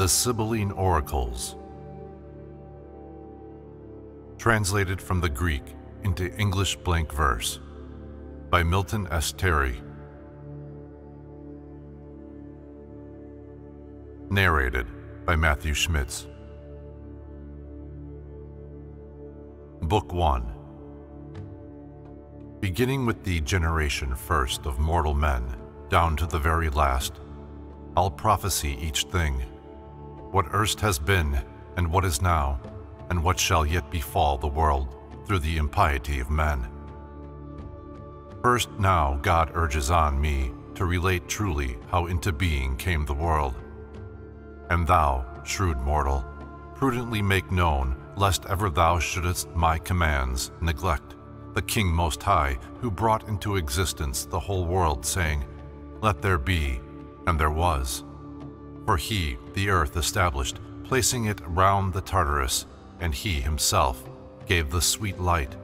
The Sibylline Oracles. Translated from the Greek into English blank verse by Milton S. Terry. Narrated by Matthew Schmitz. Book 1 Beginning with the generation first of mortal men, down to the very last, I'll prophesy each thing, what erst has been, and what is now, and what shall yet befall the world through the impiety of men. First now God urges on me to relate truly how into being came the world. And thou, shrewd mortal, prudently make known, lest ever thou shouldest my commands neglect the King Most High, who brought into existence the whole world, saying, Let there be, and there was. For he the earth established, placing it round the Tartarus, and he himself gave the sweet light.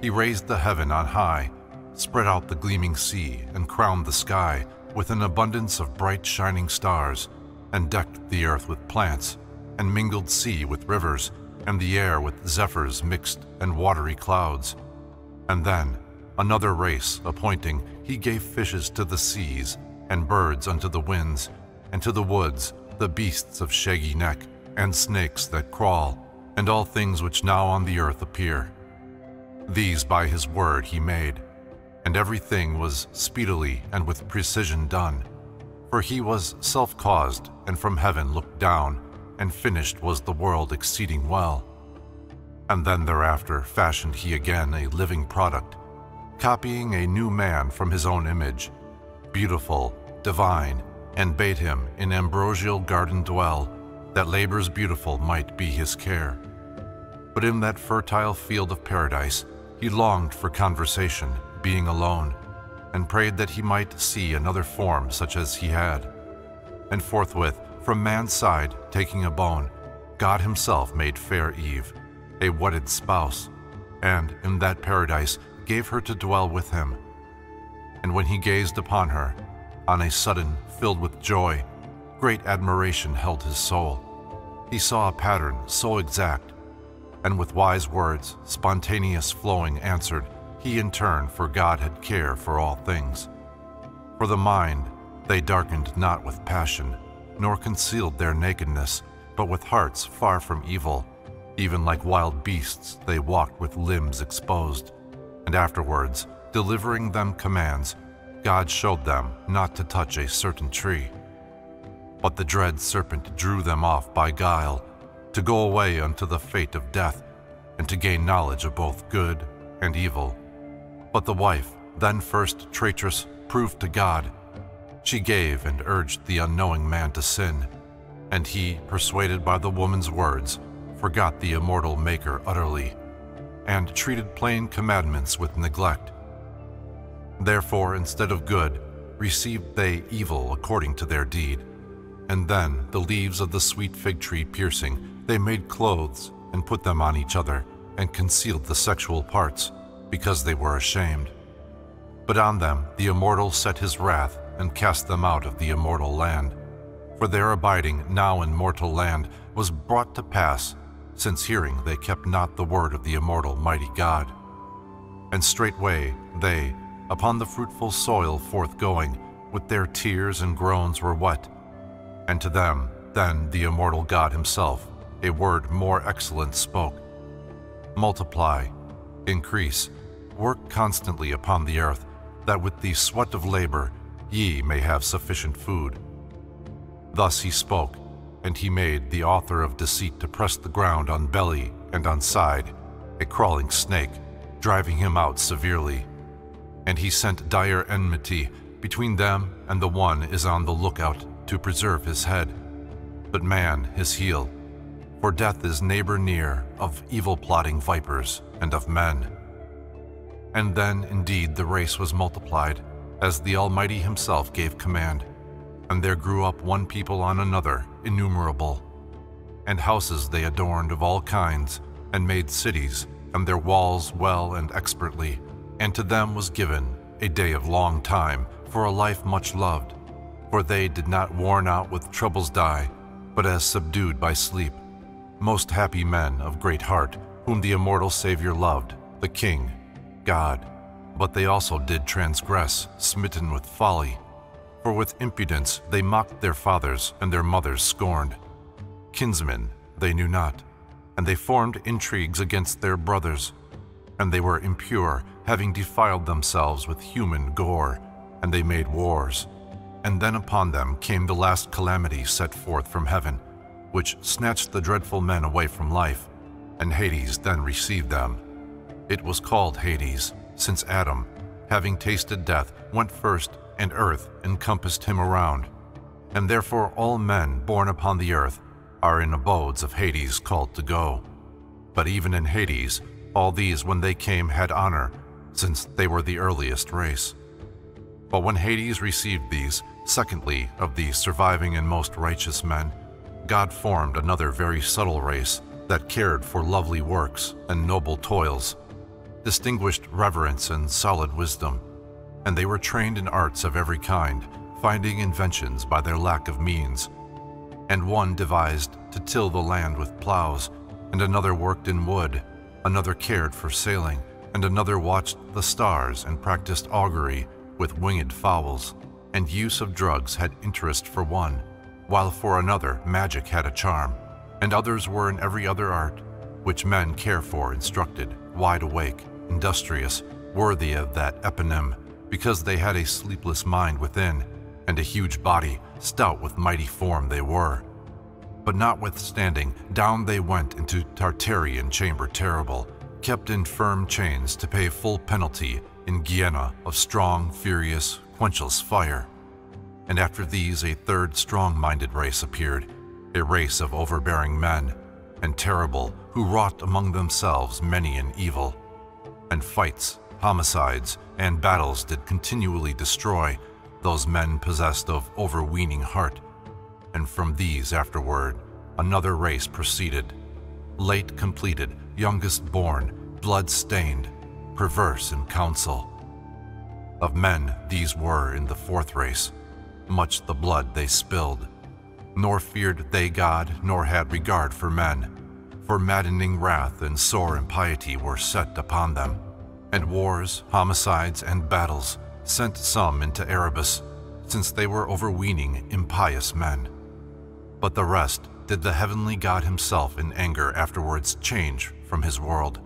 He raised the heaven on high, spread out the gleaming sea, and crowned the sky with an abundance of bright shining stars, and decked the earth with plants, and mingled sea with rivers, and the air with zephyrs mixed and watery clouds and then, another race appointing, he gave fishes to the seas, and birds unto the winds, and to the woods the beasts of shaggy neck, and snakes that crawl, and all things which now on the earth appear. These by his word he made, and everything was speedily and with precision done. For he was self-caused, and from heaven looked down, and finished was the world exceeding well. And then thereafter fashioned he again a living product, copying a new man from his own image, beautiful, divine, and bade him in ambrosial garden dwell, that labors beautiful might be his care. But in that fertile field of paradise he longed for conversation, being alone, and prayed that he might see another form such as he had. And forthwith, from man's side, taking a bone, God himself made fair Eve, a wedded spouse, and in that paradise gave her to dwell with him. And when he gazed upon her, on a sudden, filled with joy, great admiration held his soul. He saw a pattern so exact, and with wise words, spontaneous flowing, answered, he in turn for God had care for all things. For the mind, they darkened not with passion, nor concealed their nakedness, but with hearts far from evil, even like wild beasts, they walked with limbs exposed. And afterwards, delivering them commands, God showed them not to touch a certain tree. But the dread serpent drew them off by guile, to go away unto the fate of death, and to gain knowledge of both good and evil. But the wife, then first traitress, proved to God. She gave and urged the unknowing man to sin, and he, persuaded by the woman's words, forgot the immortal Maker utterly, and treated plain commandments with neglect. Therefore, instead of good, received they evil according to their deed. And then, the leaves of the sweet fig tree piercing, they made clothes and put them on each other, and concealed the sexual parts, because they were ashamed. But on them the immortal set his wrath, and cast them out of the immortal land. For their abiding now in mortal land was brought to pass since hearing they kept not the word of the immortal mighty God. And straightway they, upon the fruitful soil forthgoing, with their tears and groans were wet. And to them then the immortal God himself a word more excellent spoke. Multiply, increase, work constantly upon the earth, that with the sweat of labor ye may have sufficient food. Thus he spoke, and he made the author of deceit to press the ground on belly and on side, a crawling snake, driving him out severely. And he sent dire enmity between them, and the one is on the lookout to preserve his head, but man his heel. For death is neighbor near of evil plotting vipers and of men. And then indeed the race was multiplied, as the Almighty himself gave command and there grew up one people on another, innumerable. And houses they adorned of all kinds, and made cities, and their walls well and expertly. And to them was given a day of long time, for a life much loved. For they did not worn out with troubles die, but as subdued by sleep. Most happy men of great heart, whom the immortal Savior loved, the King, God. But they also did transgress, smitten with folly. For with impudence they mocked their fathers, and their mothers scorned. Kinsmen they knew not, and they formed intrigues against their brothers. And they were impure, having defiled themselves with human gore, and they made wars. And then upon them came the last calamity set forth from heaven, which snatched the dreadful men away from life, and Hades then received them. It was called Hades, since Adam, having tasted death, went first, and earth encompassed him around. And therefore all men born upon the earth are in abodes of Hades called to go. But even in Hades, all these when they came had honor, since they were the earliest race. But when Hades received these, secondly, of these surviving and most righteous men, God formed another very subtle race that cared for lovely works and noble toils, distinguished reverence and solid wisdom, and they were trained in arts of every kind, finding inventions by their lack of means and one devised to till the land with plows, and another worked in wood, another cared for sailing, and another watched the stars and practiced augury with winged fowls, and use of drugs had interest for one, while for another magic had a charm, and others were in every other art, which men care for instructed, wide awake, industrious, worthy of that eponym, because they had a sleepless mind within, and a huge body, stout with mighty form they were. But notwithstanding, down they went into Tartarean chamber terrible, kept in firm chains to pay full penalty in Gehenna of strong, furious, quenchless fire. And after these a third strong-minded race appeared, a race of overbearing men, and terrible, who wrought among themselves many an evil. And fights, homicides, and battles did continually destroy, those men possessed of overweening heart, and from these afterward another race proceeded, late completed, youngest born, blood-stained, perverse in counsel. Of men these were in the fourth race, much the blood they spilled, nor feared they God, nor had regard for men, for maddening wrath and sore impiety were set upon them, and wars, homicides, and battles, sent some into Erebus, since they were overweening impious men. But the rest did the heavenly God himself in anger afterwards change from his world,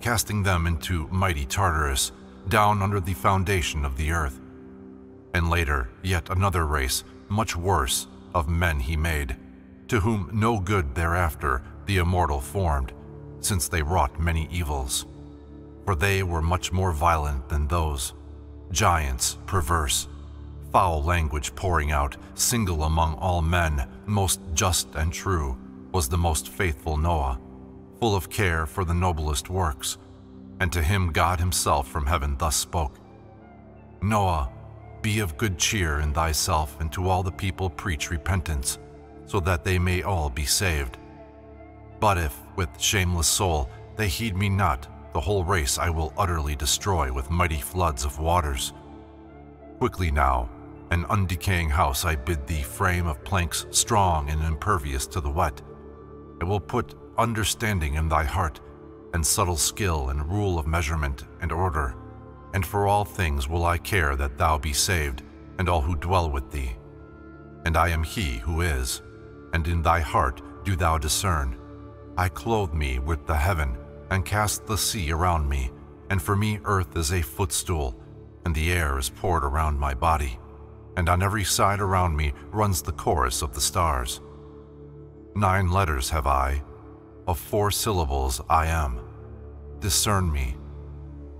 casting them into mighty Tartarus, down under the foundation of the earth. And later, yet another race, much worse, of men he made, to whom no good thereafter the immortal formed, since they wrought many evils. For they were much more violent than those, giants, perverse, foul language pouring out, single among all men, most just and true, was the most faithful Noah, full of care for the noblest works. And to him God himself from heaven thus spoke, Noah, be of good cheer in thyself, and to all the people preach repentance, so that they may all be saved. But if, with shameless soul, they heed me not, the whole race I will utterly destroy with mighty floods of waters. Quickly now, an undecaying house I bid thee frame of planks strong and impervious to the wet. I will put understanding in thy heart, and subtle skill and rule of measurement and order, and for all things will I care that thou be saved, and all who dwell with thee. And I am he who is, and in thy heart do thou discern. I clothe me with the heaven, and cast the sea around me, and for me earth is a footstool, and the air is poured around my body, and on every side around me runs the chorus of the stars. Nine letters have I, of four syllables I am. Discern me.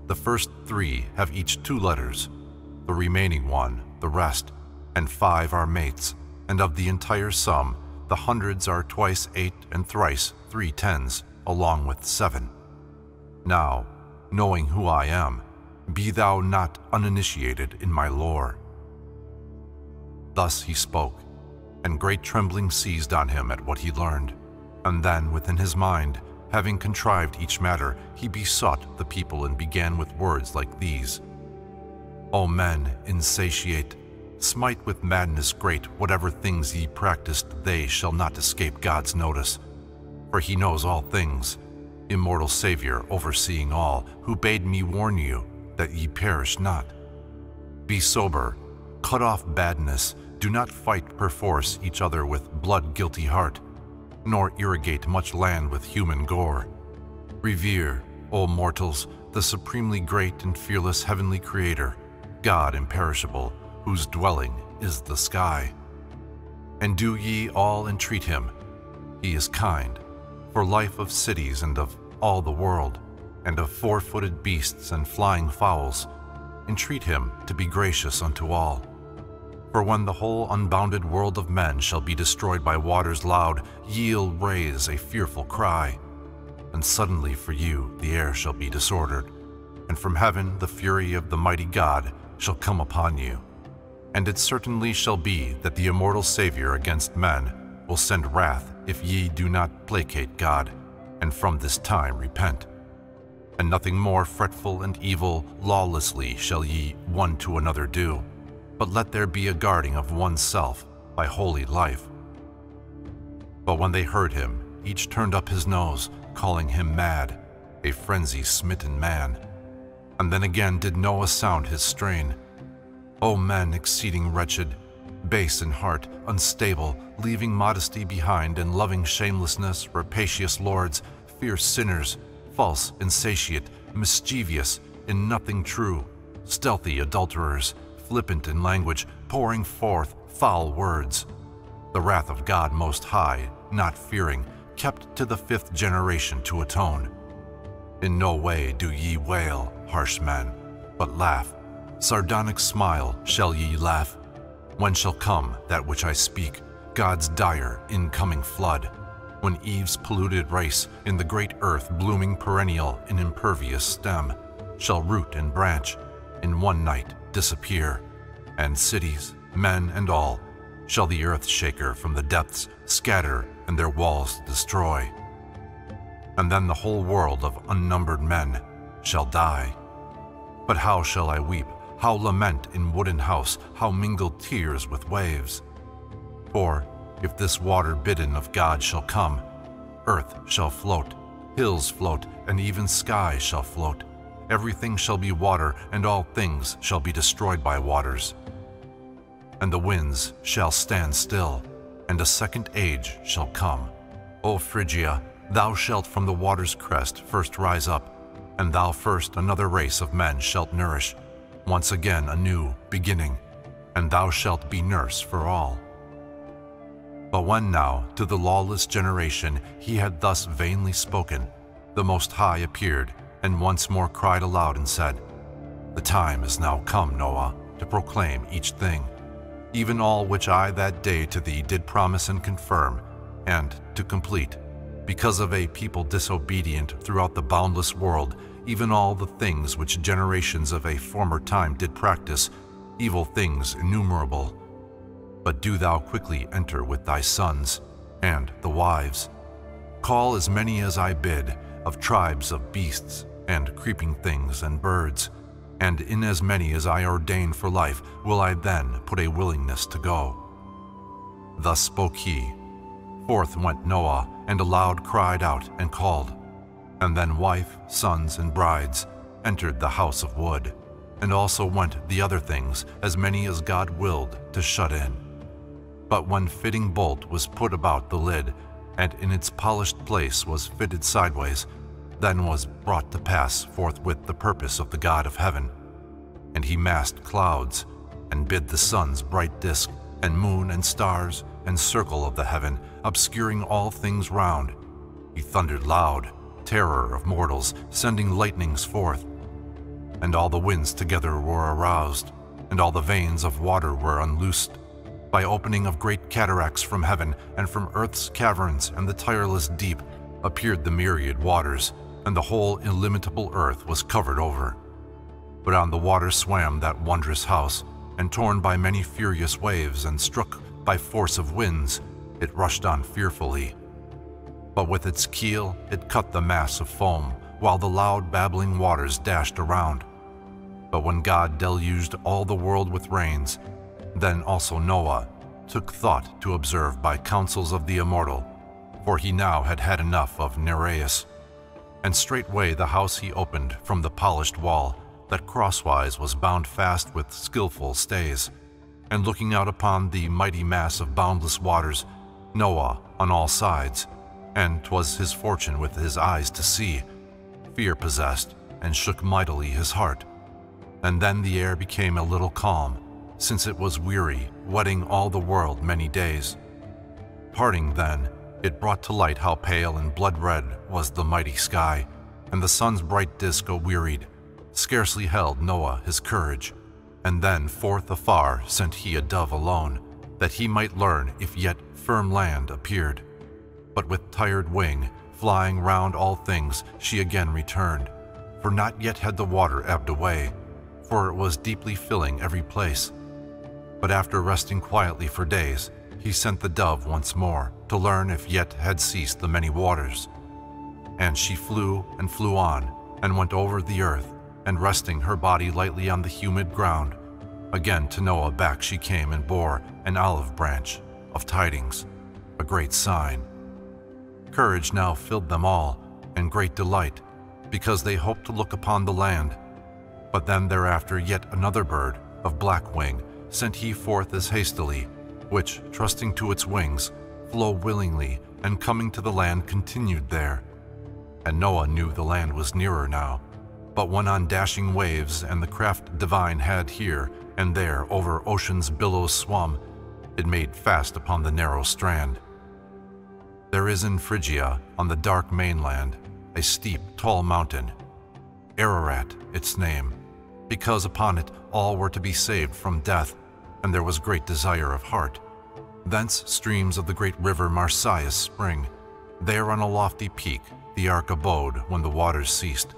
The first three have each two letters, the remaining one, the rest, and five are mates, and of the entire sum, the hundreds are twice eight and thrice three tens, along with seven. Now, knowing who I am, be thou not uninitiated in my lore. Thus he spoke, and great trembling seized on him at what he learned. And then, within his mind, having contrived each matter, he besought the people and began with words like these O men, insatiate, smite with madness great whatever things ye practiced, they shall not escape God's notice. For he knows all things, immortal Saviour, overseeing all, who bade me warn you that ye perish not. Be sober, cut off badness, do not fight perforce each other with blood-guilty heart, nor irrigate much land with human gore. Revere, O mortals, the supremely great and fearless heavenly Creator, God imperishable, whose dwelling is the sky. And do ye all entreat him, he is kind, for life of cities and of all the world, and of four-footed beasts and flying fowls, entreat him to be gracious unto all. For when the whole unbounded world of men shall be destroyed by waters loud, ye'll raise a fearful cry. And suddenly for you the air shall be disordered, and from heaven the fury of the mighty God shall come upon you. And it certainly shall be that the immortal Saviour against men will send wrath if ye do not placate God, and from this time repent. And nothing more fretful and evil lawlessly shall ye one to another do, but let there be a guarding of oneself by holy life. But when they heard him, each turned up his nose, calling him mad, a frenzy-smitten man. And then again did Noah sound his strain. O men exceeding wretched, base in heart, unstable, leaving modesty behind and loving shamelessness, rapacious lords, fierce sinners, false, insatiate, mischievous, in nothing true, stealthy adulterers, flippant in language, pouring forth foul words. The wrath of God Most High, not fearing, kept to the fifth generation to atone. In no way do ye wail, harsh men, but laugh. Sardonic smile shall ye laugh. When shall come that which I speak, God's dire incoming flood, when Eve's polluted race in the great earth blooming perennial in impervious stem, shall root and branch, in one night disappear, and cities, men and all, shall the earth shaker from the depths scatter and their walls destroy. And then the whole world of unnumbered men shall die. But how shall I weep, how lament in wooden house, how mingle tears with waves? For if this water bidden of God shall come, earth shall float, hills float, and even sky shall float. Everything shall be water, and all things shall be destroyed by waters. And the winds shall stand still, and a second age shall come. O Phrygia, thou shalt from the water's crest first rise up, and thou first another race of men shalt nourish, once again a new beginning, and thou shalt be nurse for all. But when now to the lawless generation he had thus vainly spoken, the Most High appeared, and once more cried aloud and said, The time is now come, Noah, to proclaim each thing even all which I that day to thee did promise and confirm, and to complete, because of a people disobedient throughout the boundless world, even all the things which generations of a former time did practice, evil things innumerable. But do thou quickly enter with thy sons, and the wives. Call as many as I bid, of tribes of beasts, and creeping things and birds, and in as many as I ordain for life will I then put a willingness to go. Thus spoke he. Forth went Noah, and aloud cried out and called. And then wife, sons, and brides entered the house of wood, and also went the other things, as many as God willed, to shut in. But when fitting bolt was put about the lid, and in its polished place was fitted sideways, then was brought to pass forthwith the purpose of the God of heaven. And he massed clouds, and bid the sun's bright disk, and moon and stars, and circle of the heaven, obscuring all things round. He thundered loud, terror of mortals, sending lightnings forth. And all the winds together were aroused, and all the veins of water were unloosed. By opening of great cataracts from heaven, and from earth's caverns and the tireless deep, appeared the myriad waters, and the whole illimitable earth was covered over. But on the water swam that wondrous house, and torn by many furious waves and struck by force of winds, it rushed on fearfully. But with its keel it cut the mass of foam, while the loud babbling waters dashed around. But when God deluged all the world with rains, Then also Noah took thought to observe by counsels of the immortal, for he now had had enough of Nereus. And straightway the house he opened from the polished wall, that crosswise was bound fast with skilful stays. And looking out upon the mighty mass of boundless waters, Noah on all sides, and 'twas his fortune with his eyes to see, fear possessed, and shook mightily his heart. And then the air became a little calm, since it was weary, wetting all the world many days. Parting then, it brought to light how pale and blood-red was the mighty sky, and the sun's bright disk a-wearied, scarcely held Noah his courage. And then forth afar sent he a dove alone, that he might learn if yet firm land appeared. But with tired wing, flying round all things, she again returned, for not yet had the water ebbed away, for it was deeply filling every place. But after resting quietly for days, he sent the dove once more to learn if yet had ceased the many waters. And she flew and flew on, and went over the earth, and resting her body lightly on the humid ground, again to Noah back she came and bore an olive branch of tidings, a great sign. Courage now filled them all, and great delight, because they hoped to look upon the land. But then thereafter yet another bird of black wing sent he forth as hastily, which, trusting to its wings, flew willingly, and coming to the land continued there. And Noah knew the land was nearer now, but when on dashing waves and the craft divine had here and there over ocean's billows swum, it made fast upon the narrow strand. There is in Phrygia, on the dark mainland, a steep, tall mountain, Ararat its name, because upon it all were to be saved from death, and there was great desire of heart. Thence streams of the great river Marsyas spring. There on a lofty peak the ark abode when the waters ceased.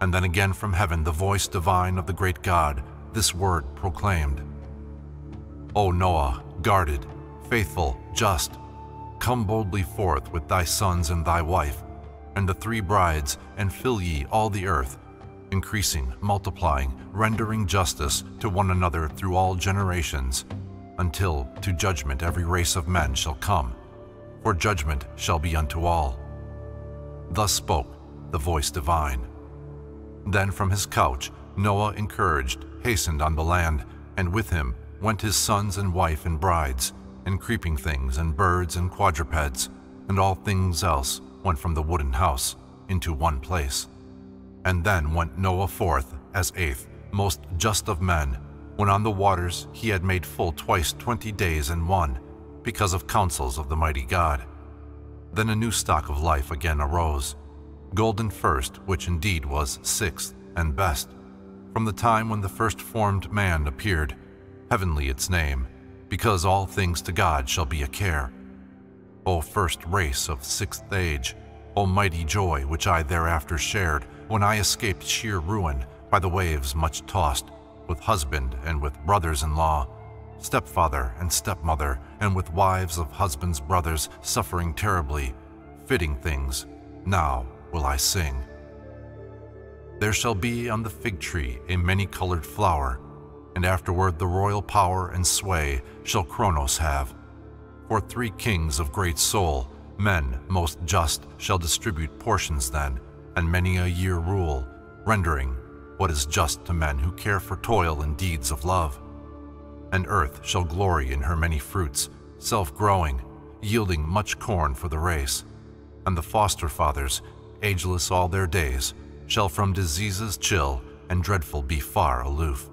And then again from heaven the voice divine of the great God this word proclaimed. O Noah, guarded, faithful, just, come boldly forth with thy sons and thy wife, and the three brides, and fill ye all the earth, increasing, multiplying, rendering justice to one another through all generations, until to judgment every race of men shall come, for judgment shall be unto all. Thus spoke the voice divine. Then from his couch Noah encouraged, hastened on the land, and with him went his sons and wife and brides, and creeping things and birds and quadrupeds, and all things else went from the wooden house into one place. And then went Noah forth as eighth, most just of men, when on the waters he had made full twice twenty days and one, because of counsels of the mighty God. Then a new stock of life again arose, golden first, which indeed was sixth and best, from the time when the first formed man appeared, heavenly its name, because all things to God shall be a care. O first race of sixth age, O mighty joy which I thereafter shared, when I escaped sheer ruin by the waves much tossed, with husband and with brothers-in-law, stepfather and stepmother, and with wives of husbands' brothers suffering terribly, fitting things, now will I sing. There shall be on the fig tree a many-colored flower, and afterward the royal power and sway shall Kronos have. For three kings of great soul, men most just, shall distribute portions then, and many a year rule, rendering what is just to men who care for toil and deeds of love. And earth shall glory in her many fruits, self-growing, yielding much corn for the race. And the foster fathers, ageless all their days, shall from diseases chill and dreadful be far aloof.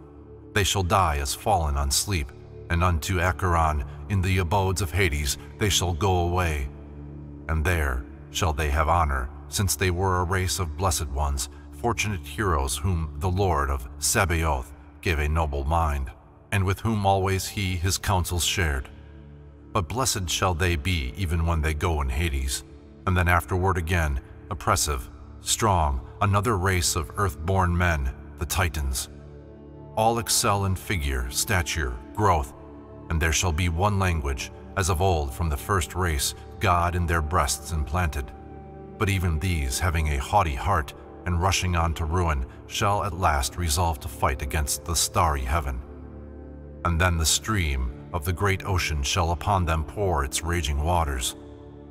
They shall die as fallen on sleep, and unto Acheron in the abodes of Hades they shall go away. And there shall they have honor, since they were a race of blessed ones, fortunate heroes whom the Lord of Sabaoth gave a noble mind, and with whom always he his counsels shared. But blessed shall they be even when they go in Hades, and then afterward again, oppressive, strong, another race of earth-born men, the Titans. All excel in figure, stature, growth, and there shall be one language, as of old from the first race God in their breasts implanted. But even these, having a haughty heart and rushing on to ruin, shall at last resolve to fight against the starry heaven. And then the stream of the great ocean shall upon them pour its raging waters.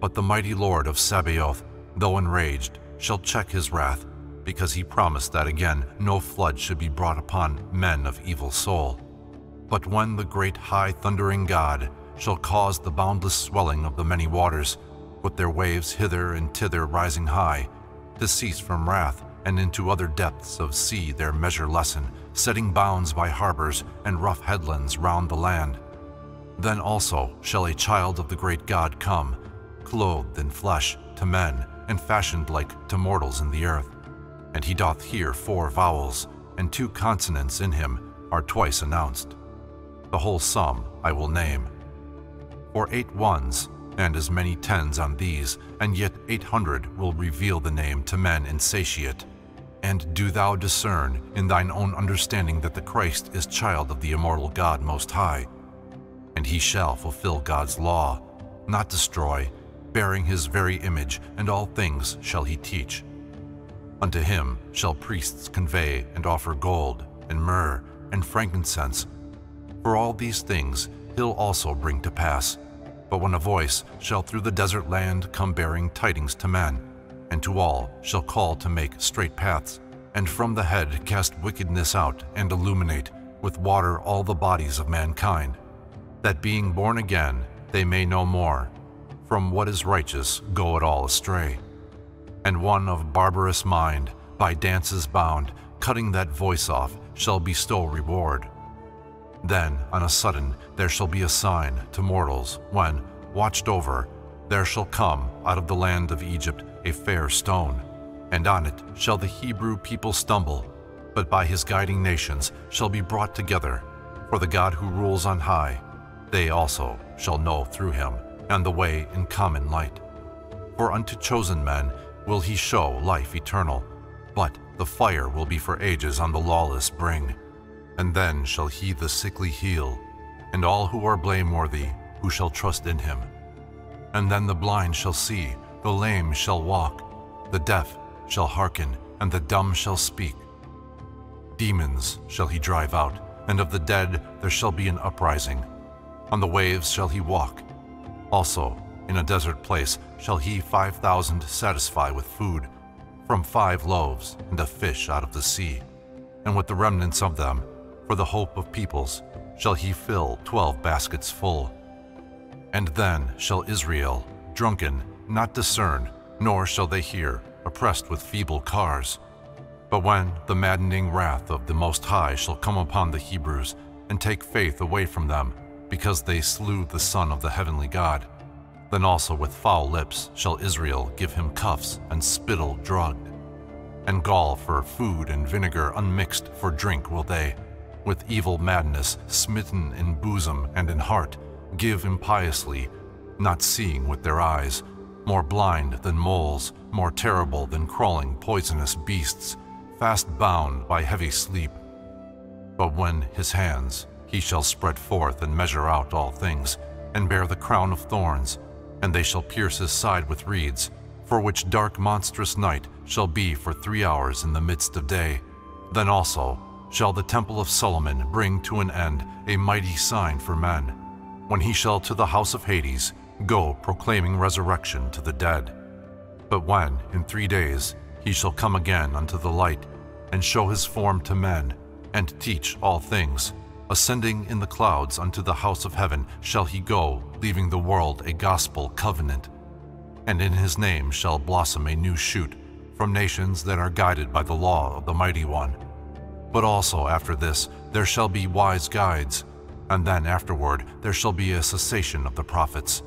But the mighty Lord of Sabaoth, though enraged, shall check his wrath, because he promised that again no flood should be brought upon men of evil soul. But when the great high thundering God shall cause the boundless swelling of the many waters, with their waves hither and thither rising high, to cease from wrath, and into other depths of sea their measure lessen, setting bounds by harbors and rough headlands round the land. Then also shall a child of the great God come, clothed in flesh, to men, and fashioned like to mortals in the earth. And he doth hear four vowels, and two consonants in him are twice announced. The whole sum I will name. For eight ones, and as many tens on these, and yet eight hundred will reveal the name to men insatiate. And do thou discern in thine own understanding that the Christ is child of the immortal God Most High. And he shall fulfill God's law, not destroy, bearing his very image, and all things shall he teach. Unto him shall priests convey and offer gold, and myrrh, and frankincense. For all these things he'll also bring to pass. But when a voice shall through the desert land come bearing tidings to men, and to all shall call to make straight paths, and from the head cast wickedness out, and illuminate with water all the bodies of mankind, that being born again they may no more, from what is righteous, go at all astray. And one of barbarous mind, by dances bound, cutting that voice off, shall bestow reward. Then, on a sudden, there shall be a sign to mortals, when, watched over, there shall come out of the land of Egypt a fair stone, and on it shall the Hebrew people stumble, but by his guiding nations shall be brought together. For the God who rules on high, they also shall know through him, and the way in common light. For unto chosen men will he show life eternal, but the fire will be for ages on the lawless bring. And then shall he the sickly heal, and all who are blameworthy, who shall trust in him. And then the blind shall see, the lame shall walk, the deaf shall hearken, and the dumb shall speak. Demons shall he drive out, and of the dead there shall be an uprising. On the waves shall he walk. Also, in a desert place shall he five thousand satisfy with food, from five loaves and a fish out of the sea. And with the remnants of them, for the hope of peoples, shall he fill twelve baskets full. And then shall Israel, drunken, not discern, nor shall they hear, oppressed with feeble cars. But when the maddening wrath of the Most High shall come upon the Hebrews, and take faith away from them, because they slew the Son of the heavenly God, then also with foul lips shall Israel give him cuffs and spittle drugged. And gall for food and vinegar unmixed for drink will they, with evil madness smitten in bosom and in heart, give impiously, not seeing with their eyes, more blind than moles, more terrible than crawling poisonous beasts, fast bound by heavy sleep. But when his hands he shall spread forth and measure out all things, and bear the crown of thorns, and they shall pierce his side with reeds, for which dark monstrous night shall be for three hours in the midst of day. Then also shall the temple of Solomon bring to an end a mighty sign for men, when he shall to the house of Hades go proclaiming resurrection to the dead. But when, in three days, he shall come again unto the light, and show his form to men, and teach all things, ascending in the clouds unto the house of heaven shall he go, leaving the world a gospel covenant. And in his name shall blossom a new shoot from nations that are guided by the law of the Mighty One. But also after this there shall be wise guides, and then afterward there shall be a cessation of the prophets.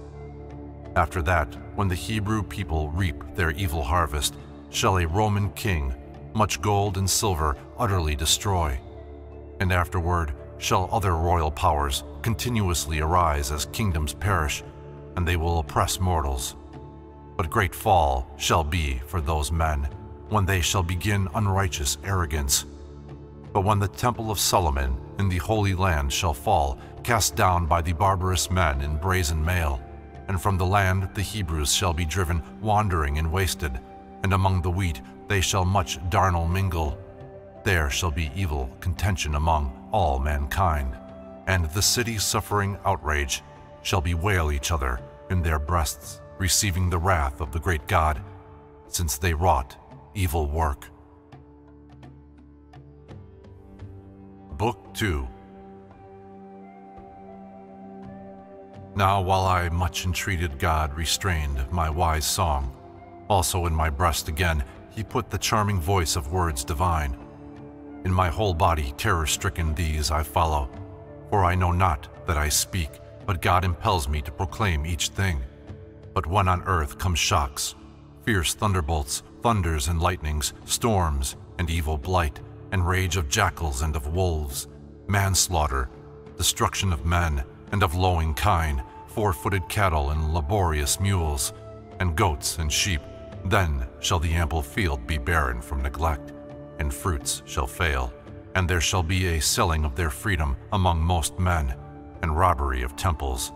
After that, when the Hebrew people reap their evil harvest, shall a Roman king much gold and silver utterly destroy. And afterward shall other royal powers continuously arise as kingdoms perish, and they will oppress mortals. But great fall shall be for those men, when they shall begin unrighteous arrogance. But when the temple of Solomon in the Holy Land shall fall, cast down by the barbarous men in brazen mail, and from the land the Hebrews shall be driven wandering and wasted, and among the wheat they shall much darnel mingle. There shall be evil contention among all mankind, and the cities suffering outrage shall bewail each other in their breasts, receiving the wrath of the great God, since they wrought evil work. Book 2 Now while I much entreated God restrained my wise song, also in my breast again he put the charming voice of words divine. In my whole body terror-stricken these I follow, for I know not that I speak, but God impels me to proclaim each thing. But when on earth come shocks, fierce thunderbolts, thunders and lightnings, storms and evil blight, and rage of jackals and of wolves, manslaughter, destruction of men and of lowing kine, four-footed cattle and laborious mules, and goats and sheep, then shall the ample field be barren from neglect, and fruits shall fail, and there shall be a selling of their freedom among most men, and robbery of temples.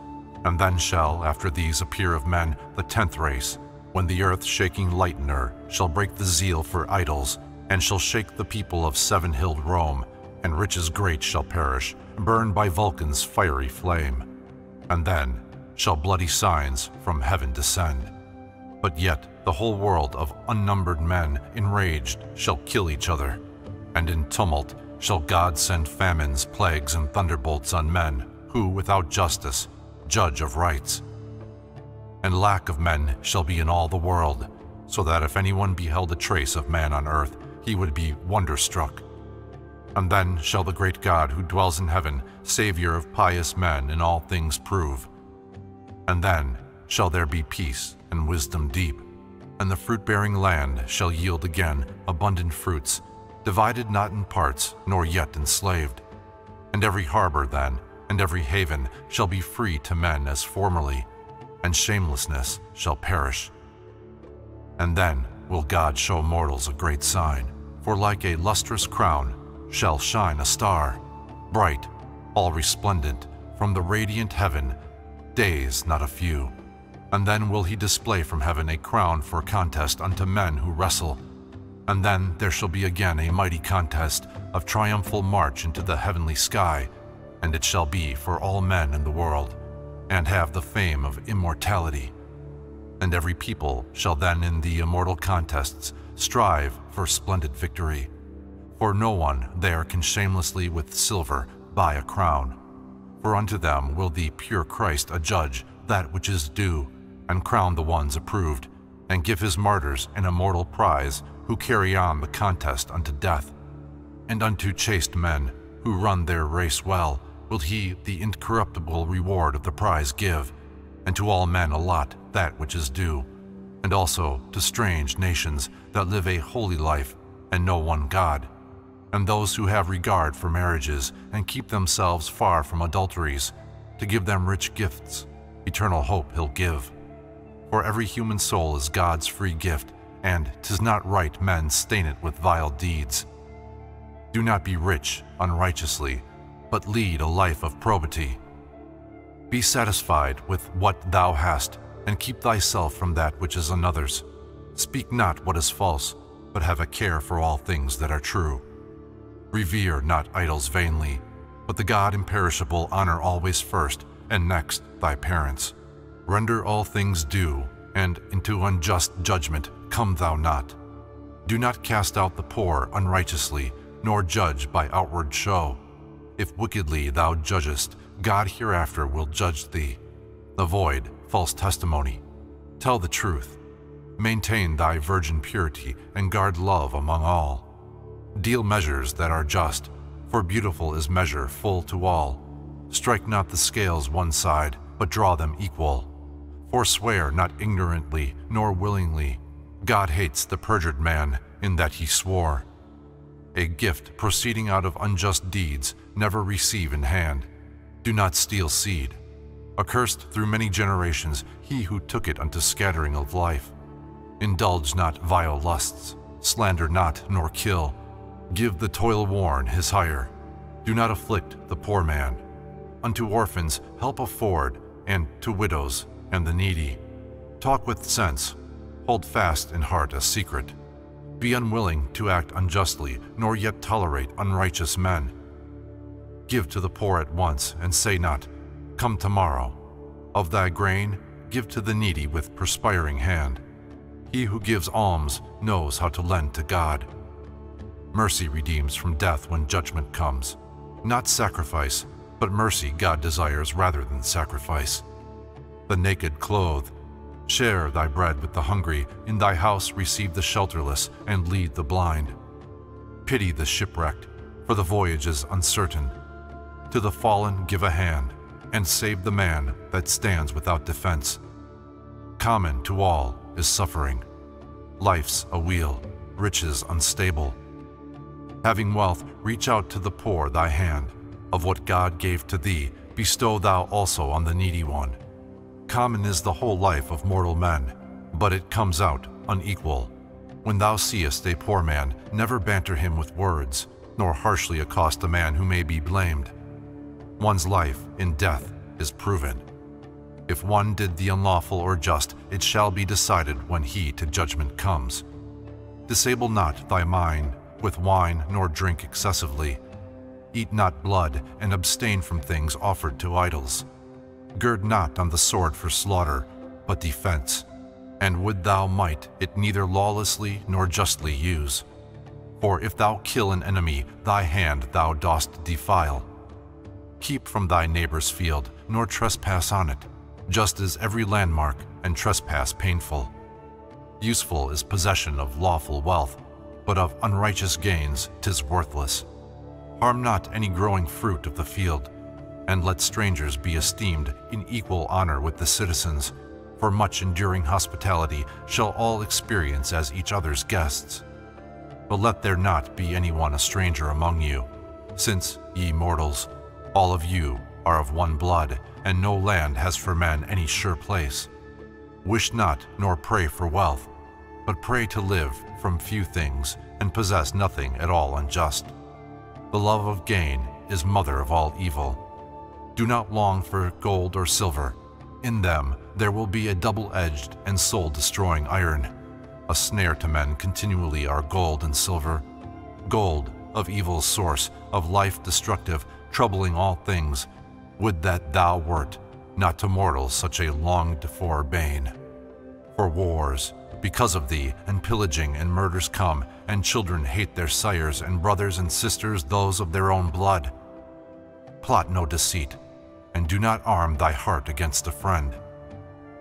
And then shall, after these appear of men, the tenth race, when the earth-shaking lightener shall break the zeal for idols, and shall shake the people of seven-hilled Rome, and riches great shall perish, burned by Vulcan's fiery flame. And then shall bloody signs from heaven descend. But yet the whole world of unnumbered men enraged shall kill each other, and in tumult shall God send famines, plagues, and thunderbolts on men, who, without justice, judge of rights. And lack of men shall be in all the world, so that if anyone beheld a trace of man on earth, he would be wonderstruck. And then shall the great God who dwells in heaven, Savior of pious men, in all things prove. And then shall there be peace and wisdom deep, and the fruit-bearing land shall yield again abundant fruits, divided not in parts, nor yet enslaved. And every harbor then, and every haven shall be free to men as formerly, and shamelessness shall perish. And then will God show mortals a great sign, for like a lustrous crown shall shine a star, bright, all resplendent, from the radiant heaven, days not a few. And then will he display from heaven a crown for contest unto men who wrestle. And then there shall be again a mighty contest of triumphal march into the heavenly sky, and it shall be for all men in the world, and have the fame of immortality. And every people shall then in the immortal contests strive for splendid victory. For no one there can shamelessly with silver buy a crown. For unto them will the pure Christ adjudge that which is due, and crown the ones approved, and give his martyrs an immortal prize who carry on the contest unto death. And unto chaste men, who run their race well, will he the incorruptible reward of the prize give, and to all men allot that which is due, and also to strange nations that live a holy life and know one God, and those who have regard for marriages and keep themselves far from adulteries, to give them rich gifts, eternal hope he'll give. For every human soul is God's free gift, and 'tis not right men stain it with vile deeds. Do not be rich unrighteously, but lead a life of probity. Be satisfied with what thou hast, and keep thyself from that which is another's. Speak not what is false, but have a care for all things that are true. Revere not idols vainly, but the God imperishable honor always first, and next thy parents. Render all things due, and into unjust judgment come thou not. Do not cast out the poor unrighteously, nor judge by outward show. If wickedly thou judgest, God hereafter will judge thee. Avoid false testimony. Tell the truth. Maintain thy virgin purity, and guard love among all. Deal measures that are just, for beautiful is measure full to all. Strike not the scales one side, but draw them equal. Forswear not ignorantly nor willingly. God hates the perjured man in that he swore. A gift proceeding out of unjust deeds never receive in hand. Do not steal seed. Accursed through many generations he who took it unto scattering of life. Indulge not vile lusts. Slander not nor kill. Give the toil-worn his hire. Do not afflict the poor man. Unto orphans help afford, and to widows and the needy. Talk with sense. Hold fast in heart a secret. Be unwilling to act unjustly, nor yet tolerate unrighteous men. Give to the poor at once, and say not, Come tomorrow. Of thy grain, give to the needy with perspiring hand. He who gives alms knows how to lend to God. Mercy redeems from death when judgment comes. Not sacrifice, but mercy God desires rather than sacrifice. The naked clothe. Share thy bread with the hungry, in thy house receive the shelterless, and lead the blind. Pity the shipwrecked, for the voyage is uncertain. To the fallen give a hand, and save the man that stands without defense. Common to all is suffering. Life's a wheel, riches unstable. Having wealth, reach out to the poor thy hand. Of what God gave to thee, bestow thou also on the needy one. Common is the whole life of mortal men, but it comes out unequal. When thou seest a poor man, never banter him with words, nor harshly accost a man who may be blamed. One's life in death is proven. If one did the unlawful or just, it shall be decided when he to judgment comes. Disable not thy mind with wine, nor drink excessively. Eat not blood, and abstain from things offered to idols. Gird not on the sword for slaughter, but defense. And would thou might it neither lawlessly nor justly use. For if thou kill an enemy, thy hand thou dost defile. Keep from thy neighbor's field, nor trespass on it, just as every landmark and trespass painful. Useful is possession of lawful wealth, but of unrighteous gains tis worthless. Harm not any growing fruit of the field, and let strangers be esteemed in equal honor with the citizens, for much enduring hospitality shall all experience as each other's guests. But let there not be any one a stranger among you, since, ye mortals, all of you are of one blood, and no land has for men any sure place. Wish not nor pray for wealth, but pray to live from few things and possess nothing at all unjust. The love of gain is mother of all evil. Do not long for gold or silver. In them there will be a double-edged and soul-destroying iron. A snare to men continually are gold and silver. Gold, of evil source, of life destructive, troubling all things, would that thou wert, not to mortals such a longed-for bane. For wars, because of thee, and pillaging and murders come, and children hate their sires, and brothers and sisters those of their own blood. Plot no deceit, and do not arm thy heart against a friend.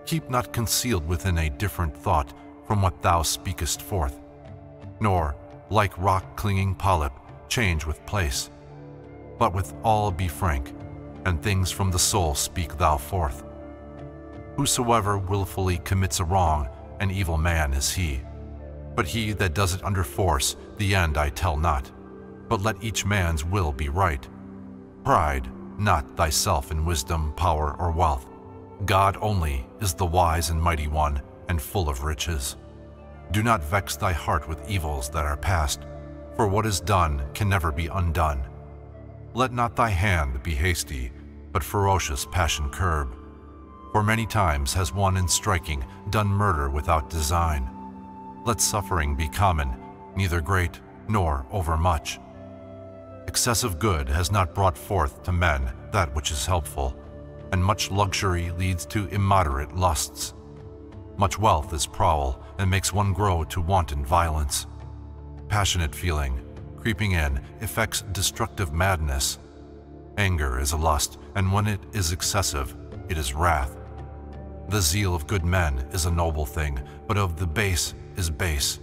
Keep not concealed within a different thought from what thou speakest forth, nor, like rock-clinging polyp, change with place. But with all be frank, and things from the soul speak thou forth. Whosoever wilfully commits a wrong, an evil man is he. But he that does it under force, the end I tell not. But let each man's will be right. Pride, not thyself in wisdom, power, or wealth. God only is the wise and mighty one, and full of riches. Do not vex thy heart with evils that are past, for what is done can never be undone. Let not thy hand be hasty, but ferocious passion curb. For many times has one in striking done murder without design. Let suffering be common, neither great nor overmuch. Excessive good has not brought forth to men that which is helpful, and much luxury leads to immoderate lusts. Much wealth is prowl and makes one grow to wanton violence. Passionate feeling, creeping in, effects destructive madness. Anger is a lust, and when it is excessive, it is wrath. The zeal of good men is a noble thing, but of the base is base.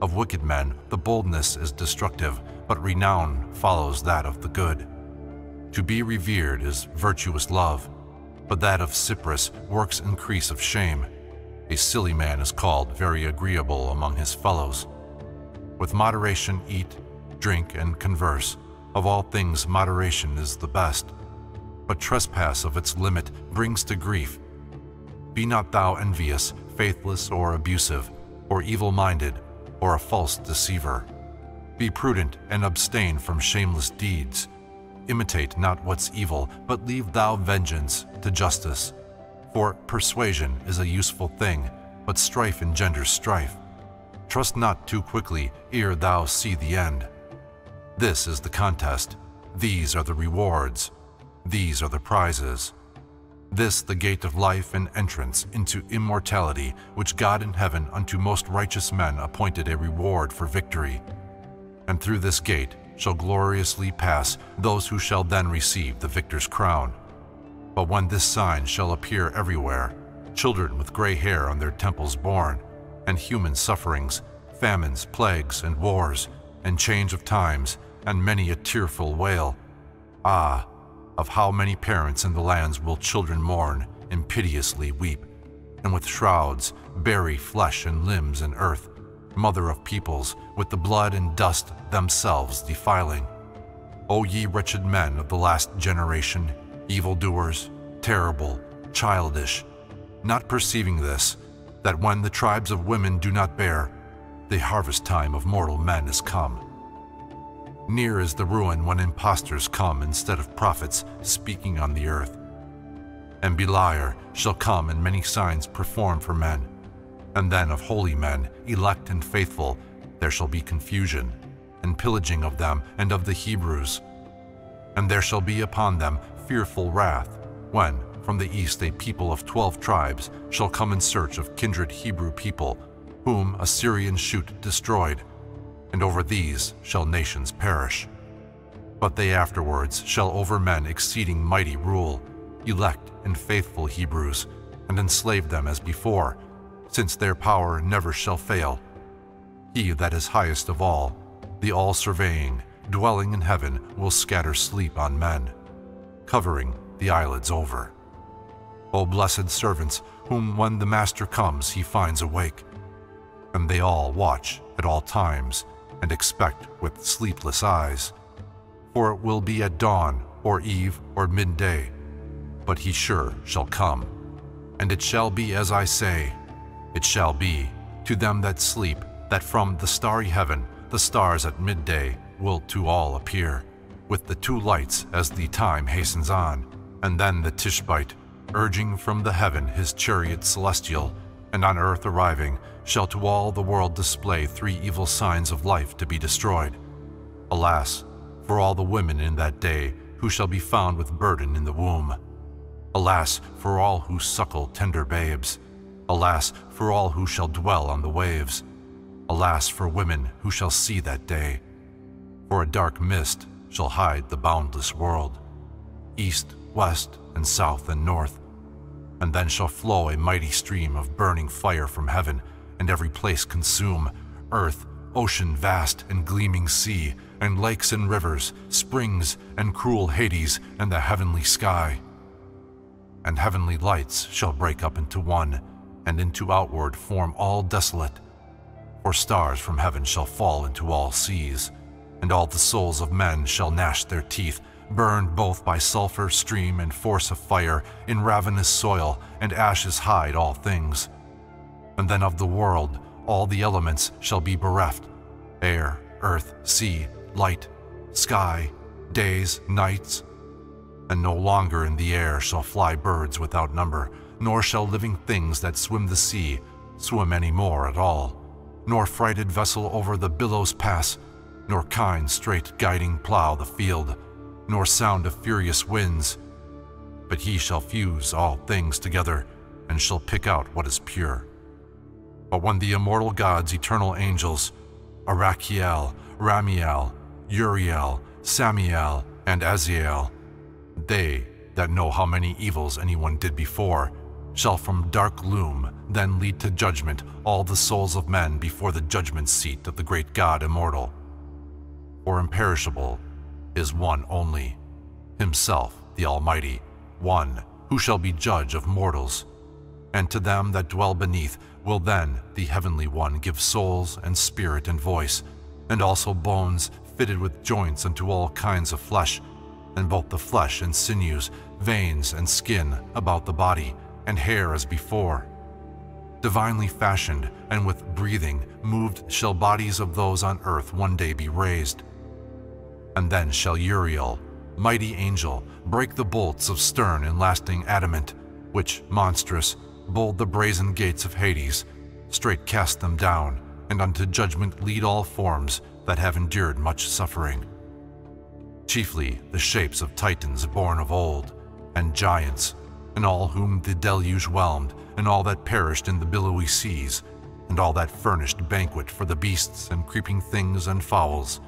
Of wicked men, the boldness is destructive, but renown follows that of the good. To be revered is virtuous love, but that of Cypris works increase of shame. A silly man is called very agreeable among his fellows. With moderation eat, drink, and converse. Of all things moderation is the best. But trespass of its limit brings to grief. Be not thou envious, faithless, or abusive, or evil-minded, or a false deceiver. Be prudent and abstain from shameless deeds. Imitate not what's evil, but leave thou vengeance to justice. For persuasion is a useful thing, but strife engenders strife. Trust not too quickly ere thou see the end. This is the contest. These are the rewards. These are the prizes. This the gate of life and entrance into immortality, which God in heaven unto most righteous men appointed a reward for victory. And through this gate shall gloriously pass those who shall then receive the victor's crown. But when this sign shall appear everywhere, children with gray hair on their temples born, and human sufferings, famines, plagues, and wars, and change of times, and many a tearful wail. Ah, of how many parents in the lands will children mourn and piteously weep, and with shrouds bury flesh and limbs in earth, mother of peoples, with the blood and dust themselves defiling. O ye wretched men of the last generation, evildoers, terrible, childish, not perceiving this, that when the tribes of women do not bear, the harvest time of mortal men is come. Near is the ruin when impostors come instead of prophets speaking on the earth. And Beliar shall come and many signs perform for men. And then of holy men, elect and faithful, there shall be confusion, and pillaging of them and of the Hebrews. And there shall be upon them fearful wrath, when, from the east a people of twelve tribes shall come in search of kindred Hebrew people, whom Assyrian shoot destroyed, and over these shall nations perish. But they afterwards shall over men exceeding mighty rule, elect and faithful Hebrews, and enslave them as before, since their power never shall fail. He that is highest of all, the all-surveying, dwelling in heaven, will scatter sleep on men, covering the eyelids over. O blessed servants, whom when the Master comes he finds awake, and they all watch at all times, and expect with sleepless eyes. For it will be at dawn, or eve, or midday, but he sure shall come. And it shall be as I say, it shall be to them that sleep, that from the starry heaven the stars at midday will to all appear, with the two lights as the time hastens on, and then the Tishbite, urging from the heaven his chariot celestial, and on earth arriving, shall to all the world display three evil signs of life to be destroyed. Alas, for all the women in that day who shall be found with burden in the womb. Alas, for all who suckle tender babes. Alas, for all who shall dwell on the waves. Alas, for women who shall see that day. For a dark mist shall hide the boundless world, east, west, and south and north. And then shall flow a mighty stream of burning fire from heaven, and every place consume earth, ocean vast, and gleaming sea, and lakes and rivers, springs, and cruel Hades, and the heavenly sky. And heavenly lights shall break up into one, and into outward form all desolate. For stars from heaven shall fall into all seas, and all the souls of men shall gnash their teeth, burned both by sulphur, stream, and force of fire, in ravenous soil, and ashes hide all things. And then of the world all the elements shall be bereft air, earth, sea, light, sky, days, nights. And no longer in the air shall fly birds without number, nor shall living things that swim the sea swim any more at all, nor frighted vessel over the billows pass, nor kind straight guiding plough the field, nor sound of furious winds. But he shall fuse all things together, and shall pick out what is pure. But when the immortal gods, eternal angels, Arachiel, Ramiel, Uriel, Samiel, and Aziel, they that know how many evils anyone did before, shall from dark loom then lead to judgment all the souls of men before the judgment seat of the great God immortal. For imperishable is one only, himself the Almighty, one who shall be judge of mortals. And to them that dwell beneath will then the Heavenly One give souls and spirit and voice, and also bones fitted with joints unto all kinds of flesh, and both the flesh and sinews, veins and skin about the body, and hair as before. Divinely fashioned and with breathing moved shall bodies of those on earth one day be raised. And then shall Uriel, mighty angel, break the bolts of stern and lasting adamant, which, monstrous, bold the brazen gates of Hades, straight cast them down, and unto judgment lead all forms that have endured much suffering. chiefly the shapes of titans born of old, and giants, and all whom the deluge whelmed, and all that perished in the billowy seas, and all that furnished banquet for the beasts and creeping things and fowls.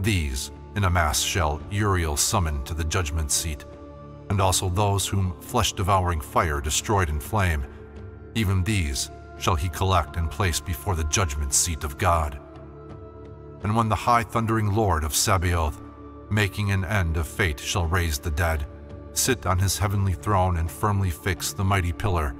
These, in a mass, shall Uriel summon to the judgment seat, and also those whom flesh-devouring fire destroyed in flame. Even these shall he collect and place before the judgment seat of God. And when the high thundering Lord of Sabaoth, making an end of fate, shall raise the dead, sit on his heavenly throne and firmly fix the mighty pillar,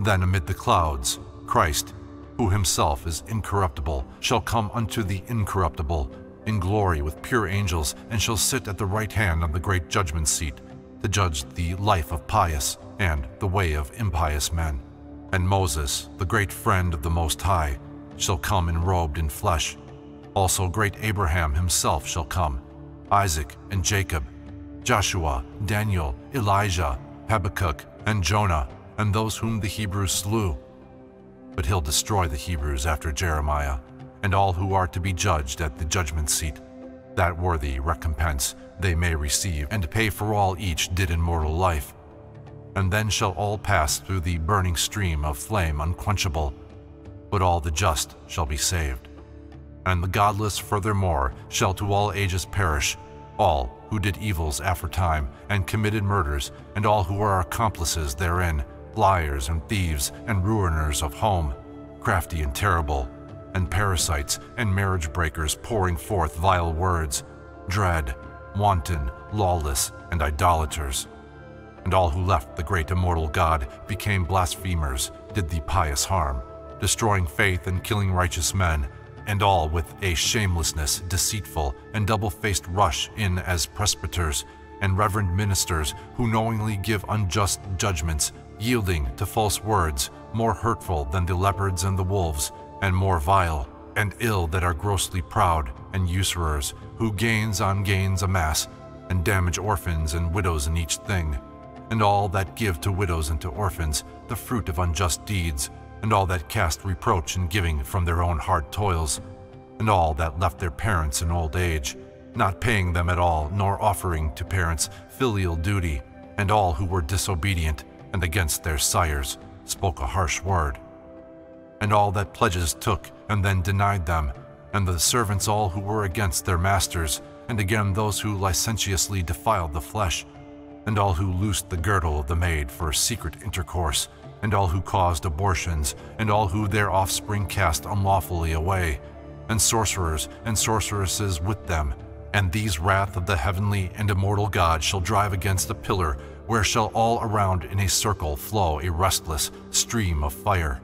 then amid the clouds, Christ, who himself is incorruptible, shall come unto the incorruptible, in glory with pure angels, and shall sit at the right hand of the great judgment seat, to judge the life of pious and the way of impious men. And Moses, the great friend of the Most High, shall come enrobed in flesh. Also great Abraham himself shall come, Isaac and Jacob, Joshua, Daniel, Elijah, Habakkuk, and Jonah, and those whom the Hebrews slew. But he'll destroy the Hebrews after Jeremiah, and all who are to be judged at the judgment seat, that worthy recompense they may receive, and pay for all each did in mortal life. And then shall all pass through the burning stream of flame unquenchable, but all the just shall be saved. And the godless furthermore shall to all ages perish, all who did evils aforetime, and committed murders, and all who are accomplices therein, liars and thieves, and ruiners of home, crafty and terrible, and parasites and marriage breakers pouring forth vile words, dread, wanton, lawless, and idolaters. And all who left the great immortal God became blasphemers, did the pious harm, destroying faith and killing righteous men, and all with a shamelessness deceitful and double-faced rush in as presbyters and reverend ministers who knowingly give unjust judgments, yielding to false words, more hurtful than the leopards and the wolves, and more vile and ill that are grossly proud and usurers, who gains on gains amass, and damage orphans and widows in each thing, and all that give to widows and to orphans the fruit of unjust deeds, and all that cast reproach in giving from their own hard toils, and all that left their parents in old age, not paying them at all, nor offering to parents filial duty, and all who were disobedient and against their sires spoke a harsh word. And all that pledges took and then denied them, and the servants all who were against their masters, and again those who licentiously defiled the flesh, and all who loosed the girdle of the maid for secret intercourse, and all who caused abortions, and all who their offspring cast unlawfully away, and sorcerers and sorceresses with them. And these wrath of the heavenly and immortal God shall drive against a pillar, where shall all around in a circle flow a restless stream of fire.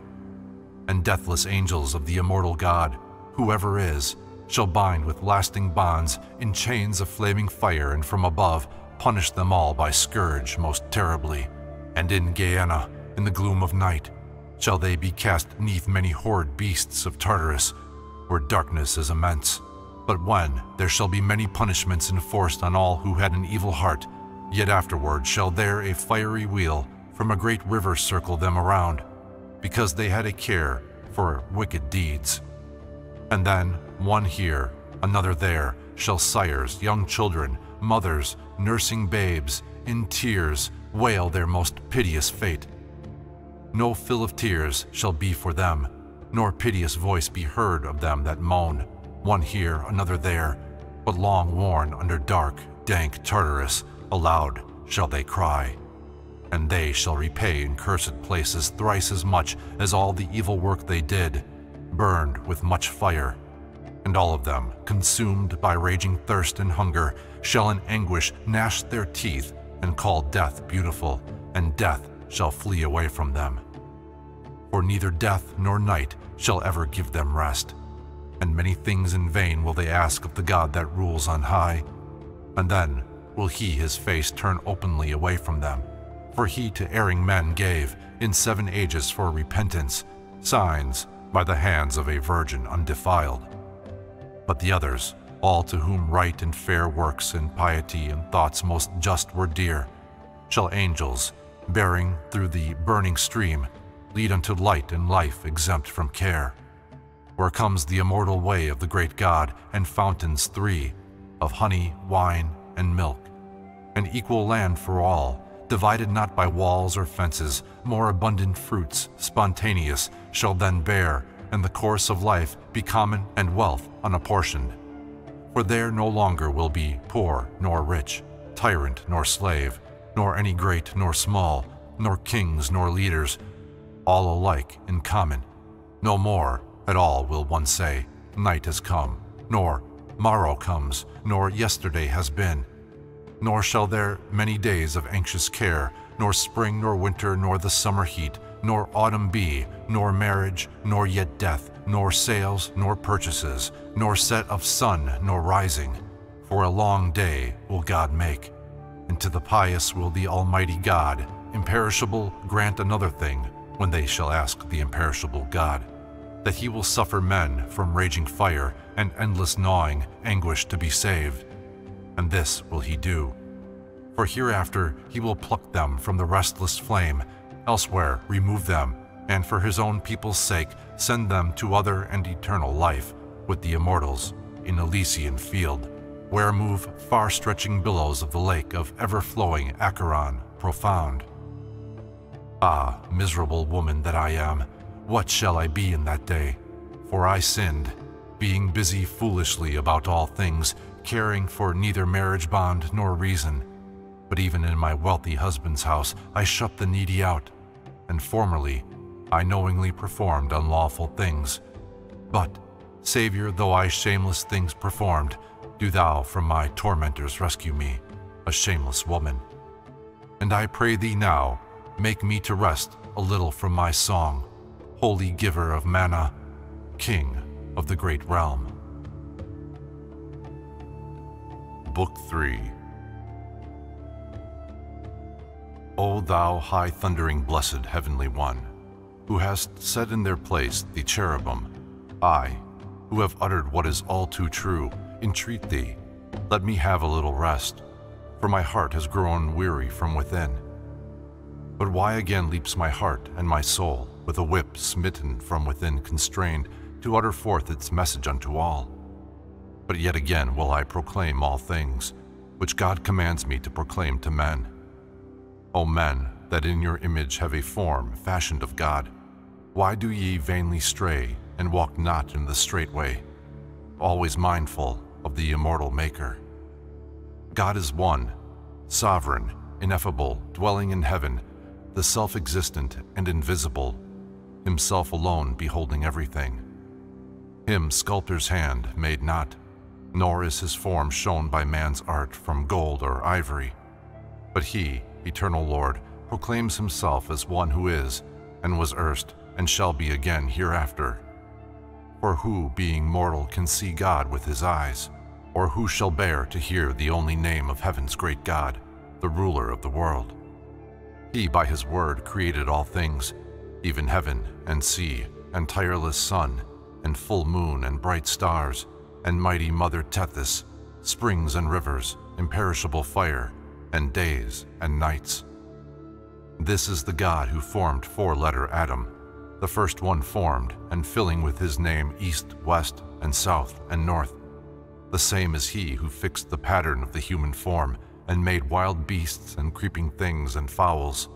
And deathless angels of the immortal God, whoever is, shall bind with lasting bonds in chains of flaming fire, and from above punish them all by scourge most terribly. And in Gehenna, in the gloom of night, shall they be cast neath many horrid beasts of Tartarus, where darkness is immense. But when there shall be many punishments enforced on all who had an evil heart, yet afterward shall there a fiery wheel from a great river circle them around, because they had a care for wicked deeds. And then one here, another there, shall sires, young children, mothers, nursing babes, in tears, wail their most piteous fate. No fill of tears shall be for them, nor piteous voice be heard of them that moan, one here, another there, but long worn under dark, dank Tartarus, aloud shall they cry. And they shall repay in cursed places thrice as much as all the evil work they did, burned with much fire. And all of them, consumed by raging thirst and hunger, shall in anguish gnash their teeth and call death beautiful, and death shall flee away from them. For neither death nor night shall ever give them rest, and many things in vain will they ask of the God that rules on high. And then will he his face turn openly away from them, for he to erring men gave, in seven ages for repentance, signs by the hands of a virgin undefiled. But the others, all to whom right and fair works and piety and thoughts most just were dear, shall angels, bearing through the burning stream, lead unto light and life exempt from care, where comes the immortal way of the great God and fountains three, of honey, wine, and milk, an equal land for all, divided not by walls or fences, more abundant fruits, spontaneous, shall then bear, and the course of life be common and wealth unapportioned. For there no longer will be poor nor rich, tyrant nor slave, nor any great nor small, nor kings nor leaders, all alike in common. No more at all will one say, Night has come, nor morrow comes, nor yesterday has been. Nor shall there many days of anxious care, nor spring nor winter, nor the summer heat, nor autumn be, nor marriage, nor yet death, nor sales, nor purchases, nor set of sun, nor rising. For a long day will God make, and to the pious will the Almighty God, imperishable, grant another thing, when they shall ask the imperishable God, that he will suffer men from raging fire and endless gnawing anguish to be saved. And this will he do. For hereafter he will pluck them from the restless flame, elsewhere remove them, and for his own people's sake send them to other and eternal life with the immortals in Elysian field, where move far-stretching billows of the lake of ever-flowing Acheron profound. Ah, miserable woman that I am, what shall I be in that day? For I sinned, being busy foolishly about all things, caring for neither marriage bond nor reason. But even in my wealthy husband's house I shut the needy out, and formerly I knowingly performed unlawful things. But, Saviour, though I shameless things performed, do thou from my tormentors rescue me, a shameless woman. And I pray thee now, Make me to rest a little from my song, holy giver of manna, king of the great realm. Book 3 O thou high thundering blessed heavenly one, who hast set in their place the cherubim, I, who have uttered what is all too true, entreat thee, let me have a little rest, for my heart has grown weary from within but why again leaps my heart and my soul, with a whip smitten from within constrained, to utter forth its message unto all? But yet again will I proclaim all things, which God commands me to proclaim to men. O men, that in your image have a form fashioned of God, why do ye vainly stray, and walk not in the straight way, always mindful of the immortal Maker? God is one, sovereign, ineffable, dwelling in heaven, the self-existent and invisible, himself alone beholding everything. Him sculptor's hand made not, nor is his form shown by man's art from gold or ivory. But he, eternal Lord, proclaims himself as one who is, and was erst, and shall be again hereafter. For who, being mortal, can see God with his eyes? Or who shall bear to hear the only name of heaven's great God, the ruler of the world? He by his word created all things, even heaven and sea, and tireless sun, and full moon and bright stars, and mighty mother Tethys, springs and rivers, imperishable fire, and days and nights. This is the God who formed four-letter Adam, the first one formed, and filling with his name east, west, and south, and north. The same is he who fixed the pattern of the human form, and made wild beasts and creeping things and fowls.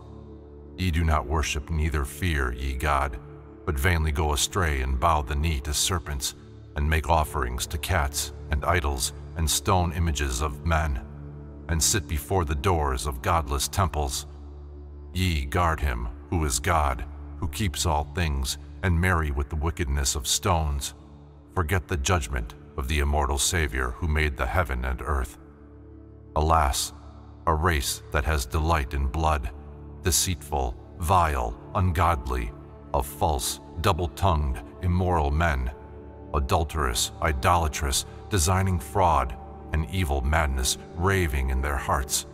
Ye do not worship neither fear ye God, but vainly go astray and bow the knee to serpents, and make offerings to cats and idols and stone images of men, and sit before the doors of godless temples. Ye guard him, who is God, who keeps all things, and marry with the wickedness of stones. Forget the judgment of the immortal Savior who made the heaven and earth. Alas, a race that has delight in blood, deceitful, vile, ungodly, of false, double-tongued, immoral men, adulterous, idolatrous, designing fraud, and evil madness raving in their hearts,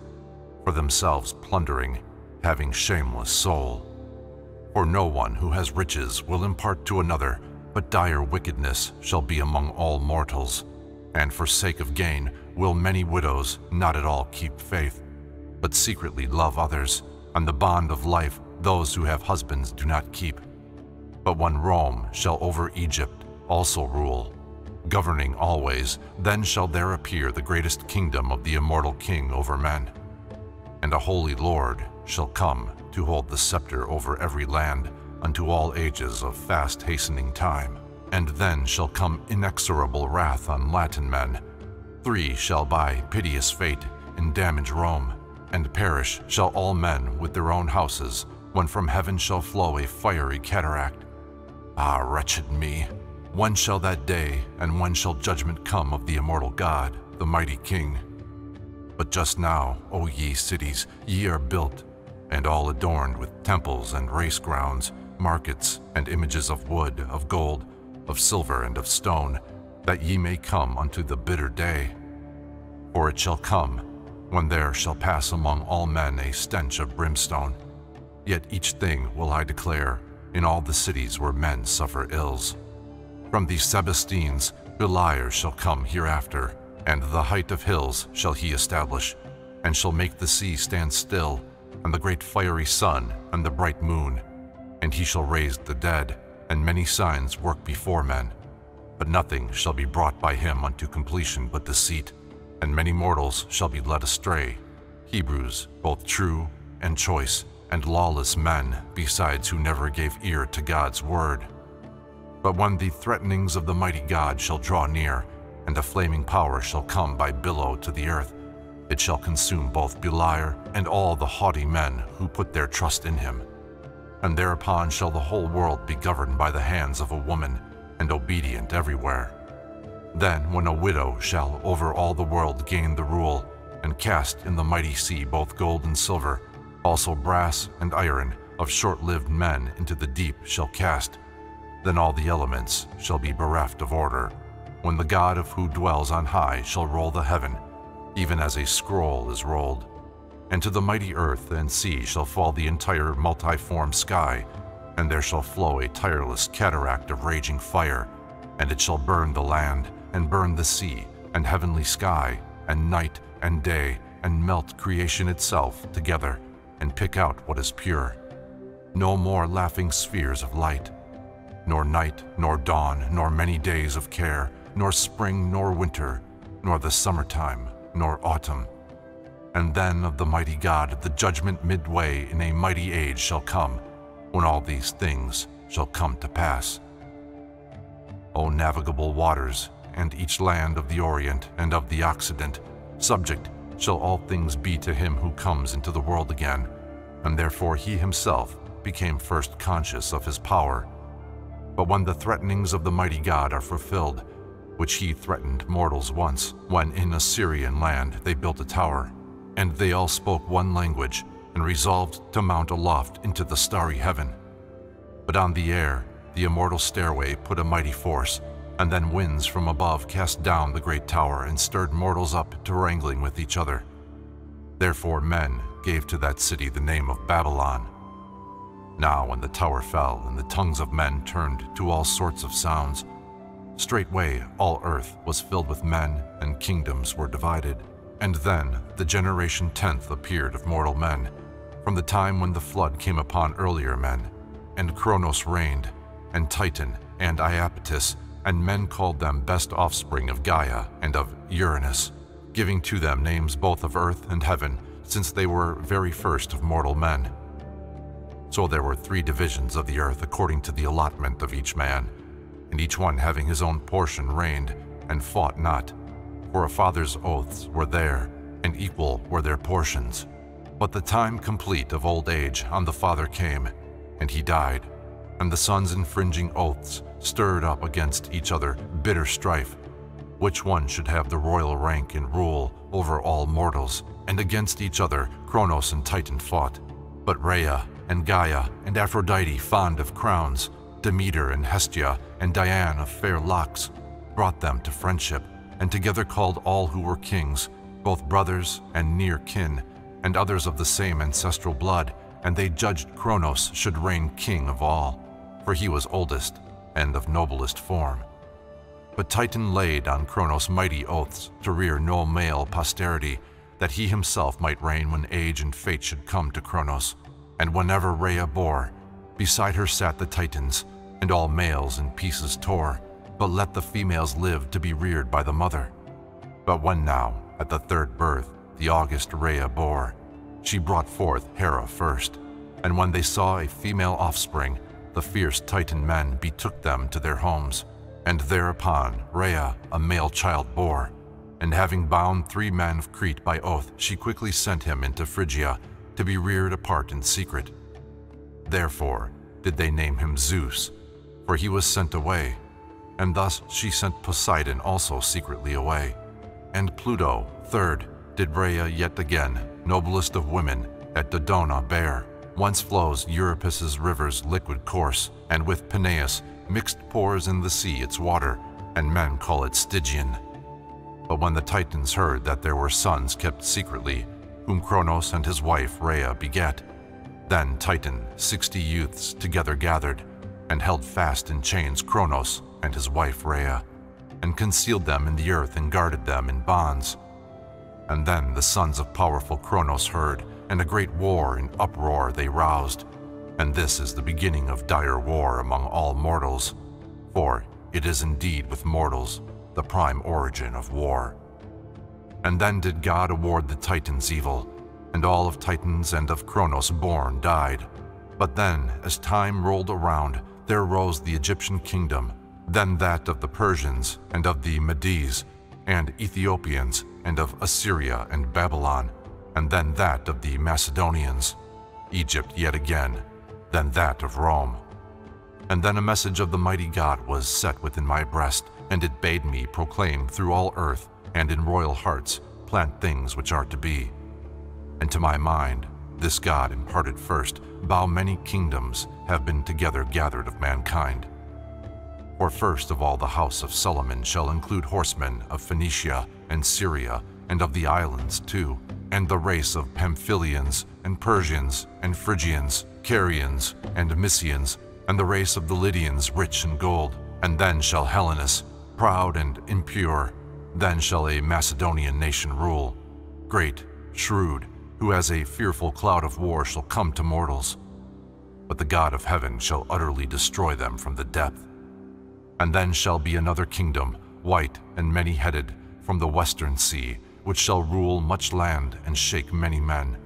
for themselves plundering, having shameless soul. For no one who has riches will impart to another, but dire wickedness shall be among all mortals, and for sake of gain will many widows not at all keep faith, but secretly love others, and the bond of life those who have husbands do not keep. But when Rome shall over Egypt also rule, governing always, then shall there appear the greatest kingdom of the immortal King over men. And a holy Lord shall come to hold the scepter over every land unto all ages of fast hastening time. And then shall come inexorable wrath on Latin men. Three shall by piteous fate endamage Rome, and perish shall all men with their own houses, when from heaven shall flow a fiery cataract. Ah, wretched me! When shall that day, and when shall judgment come of the immortal God, the mighty King? But just now, O ye cities, ye are built, and all adorned with temples and race grounds, markets, and images of wood, of gold, of silver, and of stone, that ye may come unto the bitter day. For it shall come, when there shall pass among all men a stench of brimstone. Yet each thing will I declare in all the cities where men suffer ills. From these Sebastenes Beliar shall come hereafter, and the height of hills shall he establish, and shall make the sea stand still, and the great fiery sun, and the bright moon. And he shall raise the dead, and many signs work before men. But nothing shall be brought by him unto completion but deceit, and many mortals shall be led astray. Hebrews, both true and choice, and lawless men, besides who never gave ear to God's word. But when the threatenings of the mighty God shall draw near, and a flaming power shall come by billow to the earth, it shall consume both Beliar and all the haughty men who put their trust in him. And thereupon shall the whole world be governed by the hands of a woman, and obedient everywhere. Then when a widow shall over all the world gain the rule, and cast in the mighty sea both gold and silver, also brass and iron of short-lived men into the deep shall cast, then all the elements shall be bereft of order, when the God of who dwells on high shall roll the heaven, even as a scroll is rolled. And to the mighty earth and sea shall fall the entire multiform sky, and there shall flow a tireless cataract of raging fire, and it shall burn the land, and burn the sea, and heavenly sky, and night and day, and melt creation itself together, and pick out what is pure. No more laughing spheres of light, nor night, nor dawn, nor many days of care, nor spring, nor winter, nor the summertime, nor autumn. And then of the mighty God the judgment midway in a mighty age shall come, when all these things shall come to pass. O navigable waters, and each land of the Orient and of the Occident, subject shall all things be to him who comes into the world again, and therefore he himself became first conscious of his power but when the threatenings of the mighty God are fulfilled, which he threatened mortals once, when in Assyrian land they built a tower, and they all spoke one language, and resolved to mount aloft into the starry heaven. But on the air, the immortal stairway put a mighty force, and then winds from above cast down the great tower and stirred mortals up to wrangling with each other. Therefore men gave to that city the name of Babylon, now when the tower fell and the tongues of men turned to all sorts of sounds, straightway all earth was filled with men and kingdoms were divided. And then the generation tenth appeared of mortal men, from the time when the flood came upon earlier men. And Kronos reigned, and Titan, and Iapetus, and men called them best offspring of Gaia and of Uranus, giving to them names both of earth and heaven, since they were very first of mortal men. So there were three divisions of the earth according to the allotment of each man, and each one having his own portion reigned, and fought not. For a father's oaths were there, and equal were their portions. But the time complete of old age on the father came, and he died, and the sons infringing oaths stirred up against each other bitter strife, which one should have the royal rank and rule over all mortals, and against each other Kronos and Titan fought. But Rhea and Gaia and Aphrodite fond of crowns, Demeter and Hestia and Dione of fair locks, brought them to friendship, and together called all who were kings, both brothers and near kin, and others of the same ancestral blood, and they judged Kronos should reign king of all, for he was oldest and of noblest form. But Titan laid on Kronos mighty oaths to rear no male posterity, that he himself might reign when age and fate should come to Kronos. And whenever Rhea bore, beside her sat the Titans, and all males in pieces tore, but let the females live to be reared by the mother. But when now, at the third birth, the august Rhea bore, she brought forth Hera first, and when they saw a female offspring, the fierce Titan men betook them to their homes, and thereupon Rhea a male child bore. And having bound three men of Crete by oath, she quickly sent him into Phrygia to be reared apart in secret. Therefore did they name him Zeus, for he was sent away, and thus she sent Poseidon also secretly away. And Pluto, third, did Rhea yet again, noblest of women, at Dodona bear, whence flows Europus' river's liquid course, and with Peneus mixed pours in the sea its water, and men call it Stygian. But when the Titans heard that there were sons kept secretly, whom Cronos and his wife Rhea begat, then Titan, sixty youths, together gathered, and held fast in chains Cronos and his wife Rhea, and concealed them in the earth and guarded them in bonds. And then the sons of powerful Cronos heard, and a great war and uproar they roused. And this is the beginning of dire war among all mortals, for it is indeed with mortals the prime origin of war. And then did God award the Titans evil, and all of Titans and of Cronos born died. But then, as time rolled around, there rose the Egyptian kingdom, then that of the Persians, and of the Medes, and Ethiopians, and of Assyria and Babylon, and then that of the Macedonians, Egypt yet again, then that of Rome. And then a message of the mighty God was set within my breast, and it bade me proclaim through all earth, and in royal hearts, plant things which are to be. And to my mind, this God imparted first, bow many kingdoms have been together gathered of mankind. For first of all the house of Solomon shall include horsemen of Phoenicia and Syria, and of the islands too, and the race of Pamphylians, and Persians, and Phrygians, Carians, and Mysians, and the race of the Lydians rich in gold. And then shall Helenus, proud and impure, then shall a Macedonian nation rule, great, shrewd, who as a fearful cloud of war shall come to mortals. But the God of heaven shall utterly destroy them from the depth. And then shall be another kingdom, white and many-headed, from the western sea, which shall rule much land and shake many men.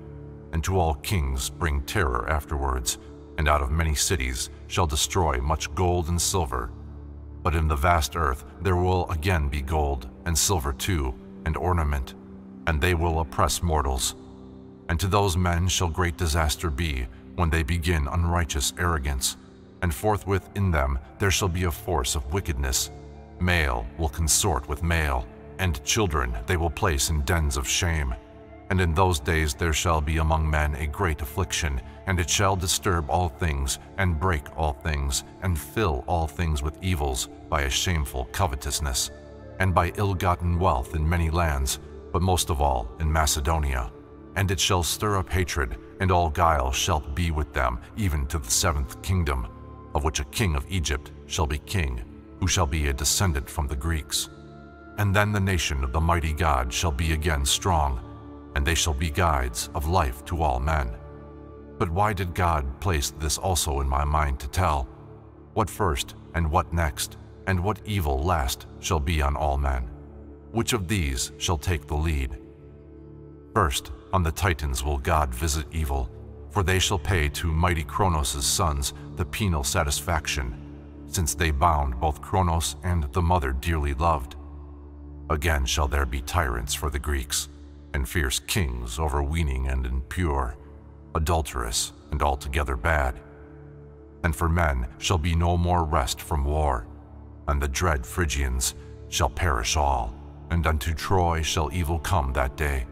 And to all kings bring terror afterwards, and out of many cities shall destroy much gold and silver. But in the vast earth there will again be gold, and silver too, and ornament, and they will oppress mortals. And to those men shall great disaster be, when they begin unrighteous arrogance, and forthwith in them there shall be a force of wickedness. Male will consort with male, and children they will place in dens of shame. And in those days there shall be among men a great affliction, and it shall disturb all things, and break all things, and fill all things with evils by a shameful covetousness, and by ill-gotten wealth in many lands, but most of all in Macedonia. And it shall stir up hatred, and all guile shall be with them, even to the seventh kingdom, of which a king of Egypt shall be king, who shall be a descendant from the Greeks. And then the nation of the mighty God shall be again strong, and they shall be guides of life to all men. But why did God place this also in my mind to tell? What first, and what next, and what evil last shall be on all men? Which of these shall take the lead? First, on the Titans will God visit evil, for they shall pay to mighty Cronos' sons the penal satisfaction, since they bound both Cronos and the mother dearly loved. Again shall there be tyrants for the Greeks, and fierce kings overweening and impure, adulterous and altogether bad. And for men shall be no more rest from war, and the dread Phrygians shall perish all, and unto Troy shall evil come that day,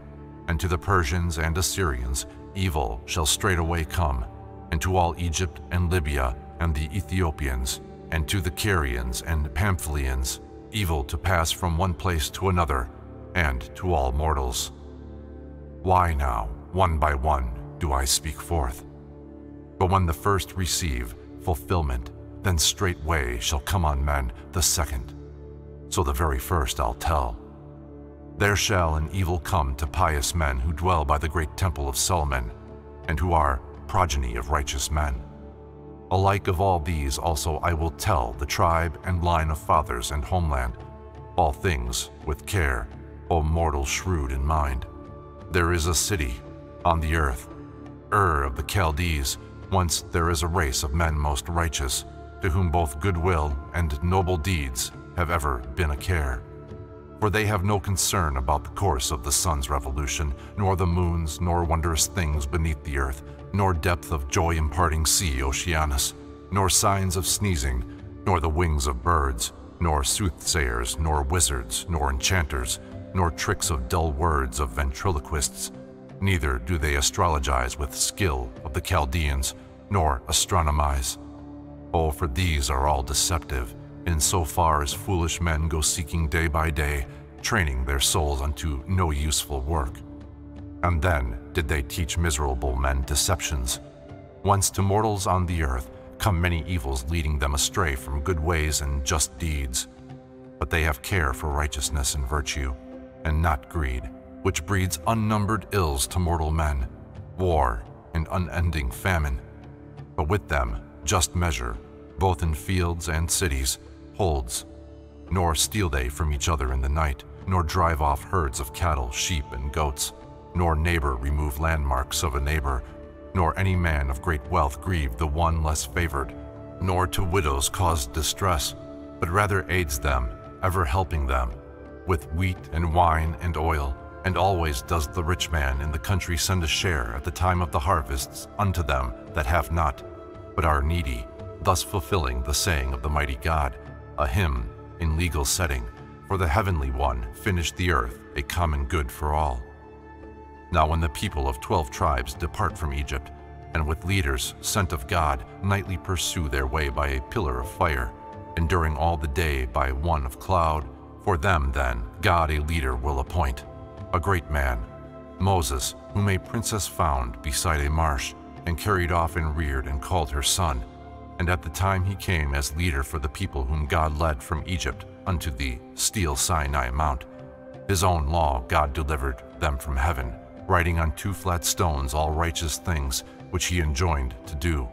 and to the Persians and Assyrians evil shall straightway come, and to all Egypt and Libya and the Ethiopians, and to the Carians and Pamphylians, evil to pass from one place to another, and to all mortals. Why now, one by one, do I speak forth? But when the first receive fulfillment, then straightway shall come on men the second. So the very first I'll tell. There shall an evil come to pious men who dwell by the great temple of Solomon, and who are progeny of righteous men. Alike of all these also I will tell the tribe and line of fathers and homeland, all things with care, O mortal shrewd in mind. There is a city on the earth, Ur of the Chaldees, once there is a race of men most righteous, to whom both goodwill and noble deeds have ever been a care. For they have no concern about the course of the sun's revolution, nor the moons, nor wondrous things beneath the earth, nor depth of joy-imparting sea Oceanus, nor signs of sneezing, nor the wings of birds, nor soothsayers, nor wizards, nor enchanters, nor tricks of dull words of ventriloquists, Neither do they astrologize with skill of the Chaldeans, nor astronomize. Oh, for these are all deceptive, in so far as foolish men go seeking day by day, training their souls unto no useful work. And then did they teach miserable men deceptions. Whence to mortals on the earth come many evils leading them astray from good ways and just deeds. But they have care for righteousness and virtue, and not greed which breeds unnumbered ills to mortal men, war and unending famine. But with them, just measure, both in fields and cities, holds. Nor steal they from each other in the night, nor drive off herds of cattle, sheep, and goats, nor neighbor remove landmarks of a neighbor, nor any man of great wealth grieve the one less favored, nor to widows cause distress, but rather aids them, ever helping them, with wheat and wine and oil, and always does the rich man in the country send a share at the time of the harvests unto them that have not, but are needy, thus fulfilling the saying of the mighty God, a hymn in legal setting, for the heavenly one finished the earth a common good for all. Now when the people of twelve tribes depart from Egypt, and with leaders sent of God nightly pursue their way by a pillar of fire, and during all the day by one of cloud, for them then God a leader will appoint, a great man, Moses, whom a princess found beside a marsh, and carried off and reared and called her son. And at the time he came as leader for the people whom God led from Egypt unto the steel Sinai mount. His own law God delivered them from heaven, writing on two flat stones all righteous things which he enjoined to do.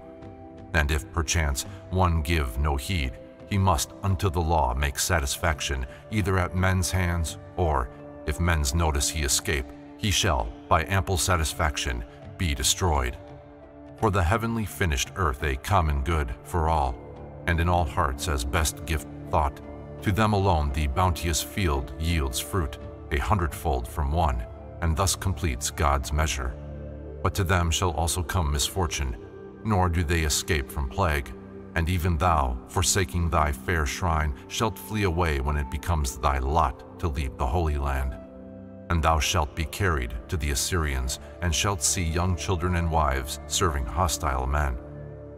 And if perchance one give no heed, he must unto the law make satisfaction either at men's hands or if men's notice he escape, he shall, by ample satisfaction, be destroyed. For the heavenly finished earth a common good for all, and in all hearts as best gift thought, to them alone the bounteous field yields fruit, a hundredfold from one, and thus completes God's measure. But to them shall also come misfortune, nor do they escape from plague. And even thou, forsaking thy fair shrine, shalt flee away when it becomes thy lot to leave the Holy Land. And thou shalt be carried to the Assyrians, and shalt see young children and wives serving hostile men.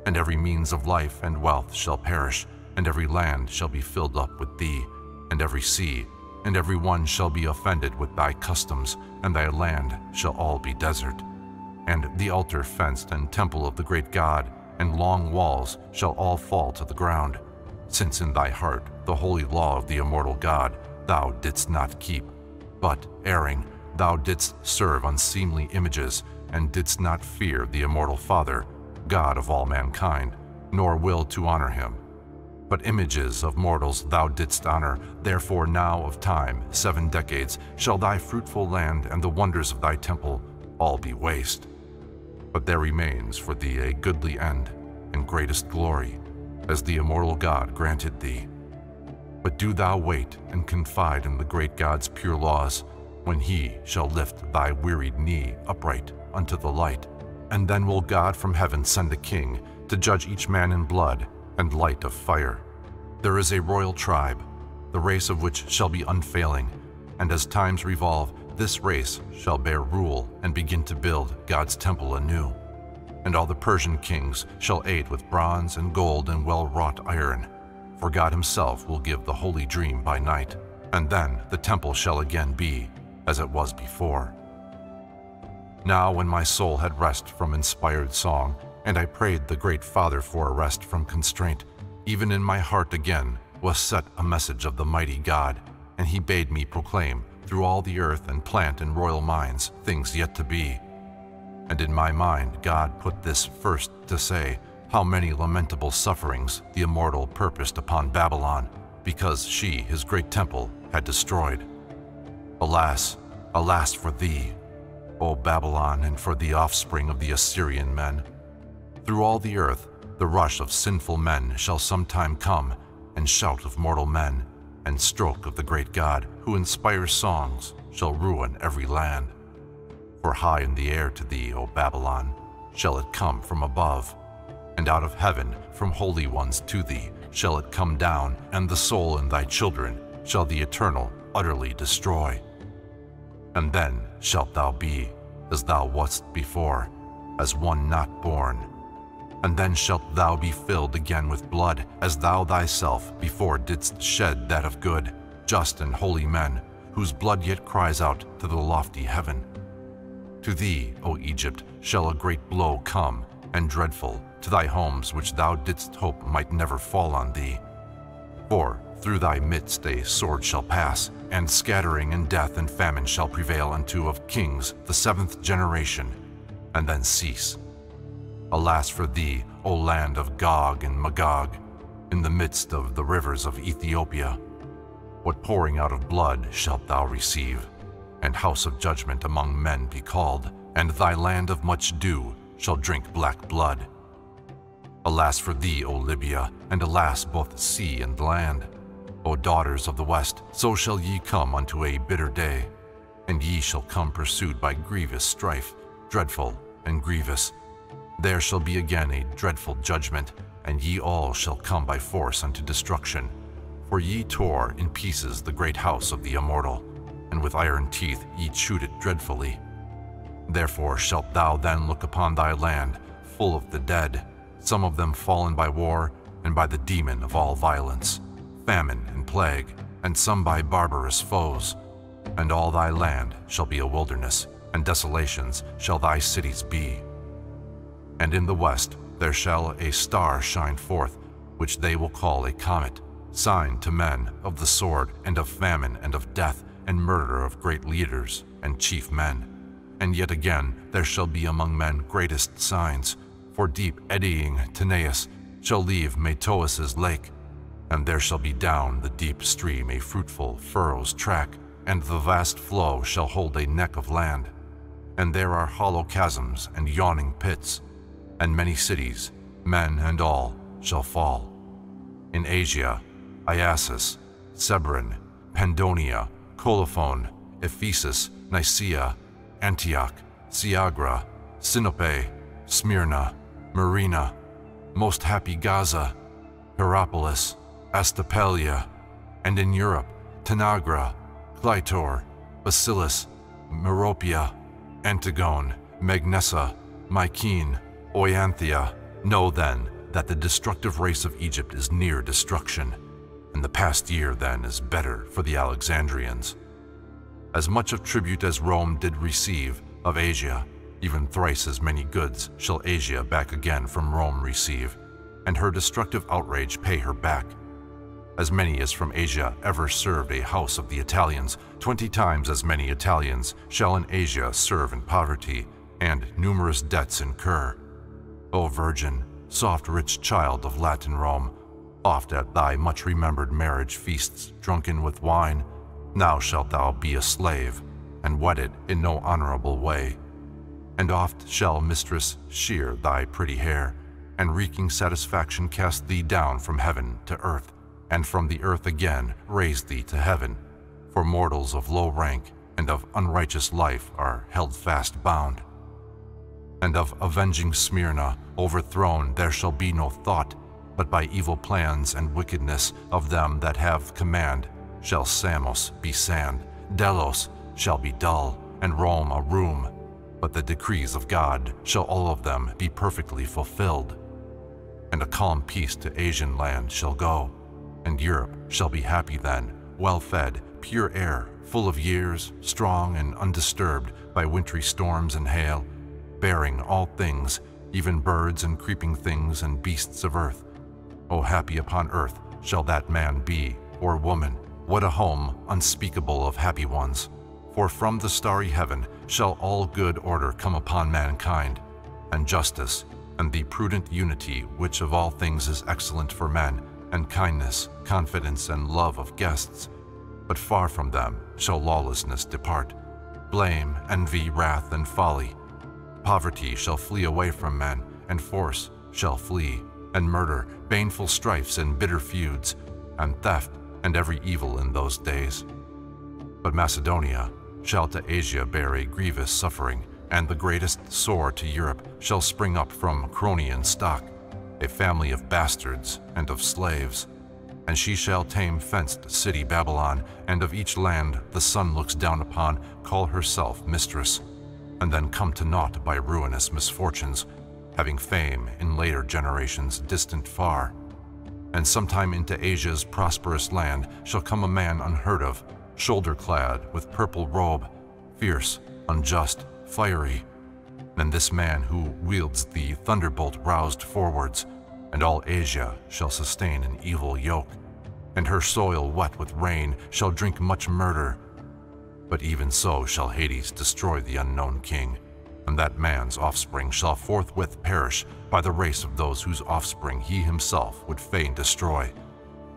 And every means of life and wealth shall perish, and every land shall be filled up with thee, and every sea, and every one shall be offended with thy customs, and thy land shall all be desert. And the altar fenced and temple of the great God, and long walls shall all fall to the ground, since in thy heart the holy law of the immortal God thou didst not keep, but, erring, thou didst serve unseemly images, and didst not fear the immortal Father, God of all mankind, nor will to honor him. But images of mortals thou didst honor, therefore now of time, seven decades, shall thy fruitful land and the wonders of thy temple all be waste. But there remains for thee a goodly end and greatest glory, as the immortal God granted thee. But do thou wait and confide in the great God's pure laws, when he shall lift thy wearied knee upright unto the light. And then will God from heaven send a king to judge each man in blood and light of fire. There is a royal tribe, the race of which shall be unfailing, and as times revolve, this race shall bear rule and begin to build God's temple anew. And all the Persian kings shall aid with bronze and gold and well-wrought iron, for God himself will give the holy dream by night, and then the temple shall again be as it was before. Now when my soul had rest from inspired song, and I prayed the great Father for a rest from constraint, even in my heart again was set a message of the mighty God, and he bade me proclaim through all the earth and plant in royal minds things yet to be. And in my mind God put this first to say, how many lamentable sufferings the immortal purposed upon Babylon, because she his great temple had destroyed. Alas, alas for thee, O Babylon, and for the offspring of the Assyrian men. Through all the earth the rush of sinful men shall sometime come, and shout of mortal men, and stroke of the great God, who inspires songs, shall ruin every land. For high in the air to thee, O Babylon, shall it come from above, and out of heaven from holy ones to thee shall it come down, and the soul in thy children shall the Eternal utterly destroy. And then shalt thou be as thou wast before, as one not born. And then shalt thou be filled again with blood, as thou thyself before didst shed that of good, just and holy men, whose blood yet cries out to the lofty heaven. To thee, O Egypt, shall a great blow come, and dreadful, to thy homes which thou didst hope might never fall on thee. For through thy midst a sword shall pass, and scattering and death and famine shall prevail unto of kings the seventh generation, and then cease. Alas for thee, O land of Gog and Magog, in the midst of the rivers of Ethiopia. What pouring out of blood shalt thou receive, and house of judgment among men be called, and thy land of much dew shall drink black blood. Alas for thee, O Libya, and alas both sea and land. O daughters of the west, so shall ye come unto a bitter day, and ye shall come pursued by grievous strife, dreadful and grievous. There shall be again a dreadful judgment, and ye all shall come by force unto destruction. For ye tore in pieces the great house of the immortal, and with iron teeth ye chewed it dreadfully. Therefore shalt thou then look upon thy land, full of the dead, some of them fallen by war and by the demon of all violence famine and plague, and some by barbarous foes. And all thy land shall be a wilderness, and desolations shall thy cities be. And in the west there shall a star shine forth, which they will call a comet, sign to men of the sword, and of famine, and of death, and murder of great leaders and chief men. And yet again there shall be among men greatest signs, for deep eddying Tanais shall leave Maeotis's lake, and there shall be down the deep stream a fruitful furrow's track, and the vast flow shall hold a neck of land. And there are hollow chasms and yawning pits, and many cities, men and all, shall fall. In Asia, Iasus, Sebron, Pandonia, Colophon, Ephesus, Nicaea, Antioch, Syagra, Sinope, Smyrna, Marina, most happy Gaza, Hierapolis, Astypalaea, and in Europe, Tanagra, Clitor, Basilis, Meropia, Antigone, Magnessa, Mycene, Oiantheia. Know then that the destructive race of Egypt is near destruction, and the past year then is better for the Alexandrians. As much of tribute as Rome did receive of Asia, even thrice as many goods shall Asia back again from Rome receive, and her destructive outrage pay her back, as many as from Asia ever served a house of the Italians, twenty times as many Italians shall in Asia serve in poverty, and numerous debts incur. O Virgin, soft rich child of Latin Rome, oft at thy much remembered marriage feasts drunken with wine, now shalt thou be a slave, and wedded in no honorable way. And oft shall mistress shear thy pretty hair, and wreaking satisfaction cast thee down from heaven to earth, and from the earth again raise thee to heaven. For mortals of low rank and of unrighteous life are held fast bound. And of avenging Smyrna overthrown there shall be no thought, but by evil plans and wickedness of them that have command shall Samos be sand, Delos shall be dull, and Rome a room. But the decrees of God shall all of them be perfectly fulfilled. And a calm peace to Asian land shall go, and Europe shall be happy then, well fed, pure air, full of years, strong and undisturbed by wintry storms and hail, bearing all things, even birds and creeping things and beasts of earth. O happy upon earth shall that man be, or woman, what a home unspeakable of happy ones. For from the starry heaven shall all good order come upon mankind, and justice, and the prudent unity which of all things is excellent for men, and kindness, confidence, and love of guests. But far from them shall lawlessness depart, blame, envy, wrath, and folly. Poverty shall flee away from men, and force shall flee, and murder, baneful strifes, and bitter feuds, and theft, and every evil in those days. But Macedonia shall to Asia bear a grievous suffering, and the greatest sore to Europe shall spring up from Cronian stock, a family of bastards and of slaves. And she shall tame fenced city Babylon, and of each land the sun looks down upon, call herself mistress, and then come to naught by ruinous misfortunes, having fame in later generations distant far. And sometime into Asia's prosperous land shall come a man unheard of, shoulder-clad with purple robe, fierce, unjust, fiery. And this man who wields the thunderbolt roused forwards, and all Asia shall sustain an evil yoke, and her soil wet with rain shall drink much murder. But even so shall Hades destroy the unknown king, and that man's offspring shall forthwith perish by the race of those whose offspring he himself would fain destroy,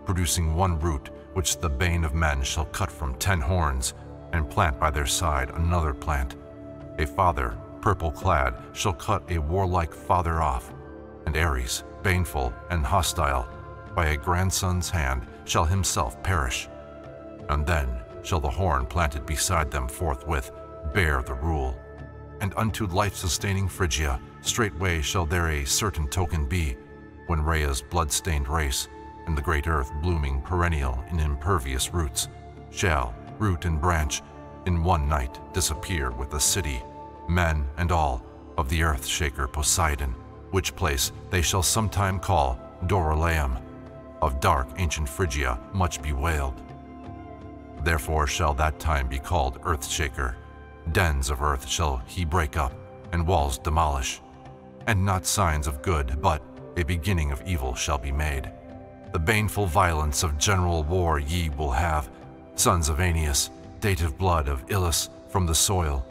producing one root which the bane of men shall cut from ten horns, and plant by their side another plant. A father, purple-clad, shall cut a warlike father off, and Ares, baneful and hostile, by a grandson's hand shall himself perish. And then shall the horn planted beside them forthwith bear the rule. And unto life-sustaining Phrygia straightway shall there a certain token be, when Rhea's blood-stained race, and the great earth blooming perennial in impervious roots, shall, root and branch, in one night disappear with the city, men and all, of the earth shaker Poseidon, which place they shall sometime call Dorylaeum, of dark ancient Phrygia much bewailed. Therefore shall that time be called Earthshaker. Dens of earth shall he break up, and walls demolish. And not signs of good, but a beginning of evil shall be made. The baneful violence of general war ye will have, sons of Aeneas, dative blood of Ilus from the soil.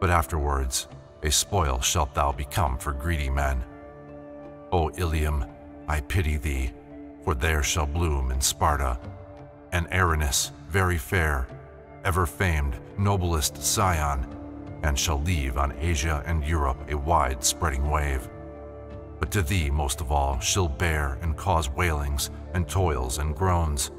But afterwards, a spoil shalt thou become for greedy men. O Ilium, I pity thee, for there shall bloom in Sparta an Erinys very fair, ever famed, noblest scion, and shall leave on Asia and Europe a wide spreading wave. But to thee most of all she'll bear and cause wailings and toils and groans.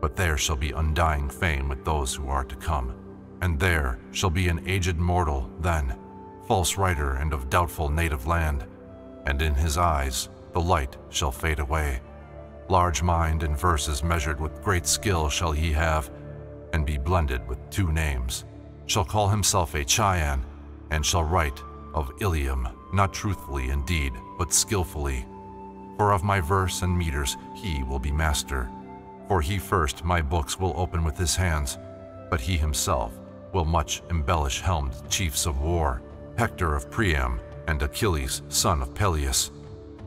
But there shall be undying fame with those who are to come, and there shall be an aged mortal then, false writer and of doubtful native land, and in his eyes the light shall fade away. Large mind and verses measured with great skill shall he have, and be blended with two names, shall call himself a Chian, and shall write of Ilium, not truthfully indeed, but skillfully. For of my verse and meters he will be master. For he first my books will open with his hands, but he himself will much embellish helmed chiefs of war, Hector of Priam, and Achilles, son of Peleus,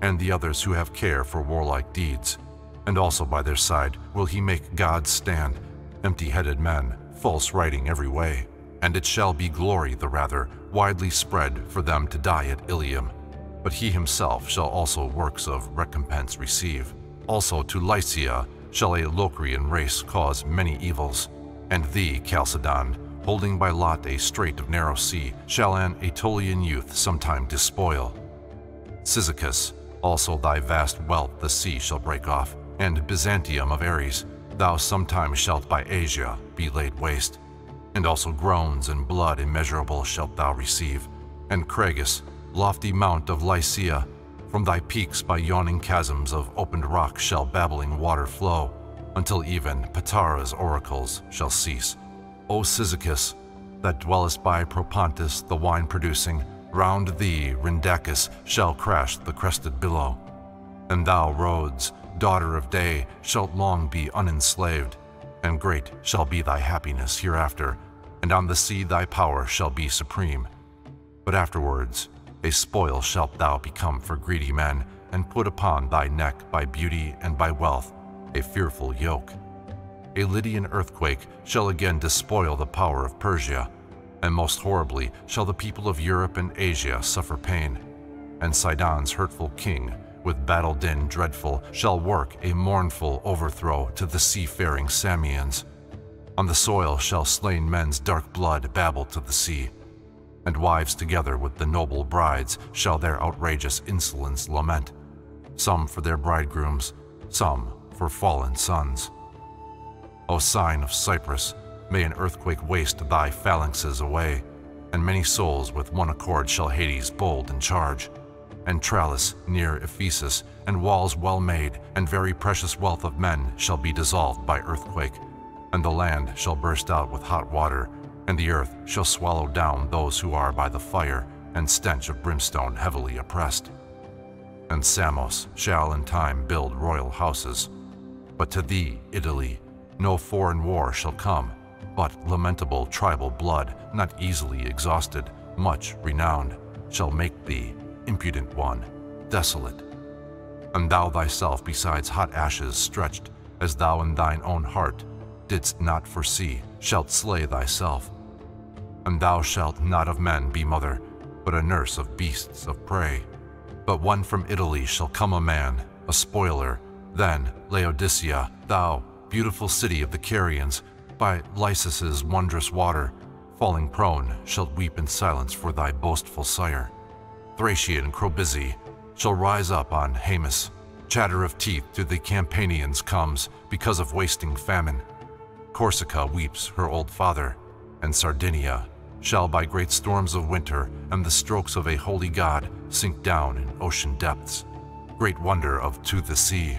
and the others who have care for warlike deeds. And also by their side will he make gods stand, empty-headed men, false writing every way. And it shall be glory the rather, widely spread for them to die at Ilium. But he himself shall also works of recompense receive. Also to Lycia shall a Locrian race cause many evils. And thee, Chalcedon, holding by lot a strait of narrow sea, shall an Aetolian youth sometime despoil. Cyzicus, also thy vast wealth the sea shall break off, and Byzantium of Ares, thou sometime shalt by Asia be laid waste. And also groans and blood immeasurable shalt thou receive, and Cragus, lofty mount of Lycia, from thy peaks by yawning chasms of opened rock shall babbling water flow, until even Patara's oracles shall cease. O Cyzicus, that dwellest by Propontis the wine producing, round thee Rhyndacus shall crash the crested billow. And thou, Rhodes, daughter of day, shalt long be unenslaved, and great shall be thy happiness hereafter, and on the sea thy power shall be supreme. But afterwards, a spoil shalt thou become for greedy men, and put upon thy neck by beauty and by wealth a fearful yoke. A Lydian earthquake shall again despoil the power of Persia, and most horribly shall the people of Europe and Asia suffer pain. and Sidon's hurtful king, with battle din dreadful, shall work a mournful overthrow to the seafaring Samians. On the soil shall slain men's dark blood babble to the sea, and wives together with the noble brides shall their outrageous insolence lament, some for their bridegrooms, some for fallen sons. O sign of Cyprus, may an earthquake waste thy phalanxes away, and many souls with one accord shall Hades bold and charge. And Tralles near Ephesus, and walls well made, and very precious wealth of men shall be dissolved by earthquake, and the land shall burst out with hot water, and the earth shall swallow down those who are by the fire, and stench of brimstone heavily oppressed. And Samos shall in time build royal houses. But to thee, Italy, no foreign war shall come, but lamentable tribal blood, not easily exhausted, much renowned, shall make thee, impudent one, desolate. And thou thyself besides hot ashes stretched, as thou in thine own heart didst not foresee, shalt slay thyself. And thou shalt not of men be mother, but a nurse of beasts of prey. But one from Italy shall come a man, a spoiler. Then, Laodicea, thou, beautiful city of the Carians, by Lycus's wondrous water, falling prone, shalt weep in silence for thy boastful sire. Thracian Crobizi shall rise up on Haemus. Chatter of teeth to the Campanians comes because of wasting famine. Corsica weeps her old father, and Sardinia shall by great storms of winter and the strokes of a holy god sink down in ocean depths. Great wonder of to the sea.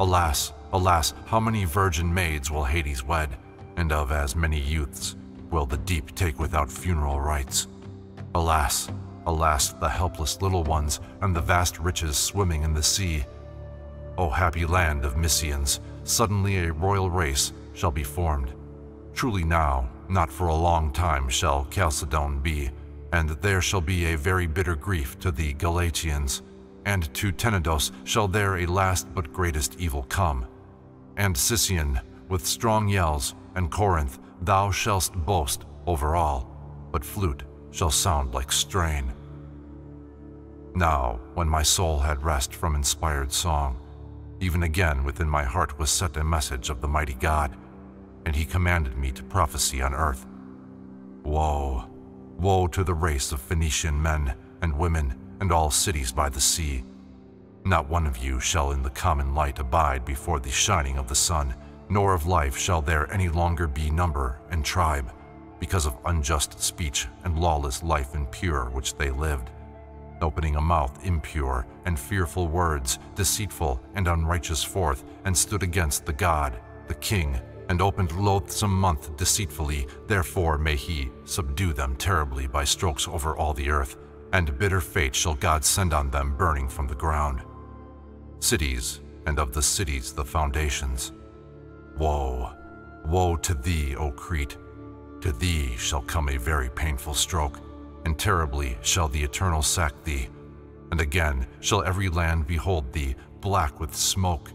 Alas, Alas, how many virgin maids will Hades wed, and of as many youths will the deep take without funeral rites? Alas, alas, the helpless little ones and the vast riches swimming in the sea. O happy land of Mysians, suddenly a royal race shall be formed. Truly now, not for a long time shall Chalcedon be, and there shall be a very bitter grief to the Galatians, and to Tenedos shall there a last but greatest evil come and Sicyon with strong yells, and Corinth thou shalt boast over all, but flute shall sound like strain. Now, when my soul had rest from inspired song, even again within my heart was set a message of the mighty God, and he commanded me to prophesy on earth. Woe, woe to the race of Phoenician men and women and all cities by the sea, not one of you shall in the common light abide before the shining of the sun, nor of life shall there any longer be number and tribe, because of unjust speech and lawless life impure which they lived, opening a mouth impure and fearful words, deceitful and unrighteous forth, and stood against the God, the King, and opened loathsome month deceitfully, therefore may he subdue them terribly by strokes over all the earth, and bitter fate shall God send on them burning from the ground cities, and of the cities the foundations. Woe, woe to thee, O Crete! To thee shall come a very painful stroke, and terribly shall the Eternal sack thee. And again shall every land behold thee, black with smoke.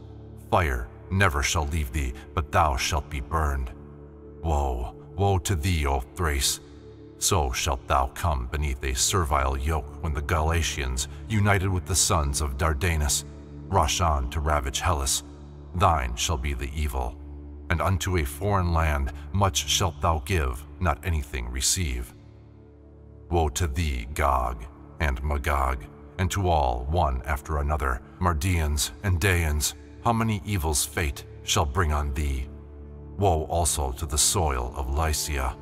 Fire never shall leave thee, but thou shalt be burned. Woe, woe to thee, O Thrace! So shalt thou come beneath a servile yoke when the Galatians, united with the sons of Dardanus, rush on to ravage Hellas. Thine shall be the evil, and unto a foreign land much shalt thou give, not anything receive. Woe to thee, Gog and Magog, and to all, one after another, Mardians and Daeans, how many evils fate shall bring on thee. Woe also to the soil of Lycia,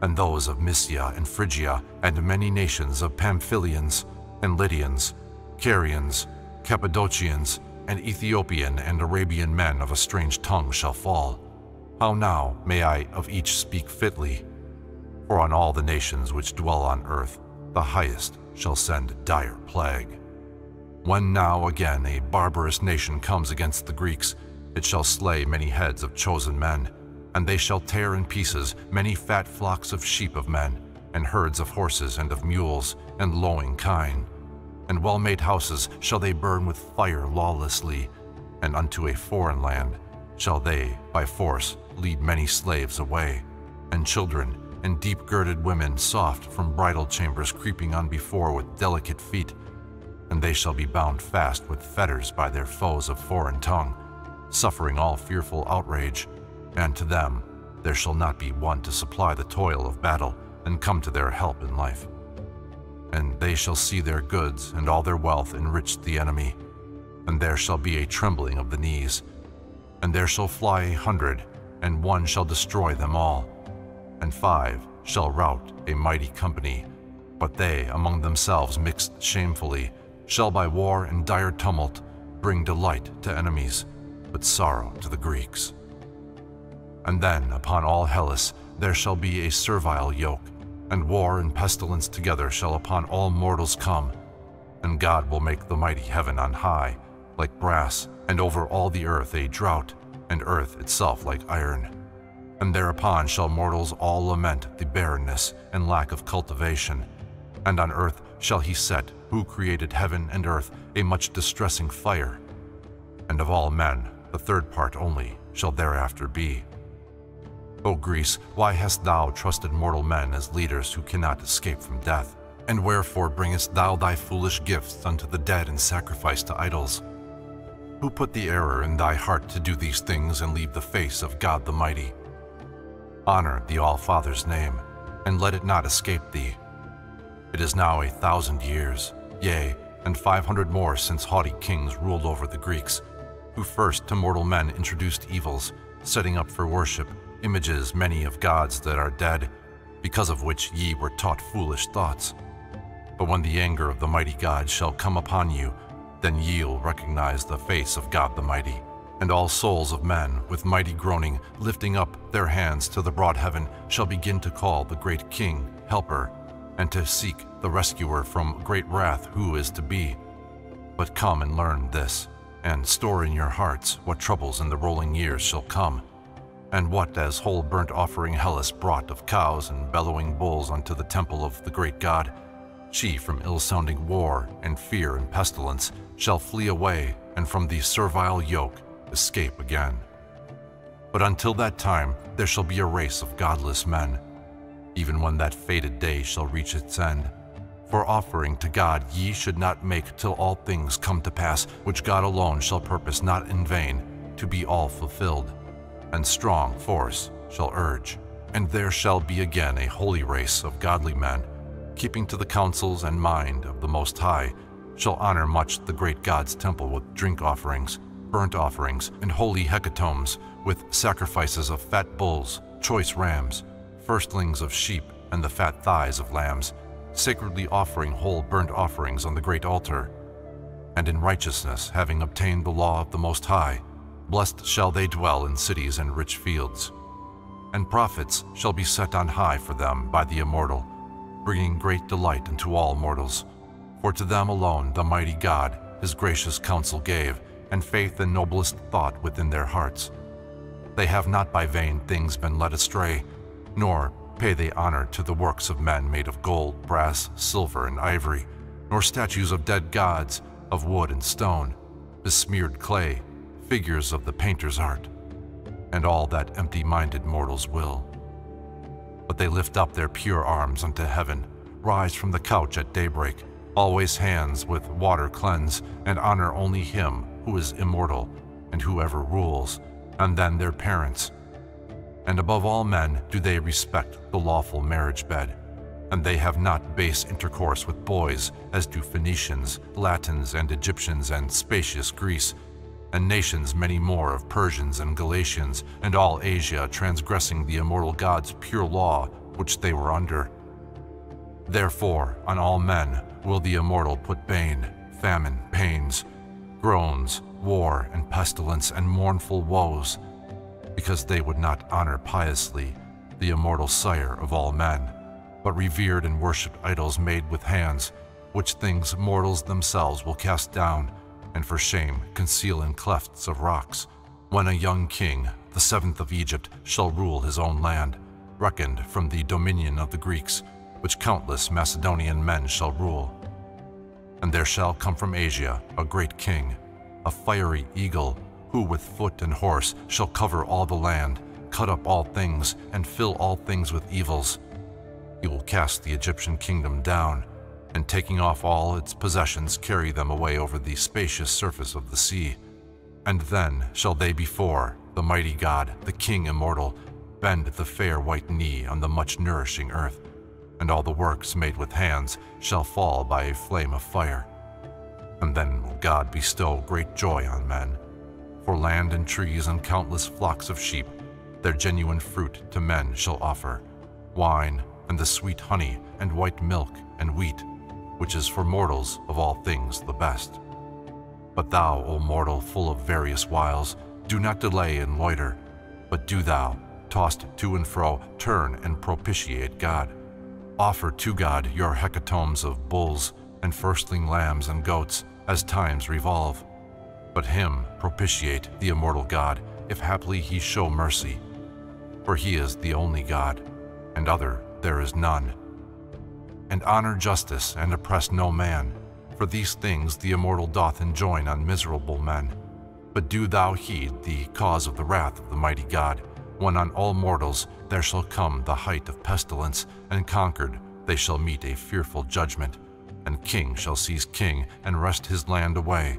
and those of Mysia and Phrygia, and many nations of Pamphylians, and Lydians, Carians, Cappadocians, and Ethiopian and Arabian men of a strange tongue shall fall. How now may I of each speak fitly? For on all the nations which dwell on earth, the highest shall send dire plague. When now again a barbarous nation comes against the Greeks, it shall slay many heads of chosen men, and they shall tear in pieces many fat flocks of sheep of men, and herds of horses and of mules, and lowing kine and well-made houses shall they burn with fire lawlessly, and unto a foreign land shall they by force lead many slaves away, and children, and deep girded women, soft from bridal chambers, creeping on before with delicate feet. And they shall be bound fast with fetters by their foes of foreign tongue, suffering all fearful outrage. And to them there shall not be one to supply the toil of battle and come to their help in life. And they shall see their goods and all their wealth enriched the enemy, and there shall be a trembling of the knees. And there shall fly a hundred, and one shall destroy them all. And five shall rout a mighty company, but they among themselves mixed shamefully, shall by war and dire tumult bring delight to enemies, but sorrow to the Greeks. And then upon all Hellas there shall be a servile yoke, and war and pestilence together shall upon all mortals come. And God will make the mighty heaven on high, like brass, and over all the earth a drought, and earth itself like iron. And thereupon shall mortals all lament the barrenness and lack of cultivation. And on earth shall he set, who created heaven and earth, a much distressing fire. And of all men, the third part only shall thereafter be. O Greece, why hast thou trusted mortal men as leaders who cannot escape from death? And wherefore bringest thou thy foolish gifts unto the dead and sacrifice to idols? Who put the error in thy heart to do these things and leave the face of God the Mighty? Honor the All-Father's name, and let it not escape thee. It is now a thousand years, yea, and five hundred more since haughty kings ruled over the Greeks, who first to mortal men introduced evils, setting up for worship images many of gods that are dead, because of which ye were taught foolish thoughts. But when the anger of the mighty God shall come upon you, then ye'll recognize the face of God the Mighty, and all souls of men, with mighty groaning, lifting up their hands to the broad heaven, shall begin to call the great King, Helper, and to seek the rescuer from great wrath who is to be. But come and learn this, and store in your hearts what troubles in the rolling years shall come, and what as whole burnt offering Hellas brought of cows and bellowing bulls unto the temple of the great God, she from ill-sounding war and fear and pestilence shall flee away and from the servile yoke escape again. But until that time there shall be a race of godless men, even when that fated day shall reach its end. For offering to God ye should not make till all things come to pass, which God alone shall purpose not in vain, to be all fulfilled and strong force shall urge. And there shall be again a holy race of godly men, keeping to the counsels and mind of the Most High, shall honor much the great God's temple with drink offerings, burnt offerings, and holy hecatombs, with sacrifices of fat bulls, choice rams, firstlings of sheep, and the fat thighs of lambs, sacredly offering whole burnt offerings on the great altar. And in righteousness, having obtained the law of the Most High, Blessed shall they dwell in cities and rich fields. And prophets shall be set on high for them by the immortal, bringing great delight unto all mortals. For to them alone the mighty God his gracious counsel gave, and faith and noblest thought within their hearts. They have not by vain things been led astray, nor pay they honor to the works of men made of gold, brass, silver, and ivory, nor statues of dead gods, of wood and stone, besmeared clay, figures of the painter's art, and all that empty-minded mortals will. But they lift up their pure arms unto heaven, rise from the couch at daybreak, always hands with water cleanse, and honor only him who is immortal and whoever rules, and then their parents. And above all men do they respect the lawful marriage bed, and they have not base intercourse with boys, as do Phoenicians, Latins, and Egyptians, and spacious Greece, and nations many more of Persians and Galatians, and all Asia transgressing the immortal God's pure law which they were under. Therefore, on all men will the immortal put bane, famine, pains, groans, war, and pestilence, and mournful woes, because they would not honor piously the immortal sire of all men, but revered and worshipped idols made with hands, which things mortals themselves will cast down, and for shame conceal in clefts of rocks, when a young king, the seventh of Egypt, shall rule his own land, reckoned from the dominion of the Greeks, which countless Macedonian men shall rule. And there shall come from Asia a great king, a fiery eagle, who with foot and horse shall cover all the land, cut up all things, and fill all things with evils, He will cast the Egyptian kingdom down, and taking off all its possessions, carry them away over the spacious surface of the sea. And then shall they before the mighty God, the King immortal, bend the fair white knee on the much nourishing earth, and all the works made with hands shall fall by a flame of fire. And then will God bestow great joy on men, for land and trees and countless flocks of sheep, their genuine fruit to men shall offer, wine and the sweet honey and white milk and wheat, which is for mortals of all things the best. But thou, O mortal, full of various wiles, do not delay and loiter, but do thou, tossed to and fro, turn and propitiate God. Offer to God your hecatombs of bulls and firstling lambs and goats as times revolve. But him propitiate the immortal God, if haply he show mercy. For he is the only God, and other there is none. And honor justice and oppress no man, for these things the immortal doth enjoin on miserable men. But do thou heed the cause of the wrath of the mighty God, when on all mortals there shall come the height of pestilence, and conquered they shall meet a fearful judgment, and king shall seize king and wrest his land away.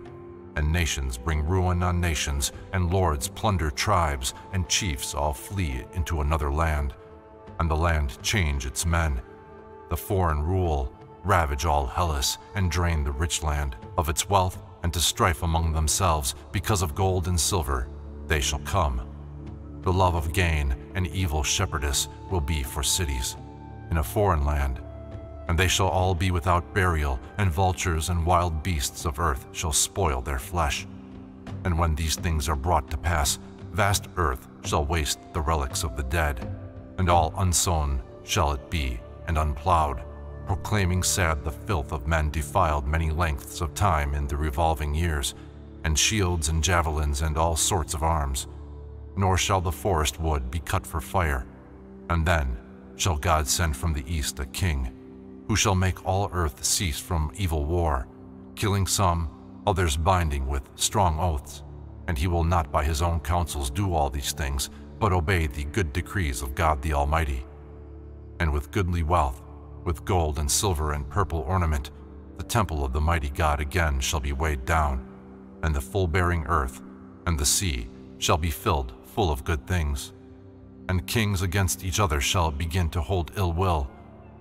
And nations bring ruin on nations, and lords plunder tribes, and chiefs all flee into another land. And the land change its men. The foreign rule ravage all Hellas, and drain the rich land of its wealth, and to strife among themselves because of gold and silver they shall come. The love of gain and evil shepherdess will be for cities in a foreign land, and they shall all be without burial, and vultures and wild beasts of earth shall spoil their flesh. And when these things are brought to pass, vast earth shall waste the relics of the dead, and all unsown shall it be, and unplowed, proclaiming sad the filth of men defiled many lengths of time in the revolving years, and shields and javelins and all sorts of arms. Nor shall the forest wood be cut for fire. And then shall God send from the east a king, who shall make all earth cease from evil war, killing some, others binding with strong oaths. And he will not by his own counsels do all these things, but obey the good decrees of God the Almighty. And with goodly wealth with gold and silver and purple ornament, the temple of the mighty God again shall be weighed down, and the full-bearing earth and the sea shall be filled full of good things. And kings against each other shall begin to hold ill will,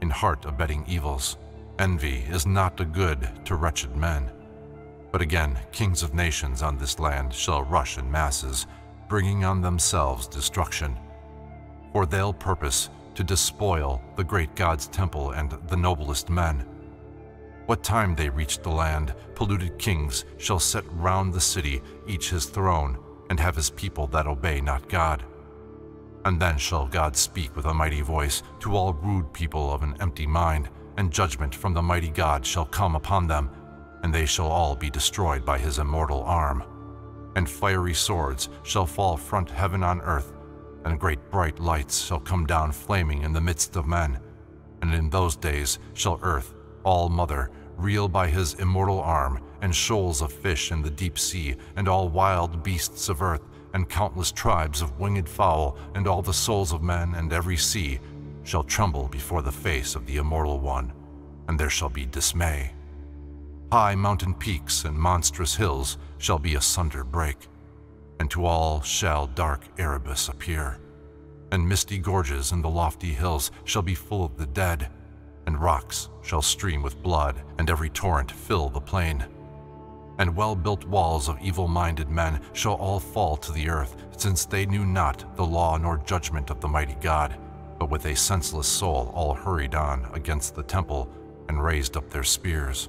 in heart abetting evils. Envy is not a good to wretched men. But again, kings of nations on this land shall rush in masses, bringing on themselves destruction. For they'll purpose to despoil the great God's temple and the noblest men. What time they reach the land, polluted kings shall set round the city, each his throne, and have his people that obey not God. And then shall God speak with a mighty voice to all rude people of an empty mind, and judgment from the mighty God shall come upon them, and they shall all be destroyed by his immortal arm. And fiery swords shall fall front heaven on earth, and great bright lights shall come down flaming in the midst of men. And in those days shall earth, all mother, reel by his immortal arm, and shoals of fish in the deep sea, and all wild beasts of earth, and countless tribes of winged fowl, and all the souls of men, and every sea, shall tremble before the face of the Immortal One, and there shall be dismay. High mountain peaks and monstrous hills shall be asunder break, and to all shall dark Erebus appear. And misty gorges in the lofty hills shall be full of the dead, and rocks shall stream with blood, and every torrent fill the plain. And well-built walls of evil-minded men shall all fall to the earth, since they knew not the law nor judgment of the mighty God, but with a senseless soul all hurried on against the temple, and raised up their spears.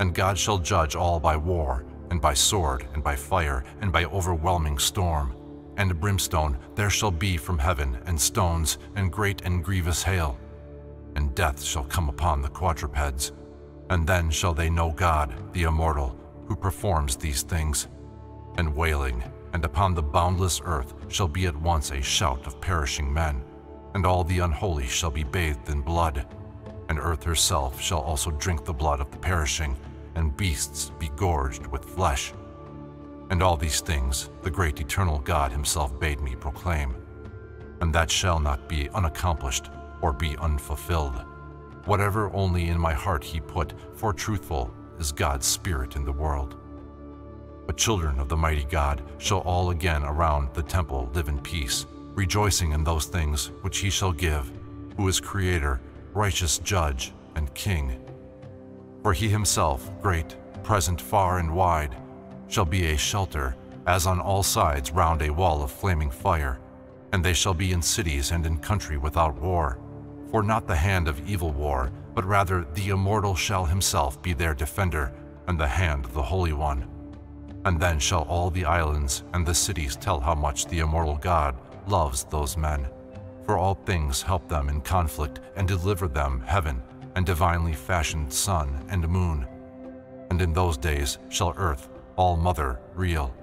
And God shall judge all by war, and by sword, and by fire, and by overwhelming storm. And brimstone there shall be from heaven, and stones, and great and grievous hail. And death shall come upon the quadrupeds. And then shall they know God, the immortal, who performs these things. And wailing, and upon the boundless earth shall be at once a shout of perishing men, and all the unholy shall be bathed in blood. And earth herself shall also drink the blood of the perishing, and beasts be gorged with flesh. And all these things the great eternal God himself bade me proclaim. And that shall not be unaccomplished or be unfulfilled. Whatever only in my heart he put, for truthful is God's Spirit in the world. But children of the mighty God shall all again around the temple live in peace, rejoicing in those things which he shall give, who is Creator, righteous Judge, and King. For he himself, great, present far and wide, shall be a shelter, as on all sides round a wall of flaming fire, and they shall be in cities and in country without war. For not the hand of evil war, but rather the immortal shall himself be their defender, and the hand of the Holy One. And then shall all the islands and the cities tell how much the immortal God loves those men. For all things help them in conflict and deliver them heaven and divinely fashioned sun and moon. And in those days shall earth, all mother, reel.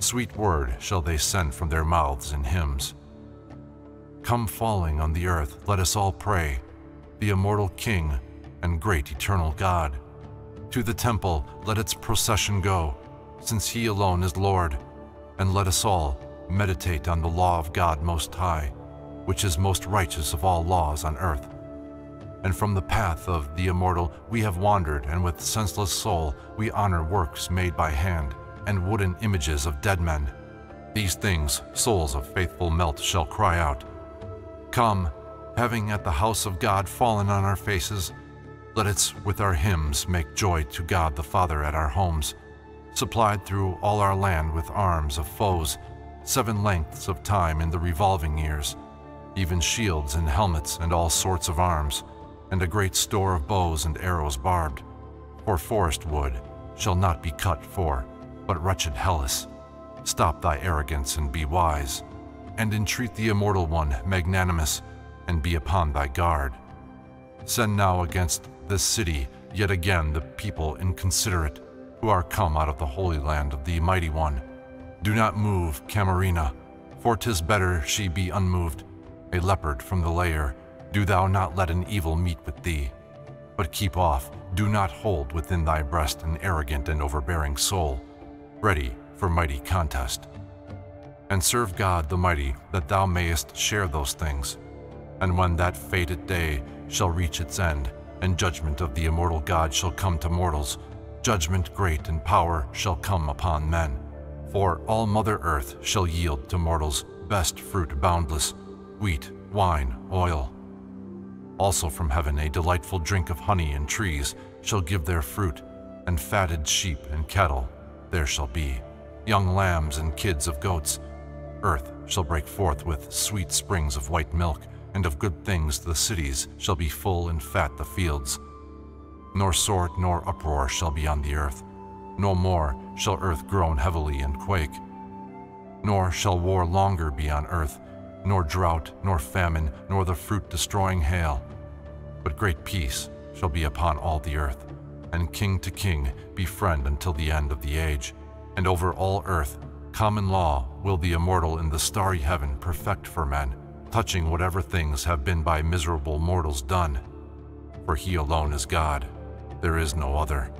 Sweet word shall they send from their mouths in hymns. Come falling on the earth, let us all pray, the immortal King and great eternal God. To the temple let its procession go, since he alone is Lord, and let us all meditate on the law of God Most High, which is most righteous of all laws on earth. And from the path of the immortal we have wandered, and with senseless soul we honor works made by hand, and wooden images of dead men. These things souls of faithful melt shall cry out, Come, having at the house of God fallen on our faces, let us with our hymns make joy to God the Father at our homes, supplied through all our land with arms of foes, seven lengths of time in the revolving years, even shields and helmets and all sorts of arms, and a great store of bows and arrows barbed. For forest wood shall not be cut for, but wretched Hellas. Stop thy arrogance and be wise, and entreat the Immortal One magnanimous, and be upon thy guard. Send now against this city yet again the people inconsiderate, who are come out of the holy land of the Mighty One. Do not move, Camarina, for 'tis better she be unmoved, a leopard from the lair, do thou not let an evil meet with thee. But keep off, do not hold within thy breast an arrogant and overbearing soul, ready for mighty contest. And serve God the mighty, that thou mayest share those things. And when that fated day shall reach its end, and judgment of the immortal God shall come to mortals, judgment great and power shall come upon men. For all Mother Earth shall yield to mortals best fruit boundless, wheat, wine, oil, also from heaven a delightful drink of honey and trees shall give their fruit, and fatted sheep and cattle there shall be, young lambs and kids of goats. Earth shall break forth with sweet springs of white milk, and of good things the cities shall be full and fat the fields. Nor sword nor uproar shall be on the earth, no more shall earth groan heavily and quake. Nor shall war longer be on earth, nor drought, nor famine, nor the fruit-destroying hail. But great peace shall be upon all the earth, and king to king be friend until the end of the age. And over all earth common law will the immortal in the starry heaven perfect for men, touching whatever things have been by miserable mortals done. For he alone is God, there is no other.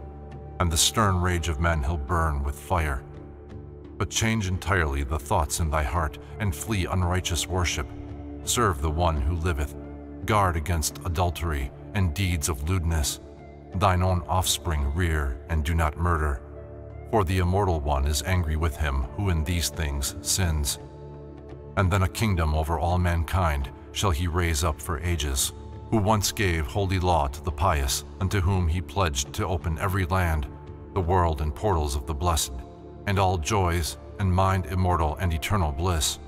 And the stern rage of men he'll burn with fire but change entirely the thoughts in thy heart, and flee unrighteous worship. Serve the one who liveth. Guard against adultery and deeds of lewdness. Thine own offspring rear, and do not murder. For the immortal one is angry with him who in these things sins. And then a kingdom over all mankind shall he raise up for ages, who once gave holy law to the pious, unto whom he pledged to open every land, the world and portals of the blessed and all joys, and mind immortal and eternal bliss.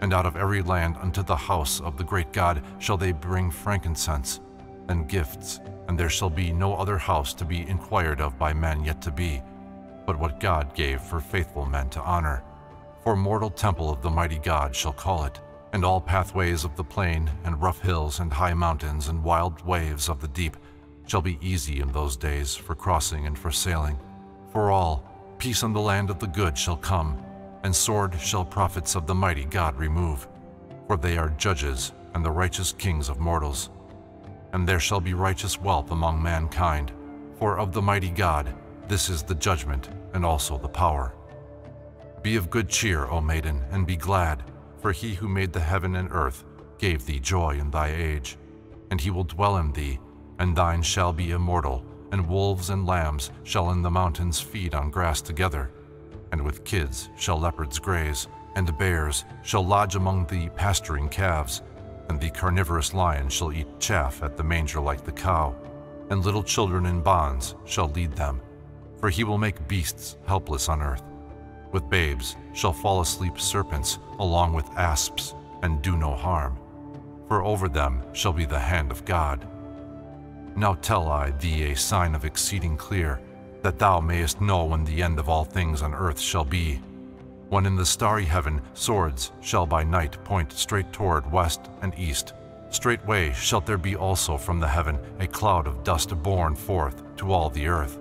And out of every land unto the house of the great God shall they bring frankincense and gifts, and there shall be no other house to be inquired of by men yet to be, but what God gave for faithful men to honor. For mortal temple of the mighty God shall call it, and all pathways of the plain, and rough hills, and high mountains, and wild waves of the deep shall be easy in those days for crossing and for sailing. For all, Peace on the land of the good shall come, and sword shall prophets of the mighty God remove. For they are judges and the righteous kings of mortals. And there shall be righteous wealth among mankind, for of the mighty God this is the judgment and also the power. Be of good cheer, O maiden, and be glad, for he who made the heaven and earth gave thee joy in thy age. And he will dwell in thee, and thine shall be immortal, and wolves and lambs shall in the mountains feed on grass together. And with kids shall leopards graze, and bears shall lodge among the pasturing calves, and the carnivorous lion shall eat chaff at the manger like the cow, and little children in bonds shall lead them. For he will make beasts helpless on earth. With babes shall fall asleep serpents along with asps, and do no harm. For over them shall be the hand of God. Now tell I thee a sign of exceeding clear, that thou mayest know when the end of all things on earth shall be. When in the starry heaven swords shall by night point straight toward west and east, straightway shalt there be also from the heaven a cloud of dust borne forth to all the earth.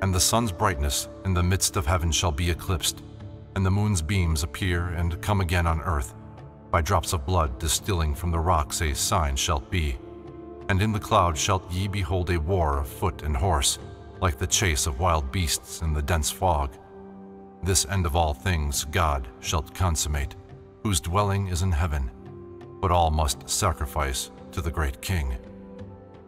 And the sun's brightness in the midst of heaven shall be eclipsed, and the moon's beams appear and come again on earth. By drops of blood distilling from the rocks a sign shalt be. And in the cloud shalt ye behold a war of foot and horse, like the chase of wild beasts in the dense fog. This end of all things God shalt consummate, whose dwelling is in heaven, but all must sacrifice to the great King.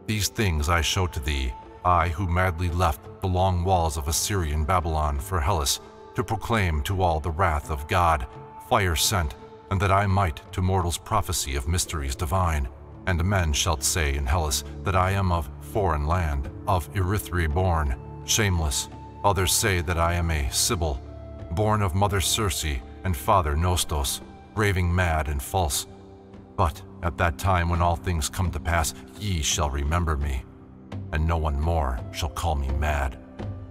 These things I show to thee, I who madly left the long walls of Assyrian Babylon for Hellas, to proclaim to all the wrath of God, fire sent, and that I might to mortals prophesy of mysteries divine. And men shalt say in Hellas that I am of foreign land, of Erythrae born, shameless. Others say that I am a Sibyl, born of mother Circe and father Nostos, raving mad and false. But at that time when all things come to pass, ye shall remember me, and no one more shall call me mad,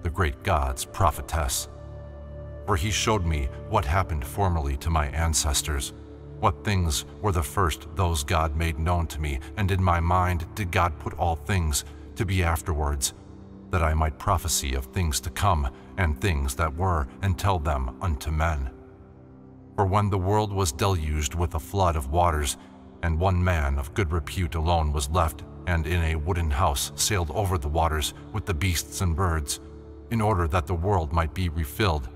the great God's prophetess. For he showed me what happened formerly to my ancestors, what things were the first those God made known to me, and in my mind did God put all things to be afterwards, that I might prophesy of things to come and things that were, and tell them unto men. For when the world was deluged with a flood of waters, and one man of good repute alone was left, and in a wooden house sailed over the waters with the beasts and birds, in order that the world might be refilled,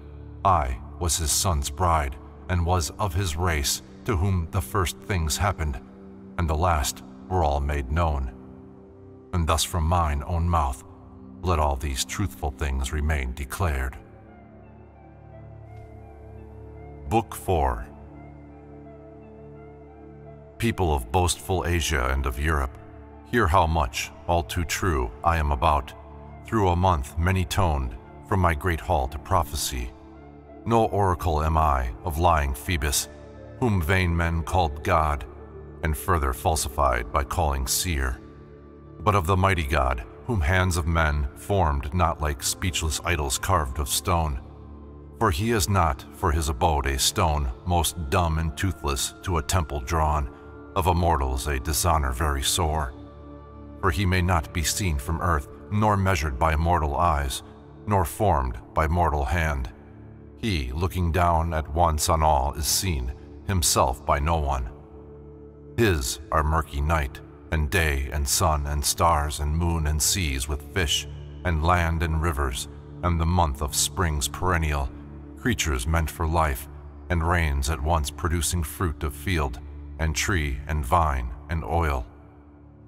I was his son's bride, and was of his race, to whom the first things happened, and the last were all made known. And thus from mine own mouth let all these truthful things remain declared. Book 4 People of boastful Asia and of Europe, hear how much, all too true, I am about, through a month many toned, from my great hall to prophecy. No oracle am I of lying Phoebus, whom vain men called God, and further falsified by calling seer, but of the mighty God, whom hands of men formed not like speechless idols carved of stone. For he is not for his abode a stone, most dumb and toothless to a temple drawn, of immortals a dishonor very sore. For he may not be seen from earth, nor measured by mortal eyes, nor formed by mortal hand. He, looking down at once on all, is seen, himself by no one. His are murky night, and day and sun and stars and moon and seas with fish, and land and rivers, and the month of springs perennial, creatures meant for life, and rains at once producing fruit of field, and tree and vine and oil.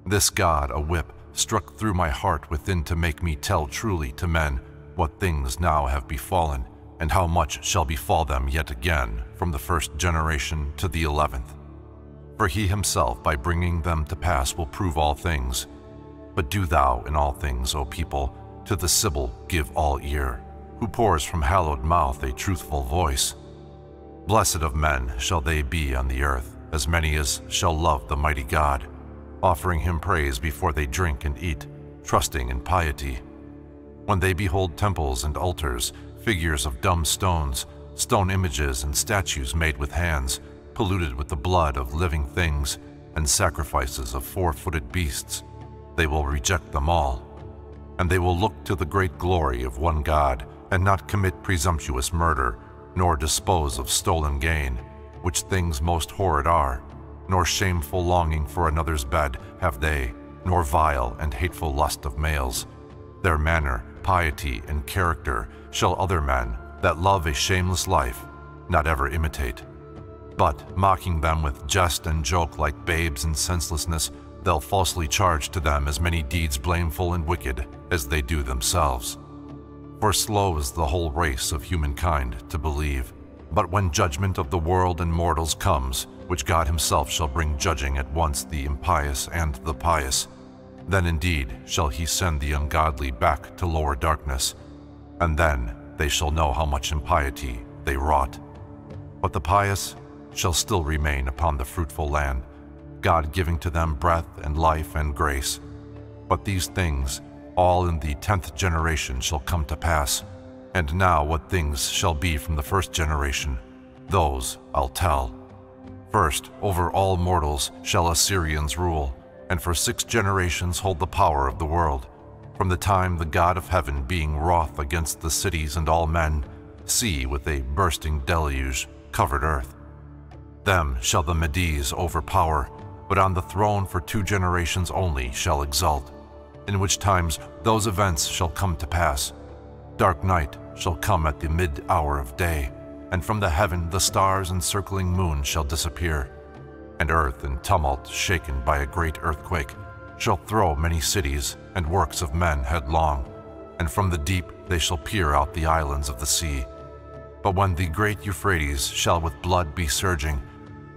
This God, a whip, struck through my heart within to make me tell truly to men what things now have befallen, and how much shall befall them yet again from the first generation to the eleventh. For he himself by bringing them to pass will prove all things. But do thou in all things, O people, to the Sibyl give all ear, who pours from hallowed mouth a truthful voice. Blessed of men shall they be on the earth, as many as shall love the mighty God, offering him praise before they drink and eat, trusting in piety. When they behold temples and altars, figures of dumb stones, stone images and statues made with hands, polluted with the blood of living things and sacrifices of four-footed beasts. They will reject them all, and they will look to the great glory of one God and not commit presumptuous murder, nor dispose of stolen gain, which things most horrid are, nor shameful longing for another's bed have they, nor vile and hateful lust of males. Their manner, piety, and character shall other men that love a shameless life not ever imitate. But, mocking them with jest and joke like babes in senselessness, they'll falsely charge to them as many deeds blameful and wicked as they do themselves. For slow is the whole race of humankind to believe. But when judgment of the world and mortals comes, which God himself shall bring judging at once the impious and the pious, then indeed shall he send the ungodly back to lower darkness, and then they shall know how much impiety they wrought. But the pious shall still remain upon the fruitful land, God giving to them breath and life and grace. But these things, all in the tenth generation, shall come to pass. And now what things shall be from the first generation, those I'll tell. First, over all mortals shall Assyrians rule, and for six generations hold the power of the world, from the time the God of heaven being wroth against the cities and all men, see with a bursting deluge covered earth. Them shall the Medes overpower, but on the throne for two generations only shall exult, in which times those events shall come to pass. Dark night shall come at the mid-hour of day, and from the heaven the stars and circling moon shall disappear, and earth in tumult shaken by a great earthquake shall throw many cities and works of men headlong, and from the deep they shall peer out the islands of the sea. But when the great Euphrates shall with blood be surging,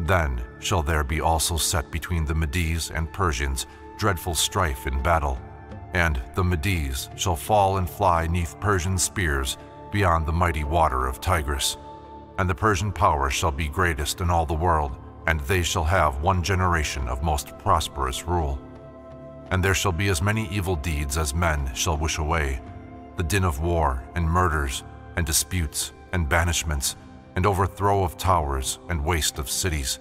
then shall there be also set between the Medes and Persians dreadful strife in battle, and the Medes shall fall and fly neath Persian spears beyond the mighty water of Tigris. And the Persian power shall be greatest in all the world, and they shall have one generation of most prosperous rule. And there shall be as many evil deeds as men shall wish away, the din of war and murders and disputes and banishments and overthrow of towers and waste of cities,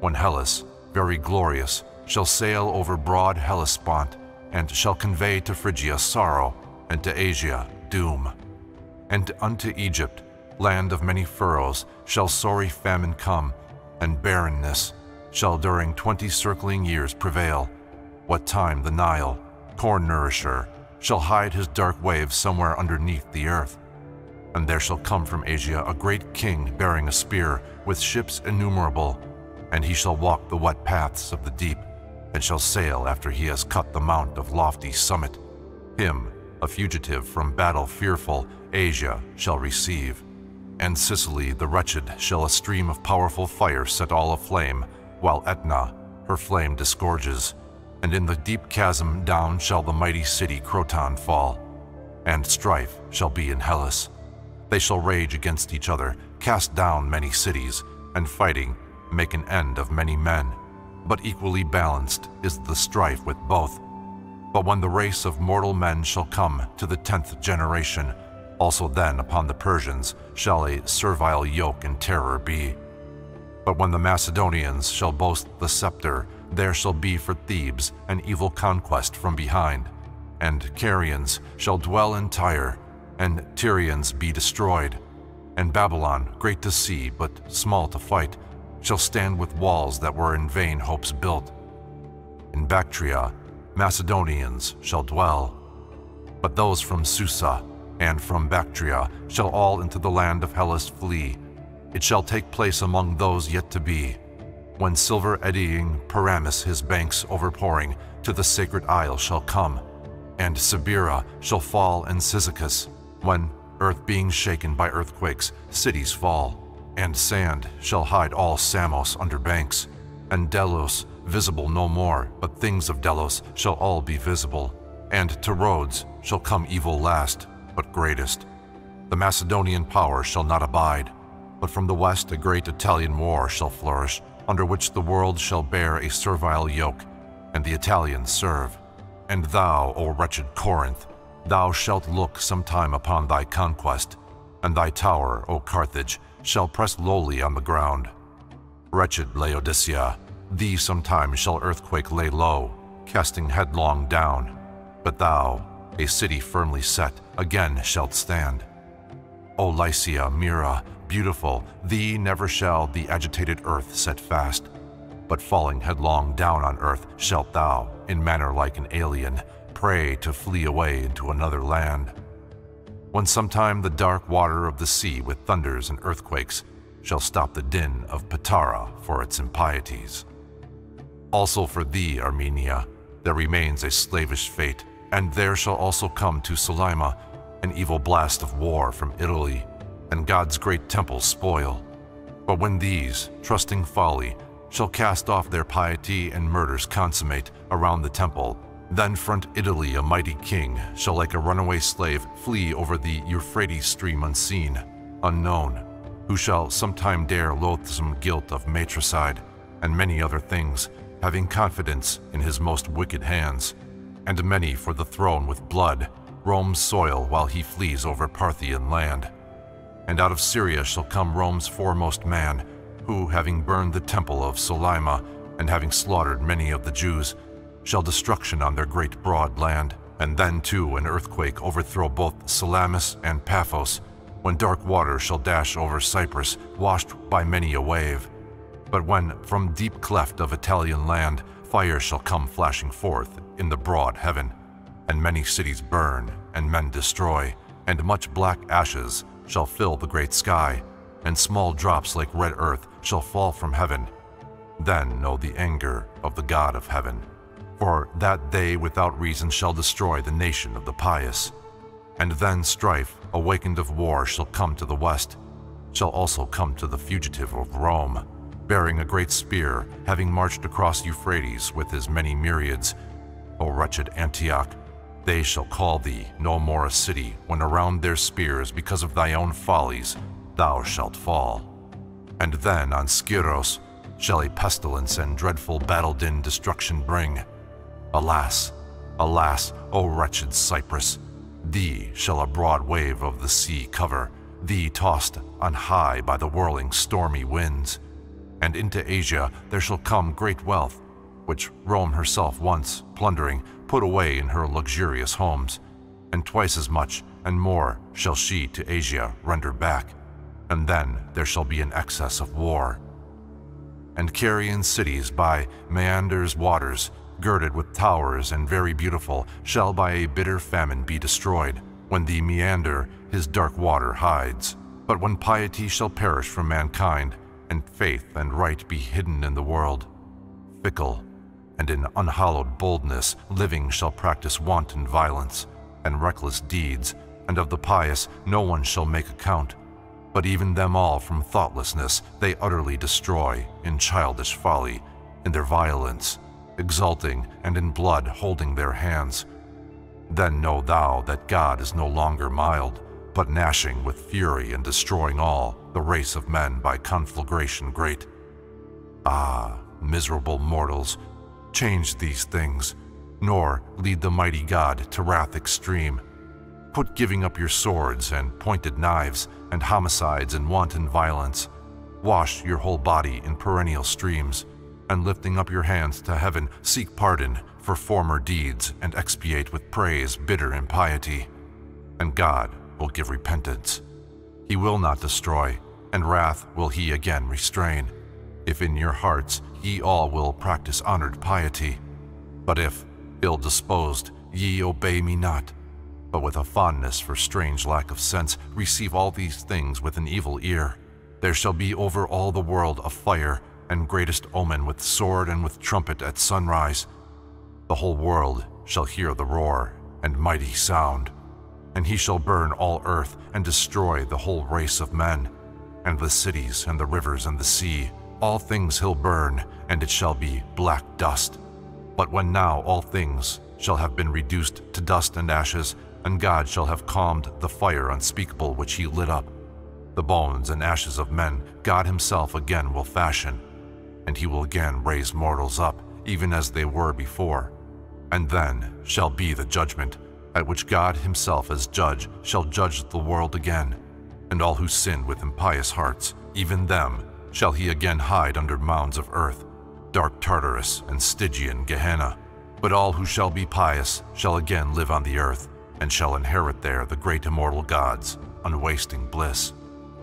when Hellas, very glorious, shall sail over broad Hellespont and shall convey to Phrygia sorrow and to Asia doom. And unto Egypt, land of many furrows, shall sorry famine come, and barrenness shall during twenty circling years prevail, what time the Nile, corn nourisher, shall hide his dark waves somewhere underneath the earth. And there shall come from Asia a great king bearing a spear, with ships innumerable, and he shall walk the wet paths of the deep, and shall sail after he has cut the mount of lofty summit. Him, a fugitive from battle fearful, Asia shall receive. And Sicily the wretched shall a stream of powerful fire set all aflame, while Etna her flame disgorges and in the deep chasm down shall the mighty city Croton fall, and strife shall be in Hellas. They shall rage against each other, cast down many cities, and fighting make an end of many men. But equally balanced is the strife with both. But when the race of mortal men shall come to the tenth generation, also then upon the Persians shall a servile yoke and terror be. But when the Macedonians shall boast the scepter, there shall be for Thebes an evil conquest from behind, and Carians shall dwell in Tyre, and Tyrians be destroyed, and Babylon, great to see but small to fight, shall stand with walls that were in vain hopes built. In Bactria, Macedonians shall dwell, but those from Susa and from Bactria shall all into the land of Hellas flee. It shall take place among those yet to be, when silver eddying Pyramus his banks overpouring to the sacred isle shall come, and Sibira shall fall in Cyzicus, when, earth being shaken by earthquakes, cities fall, and sand shall hide all Samos under banks, and Delos visible no more, but things of Delos shall all be visible, and to Rhodes shall come evil last, but greatest. The Macedonian power shall not abide, but from the west a great Italian war shall flourish, under which the world shall bear a servile yoke, and the Italians serve. And thou, O wretched Corinth, thou shalt look sometime upon thy conquest, and thy tower, O Carthage, shall press lowly on the ground. Wretched Laodicea, thee sometime shall earthquake lay low, casting headlong down. But thou, a city firmly set, again shalt stand. O Lycia, Myra, beautiful, thee never shall the agitated earth set fast. But falling headlong down on earth shalt thou, in manner like an alien, pray to flee away into another land. When sometime the dark water of the sea with thunders and earthquakes shall stop the din of Patara for its impieties. Also for thee, Armenia, there remains a slavish fate, and there shall also come to Solyma an evil blast of war from Italy, and God's great temple spoil. But when these, trusting folly, shall cast off their piety and murders consummate around the temple, then front Italy a mighty king shall like a runaway slave flee over the Euphrates stream unseen, unknown, who shall sometime dare loathsome guilt of matricide and many other things, having confidence in his most wicked hands, and many for the throne with blood, Rome's soil while he flees over Parthian land. And out of Syria shall come Rome's foremost man, who, having burned the temple of Solyma, and having slaughtered many of the Jews, shall destruction on their great broad land, and then too an earthquake overthrow both Salamis and Paphos, when dark water shall dash over Cyprus, washed by many a wave. But when from deep cleft of Italian land fire shall come flashing forth in the broad heaven, and many cities burn, and men destroy, and much black ashes shall fill the great sky, and small drops like red earth shall fall from heaven. Then know the anger of the God of heaven, for that they without reason shall destroy the nation of the pious. And then strife, awakened of war, shall come to the west, shall also come to the fugitive of Rome, bearing a great spear, having marched across Euphrates with his many myriads. O wretched Antioch, they shall call thee no more a city, when around their spears, because of thy own follies, thou shalt fall. And then on Skyros shall a pestilence and dreadful battle din destruction bring. Alas, alas, O wretched Cyprus, thee shall a broad wave of the sea cover, thee tossed on high by the whirling stormy winds. And into Asia there shall come great wealth, which Rome herself once, plundering, put away in her luxurious homes, and twice as much and more shall she to Asia render back, and then there shall be an excess of war. And Carian cities by Meander's waters, girded with towers and very beautiful, shall by a bitter famine be destroyed, when the Meander his dark water hides. But when piety shall perish from mankind, and faith and right be hidden in the world, fickle and in unhallowed boldness living shall practice wanton violence and reckless deeds, and of the pious no one shall make account. But even them all from thoughtlessness they utterly destroy, in childish folly, in their violence, exulting and in blood holding their hands. Then know thou that God is no longer mild, but gnashing with fury and destroying all, the race of men by conflagration great. Ah, miserable mortals, change these things, nor lead the mighty God to wrath extreme. Put giving up your swords and pointed knives and homicides and wanton violence. Wash your whole body in perennial streams, and lifting up your hands to heaven, seek pardon for former deeds and expiate with praise bitter impiety. And God will give repentance. He will not destroy, and wrath will he again restrain if in your hearts ye all will practice honored piety. But if, ill disposed, ye obey me not, but with a fondness for strange lack of sense receive all these things with an evil ear, there shall be over all the world a fire and greatest omen with sword and with trumpet at sunrise. The whole world shall hear the roar and mighty sound, and he shall burn all earth and destroy the whole race of men, and the cities and the rivers and the sea, all things he'll burn, and it shall be black dust. But when now all things shall have been reduced to dust and ashes, and God shall have calmed the fire unspeakable which he lit up, the bones and ashes of men God himself again will fashion, and he will again raise mortals up, even as they were before. And then shall be the judgment, at which God himself as judge shall judge the world again, and all who sin with impious hearts, even them shall he again hide under mounds of earth, dark Tartarus and Stygian Gehenna. But all who shall be pious shall again live on the earth, and shall inherit there the great immortal gods, unwasting bliss,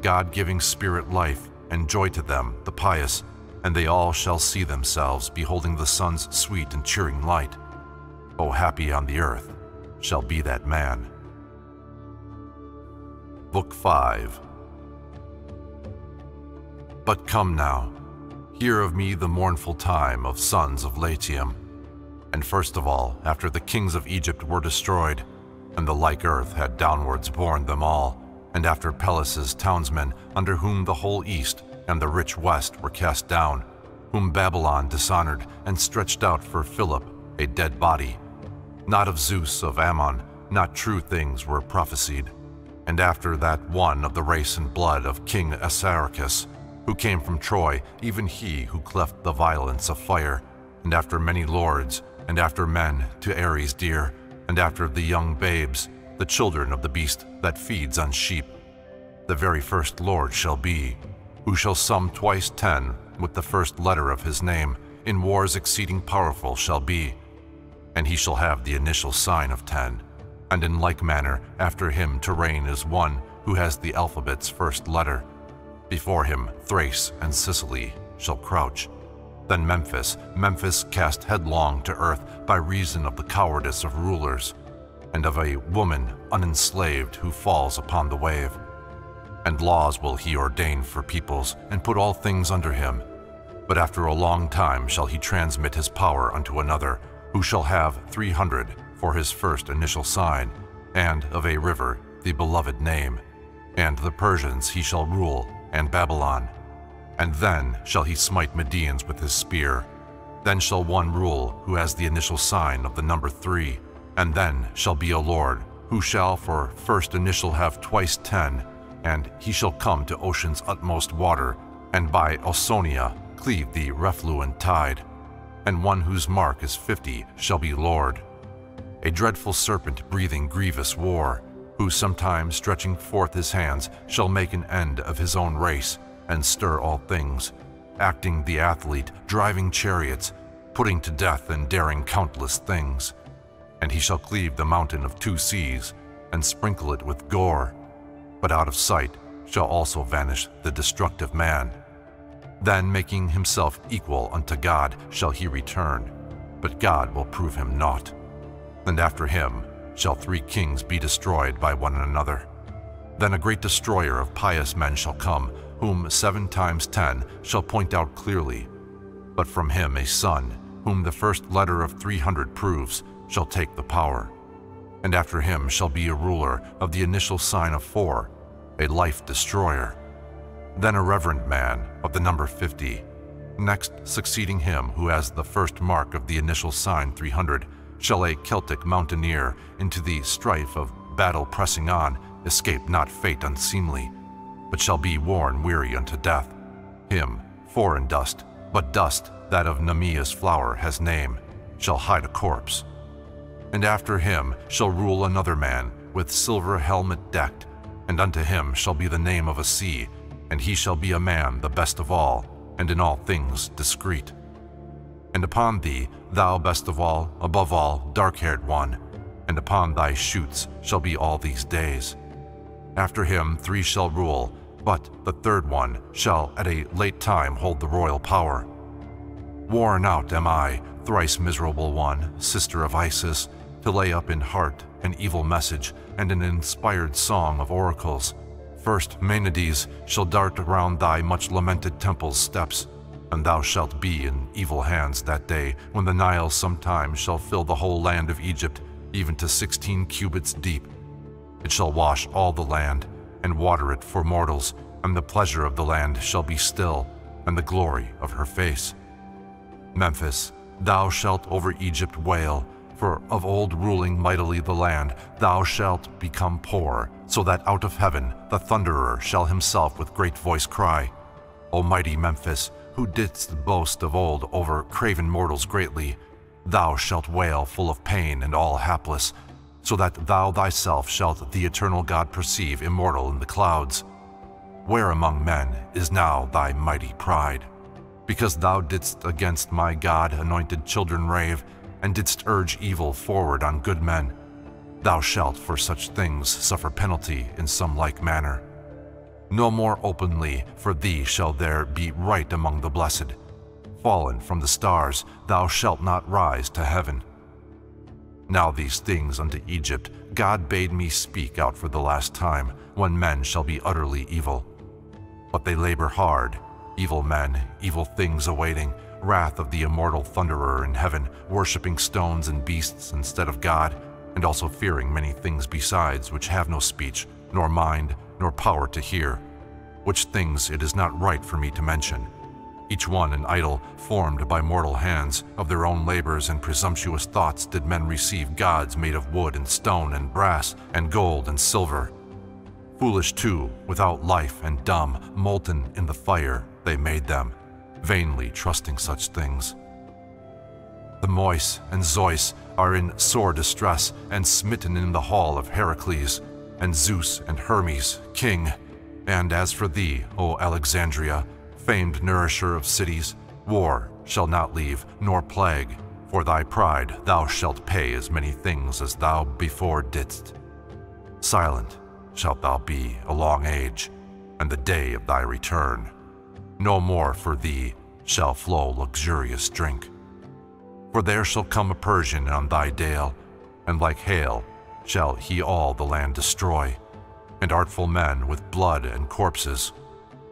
God-giving spirit life, and joy to them, the pious, and they all shall see themselves beholding the sun's sweet and cheering light. O happy on the earth shall be that man. Book 5 But come now, hear of me the mournful time of sons of Latium. And first of all, after the kings of Egypt were destroyed, and the like earth had downwards borne them all, and after Pelas's townsmen, under whom the whole east and the rich west were cast down, whom Babylon dishonored and stretched out for Philip, a dead body. Not of Zeus of Ammon, not true things were prophesied. And after that one of the race and blood of King Assaracus, who came from Troy, even he who cleft the violence of fire, and after many lords, and after men to Ares dear, and after the young babes, the children of the beast that feeds on sheep. The very first Lord shall be, who shall sum twice ten with the first letter of his name, in wars exceeding powerful shall be. And he shall have the initial sign of ten. And in like manner, after him to reign is one who has the alphabet's first letter. Before him, Thrace and Sicily shall crouch. Then Memphis, Memphis cast headlong to earth by reason of the cowardice of rulers, and of a woman unenslaved who falls upon the wave. And laws will he ordain for peoples, and put all things under him. But after a long time shall he transmit his power unto another, who shall have three hundred for his first initial sign, and of a river the beloved name. And the Persians he shall rule, and Babylon, and then shall he smite Medians with his spear. Then shall one rule who has the initial sign of the number three, and then shall be a lord, who shall for first initial have twice ten, and he shall come to ocean's utmost water, and by Ausonia cleave the refluent tide. And one whose mark is fifty shall be lord. A dreadful serpent breathing grievous war, who sometimes stretching forth his hands shall make an end of his own race, and stir all things, acting the athlete, driving chariots, putting to death and daring countless things. And he shall cleave the mountain of two seas, and sprinkle it with gore. But out of sight shall also vanish the destructive man. Then, making himself equal unto God, shall he return, but God will prove him naught. And after him shall three kings be destroyed by one another. Then a great destroyer of pious men shall come, whom seven times ten shall point out clearly. But from him a son, whom the first letter of three hundred proves, shall take the power. And after him shall be a ruler of the initial sign of four, a life destroyer. Then a reverend man of the number fifty. Next, succeeding him who has the first mark of the initial sign 300, shall a Celtic mountaineer into the strife of battle pressing on escape not fate unseemly, but shall be worn weary unto death. Him, foreign dust, but dust that of Nemea's flower has name, shall hide a corpse. And after him shall rule another man, with silver helmet decked, and unto him shall be the name of a sea, and he shall be a man the best of all, and in all things discreet. And upon thee, thou best of all, above all, dark-haired one, and upon thy shoots shall be all these days. After him three shall rule, but the third one shall at a late time hold the royal power. Worn out am I, thrice miserable one, sister of Isis, to lay up in heart an evil message and an inspired song of oracles. First, Maenades shall dart around thy much lamented temple's steps, and thou shalt be in evil hands that day when the Nile sometime shall fill the whole land of Egypt, even to sixteen cubits deep. It shall wash all the land, and water it for mortals, and the pleasure of the land shall be still, and the glory of her face. Memphis, thou shalt over Egypt wail, for of old ruling mightily the land, thou shalt become poor, so that out of heaven the thunderer shall himself with great voice cry, O mighty Memphis, who didst boast of old over craven mortals greatly, thou shalt wail full of pain and all hapless, so that thou thyself shalt the eternal God perceive immortal in the clouds. Where among men is now thy mighty pride? Because thou didst against my God anointed children rave, and didst urge evil forward on good men, thou shalt for such things suffer penalty in some like manner. No more openly for thee shall there be right among the blessed. Fallen from the stars, thou shalt not rise to heaven. Now these things unto Egypt God bade me speak out for the last time, when men shall be utterly evil. But they labor hard, evil men, evil things awaiting, wrath of the immortal thunderer in heaven, worshipping stones and beasts instead of God, and also fearing many things besides which have no speech, nor mind, nor power to hear, which things it is not right for me to mention. Each one an idol formed by mortal hands, of their own labors and presumptuous thoughts did men receive gods made of wood and stone and brass and gold and silver. Foolish too, without life and dumb, molten in the fire, they made them, vainly trusting such things. Thmuis and Xois are in sore distress and smitten in the hall of Heracles, and Zeus and Hermes, king. And as for thee, O Alexandria, famed nourisher of cities, war shall not leave, nor plague. For thy pride thou shalt pay as many things as thou before didst. Silent shalt thou be a long age, and the day of thy return. No more for thee shall flow luxurious drink. For there shall come a Persian on thy dale, and like hail shall he all the land destroy, and artful men with blood and corpses.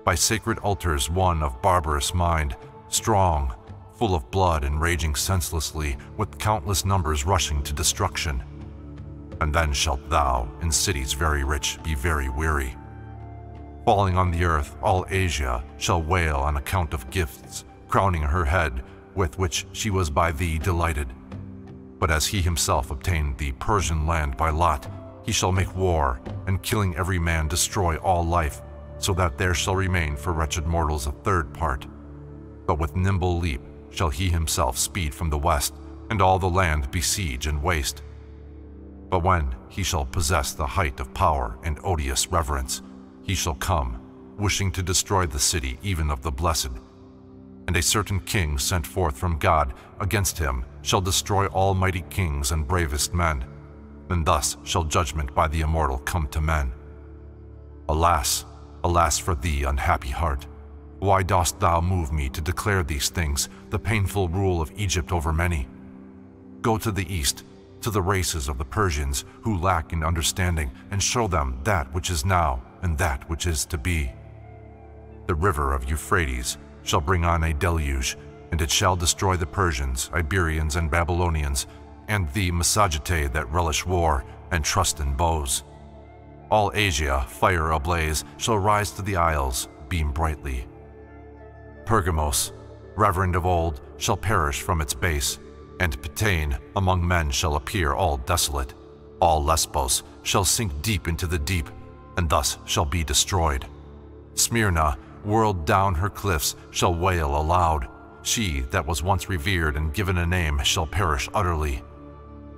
By sacred altars one of barbarous mind, strong, full of blood and raging senselessly, with countless numbers rushing to destruction. And then shalt thou, in cities very rich, be very weary. Falling on the earth, all Asia shall wail on account of gifts, crowning her head with which she was by thee delighted. But as he himself obtained the Persian land by lot, he shall make war, and killing every man destroy all life, so that there shall remain for wretched mortals a third part. But with nimble leap shall he himself speed from the west, and all the land besiege and waste. But when he shall possess the height of power and odious reverence, he shall come, wishing to destroy the city even of the blessed, and a certain king sent forth from God against him shall destroy all mighty kings and bravest men, and thus shall judgment by the immortal come to men. Alas, alas for thee, unhappy heart! Why dost thou move me to declare these things, the painful rule of Egypt over many? Go to the east, to the races of the Persians who lack in understanding, and show them that which is now and that which is to be. The river of Euphrates shall bring on a deluge, and it shall destroy the Persians, Iberians, and Babylonians, and the Massagetæ that relish war and trust in bows. All Asia, fire ablaze, shall rise to the isles, beam brightly. Pergamos, reverend of old, shall perish from its base, and Pitane among men shall appear all desolate. All Lesbos shall sink deep into the deep, and thus shall be destroyed. Smyrna whirled down her cliffs, shall wail aloud. She that was once revered and given a name shall perish utterly.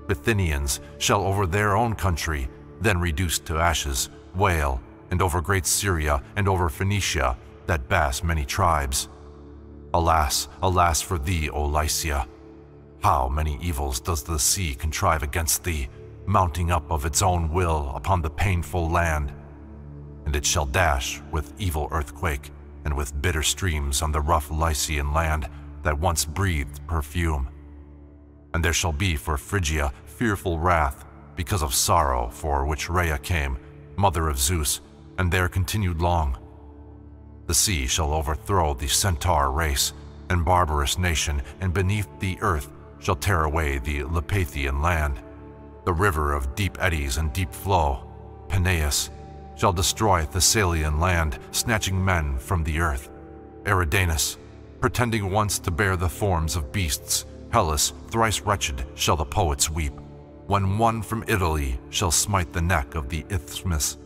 Bithynians shall over their own country, then reduced to ashes, wail, and over great Syria and over Phoenicia, that bass many tribes. Alas, alas for thee, O Lycia! How many evils does the sea contrive against thee, mounting up of its own will upon the painful land? And it shall dash with evil earthquake, and with bitter streams on the rough Lycian land that once breathed perfume. And there shall be for Phrygia fearful wrath because of sorrow for which Rhea came, mother of Zeus, and there continued long. The sea shall overthrow the centaur race and barbarous nation, and beneath the earth shall tear away the Lapathian land. The river of deep eddies and deep flow, Peneus, shall destroy Thessalian land, snatching men from the earth. Eridanus, pretending once to bear the forms of beasts, Hellas, thrice wretched, shall the poets weep, when one from Italy shall smite the neck of the Isthmus,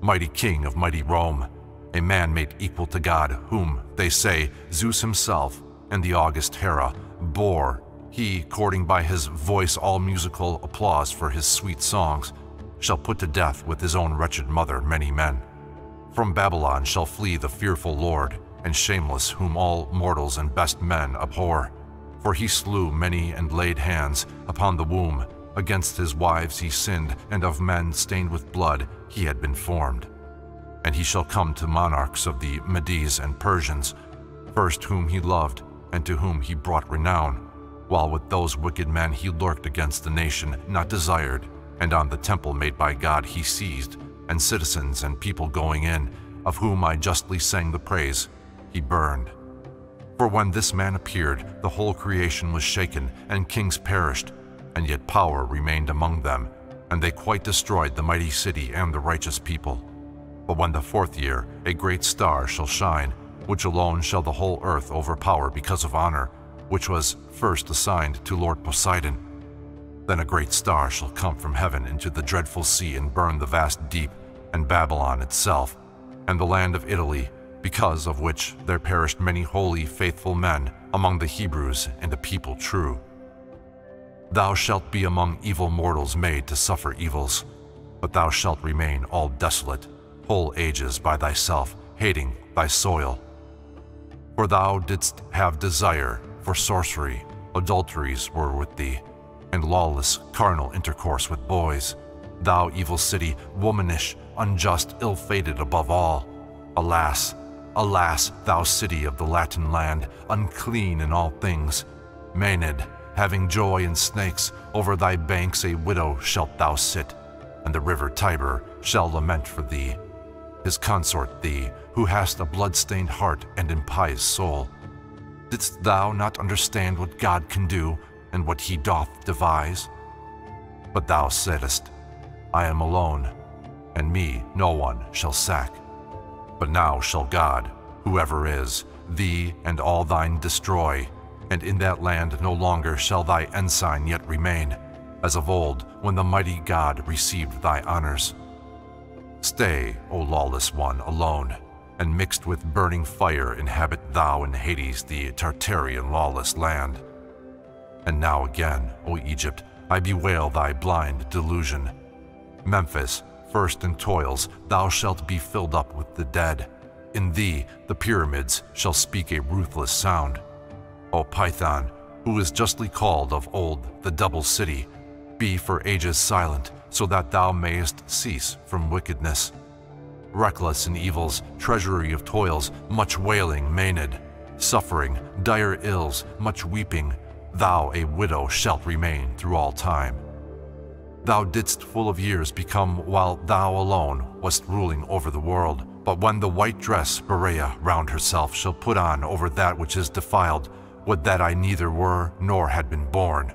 mighty king of mighty Rome, a man made equal to God, whom, they say, Zeus himself and the august Hera bore, he courting by his voice all musical applause for his sweet songs, shall put to death with his own wretched mother many men. From Babylon shall flee the fearful Lord, and shameless whom all mortals and best men abhor. For he slew many and laid hands upon the womb. Against his wives he sinned, and of men stained with blood he had been formed. And he shall come to monarchs of the Medes and Persians, first whom he loved, and to whom he brought renown, while with those wicked men he lurked against the nation not desired, and on the temple made by God he seized, and citizens and people going in, of whom I justly sang the praise. he burned. For when this man appeared, the whole creation was shaken, and kings perished, and yet power remained among them, and they quite destroyed the mighty city and the righteous people. But when the fourth year a great star shall shine, which alone shall the whole earth overpower because of honor, which was first assigned to Lord Poseidon, then a great star shall come from heaven into the dreadful sea and burn the vast deep, and Babylon itself, and the land of Italy, because of which there perished many holy, faithful men among the Hebrews and a people true. Thou shalt be among evil mortals made to suffer evils, but thou shalt remain all desolate, whole ages by thyself, hating thy soil. For thou didst have desire for sorcery, adulteries were with thee, and lawless carnal intercourse with boys. Thou evil city, womanish, unjust, ill-fated above all. Alas, alas, thou city of the Latin land, unclean in all things. Maenad, having joy in snakes, over thy banks a widow shalt thou sit, and the river Tiber shall lament for thee. His consort thee, who hast a blood-stained heart and impious soul. Didst thou not understand what God can do, and what he doth devise? But thou saidst, I am alone, and me no one shall sack. But now shall God, whoever is, thee and all thine destroy, and in that land no longer shall thy ensign yet remain, as of old when the mighty God received thy honors. Stay, O lawless one, alone, and mixed with burning fire inhabit thou in Hades the Tartarian lawless land. And now again, O Egypt, I bewail thy blind delusion. Memphis, first in toils, thou shalt be filled up with the dead. In thee the pyramids shall speak a ruthless sound. O Python, who is justly called of old the double city, be for ages silent, so that thou mayest cease from wickedness. Reckless in evils, treasury of toils, much wailing, Maenad, suffering, dire ills, much weeping, thou a widow shalt remain through all time. Thou didst full of years become while thou alone wast ruling over the world. But when the white dress Berea round herself shall put on over that which is defiled, would that I neither were nor had been born.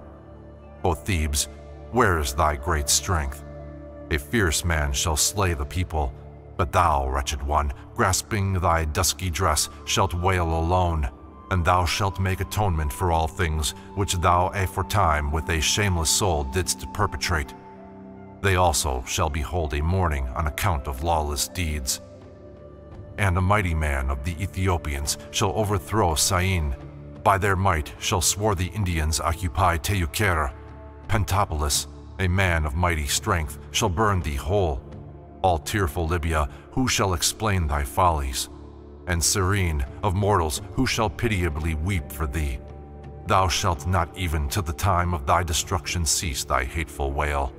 O Thebes, where is thy great strength? A fierce man shall slay the people, but thou, wretched one, grasping thy dusky dress, shalt wail alone and thou shalt make atonement for all things which thou aforetime with a shameless soul didst perpetrate. They also shall behold a mourning on account of lawless deeds. And a mighty man of the Ethiopians shall overthrow Syene. By their might shall swarthy Indians occupy Teuchira. Pentapolis, a man of mighty strength, shall burn thee whole. All tearful Libya, who shall explain thy follies? And Cyrene of mortals who shall pitiably weep for thee. Thou shalt not even till the time of thy destruction cease thy hateful wail.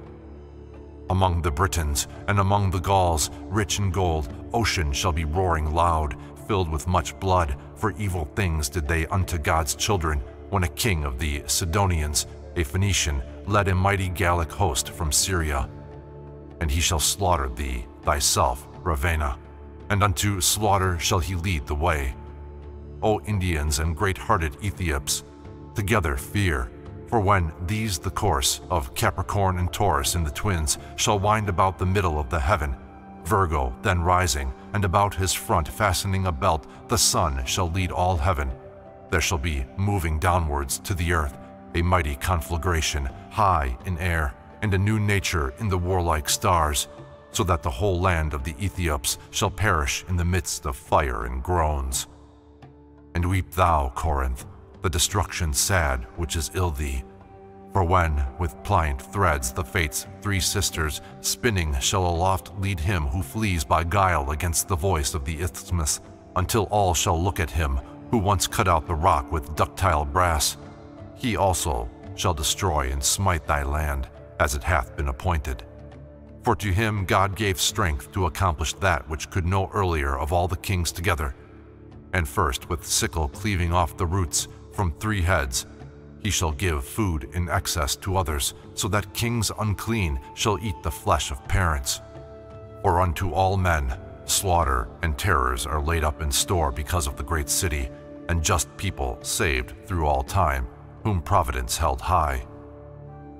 Among the Britons and among the Gauls, rich in gold, ocean shall be roaring loud, filled with much blood, for evil things did they unto God's children, when a king of the Sidonians, a Phoenician, led a mighty Gallic host from Syria. And he shall slaughter thee, thyself, Ravenna and unto slaughter shall he lead the way. O Indians and great-hearted Ethiops, together fear, for when these the course of Capricorn and Taurus in the twins shall wind about the middle of the heaven, Virgo then rising, and about his front fastening a belt, the sun shall lead all heaven. There shall be moving downwards to the earth, a mighty conflagration high in air, and a new nature in the warlike stars, so that the whole land of the Ethiops shall perish in the midst of fire and groans. And weep thou, Corinth, the destruction sad which is ill thee. For when, with pliant threads, the fates, three sisters, spinning shall aloft lead him who flees by guile against the voice of the isthmus, until all shall look at him who once cut out the rock with ductile brass, he also shall destroy and smite thy land, as it hath been appointed. For to him God gave strength to accomplish that which could no earlier of all the kings together. And first with sickle cleaving off the roots from three heads, he shall give food in excess to others, so that kings unclean shall eat the flesh of parents. For unto all men, slaughter, and terrors are laid up in store because of the great city, and just people saved through all time, whom providence held high.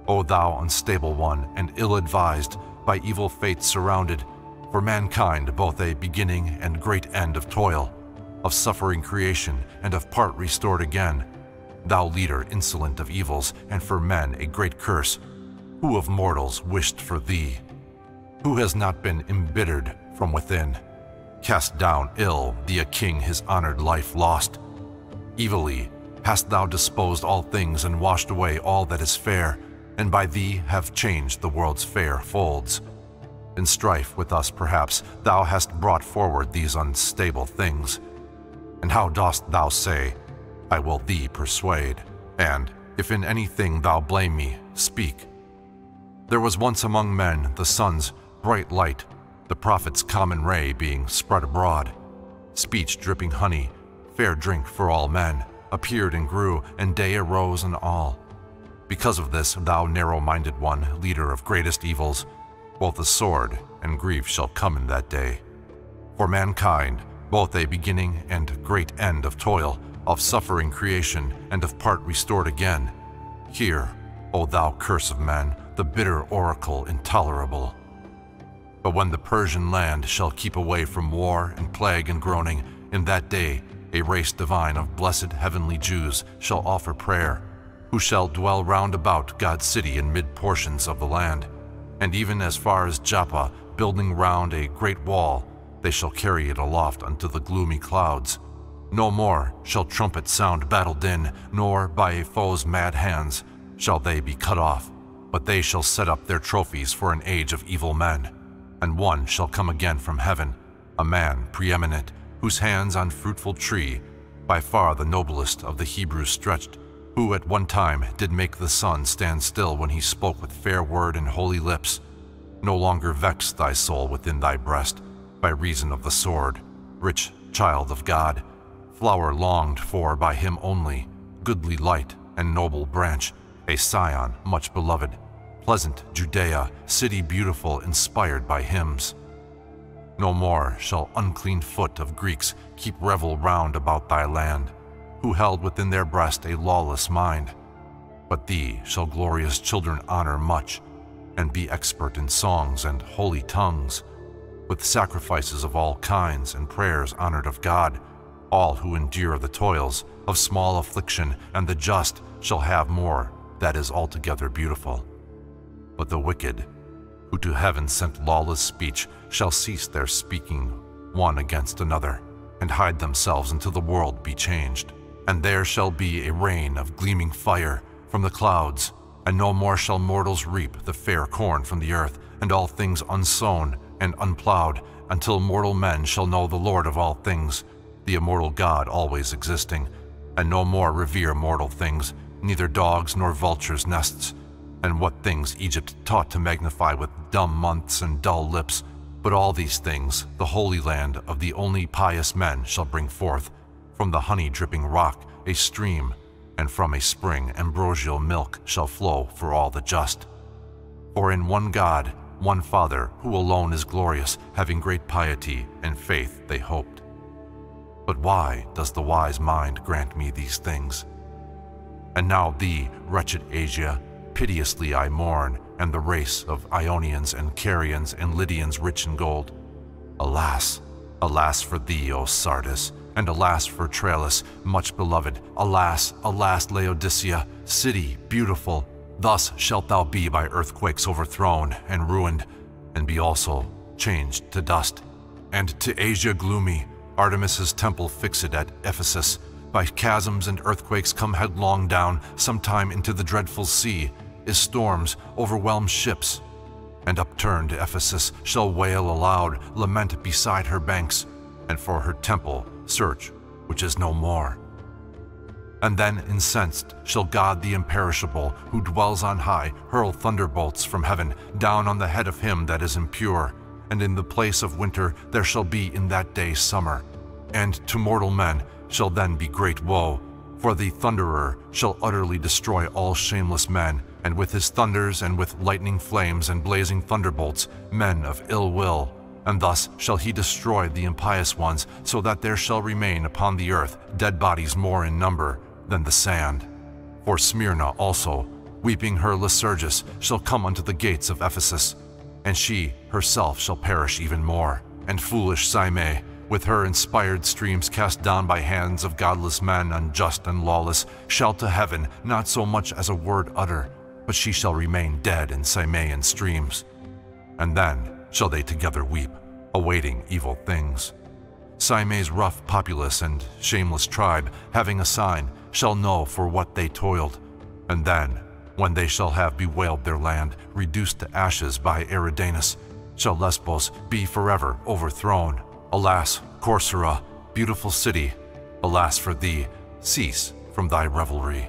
O thou unstable one, and ill-advised, by evil fate surrounded, for mankind both a beginning and great end of toil, of suffering creation, and of part restored again, thou leader insolent of evils, and for men a great curse, who of mortals wished for thee? Who has not been embittered from within? Cast down ill, thee a king his honored life lost. Evilly hast thou disposed all things and washed away all that is fair, and by thee have changed the world's fair folds. In strife with us, perhaps, thou hast brought forward these unstable things. And how dost thou say, I will thee persuade, and, if in anything thou blame me, speak. There was once among men the sun's bright light, the prophet's common ray being spread abroad. Speech dripping honey, fair drink for all men, appeared and grew, and day arose in all. Because of this, thou narrow-minded one, leader of greatest evils, both the sword and grief shall come in that day. For mankind, both a beginning and great end of toil, of suffering creation, and of part restored again. Hear, O thou curse of men, the bitter oracle intolerable. But when the Persian land shall keep away from war and plague and groaning, in that day a race divine of blessed heavenly Jews shall offer prayer, who shall dwell round about God's city in mid portions of the land, and even as far as Joppa, building round a great wall, they shall carry it aloft unto the gloomy clouds. No more shall trumpet sound battle din, nor by a foe's mad hands shall they be cut off, but they shall set up their trophies for an age of evil men. And one shall come again from heaven, a man preeminent, whose hands on fruitful tree, by far the noblest of the Hebrews stretched, who at one time did make the sun stand still when he spoke with fair word and holy lips, no longer vex thy soul within thy breast by reason of the sword, rich child of God, flower longed for by him only, goodly light and noble branch, a scion much beloved, pleasant Judea, city beautiful inspired by hymns. No more shall unclean foot of Greeks keep revel round about thy land, who held within their breast a lawless mind. But thee shall glorious children honor much, and be expert in songs and holy tongues, with sacrifices of all kinds and prayers honored of God. All who endure the toils of small affliction and the just shall have more that is altogether beautiful. But the wicked who to heaven sent lawless speech shall cease their speaking one against another, and hide themselves until the world be changed. And there shall be a rain of gleaming fire from the clouds, and no more shall mortals reap the fair corn from the earth, and all things unsown and unplowed, until mortal men shall know the Lord of all things, the immortal God always existing, and no more revere mortal things, neither dogs nor vultures' nests, and what things Egypt taught to magnify with dumb months and dull lips, but all these things the holy land of the only pious men shall bring forth, from the honey-dripping rock a stream, and from a spring ambrosial milk shall flow for all the just. For in one God, one Father, who alone is glorious, having great piety and faith they hoped. But why does the wise mind grant me these things? And now thee, wretched Asia, Piteously I mourn, and the race of Ionians and Carians and Lydians rich in gold. Alas, alas for thee, O Sardis, and alas for Tralles, much beloved. Alas, alas, Laodicea, city beautiful. Thus shalt thou be by earthquakes overthrown and ruined, and be also changed to dust. And to Asia gloomy, Artemis's temple fixed at Ephesus, by chasms and earthquakes come headlong down, sometime into the dreadful sea, is storms overwhelm ships, and upturned Ephesus shall wail aloud, lament beside her banks, and for her temple search, which is no more. And then incensed shall God the imperishable, who dwells on high, hurl thunderbolts from heaven down on the head of him that is impure, and in the place of winter there shall be in that day summer, and to mortal men shall then be great woe, for the Thunderer shall utterly destroy all shameless men, and with his thunders and with lightning flames and blazing thunderbolts, men of ill will, and thus shall he destroy the impious ones, so that there shall remain upon the earth dead bodies more in number than the sand. For Smyrna also, weeping her Lycurgus, shall come unto the gates of Ephesus, and she herself shall perish even more. And foolish Cyme, with her inspired streams cast down by hands of godless men, unjust and lawless, shall to heaven not so much as a word utter, but she shall remain dead in Cymaean streams. And then shall they together weep, awaiting evil things. Cyme's rough populace and shameless tribe, having a sign, shall know for what they toiled, and then, when they shall have bewailed their land, reduced to ashes by Eridanus, shall Lesbos be forever overthrown. Alas, Corcyra, beautiful city, alas for thee, cease from thy revelry.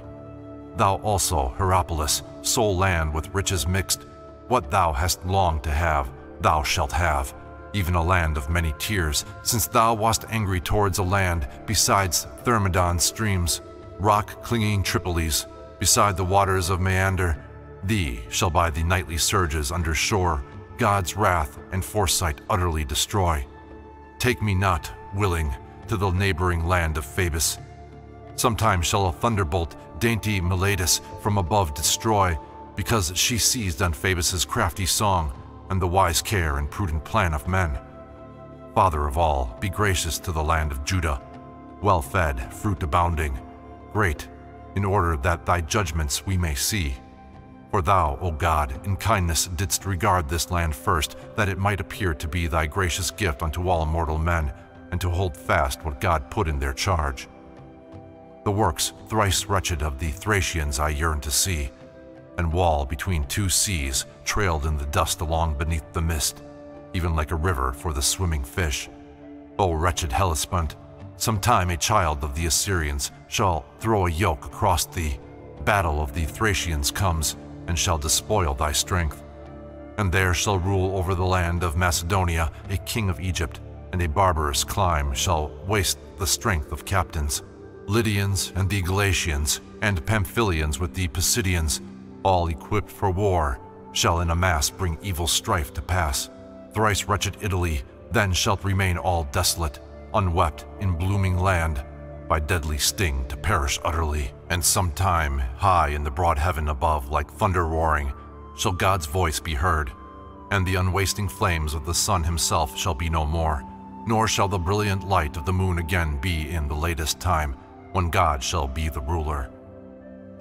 Thou also, Hierapolis, sole land with riches mixed, what thou hast longed to have, thou shalt have, even a land of many tears, since thou wast angry towards a land besides Thermodon's streams, rock-clinging Tripolis, beside the waters of Meander. Thee shall by the nightly surges under shore God's wrath and foresight utterly destroy. Take me not, willing, to the neighboring land of Phoebus. Sometimes shall a thunderbolt dainty Miletus from above destroy, because she seized on Phoebus's crafty song, and the wise care and prudent plan of men. Father of all, be gracious to the land of Judah, well fed, fruit abounding, great, in order that thy judgments we may see. For thou, O God, in kindness didst regard this land first, that it might appear to be thy gracious gift unto all mortal men, and to hold fast what God put in their charge. The works thrice wretched of the Thracians I yearn to see, and wall between two seas trailed in the dust along beneath the mist, even like a river for the swimming fish. O wretched Hellespont, sometime a child of the Assyrians shall throw a yoke across thee. Battle of the Thracians comes, and shall despoil thy strength. And there shall rule over the land of Macedonia a king of Egypt, and a barbarous clime shall waste the strength of captains. Lydians and the Galatians, and Pamphylians with the Pisidians, all equipped for war, shall in a mass bring evil strife to pass. Thrice wretched Italy, then shalt remain all desolate, unwept in blooming land, by deadly sting to perish utterly. And sometime, high in the broad heaven above, like thunder roaring, shall God's voice be heard, and the unwasting flames of the sun himself shall be no more, nor shall the brilliant light of the moon again be in the latest time, when God shall be the ruler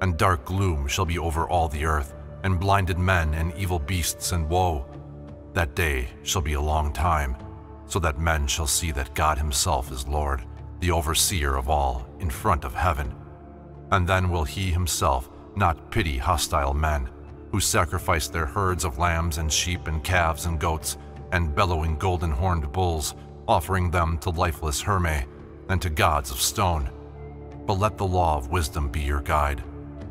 and dark gloom shall be over all the earth, and blinded men and evil beasts and woe. That day shall be a long time, so that men shall see that God himself is Lord, the overseer of all, in front of heaven. And then will he himself not pity hostile men, who sacrifice their herds of lambs and sheep and calves and goats, and bellowing golden-horned bulls, offering them to lifeless Herme, and to gods of stone. But let the law of wisdom be your guide,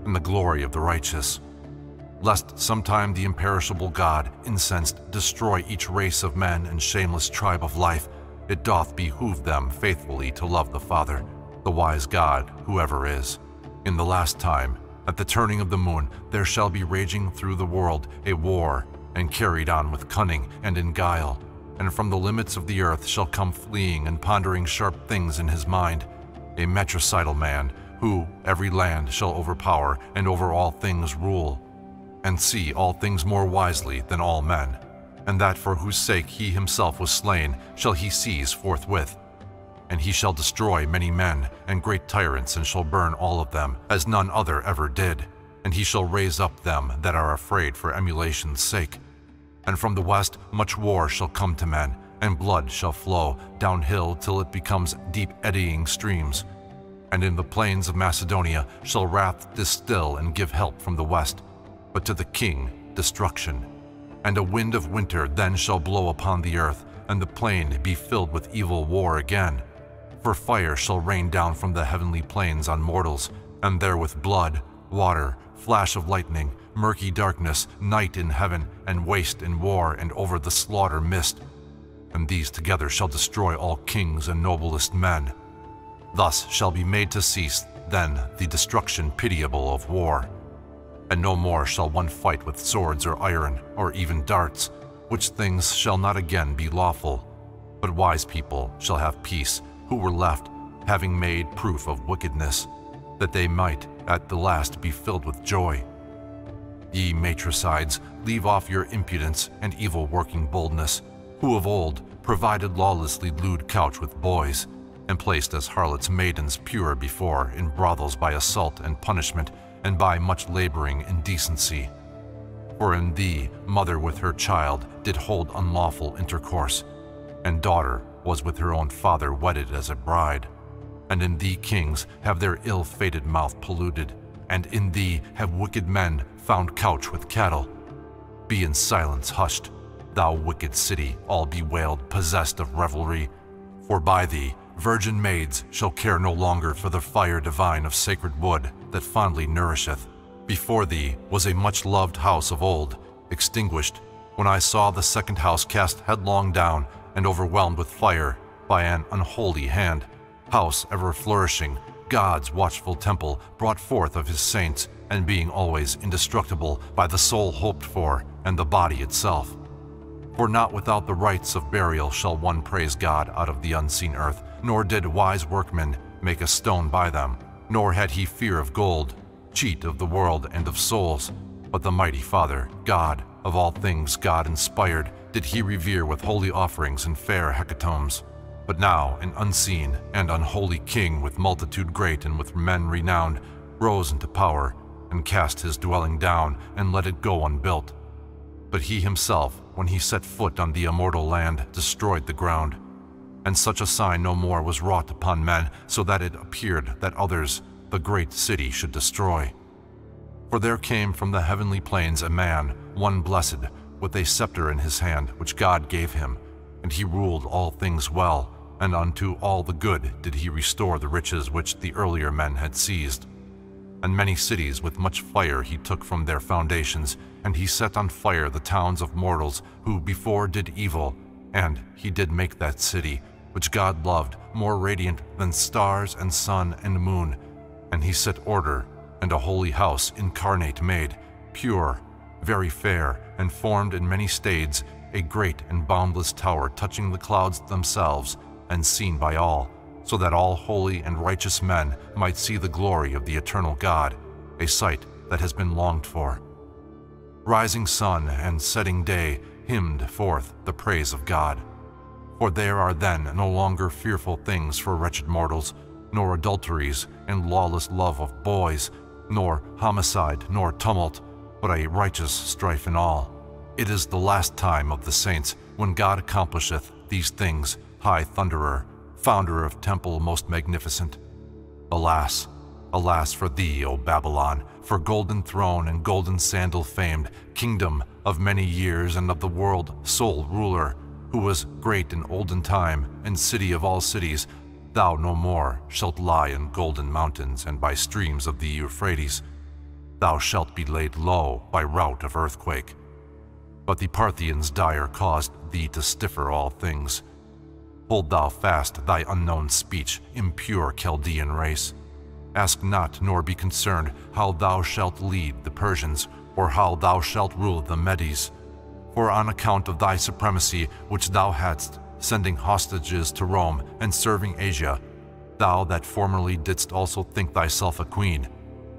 and the glory of the righteous. Lest sometime the imperishable God, incensed, destroy each race of men and shameless tribe of life, it doth behoove them faithfully to love the Father, the wise God, whoever is. In the last time, at the turning of the moon, there shall be raging through the world a war, and carried on with cunning and in guile. And from the limits of the earth shall come fleeing and pondering sharp things in his mind, a matricidal man who every land shall overpower and over all things rule, and see all things more wisely than all men, and that for whose sake he himself was slain shall he seize forthwith. And he shall destroy many men and great tyrants, and shall burn all of them, as none other ever did. And he shall raise up them that are afraid for emulation's sake. And from the west much war shall come to men, and blood shall flow downhill till it becomes deep eddying streams and in the plains of Macedonia shall wrath distill and give help from the west, but to the king destruction. And a wind of winter then shall blow upon the earth, and the plain be filled with evil war again. For fire shall rain down from the heavenly plains on mortals, and there with blood, water, flash of lightning, murky darkness, night in heaven, and waste in war, and over the slaughter mist. And these together shall destroy all kings and noblest men. Thus shall be made to cease then the destruction pitiable of war. And no more shall one fight with swords or iron, or even darts, which things shall not again be lawful. But wise people shall have peace, who were left, having made proof of wickedness, that they might at the last be filled with joy. Ye matricides, leave off your impudence and evil working boldness, who of old provided lawlessly lewd couch with boys, and placed as harlots maidens pure before in brothels by assault and punishment, and by much laboring indecency. For in thee mother with her child did hold unlawful intercourse, and daughter was with her own father wedded as a bride. And in thee kings have their ill-fated mouth polluted, and in thee have wicked men found couch with cattle. Be in silence hushed, thou wicked city, all bewailed, possessed of revelry. For by thee virgin maids shall care no longer for the fire divine of sacred wood that fondly nourisheth. Before thee was a much loved house of old, extinguished, when I saw the second house cast headlong down and overwhelmed with fire by an unholy hand house ever flourishing, God's watchful temple, brought forth of his saints, and being always indestructible by the soul hoped for and the body itself. For not without the rites of burial shall one praise God out of the unseen earth, nor did wise workman make a stone by them, nor had he fear of gold, cheat of the world and of souls, but the mighty Father, God, of all things God inspired, did he revere with holy offerings and fair hecatombs. But now an unseen and unholy king with multitude great and with men renowned rose into power and cast his dwelling down and let it go unbuilt. But he himself, when he set foot on the immortal land, destroyed the ground. And such a sign no more was wrought upon men, so that it appeared that others the great city should destroy. For there came from the heavenly plains a man, one blessed, with a scepter in his hand, which God gave him, and he ruled all things well, and unto all the good did he restore the riches which the earlier men had seized. And many cities with much fire he took from their foundations, and he set on fire the towns of mortals who before did evil, and he did make that city, which God loved, more radiant than stars and sun and moon, and he set order, and a holy house incarnate made, pure, very fair, and formed in many stades, a great and boundless tower touching the clouds themselves, and seen by all, so that all holy and righteous men might see the glory of the eternal God, a sight that has been longed for. Rising sun and setting day hymned forth the praise of God. For there are then no longer fearful things for wretched mortals, nor adulteries and lawless love of boys, nor homicide, nor tumult, but a righteous strife in all. It is the last time of the saints when God accomplisheth these things High Thunderer, founder of temple most magnificent. Alas, alas for thee, O Babylon, for golden throne and golden sandal famed, kingdom of many years and of the world sole ruler, who was great in olden time and city of all cities, thou no more shalt lie in golden mountains and by streams of the Euphrates. Thou shalt be laid low by rout of earthquake. But the Parthians dire caused thee to stiffer all things, Hold thou fast thy unknown speech, impure Chaldean race. Ask not nor be concerned how thou shalt lead the Persians, or how thou shalt rule the Medes. For on account of thy supremacy which thou hadst, sending hostages to Rome and serving Asia, thou that formerly didst also think thyself a queen,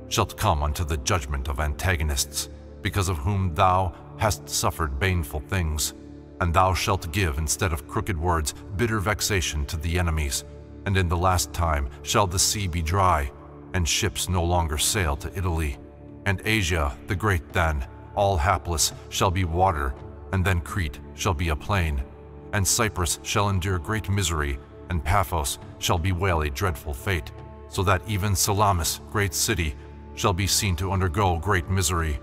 shalt come unto the judgment of antagonists, because of whom thou hast suffered baneful things. And thou shalt give, instead of crooked words, bitter vexation to the enemies. And in the last time shall the sea be dry, and ships no longer sail to Italy. And Asia, the great then, all hapless, shall be water, and then Crete shall be a plain. And Cyprus shall endure great misery, and Paphos shall bewail a dreadful fate, so that even Salamis, great city, shall be seen to undergo great misery.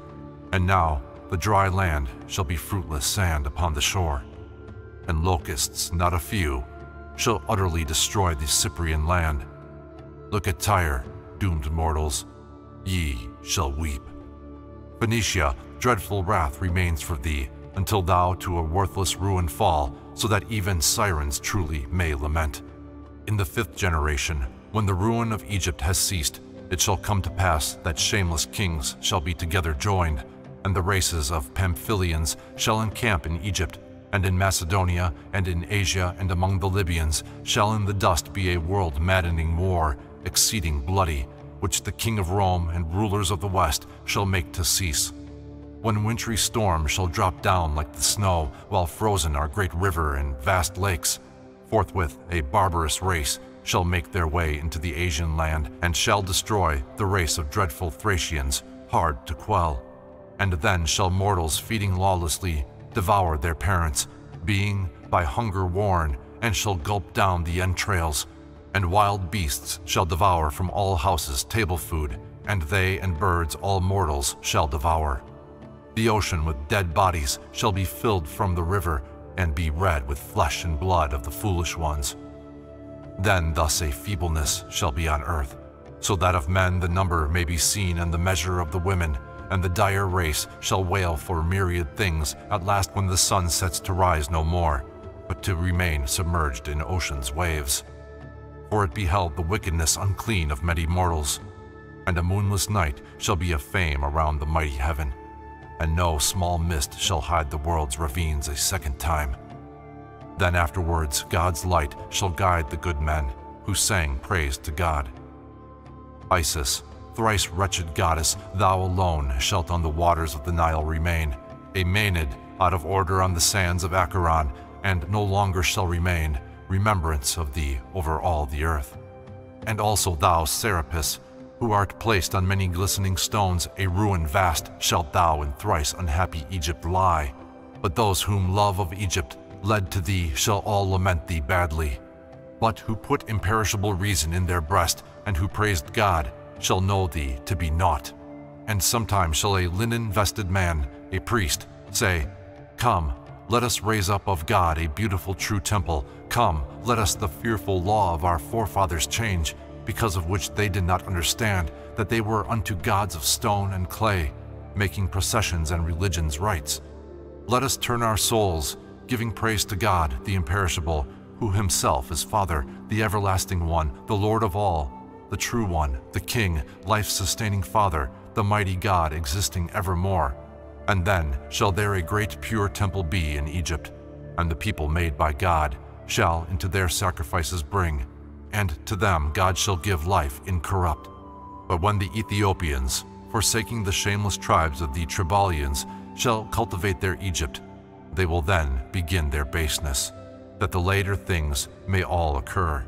And now the dry land shall be fruitless sand upon the shore, and locusts, not a few, shall utterly destroy the Cyprian land. Look at Tyre, doomed mortals, ye shall weep. Phoenicia, dreadful wrath remains for thee, until thou to a worthless ruin fall, so that even sirens truly may lament. In the fifth generation, when the ruin of Egypt has ceased, it shall come to pass that shameless kings shall be together joined, and the races of Pamphylians shall encamp in Egypt, and in Macedonia, and in Asia, and among the Libyans, shall in the dust be a world maddening war, exceeding bloody, which the king of Rome and rulers of the West shall make to cease. When wintry storms shall drop down like the snow, while frozen our great river and vast lakes, forthwith a barbarous race shall make their way into the Asian land, and shall destroy the race of dreadful Thracians, hard to quell. And then shall mortals feeding lawlessly devour their parents, being by hunger worn, and shall gulp down the entrails. And wild beasts shall devour from all houses table food, and they and birds all mortals shall devour. The ocean with dead bodies shall be filled from the river, and be red with flesh and blood of the foolish ones. Then thus a feebleness shall be on earth, so that of men the number may be seen and the measure of the women, and the dire race shall wail for myriad things at last when the sun sets to rise no more, but to remain submerged in ocean's waves. For it beheld the wickedness unclean of many mortals, and a moonless night shall be a fame around the mighty heaven, and no small mist shall hide the world's ravines a second time. Then afterwards God's light shall guide the good men who sang praise to God. Isis, thrice wretched goddess, thou alone shalt on the waters of the Nile remain, a Maenad out of order on the sands of Acheron, and no longer shall remain remembrance of thee over all the earth. And also thou, Serapis, who art placed on many glistening stones, a ruin vast shalt thou in thrice unhappy Egypt lie. But those whom love of Egypt led to thee shall all lament thee badly. But who put imperishable reason in their breast, and who praised God, shall know thee to be naught. And sometimes shall a linen-vested man, a priest, say, Come, let us raise up of God a beautiful true temple. Come, let us the fearful law of our forefathers change, because of which they did not understand that they were unto gods of stone and clay, making processions and religions rites. Let us turn our souls, giving praise to God, the imperishable, who himself is Father, the everlasting one, the Lord of all, the true one, the King, life-sustaining Father, the mighty God existing evermore. And then shall there a great pure temple be in Egypt, and the people made by God shall into their sacrifices bring, and to them God shall give life incorrupt. But when the Ethiopians, forsaking the shameless tribes of the Triballians, shall cultivate their Egypt, they will then begin their baseness, that the later things may all occur.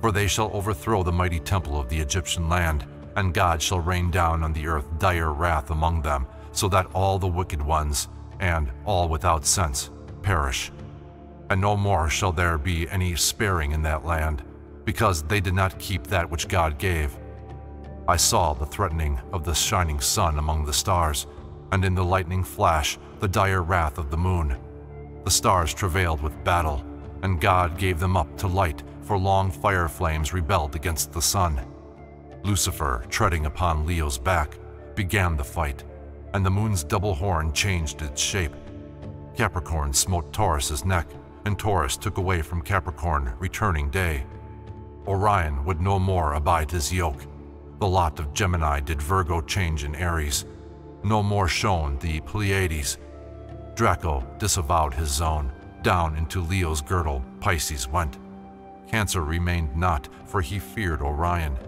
For they shall overthrow the mighty temple of the Egyptian land, and God shall rain down on the earth dire wrath among them, so that all the wicked ones, and all without sense, perish. And no more shall there be any sparing in that land, because they did not keep that which God gave. I saw the threatening of the shining sun among the stars, and in the lightning flash the dire wrath of the moon. The stars travailed with battle, and God gave them up to light for long fire flames rebelled against the sun. Lucifer, treading upon Leo's back, began the fight, and the moon's double horn changed its shape. Capricorn smote Taurus's neck, and Taurus took away from Capricorn returning day. Orion would no more abide his yoke. The lot of Gemini did Virgo change in Aries. No more shone the Pleiades. Draco disavowed his zone. Down into Leo's girdle Pisces went. Cancer remained not, for he feared Orion.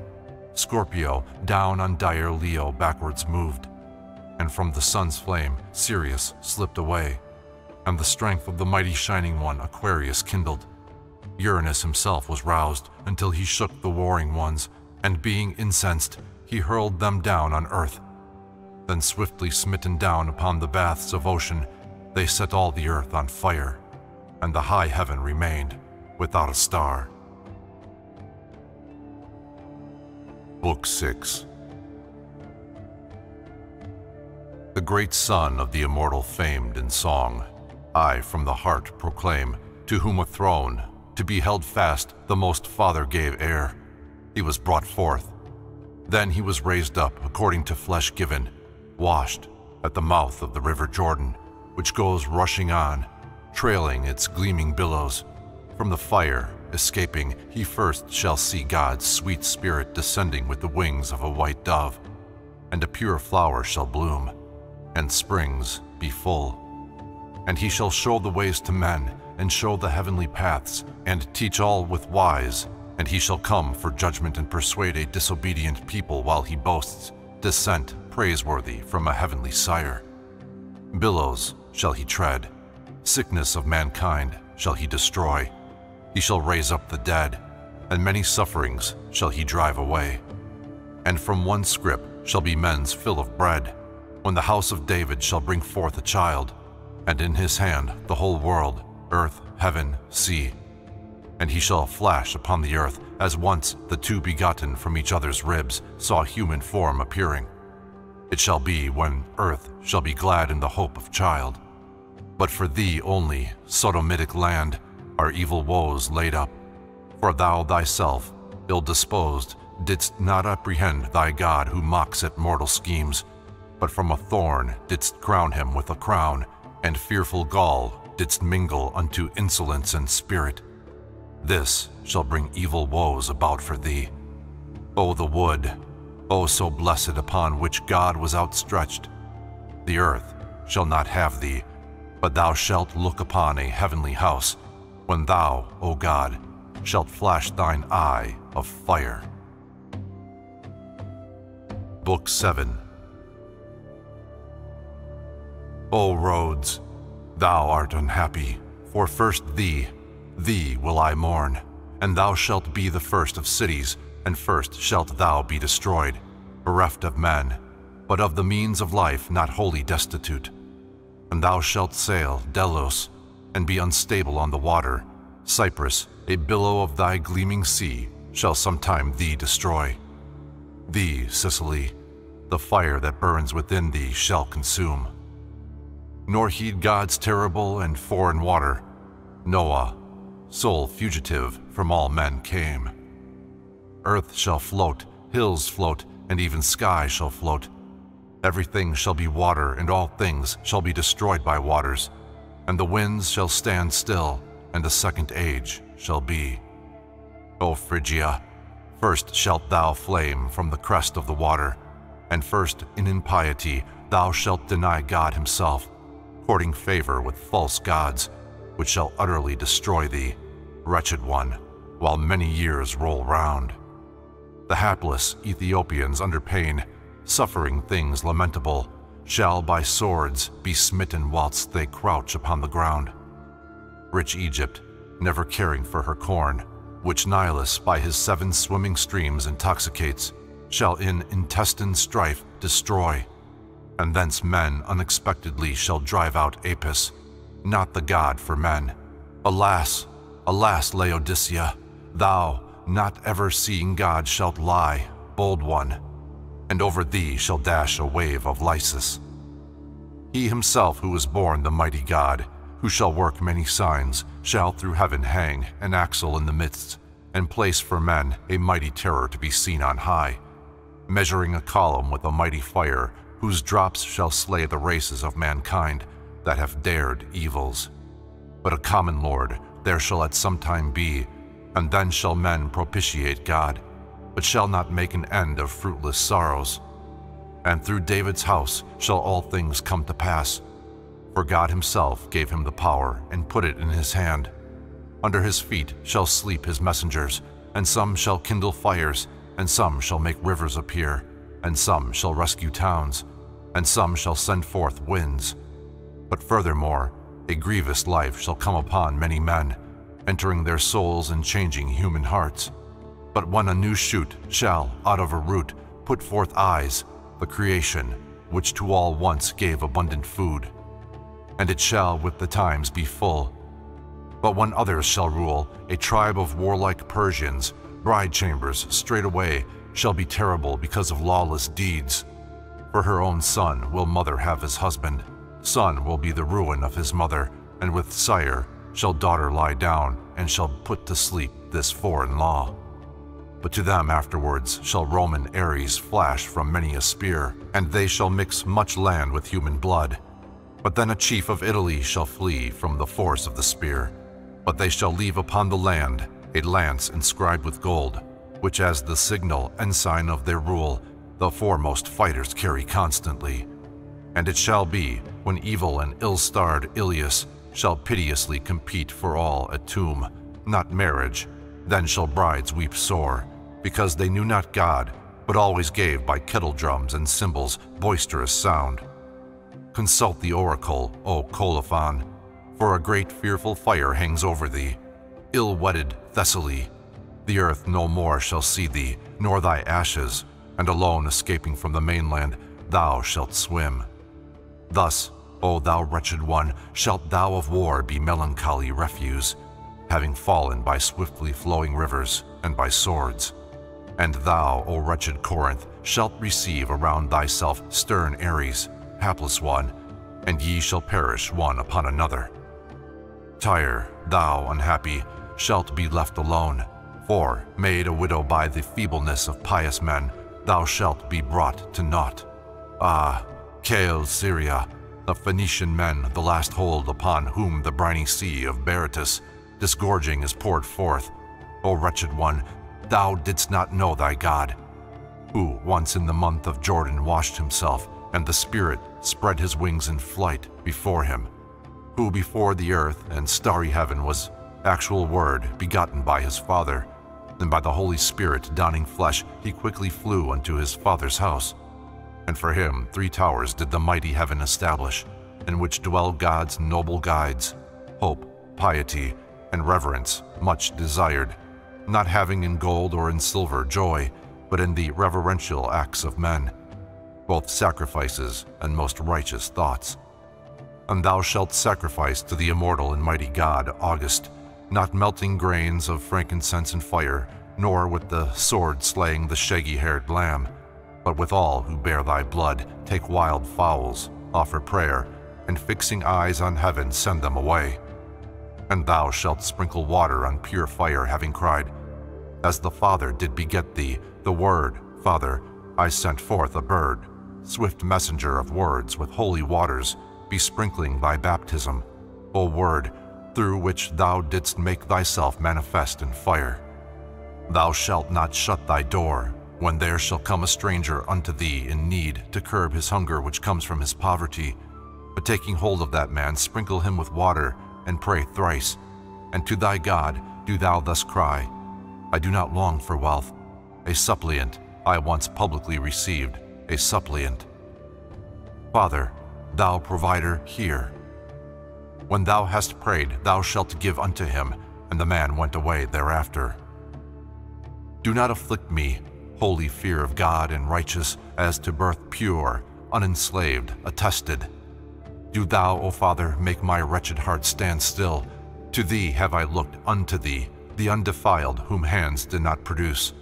Scorpio, down on dire Leo, backwards moved. And from the sun's flame, Sirius slipped away. And the strength of the mighty Shining One, Aquarius, kindled. Uranus himself was roused until he shook the warring ones, and being incensed, he hurled them down on earth. Then swiftly smitten down upon the baths of ocean, they set all the earth on fire, and the high heaven remained without a star. Book 6 The great son of the immortal famed in song, I from the heart proclaim, to whom a throne, to be held fast, the most Father gave heir. He was brought forth. Then he was raised up according to flesh given, washed at the mouth of the river Jordan, which goes rushing on, trailing its gleaming billows, from the fire, escaping, he first shall see God's sweet spirit descending with the wings of a white dove, and a pure flower shall bloom, and springs be full. And he shall show the ways to men, and show the heavenly paths, and teach all with wise. And he shall come for judgment and persuade a disobedient people while he boasts descent praiseworthy from a heavenly sire. Billows shall he tread, sickness of mankind shall he destroy. He shall raise up the dead, and many sufferings shall he drive away. And from one scrip shall be men's fill of bread, when the house of David shall bring forth a child, and in his hand the whole world, earth, heaven, sea. And he shall flash upon the earth, as once the two begotten from each other's ribs saw human form appearing. It shall be when earth shall be glad in the hope of child. But for thee only, Sodomitic land, are evil woes laid up. For thou thyself, ill disposed, didst not apprehend thy God who mocks at mortal schemes, but from a thorn didst crown him with a crown, and fearful gall didst mingle unto insolence and spirit. This shall bring evil woes about for thee. O the wood, O so blessed upon which God was outstretched, the earth shall not have thee, but thou shalt look upon a heavenly house, when thou, O God, shalt flash thine eye of fire. Book 7 O Rhodes, thou art unhappy, for first thee, thee will I mourn, and thou shalt be the first of cities, and first shalt thou be destroyed, bereft of men, but of the means of life not wholly destitute. And thou shalt sail, Delos, and be unstable on the water. Cyprus, a billow of thy gleaming sea, shall sometime thee destroy. Thee, Sicily, the fire that burns within thee shall consume. Nor heed God's terrible and foreign water. Noah, sole fugitive from all men came. Earth shall float, hills float, and even sky shall float. Everything shall be water, and all things shall be destroyed by waters. And the winds shall stand still, and the second age shall be. O Phrygia, first shalt thou flame from the crest of the water, and first in impiety thou shalt deny God himself, courting favor with false gods, which shall utterly destroy thee, wretched one, while many years roll round. The hapless Ethiopians under pain, suffering things lamentable, shall by swords be smitten whilst they crouch upon the ground. Rich Egypt, never caring for her corn, which Nilus by his seven swimming streams intoxicates, shall in intestine strife destroy, and thence men unexpectedly shall drive out Apis, not the god for men. Alas, alas, Laodicea, thou, not ever seeing God, shalt lie, bold one, and over thee shall dash a wave of Lysis. He himself who is born the mighty God, who shall work many signs, shall through heaven hang an axle in the midst, and place for men a mighty terror to be seen on high, measuring a column with a mighty fire, whose drops shall slay the races of mankind that have dared evils. But a common Lord there shall at some time be, and then shall men propitiate God, but shall not make an end of fruitless sorrows. And through David's house shall all things come to pass, for God himself gave him the power and put it in his hand. Under his feet shall sleep his messengers, and some shall kindle fires, and some shall make rivers appear, and some shall rescue towns, and some shall send forth winds. But furthermore, a grievous life shall come upon many men, entering their souls and changing human hearts. But when a new shoot shall, out of a root, put forth eyes, the creation, which to all once gave abundant food. And it shall with the times be full. But when others shall rule, a tribe of warlike Persians, bride chambers straightway shall be terrible because of lawless deeds. For her own son will mother have his husband, son will be the ruin of his mother, and with sire shall daughter lie down, and shall put to sleep this foreign law. But to them afterwards shall Roman Ares flash from many a spear, and they shall mix much land with human blood. But then a chief of Italy shall flee from the force of the spear. But they shall leave upon the land a lance inscribed with gold, which as the signal and sign of their rule, the foremost fighters carry constantly. And it shall be, when evil and ill-starred Ilias shall piteously compete for all a tomb, not marriage, then shall brides weep sore, because they knew not God, but always gave by kettle drums and cymbals boisterous sound. Consult the oracle, O Colophon, for a great fearful fire hangs over thee. Ill-wedded Thessaly, the earth no more shall see thee, nor thy ashes, and alone escaping from the mainland, thou shalt swim. Thus, O thou wretched one, shalt thou of war be melancholy refuse, having fallen by swiftly flowing rivers and by swords. And thou, O wretched Corinth, shalt receive around thyself stern Ares, hapless one, and ye shall perish one upon another. Tyre, thou unhappy, shalt be left alone, for, made a widow by the feebleness of pious men, thou shalt be brought to naught. Ah, Coele Syria, the Phoenician men, the last hold upon whom the briny sea of Berytus, disgorging, is poured forth. O wretched one, thou didst not know thy God, who once in the month of Jordan washed himself, and the Spirit spread his wings in flight before him, who before the earth and starry heaven was actual word begotten by his Father, then by the Holy Spirit donning flesh he quickly flew unto his Father's house. And for him three towers did the mighty heaven establish, in which dwell God's noble guides, hope, piety, and reverence, much desired, not having in gold or in silver joy, but in the reverential acts of men, both sacrifices and most righteous thoughts. And thou shalt sacrifice to the immortal and mighty God, August, not melting grains of frankincense and fire, nor with the sword slaying the shaggy-haired lamb, but with all who bear thy blood, take wild fowls, offer prayer, and fixing eyes on heaven send them away. And thou shalt sprinkle water on pure fire, having cried, As the Father did beget thee, the Word, Father, I sent forth a bird, swift messenger of words with holy waters, besprinkling thy baptism, O Word, through which thou didst make thyself manifest in fire. Thou shalt not shut thy door, when there shall come a stranger unto thee in need to curb his hunger which comes from his poverty, but taking hold of that man, sprinkle him with water, and pray thrice. And to thy God do thou thus cry, I do not long for wealth, a suppliant I once publicly received, a suppliant. Father, thou provider, hear. When thou hast prayed, thou shalt give unto him, and the man went away thereafter. Do not afflict me, holy fear of God and righteous, as to birth pure, unenslaved, attested. Do thou, O Father, make my wretched heart stand still. To thee have I looked unto thee, the undefiled, whom hands did not produce.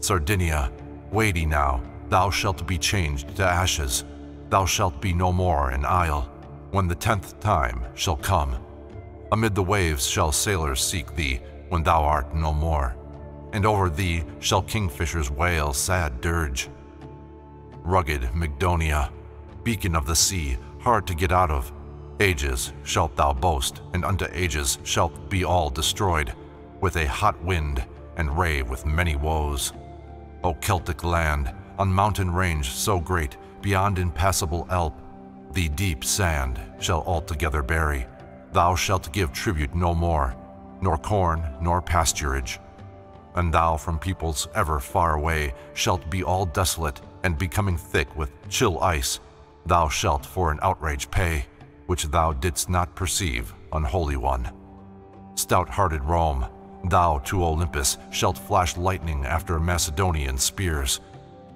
Sardinia, weighty now, thou shalt be changed to ashes. Thou shalt be no more an isle, when the tenth time shall come. Amid the waves shall sailors seek thee, when thou art no more and over thee shall kingfishers wail sad dirge. Rugged Mygdonia, beacon of the sea, hard to get out of, ages shalt thou boast, and unto ages shalt be all destroyed, with a hot wind, and rave with many woes. O Celtic land, on mountain range so great, beyond impassable Alp, the deep sand shall altogether bury. Thou shalt give tribute no more, nor corn, nor pasturage, and thou from peoples ever far away shalt be all desolate and becoming thick with chill ice. Thou shalt for an outrage pay, which thou didst not perceive, unholy one. Stout-hearted Rome, thou to Olympus shalt flash lightning after Macedonian spears,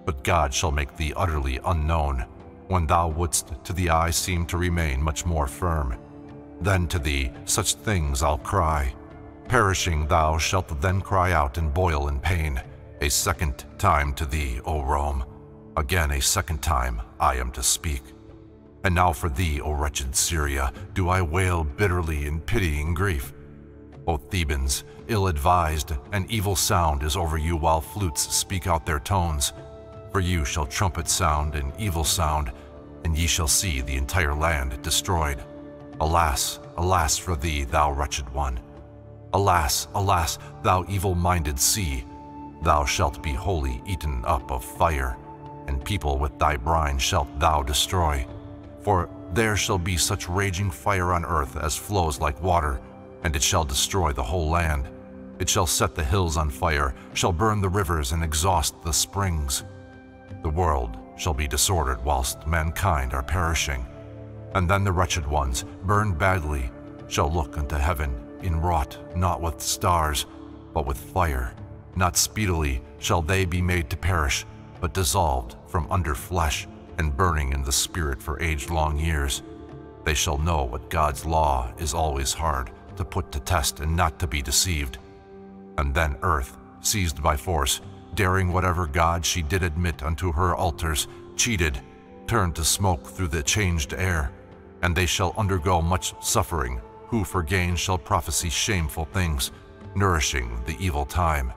but God shall make thee utterly unknown, when thou wouldst to the eye seem to remain much more firm. Then to thee such things I'll cry, Perishing thou shalt then cry out and boil in pain. A second time to thee, O Rome. Again a second time I am to speak. And now for thee, O wretched Syria, do I wail bitterly in pitying grief. O Thebans, ill-advised, an evil sound is over you while flutes speak out their tones. For you shall trumpet sound and evil sound, and ye shall see the entire land destroyed. Alas, alas for thee, thou wretched one. Alas, alas, thou evil-minded sea, thou shalt be wholly eaten up of fire, and people with thy brine shalt thou destroy. For there shall be such raging fire on earth as flows like water, and it shall destroy the whole land. It shall set the hills on fire, shall burn the rivers and exhaust the springs. The world shall be disordered whilst mankind are perishing. And then the wretched ones, burned badly, shall look unto heaven, inwrought not with stars, but with fire. Not speedily shall they be made to perish, but dissolved from under flesh, and burning in the spirit for age-long years. They shall know what God's law is always hard, to put to test and not to be deceived. And then earth, seized by force, daring whatever God she did admit unto her altars, cheated, turned to smoke through the changed air. And they shall undergo much suffering, who for gain shall prophesy shameful things, nourishing the evil time.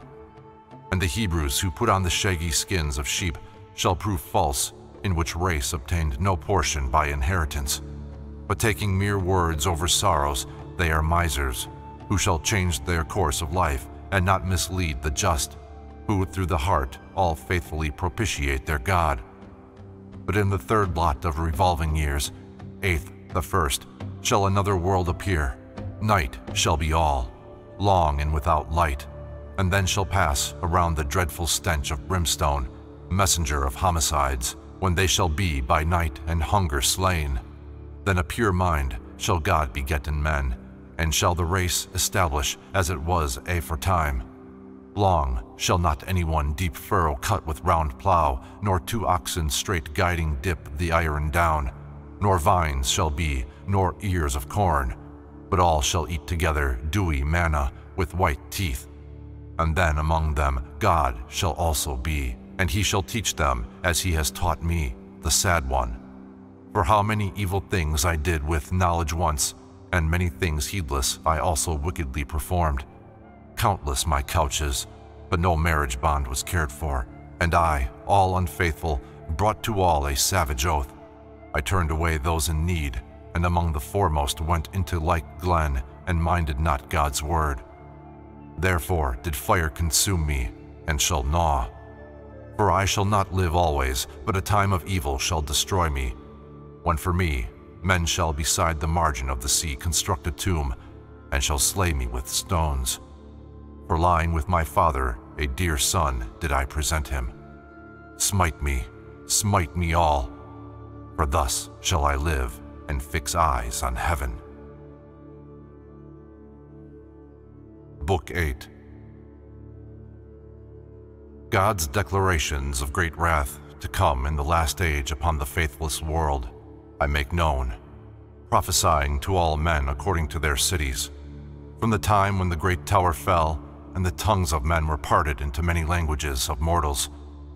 And the Hebrews who put on the shaggy skins of sheep shall prove false, in which race obtained no portion by inheritance. But taking mere words over sorrows, they are misers, who shall change their course of life and not mislead the just, who through the heart all faithfully propitiate their God. But in the third lot of revolving years, eighth, the first, shall another world appear. Night shall be all, long and without light, and then shall pass around the dreadful stench of brimstone, messenger of homicides, when they shall be by night and hunger slain. Then a pure mind shall God beget in men, and shall the race establish as it was aforetime. Long shall not any one deep furrow cut with round plough, nor two oxen straight guiding dip the iron down, nor vines shall be, nor ears of corn, but all shall eat together dewy manna with white teeth. And then among them God shall also be, and he shall teach them as he has taught me, the sad one. For how many evil things I did with knowledge once, and many things heedless I also wickedly performed. Countless my couches, but no marriage bond was cared for, and I, all unfaithful, brought to all a savage oath. I turned away those in need, and among the foremost went into like glen, and minded not God's word. Therefore did fire consume me, and shall gnaw. For I shall not live always, but a time of evil shall destroy me, when for me men shall beside the margin of the sea construct a tomb, and shall slay me with stones. For lying with my father, a dear son, did I present him. Smite me, smite me all, for thus shall I live and fix eyes on heaven. Book 8 God's declarations of great wrath to come in the last age upon the faithless world I make known, prophesying to all men according to their cities. From the time when the great tower fell, and the tongues of men were parted into many languages of mortals,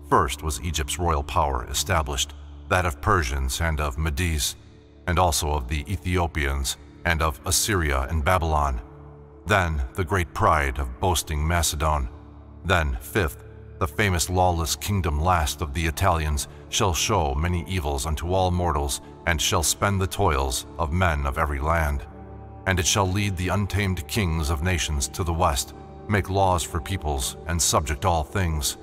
first was Egypt's royal power established, that of Persians and of Medes, and also of the Ethiopians, and of Assyria and Babylon. Then the great pride of boasting Macedon. Then, fifth, the famous lawless kingdom last of the Italians shall show many evils unto all mortals, and shall spend the toils of men of every land. And it shall lead the untamed kings of nations to the west, make laws for peoples, and subject all things.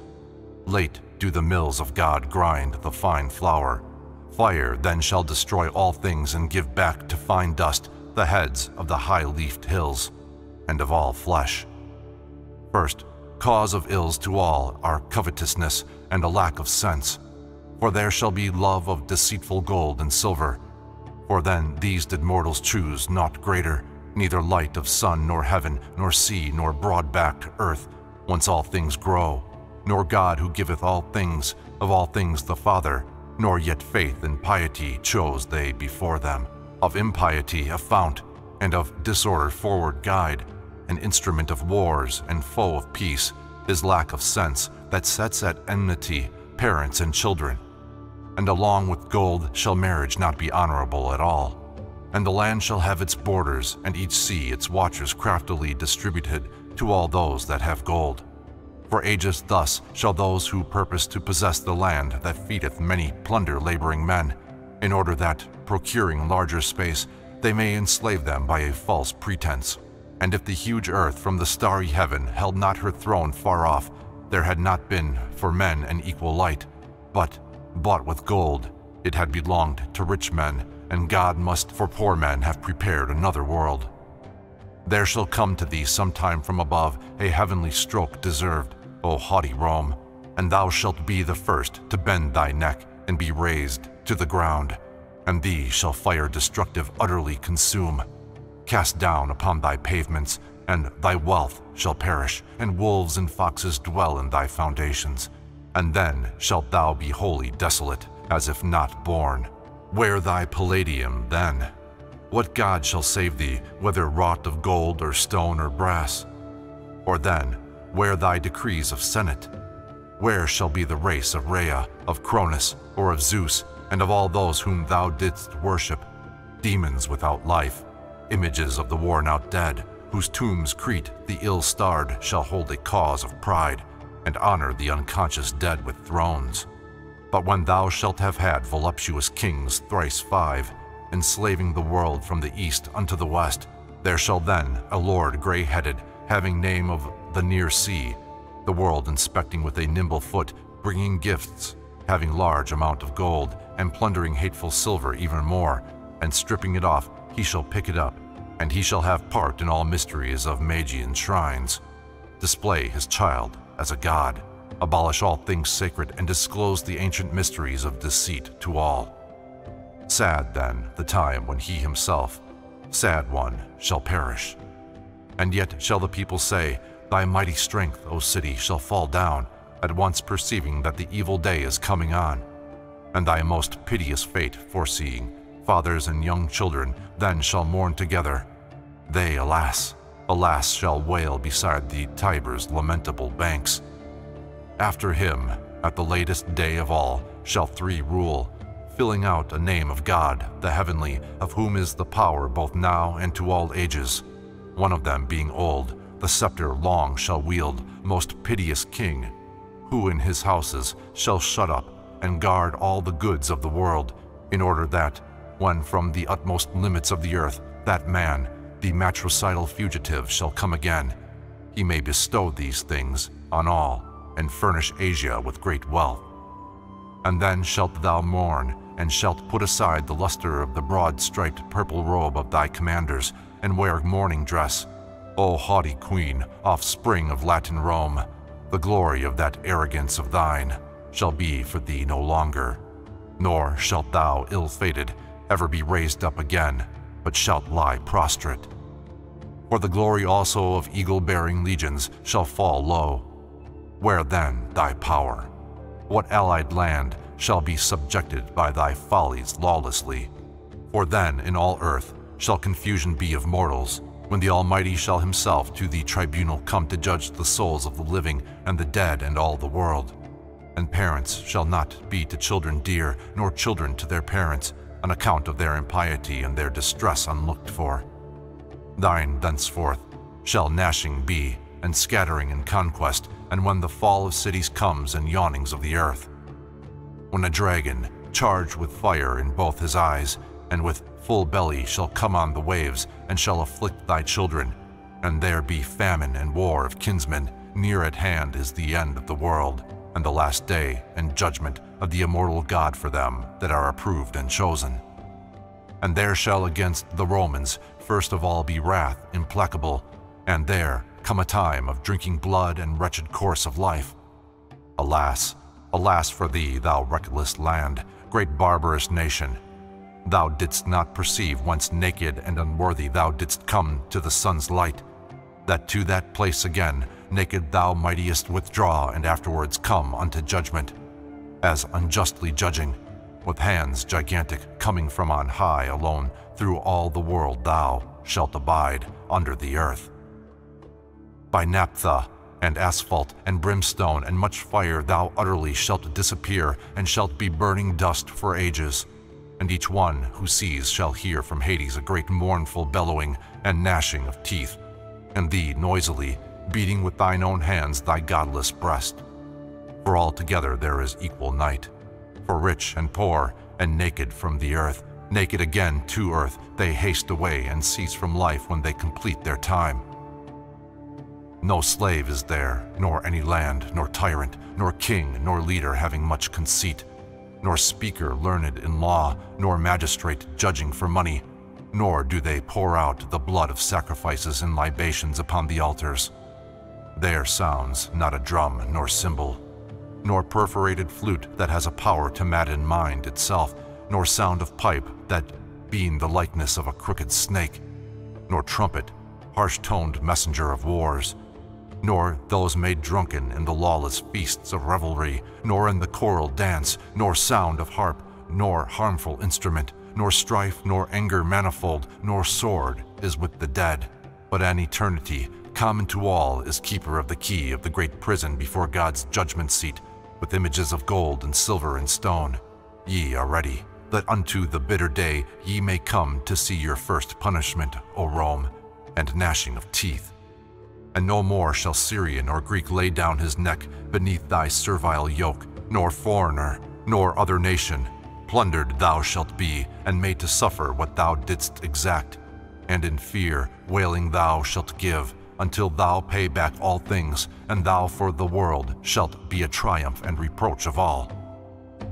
Late do the mills of God grind the fine flour. Fire then shall destroy all things and give back to fine dust the heads of the high-leafed hills and of all flesh. First, cause of ills to all are covetousness and a lack of sense. For there shall be love of deceitful gold and silver. For then these did mortals choose not greater, neither light of sun nor heaven, nor sea, nor broad-backed earth, whence all things grow, nor God who giveth all things, of all things the Father, nor yet faith and piety chose they before them. Of impiety a fount, and of disorder forward guide, an instrument of wars and foe of peace, is lack of sense that sets at enmity parents and children. And along with gold shall marriage not be honorable at all. And the land shall have its borders, and each sea its watchers craftily distributed to all those that have gold. For ages thus shall those who purpose to possess the land that feedeth many plunder laboring men, in order that, procuring larger space, they may enslave them by a false pretense. And if the huge earth from the starry heaven held not her throne far off, there had not been for men an equal light, but, bought with gold, it had belonged to rich men, and God must for poor men have prepared another world. There shall come to thee sometime from above a heavenly stroke deserved, O haughty Rome, and thou shalt be the first to bend thy neck and be razed to the ground, and thee shall fire destructive utterly consume, cast down upon thy pavements, and thy wealth shall perish, and wolves and foxes dwell in thy foundations. And then shalt thou be wholly desolate, as if not born. Where thy palladium then? What god shall save thee, whether wrought of gold or stone or brass? Or then, where thy decrees of senate? Where shall be the race of Rhea, of Cronus, or of Zeus, and of all those whom thou didst worship? Demons without life, images of the worn-out dead, whose tombs Crete, the ill-starred, shall hold a cause of pride, and honor the unconscious dead with thrones. But when thou shalt have had voluptuous kings thrice five, enslaving the world from the east unto the west, there shall then a lord grey-headed, having name of the near sea, the world inspecting with a nimble foot, bringing gifts, having large amount of gold, and plundering hateful silver even more, and stripping it off, he shall pick it up, and he shall have part in all mysteries of Magian shrines, display his child as a god, abolish all things sacred, and disclose the ancient mysteries of deceit to all. Sad, then, the time when he himself, sad one, shall perish. And yet shall the people say, Thy mighty strength, O city, shall fall down, at once perceiving that the evil day is coming on, and thy most piteous fate foreseeing, fathers and young children then shall mourn together. They, alas, alas, shall wail beside the Tiber's lamentable banks. After him, at the latest day of all, shall three rule, filling out a name of God, the heavenly, of whom is the power both now and to all ages. One of them being old, the scepter long shall wield, most piteous king, who in his houses shall shut up and guard all the goods of the world, in order that, when from the utmost limits of the earth that man, the matricidal fugitive, shall come again, he may bestow these things on all, and furnish Asia with great wealth. And then shalt thou mourn, and shalt put aside the luster of the broad-striped purple robe of thy commanders, and wear mourning dress. O haughty queen, offspring of Latin Rome, the glory of that arrogance of thine shall be for thee no longer, nor shalt thou, ill-fated, ever be raised up again, but shalt lie prostrate. For the glory also of eagle-bearing legions shall fall low. Where then thy power? What allied land shall be subjected by thy follies lawlessly? For then in all earth shall confusion be of mortals, when the Almighty shall himself to the tribunal come to judge the souls of the living and the dead and all the world. And parents shall not be to children dear, nor children to their parents, on account of their impiety and their distress unlooked for. Thine thenceforth shall gnashing be, and scattering and conquest, and when the fall of cities comes and yawnings of the earth. When a dragon, charged with fire in both his eyes, and with full belly shall come on the waves, and shall afflict thy children, and there be famine and war of kinsmen, near at hand is the end of the world and the last day and judgment of the immortal God for them that are approved and chosen. And there shall against the Romans first of all be wrath implacable, and there come a time of drinking blood and wretched course of life. Alas, alas for thee, thou reckless land, great barbarous nation! Thou didst not perceive whence naked and unworthy thou didst come to the sun's light, that to that place again naked thou mightest withdraw and afterwards come unto judgment, as unjustly judging, with hands gigantic coming from on high alone through all the world thou shalt abide under the earth. By naphtha and asphalt and brimstone and much fire thou utterly shalt disappear and shalt be burning dust for ages. And each one who sees shall hear from Hades a great mournful bellowing and gnashing of teeth, and thee noisily beating with thine own hands thy godless breast. For altogether there is equal night. For rich and poor, and naked from the earth, naked again to earth, they haste away and cease from life when they complete their time. No slave is there, nor any land, nor tyrant, nor king, nor leader having much conceit, nor speaker learned in law, nor magistrate judging for money, nor do they pour out the blood of sacrifices and libations upon the altars. There sounds not a drum nor cymbal, nor perforated flute that has a power to madden mind itself, nor sound of pipe that, being the likeness of a crooked snake, nor trumpet, harsh-toned messenger of wars, nor those made drunken in the lawless feasts of revelry, nor in the choral dance, nor sound of harp, nor harmful instrument, nor strife, nor anger manifold, nor sword is with the dead. But an eternity, common to all, is keeper of the key of the great prison before God's judgment seat, with images of gold and silver and stone. Ye are ready, that unto the bitter day ye may come to see your first punishment, O Rome, and gnashing of teeth. And no more shall Syrian or Greek lay down his neck beneath thy servile yoke, nor foreigner, nor other nation, Plundered thou shalt be, and made to suffer what thou didst exact. And in fear, wailing thou shalt give, until thou pay back all things, and thou for the world shalt be a triumph and reproach of all.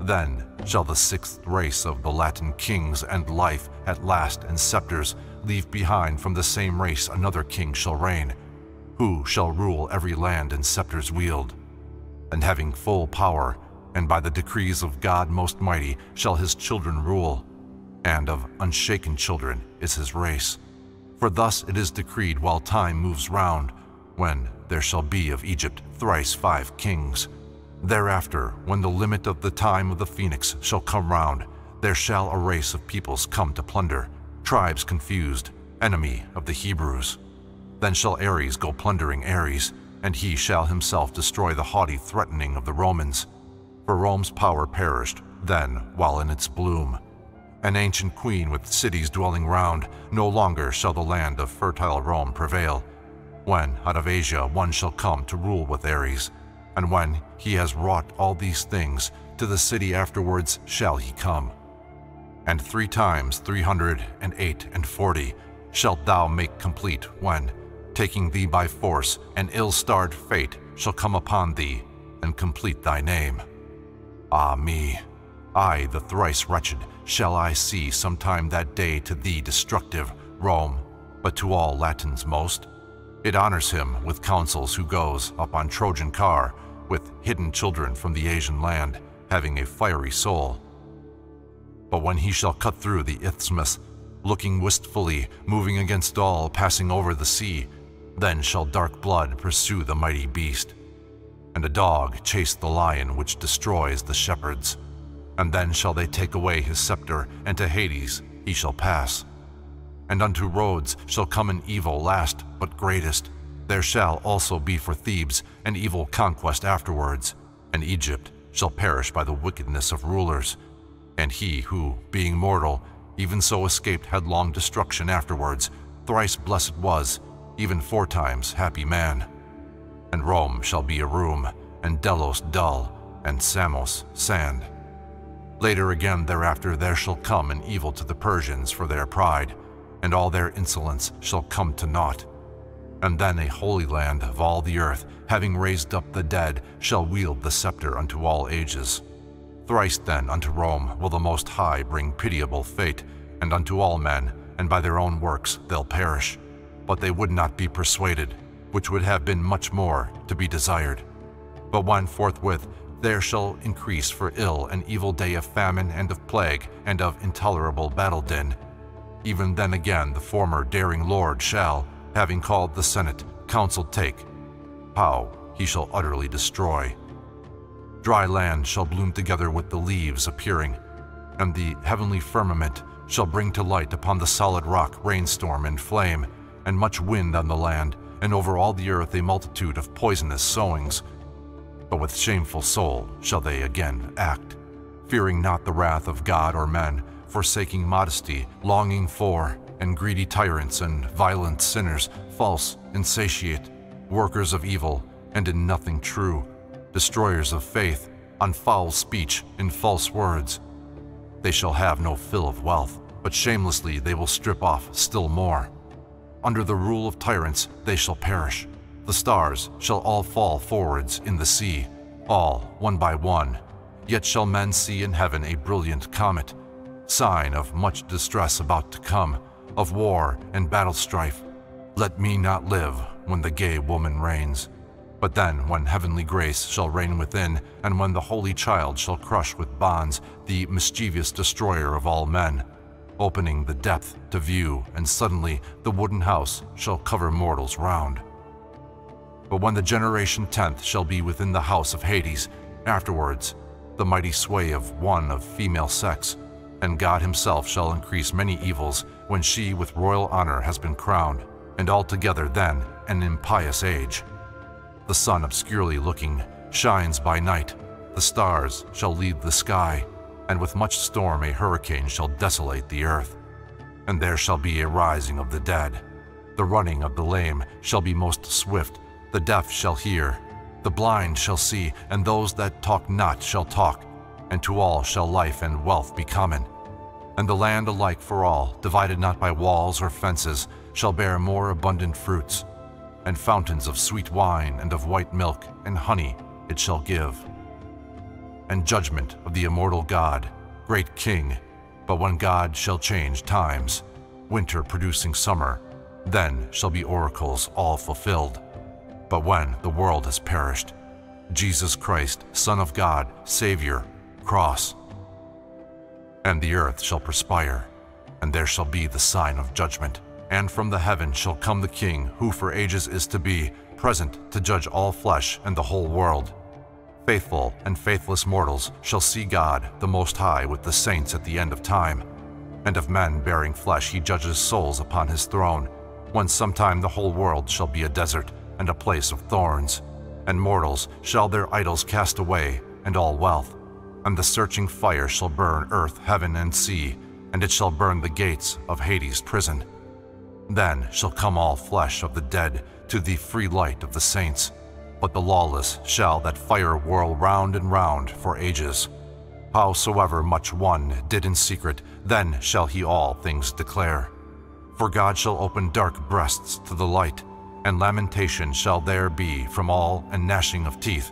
Then shall the sixth race of the Latin kings and life at last and scepters leave behind from the same race another king shall reign, who shall rule every land and scepters wield. And having full power, and by the decrees of God Most Mighty shall his children rule, and of unshaken children is his race. For thus it is decreed while time moves round, when there shall be of Egypt thrice five kings. Thereafter, when the limit of the time of the phoenix shall come round, there shall a race of peoples come to plunder, tribes confused, enemy of the Hebrews. Then shall Ares go plundering Ares, and he shall himself destroy the haughty threatening of the Romans for Rome's power perished then while in its bloom. An ancient queen with cities dwelling round, no longer shall the land of fertile Rome prevail. When out of Asia one shall come to rule with Ares, and when he has wrought all these things, to the city afterwards shall he come. And three times three hundred and eight and forty shalt thou make complete when, taking thee by force, an ill-starred fate shall come upon thee and complete thy name. Ah me, I, the thrice wretched, shall I see sometime that day to thee destructive, Rome, but to all Latins most. It honors him with counsels who goes up on Trojan car, with hidden children from the Asian land, having a fiery soul. But when he shall cut through the isthmus, looking wistfully, moving against all, passing over the sea, then shall dark blood pursue the mighty beast and a dog chase the lion which destroys the shepherds. And then shall they take away his scepter, and to Hades he shall pass. And unto Rhodes shall come an evil last but greatest. There shall also be for Thebes an evil conquest afterwards, and Egypt shall perish by the wickedness of rulers. And he who, being mortal, even so escaped headlong destruction afterwards, thrice blessed was, even four times happy man and Rome shall be a room, and Delos dull, and Samos sand. Later again thereafter there shall come an evil to the Persians for their pride, and all their insolence shall come to naught. And then a holy land of all the earth, having raised up the dead, shall wield the scepter unto all ages. Thrice then unto Rome will the Most High bring pitiable fate, and unto all men, and by their own works they'll perish. But they would not be persuaded, which would have been much more to be desired. But when forthwith there shall increase for ill an evil day of famine and of plague and of intolerable battle din, even then again the former daring lord shall, having called the senate, counsel take, how he shall utterly destroy. Dry land shall bloom together with the leaves appearing, and the heavenly firmament shall bring to light upon the solid rock rainstorm and flame, and much wind on the land, and over all the earth a multitude of poisonous sowings. But with shameful soul shall they again act, fearing not the wrath of God or men, forsaking modesty, longing for, and greedy tyrants and violent sinners, false, insatiate, workers of evil, and in nothing true, destroyers of faith, on foul speech, in false words. They shall have no fill of wealth, but shamelessly they will strip off still more. Under the rule of tyrants they shall perish. The stars shall all fall forwards in the sea, all one by one. Yet shall men see in heaven a brilliant comet, sign of much distress about to come, of war and battle strife. Let me not live when the gay woman reigns. But then, when heavenly grace shall reign within, and when the holy child shall crush with bonds the mischievous destroyer of all men, opening the depth to view, and suddenly the wooden house shall cover mortals round. But when the generation tenth shall be within the house of Hades, afterwards the mighty sway of one of female sex, and God himself shall increase many evils when she with royal honor has been crowned, and altogether then an impious age. The sun obscurely looking shines by night, the stars shall lead the sky, and with much storm a hurricane shall desolate the earth. And there shall be a rising of the dead. The running of the lame shall be most swift, the deaf shall hear, the blind shall see, and those that talk not shall talk, and to all shall life and wealth be common. And the land alike for all, divided not by walls or fences, shall bear more abundant fruits, and fountains of sweet wine and of white milk and honey it shall give and judgment of the immortal God, great King. But when God shall change times, winter producing summer, then shall be oracles all fulfilled. But when the world has perished, Jesus Christ, Son of God, Savior, cross, and the earth shall perspire, and there shall be the sign of judgment. And from the heaven shall come the King, who for ages is to be, present to judge all flesh and the whole world. Faithful and faithless mortals shall see God, the Most High, with the saints at the end of time. And of men bearing flesh he judges souls upon his throne, when sometime the whole world shall be a desert and a place of thorns. And mortals shall their idols cast away, and all wealth. And the searching fire shall burn earth, heaven, and sea, and it shall burn the gates of Hades' prison. Then shall come all flesh of the dead to the free light of the saints but the lawless shall that fire whirl round and round for ages. Howsoever much one did in secret, then shall he all things declare. For God shall open dark breasts to the light, and lamentation shall there be from all and gnashing of teeth.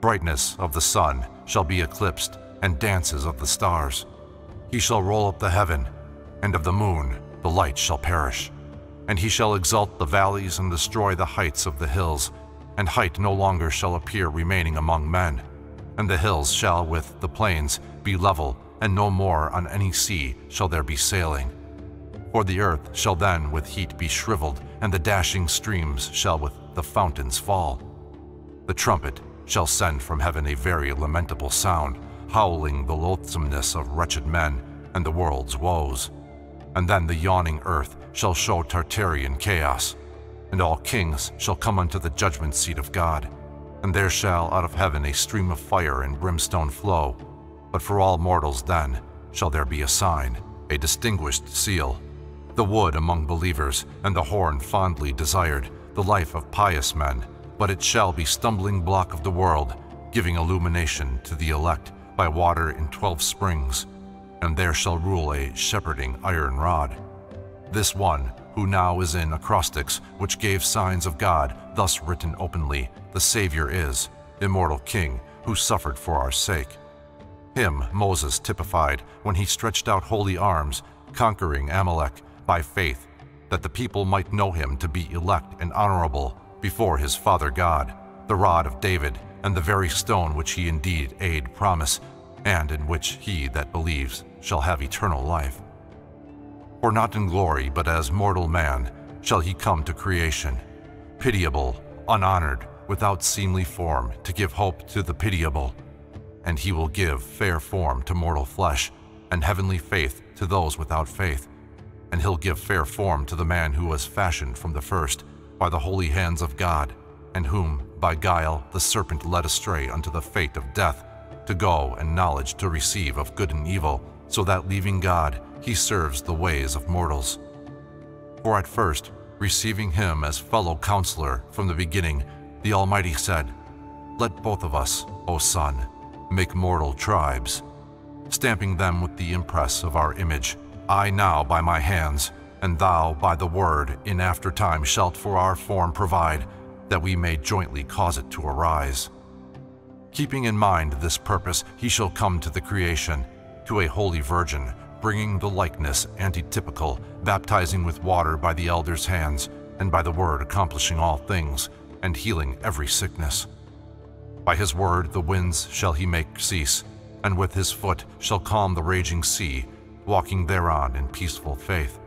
Brightness of the sun shall be eclipsed, and dances of the stars. He shall roll up the heaven, and of the moon the light shall perish. And he shall exalt the valleys and destroy the heights of the hills, and height no longer shall appear remaining among men. And the hills shall with the plains be level, and no more on any sea shall there be sailing. For the earth shall then with heat be shriveled, and the dashing streams shall with the fountains fall. The trumpet shall send from heaven a very lamentable sound, howling the loathsomeness of wretched men and the world's woes. And then the yawning earth shall show Tartarian chaos, and all kings shall come unto the judgment seat of God. And there shall out of heaven a stream of fire and brimstone flow. But for all mortals then shall there be a sign, a distinguished seal, the wood among believers, and the horn fondly desired, the life of pious men. But it shall be stumbling block of the world, giving illumination to the elect by water in twelve springs. And there shall rule a shepherding iron rod. This one who now is in acrostics which gave signs of God, thus written openly, the Savior is, immortal King, who suffered for our sake. Him Moses typified when he stretched out holy arms, conquering Amalek by faith, that the people might know him to be elect and honorable before his Father God, the rod of David, and the very stone which he indeed aid promise, and in which he that believes shall have eternal life. For not in glory, but as mortal man, shall he come to creation, pitiable, unhonored, without seemly form, to give hope to the pitiable. And he will give fair form to mortal flesh, and heavenly faith to those without faith. And he'll give fair form to the man who was fashioned from the first, by the holy hands of God, and whom, by guile, the serpent led astray unto the fate of death, to go and knowledge to receive of good and evil, so that leaving God, he serves the ways of mortals. For at first, receiving him as fellow counselor from the beginning, the Almighty said, Let both of us, O Son, make mortal tribes, stamping them with the impress of our image, I now by my hands, and thou by the word in after time shalt for our form provide, that we may jointly cause it to arise. Keeping in mind this purpose, he shall come to the creation, to a holy virgin, bringing the likeness antitypical, baptizing with water by the elders' hands, and by the word accomplishing all things, and healing every sickness. By his word the winds shall he make cease, and with his foot shall calm the raging sea, walking thereon in peaceful faith.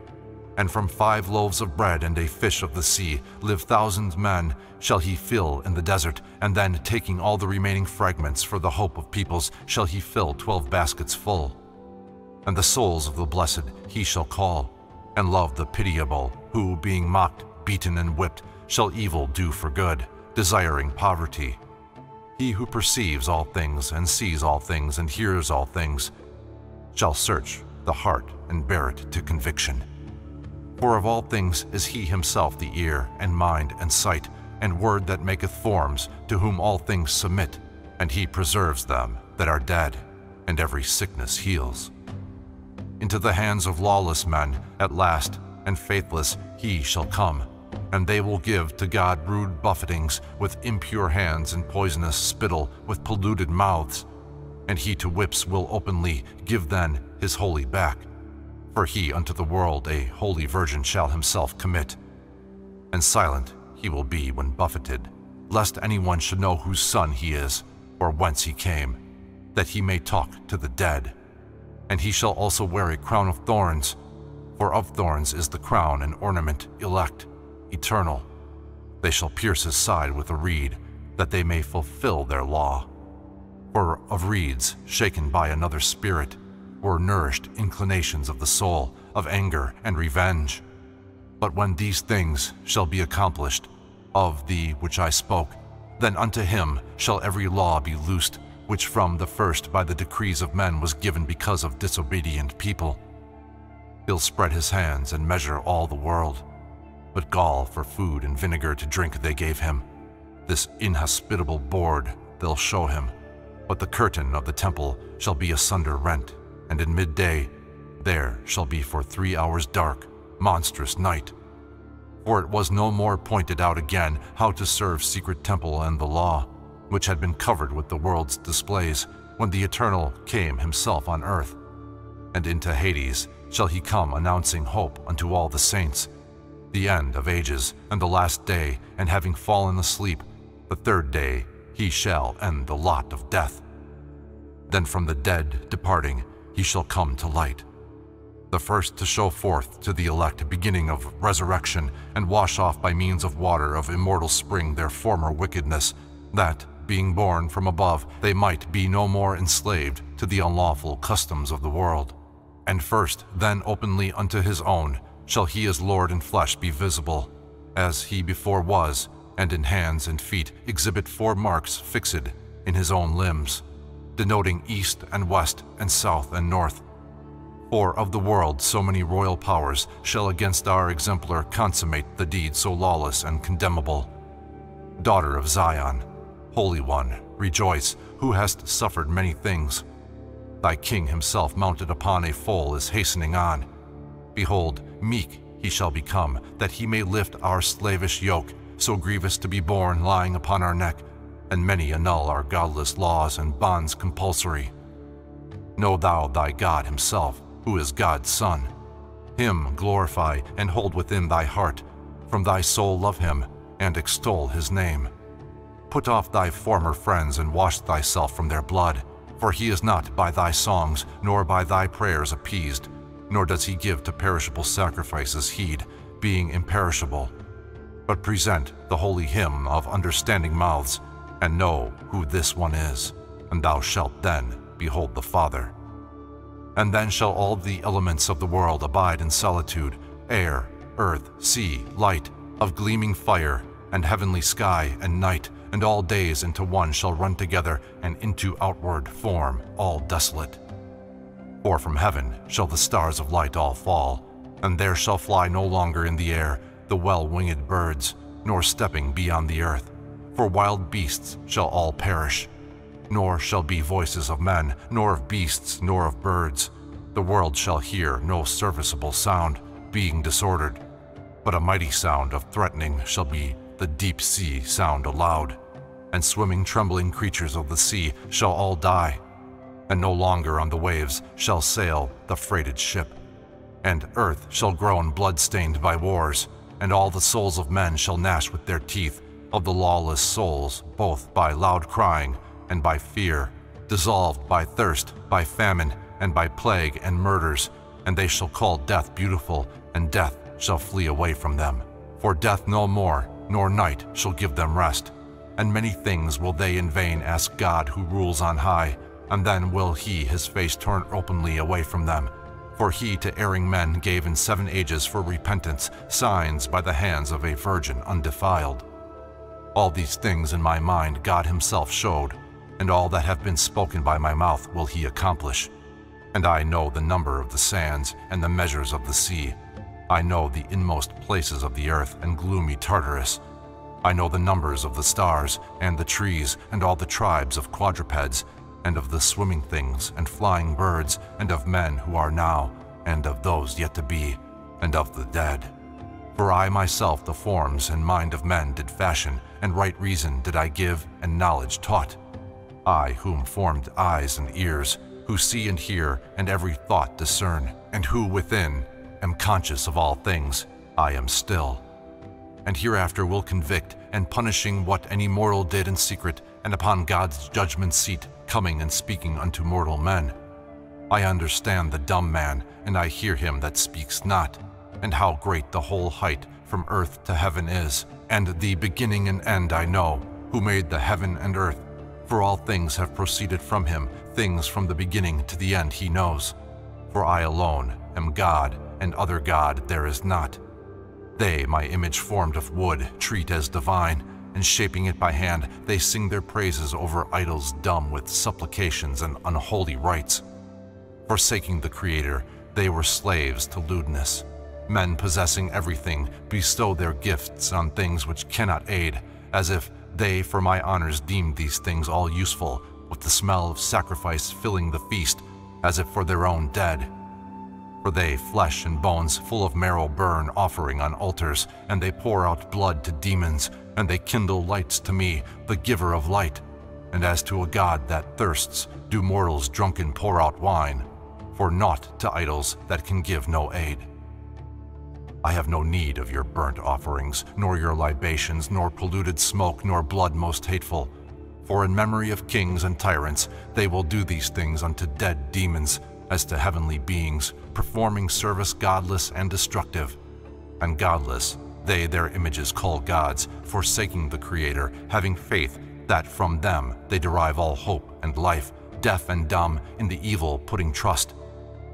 And from five loaves of bread and a fish of the sea live thousand men shall he fill in the desert, and then taking all the remaining fragments for the hope of peoples shall he fill twelve baskets full. And the souls of the blessed he shall call, and love the pitiable, who, being mocked, beaten, and whipped, shall evil do for good, desiring poverty. He who perceives all things, and sees all things, and hears all things, shall search the heart and bear it to conviction. For of all things is he himself the ear, and mind, and sight, and word that maketh forms, to whom all things submit, and he preserves them that are dead, and every sickness heals. Into the hands of lawless men, at last, and faithless, he shall come, and they will give to God rude buffetings with impure hands and poisonous spittle with polluted mouths, and he to whips will openly give then his holy back for he unto the world a holy virgin shall himself commit. And silent he will be when buffeted, lest anyone should know whose son he is, or whence he came, that he may talk to the dead. And he shall also wear a crown of thorns, for of thorns is the crown and ornament elect, eternal. They shall pierce his side with a reed, that they may fulfill their law. For of reeds, shaken by another spirit, or nourished inclinations of the soul, of anger and revenge. But when these things shall be accomplished, of the which I spoke, then unto him shall every law be loosed, which from the first by the decrees of men was given because of disobedient people. He'll spread his hands and measure all the world. But gall for food and vinegar to drink they gave him. This inhospitable board they'll show him. But the curtain of the temple shall be asunder rent, and in midday there shall be for three hours dark, monstrous night. For it was no more pointed out again how to serve secret temple and the law, which had been covered with the world's displays, when the Eternal came himself on earth. And into Hades shall he come announcing hope unto all the saints, the end of ages, and the last day, and having fallen asleep, the third day he shall end the lot of death. Then from the dead departing, he shall come to light. The first to show forth to the elect beginning of resurrection and wash off by means of water of immortal spring their former wickedness, that, being born from above, they might be no more enslaved to the unlawful customs of the world. And first, then openly unto his own, shall he as Lord in flesh be visible, as he before was, and in hands and feet exhibit four marks fixed in his own limbs denoting east and west and south and north. For of the world so many royal powers shall against our exemplar consummate the deed so lawless and condemnable. Daughter of Zion, Holy One, rejoice, who hast suffered many things. Thy King himself mounted upon a foal is hastening on. Behold, meek he shall become, that he may lift our slavish yoke, so grievous to be borne lying upon our neck, and many annul our godless laws and bonds compulsory. Know thou thy God himself, who is God's Son. Him glorify and hold within thy heart. From thy soul love him, and extol his name. Put off thy former friends and wash thyself from their blood, for he is not by thy songs nor by thy prayers appeased, nor does he give to perishable sacrifices heed, being imperishable. But present the holy hymn of understanding mouths, and know who this one is, and thou shalt then behold the Father. And then shall all the elements of the world abide in solitude, air, earth, sea, light, of gleaming fire, and heavenly sky and night, and all days into one shall run together, and into outward form all desolate. For from heaven shall the stars of light all fall, and there shall fly no longer in the air the well-winged birds, nor stepping beyond the earth, for wild beasts shall all perish, nor shall be voices of men, nor of beasts, nor of birds. The world shall hear no serviceable sound, being disordered, but a mighty sound of threatening shall be the deep sea sound aloud. and swimming trembling creatures of the sea shall all die, and no longer on the waves shall sail the freighted ship. And earth shall groan blood-stained by wars, and all the souls of men shall gnash with their teeth, of the lawless souls, both by loud crying and by fear, dissolved by thirst, by famine, and by plague and murders, and they shall call death beautiful, and death shall flee away from them. For death no more, nor night shall give them rest. And many things will they in vain ask God who rules on high, and then will he his face turn openly away from them. For he to erring men gave in seven ages for repentance signs by the hands of a virgin undefiled. All these things in my mind God himself showed, and all that have been spoken by my mouth will he accomplish. And I know the number of the sands and the measures of the sea. I know the inmost places of the earth and gloomy Tartarus. I know the numbers of the stars and the trees and all the tribes of quadrupeds and of the swimming things and flying birds and of men who are now and of those yet to be and of the dead. For I myself the forms and mind of men did fashion, and right reason did I give, and knowledge taught. I whom formed eyes and ears, who see and hear, and every thought discern, and who within am conscious of all things, I am still. And hereafter will convict, and punishing what any mortal did in secret, and upon God's judgment seat, coming and speaking unto mortal men. I understand the dumb man, and I hear him that speaks not, and how great the whole height from earth to heaven is, and the beginning and end I know, who made the heaven and earth, for all things have proceeded from him, things from the beginning to the end he knows. For I alone am God, and other God there is not. They, my image formed of wood, treat as divine, and shaping it by hand, they sing their praises over idols dumb with supplications and unholy rites. Forsaking the Creator, they were slaves to lewdness. Men possessing everything bestow their gifts on things which cannot aid, as if they for my honors deemed these things all useful, with the smell of sacrifice filling the feast, as if for their own dead. For they, flesh and bones full of marrow, burn, offering on altars, and they pour out blood to demons, and they kindle lights to me, the giver of light. And as to a god that thirsts, do mortals drunken pour out wine, for naught to idols that can give no aid. I have no need of your burnt offerings, nor your libations, nor polluted smoke, nor blood most hateful. For in memory of kings and tyrants, they will do these things unto dead demons, as to heavenly beings, performing service godless and destructive. And godless, they their images call gods, forsaking the Creator, having faith that from them they derive all hope and life, deaf and dumb, in the evil putting trust.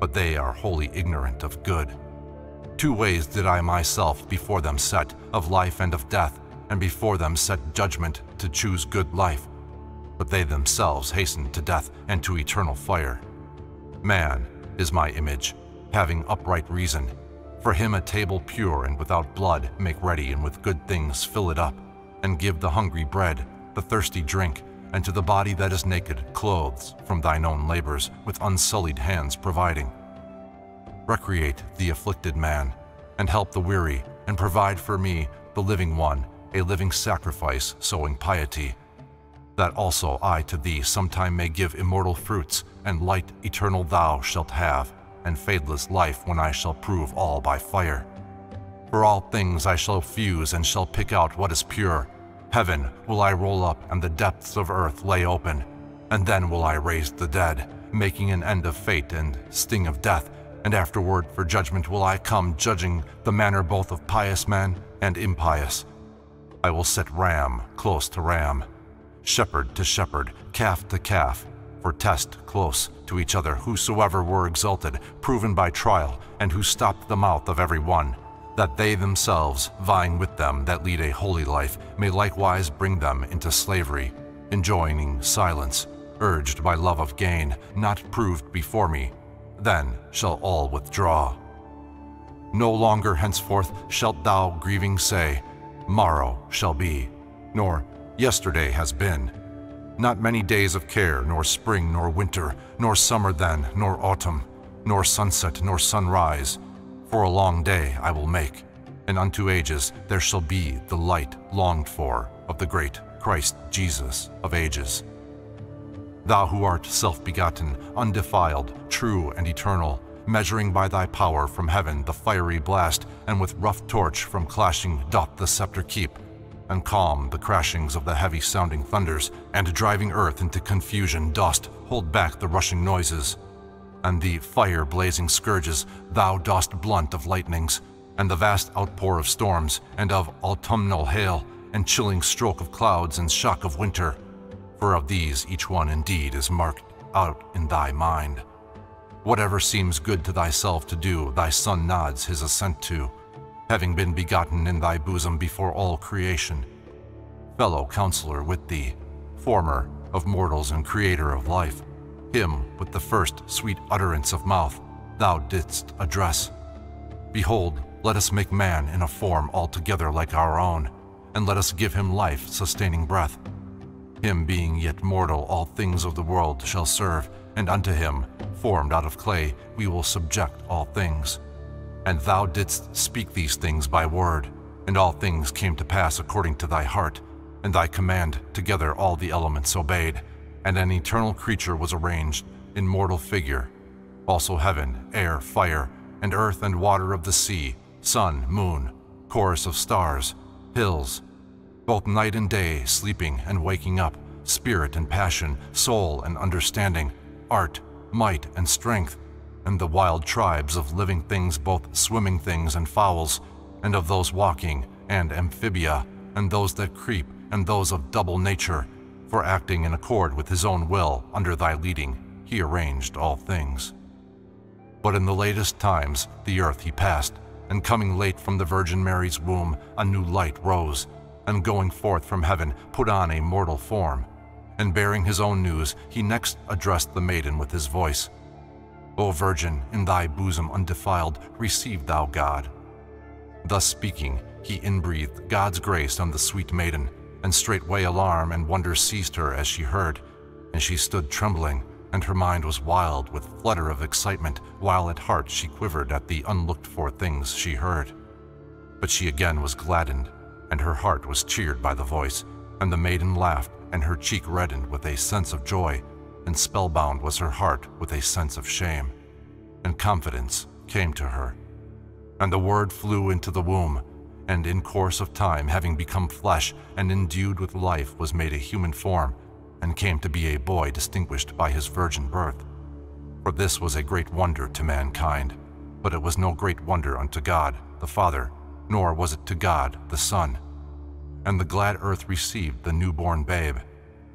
But they are wholly ignorant of good. Two ways did I myself before them set, of life and of death, and before them set judgment to choose good life. But they themselves hastened to death and to eternal fire. Man is my image, having upright reason. For him a table pure and without blood make ready, and with good things fill it up, and give the hungry bread, the thirsty drink, and to the body that is naked clothes from thine own labors, with unsullied hands providing recreate the afflicted man, and help the weary, and provide for me, the living one, a living sacrifice, sowing piety, that also I to thee sometime may give immortal fruits, and light eternal thou shalt have, and fadeless life when I shall prove all by fire. For all things I shall fuse and shall pick out what is pure. Heaven will I roll up, and the depths of earth lay open, and then will I raise the dead, making an end of fate and sting of death, and afterward for judgment will I come, judging the manner both of pious men and impious. I will set ram close to ram, shepherd to shepherd, calf to calf, for test close to each other whosoever were exalted, proven by trial, and who stopped the mouth of every one, that they themselves, vying with them that lead a holy life, may likewise bring them into slavery, enjoining silence, urged by love of gain, not proved before me, then shall all withdraw. No longer henceforth shalt thou grieving say, Morrow shall be, nor yesterday has been. Not many days of care, nor spring, nor winter, nor summer then, nor autumn, nor sunset, nor sunrise. For a long day I will make, and unto ages there shall be the light longed for of the great Christ Jesus of ages. Thou who art self begotten, undefiled, true, and eternal, measuring by thy power from heaven the fiery blast, and with rough torch from clashing doth the scepter keep, and calm the crashings of the heavy sounding thunders, and driving earth into confusion dost hold back the rushing noises. And the fire blazing scourges thou dost blunt of lightnings, and the vast outpour of storms, and of autumnal hail, and chilling stroke of clouds and shock of winter. For of these each one indeed is marked out in thy mind. Whatever seems good to thyself to do, thy Son nods his assent to, having been begotten in thy bosom before all creation. Fellow counselor with thee, former of mortals and creator of life, him with the first sweet utterance of mouth thou didst address. Behold, let us make man in a form altogether like our own, and let us give him life sustaining breath. Him being yet mortal, all things of the world shall serve, and unto him, formed out of clay, we will subject all things. And thou didst speak these things by word, and all things came to pass according to thy heart, and thy command together all the elements obeyed, and an eternal creature was arranged in mortal figure. Also heaven, air, fire, and earth and water of the sea, sun, moon, chorus of stars, hills, both night and day, sleeping and waking up, spirit and passion, soul and understanding, art, might and strength, and the wild tribes of living things, both swimming things and fowls, and of those walking, and amphibia, and those that creep, and those of double nature, for acting in accord with his own will under thy leading, he arranged all things. But in the latest times the earth he passed, and coming late from the Virgin Mary's womb, a new light rose, and going forth from heaven, put on a mortal form. And bearing his own news, he next addressed the maiden with his voice O Virgin, in thy bosom undefiled, receive thou God. Thus speaking, he inbreathed God's grace on the sweet maiden, and straightway alarm and wonder seized her as she heard, and she stood trembling, and her mind was wild with flutter of excitement, while at heart she quivered at the unlooked for things she heard. But she again was gladdened, and her heart was cheered by the voice, and the maiden laughed, and her cheek reddened with a sense of joy, and spellbound was her heart with a sense of shame. And confidence came to her. And the word flew into the womb, and in course of time, having become flesh and endued with life, was made a human form, and came to be a boy distinguished by his virgin birth. For this was a great wonder to mankind, but it was no great wonder unto God, the Father, nor was it to God, the Son. And the glad earth received the newborn babe.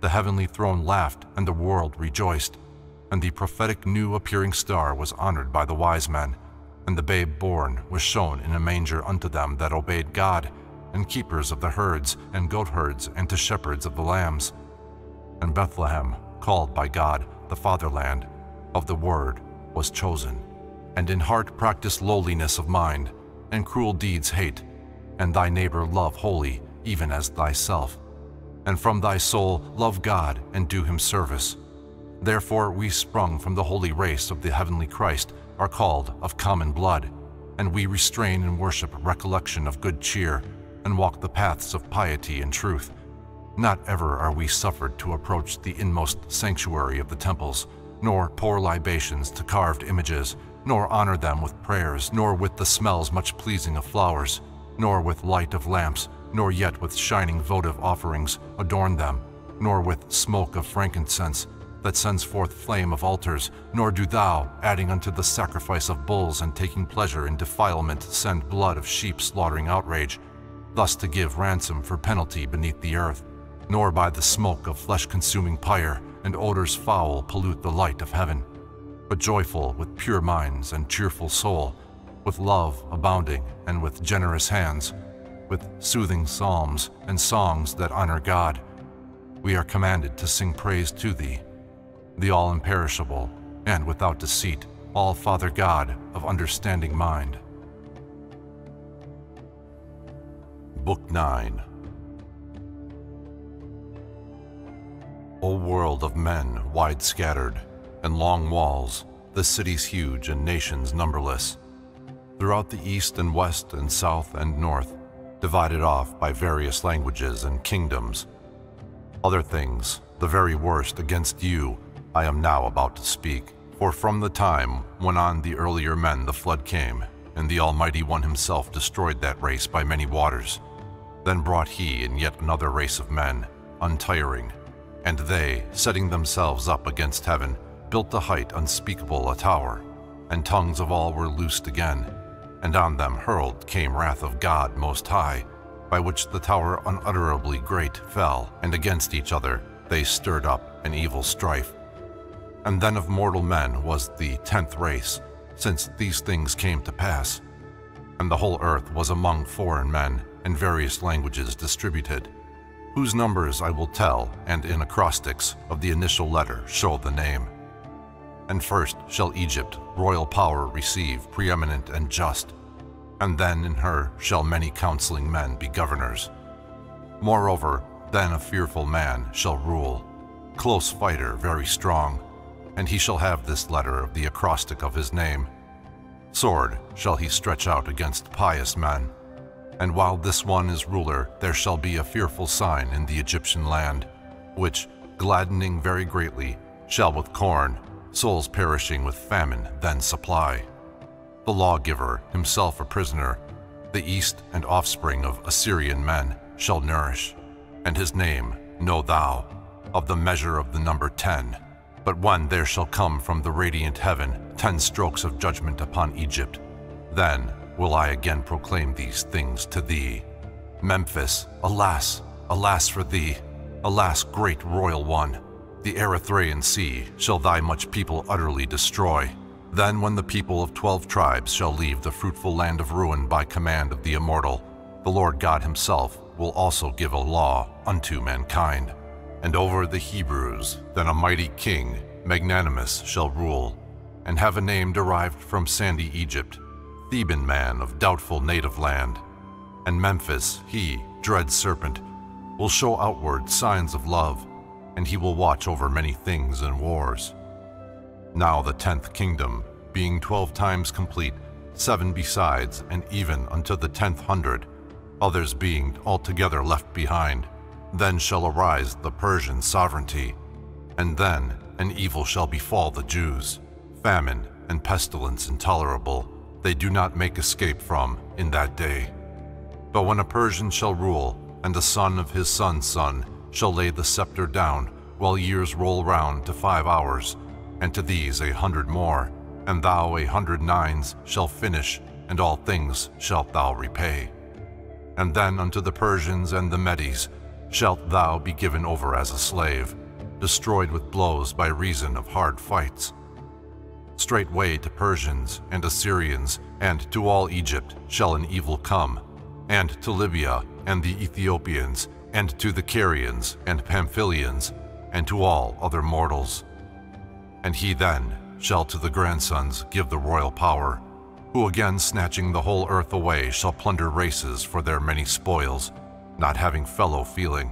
The heavenly throne laughed, and the world rejoiced. And the prophetic new appearing star was honored by the wise men. And the babe born was shown in a manger unto them that obeyed God, and keepers of the herds, and goat herds, and to shepherds of the lambs and Bethlehem, called by God the fatherland of the Word, was chosen, and in heart practice lowliness of mind, and cruel deeds hate, and thy neighbor love wholly, even as thyself. And from thy soul love God and do him service. Therefore we sprung from the holy race of the heavenly Christ, are called of common blood, and we restrain and worship recollection of good cheer, and walk the paths of piety and truth not ever are we suffered to approach the inmost sanctuary of the temples, nor pour libations to carved images, nor honor them with prayers, nor with the smells much pleasing of flowers, nor with light of lamps, nor yet with shining votive offerings adorn them, nor with smoke of frankincense that sends forth flame of altars, nor do thou, adding unto the sacrifice of bulls and taking pleasure in defilement, send blood of sheep slaughtering outrage, thus to give ransom for penalty beneath the earth nor by the smoke of flesh-consuming pyre and odors foul pollute the light of heaven, but joyful with pure minds and cheerful soul, with love abounding and with generous hands, with soothing psalms and songs that honor God, we are commanded to sing praise to Thee, the all-imperishable, and without deceit, all Father God of understanding mind. Book 9 O world of men wide scattered, and long walls, the cities huge and nations numberless, throughout the east and west and south and north, divided off by various languages and kingdoms, Other things, the very worst against you, I am now about to speak. For from the time when on the earlier men the flood came, and the Almighty One himself destroyed that race by many waters, then brought he in yet another race of men, untiring, and they, setting themselves up against heaven, built the height unspeakable a tower, and tongues of all were loosed again, and on them hurled came wrath of God Most High, by which the tower unutterably great fell, and against each other they stirred up an evil strife. And then of mortal men was the tenth race, since these things came to pass. And the whole earth was among foreign men, and various languages distributed, whose numbers I will tell, and in acrostics of the initial letter show the name. And first shall Egypt royal power receive, preeminent and just, and then in her shall many counseling men be governors. Moreover, then a fearful man shall rule, close fighter, very strong, and he shall have this letter of the acrostic of his name. Sword shall he stretch out against pious men, and while this one is ruler, there shall be a fearful sign in the Egyptian land, which, gladdening very greatly, shall with corn, souls perishing with famine, then supply. The lawgiver, himself a prisoner, the east and offspring of Assyrian men, shall nourish, and his name, know thou, of the measure of the number ten. But when there shall come from the radiant heaven ten strokes of judgment upon Egypt, then will I again proclaim these things to thee. Memphis, alas, alas for thee, alas, great royal one, the Erythraean Sea shall thy much people utterly destroy. Then when the people of twelve tribes shall leave the fruitful land of ruin by command of the immortal, the Lord God himself will also give a law unto mankind. And over the Hebrews, then a mighty king, magnanimous, shall rule, and have a name derived from sandy Egypt, Theban man of doubtful native land. And Memphis, he, dread serpent, will show outward signs of love, and he will watch over many things and wars. Now the tenth kingdom, being twelve times complete, seven besides, and even unto the tenth hundred, others being altogether left behind, then shall arise the Persian sovereignty, and then an evil shall befall the Jews, famine and pestilence intolerable, they do not make escape from in that day. But when a Persian shall rule, and the son of his son's son shall lay the scepter down, while years roll round to five hours, and to these a hundred more, and thou a hundred nines shall finish, and all things shalt thou repay. And then unto the Persians and the Medes shalt thou be given over as a slave, destroyed with blows by reason of hard fights Straightway to Persians and Assyrians and to all Egypt shall an evil come, and to Libya and the Ethiopians, and to the Carians and Pamphylians, and to all other mortals. And he then shall to the grandsons give the royal power, who again snatching the whole earth away shall plunder races for their many spoils, not having fellow feeling.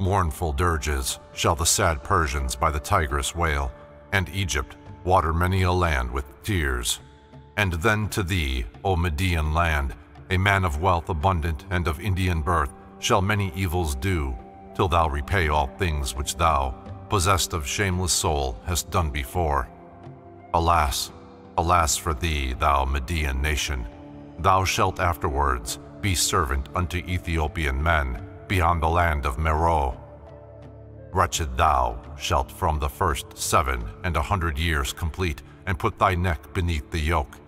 Mournful dirges shall the sad Persians by the Tigris wail, and Egypt water many a land with tears. And then to thee, O Median land, a man of wealth abundant and of Indian birth, shall many evils do, till thou repay all things which thou, possessed of shameless soul, hast done before. Alas, alas for thee, thou Median nation! Thou shalt afterwards be servant unto Ethiopian men beyond the land of Meroe Wretched thou shalt from the first seven and a hundred years complete, and put thy neck beneath the yoke.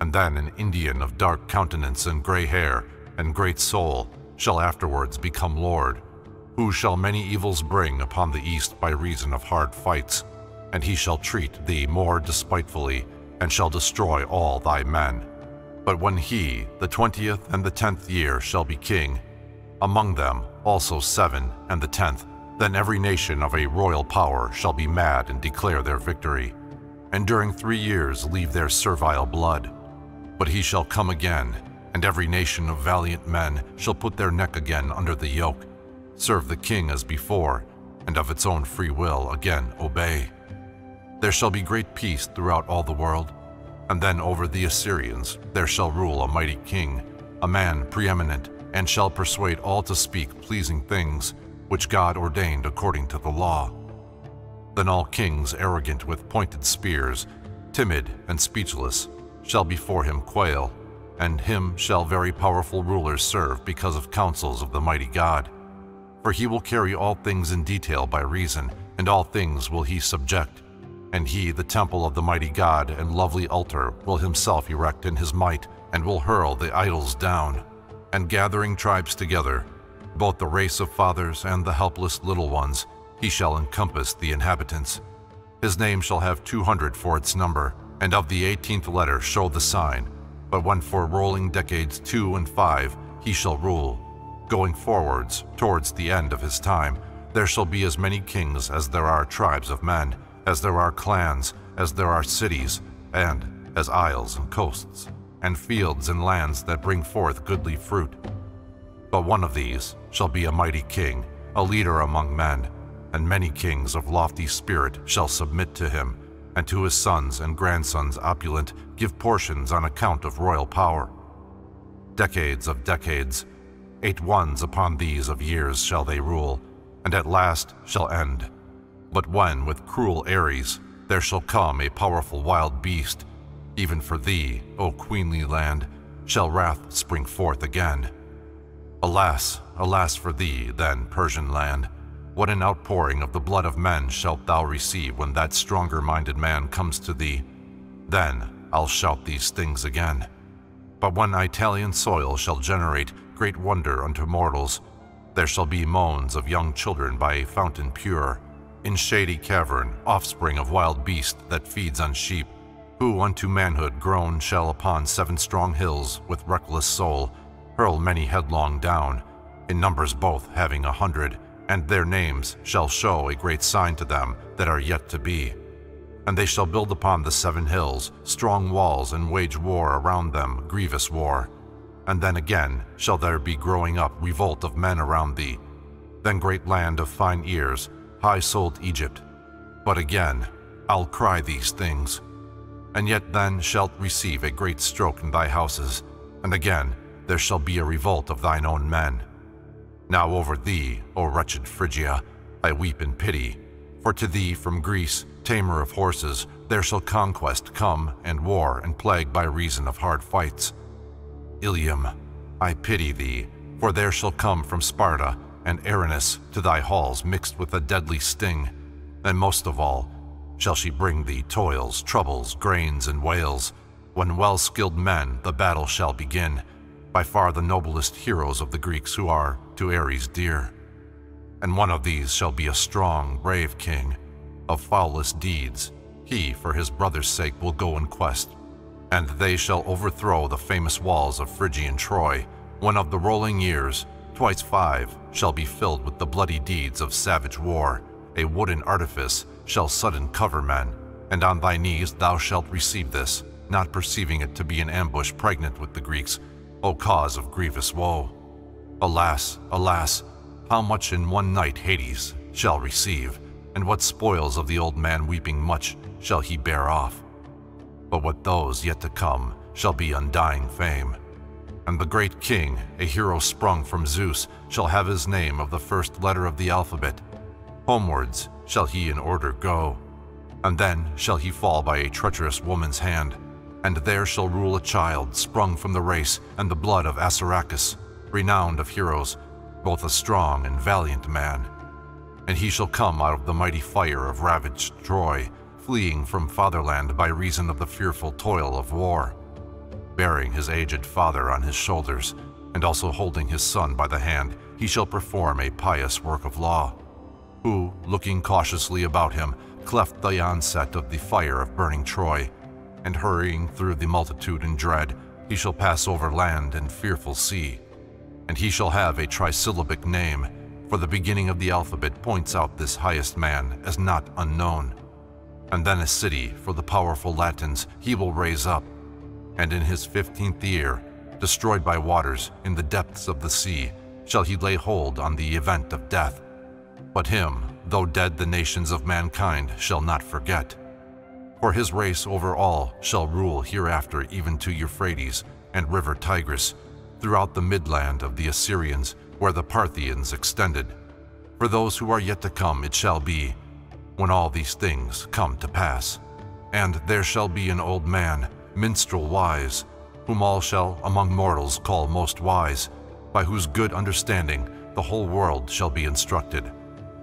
And then an Indian of dark countenance and grey hair and great soul shall afterwards become lord, who shall many evils bring upon the east by reason of hard fights, and he shall treat thee more despitefully, and shall destroy all thy men. But when he, the twentieth and the tenth year, shall be king, among them also seven and the tenth, then every nation of a royal power shall be mad and declare their victory, and during three years leave their servile blood. But he shall come again, and every nation of valiant men shall put their neck again under the yoke, serve the king as before, and of its own free will again obey. There shall be great peace throughout all the world, and then over the Assyrians there shall rule a mighty king, a man preeminent, and shall persuade all to speak pleasing things, which God ordained according to the law. Then all kings arrogant with pointed spears, timid and speechless, shall before him quail, and him shall very powerful rulers serve because of counsels of the mighty God. For he will carry all things in detail by reason, and all things will he subject. And he, the temple of the mighty God and lovely altar, will himself erect in his might, and will hurl the idols down. And gathering tribes together, both the race of fathers and the helpless little ones, he shall encompass the inhabitants. His name shall have two hundred for its number, and of the eighteenth letter show the sign. But when for rolling decades two and five he shall rule, going forwards towards the end of his time, there shall be as many kings as there are tribes of men, as there are clans, as there are cities, and as isles and coasts, and fields and lands that bring forth goodly fruit. But one of these shall be a mighty king, a leader among men, and many kings of lofty spirit shall submit to him, and to his sons and grandsons opulent give portions on account of royal power. Decades of decades, eight ones upon these of years shall they rule, and at last shall end. But when with cruel Ares there shall come a powerful wild beast, even for thee, O queenly land, shall wrath spring forth again. Alas, alas for thee, then, Persian land, what an outpouring of the blood of men shalt thou receive when that stronger-minded man comes to thee. Then I'll shout these things again. But when Italian soil shall generate great wonder unto mortals, there shall be moans of young children by a fountain pure, in shady cavern, offspring of wild beast that feeds on sheep, who unto manhood grown shall upon seven strong hills with reckless soul hurl many headlong down, in numbers both having a hundred, and their names shall show a great sign to them that are yet to be. And they shall build upon the seven hills strong walls and wage war around them, grievous war. And then again shall there be growing up revolt of men around thee. Then great land of fine ears, high-souled Egypt. But again I'll cry these things. And yet then shalt receive a great stroke in thy houses, and again there shall be a revolt of thine own men. Now over thee, O wretched Phrygia, I weep in pity, for to thee from Greece, tamer of horses, there shall conquest come, and war and plague by reason of hard fights. Ilium, I pity thee, for there shall come from Sparta and Erinys to thy halls mixed with a deadly sting, and most of all, shall she bring thee toils, troubles, grains, and wails. When well-skilled men the battle shall begin, by far the noblest heroes of the Greeks who are to Ares dear. And one of these shall be a strong, brave king, of foulest deeds. He, for his brother's sake, will go in quest, and they shall overthrow the famous walls of Phrygian Troy, when of the rolling years, twice five, shall be filled with the bloody deeds of savage war. A wooden artifice shall sudden cover men, and on thy knees thou shalt receive this, not perceiving it to be an ambush pregnant with the Greeks, O cause of grievous woe! Alas, alas, how much in one night Hades shall receive, and what spoils of the old man weeping much shall he bear off. But what those yet to come shall be undying fame. And the great king, a hero sprung from Zeus, shall have his name of the first letter of the alphabet. Homewards shall he in order go, and then shall he fall by a treacherous woman's hand, and there shall rule a child sprung from the race and the blood of Assaracus, renowned of heroes, both a strong and valiant man. And he shall come out of the mighty fire of ravaged Troy, fleeing from fatherland by reason of the fearful toil of war, bearing his aged father on his shoulders, and also holding his son by the hand, he shall perform a pious work of law, who, looking cautiously about him, cleft the onset of the fire of burning Troy, and hurrying through the multitude in dread, he shall pass over land and fearful sea. And he shall have a trisyllabic name, for the beginning of the alphabet points out this highest man as not unknown. And then a city for the powerful Latins he will raise up, and in his fifteenth year, destroyed by waters in the depths of the sea, shall he lay hold on the event of death. But him, though dead the nations of mankind shall not forget for his race over all shall rule hereafter even to Euphrates and river Tigris, throughout the midland of the Assyrians, where the Parthians extended. For those who are yet to come it shall be, when all these things come to pass. And there shall be an old man, minstrel wise, whom all shall among mortals call most wise, by whose good understanding the whole world shall be instructed.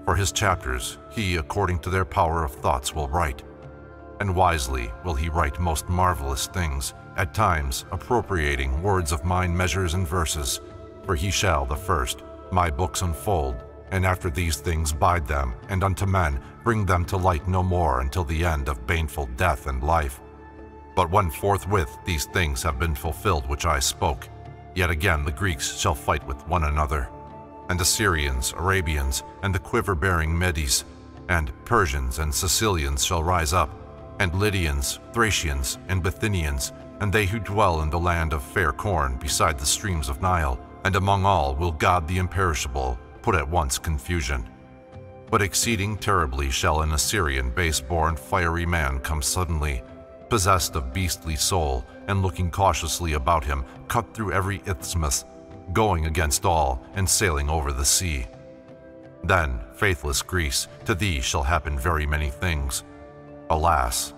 For his chapters he, according to their power of thoughts, will write. And wisely will he write most marvelous things, at times appropriating words of mine measures and verses. For he shall, the first, my books unfold, and after these things bide them, and unto men bring them to light no more until the end of baneful death and life. But when forthwith these things have been fulfilled which I spoke, yet again the Greeks shall fight with one another, and Assyrians, Arabians, and the quiver-bearing Medes, and Persians and Sicilians shall rise up, and Lydians, Thracians, and Bithynians, and they who dwell in the land of fair corn beside the streams of Nile, and among all will God the imperishable put at once confusion. But exceeding terribly shall an Assyrian base-born fiery man come suddenly, possessed of beastly soul, and looking cautiously about him, cut through every isthmus, going against all, and sailing over the sea. Then, faithless Greece, to thee shall happen very many things. Alas,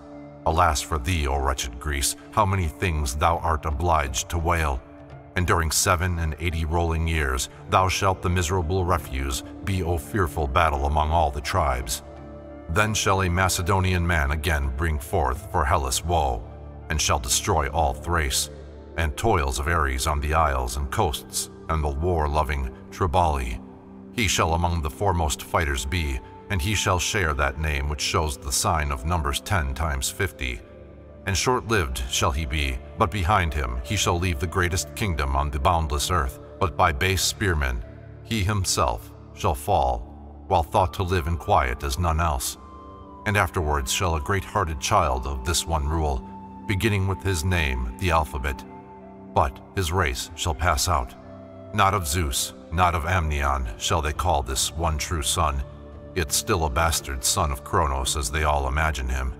alas for thee, O wretched Greece, how many things thou art obliged to wail. And during seven and eighty rolling years, thou shalt the miserable refuse be, O fearful battle among all the tribes. Then shall a Macedonian man again bring forth for Hellas woe, and shall destroy all Thrace, and toils of Ares on the isles and coasts, and the war-loving Triballi. He shall among the foremost fighters be, and he shall share that name which shows the sign of numbers ten times fifty. And short-lived shall he be, but behind him he shall leave the greatest kingdom on the boundless earth, but by base spearmen he himself shall fall, while thought to live in quiet as none else. And afterwards shall a great-hearted child of this one rule, beginning with his name, the alphabet. But his race shall pass out. Not of Zeus, not of Ammon shall they call this one true son, yet still a bastard son of Kronos as they all imagine him.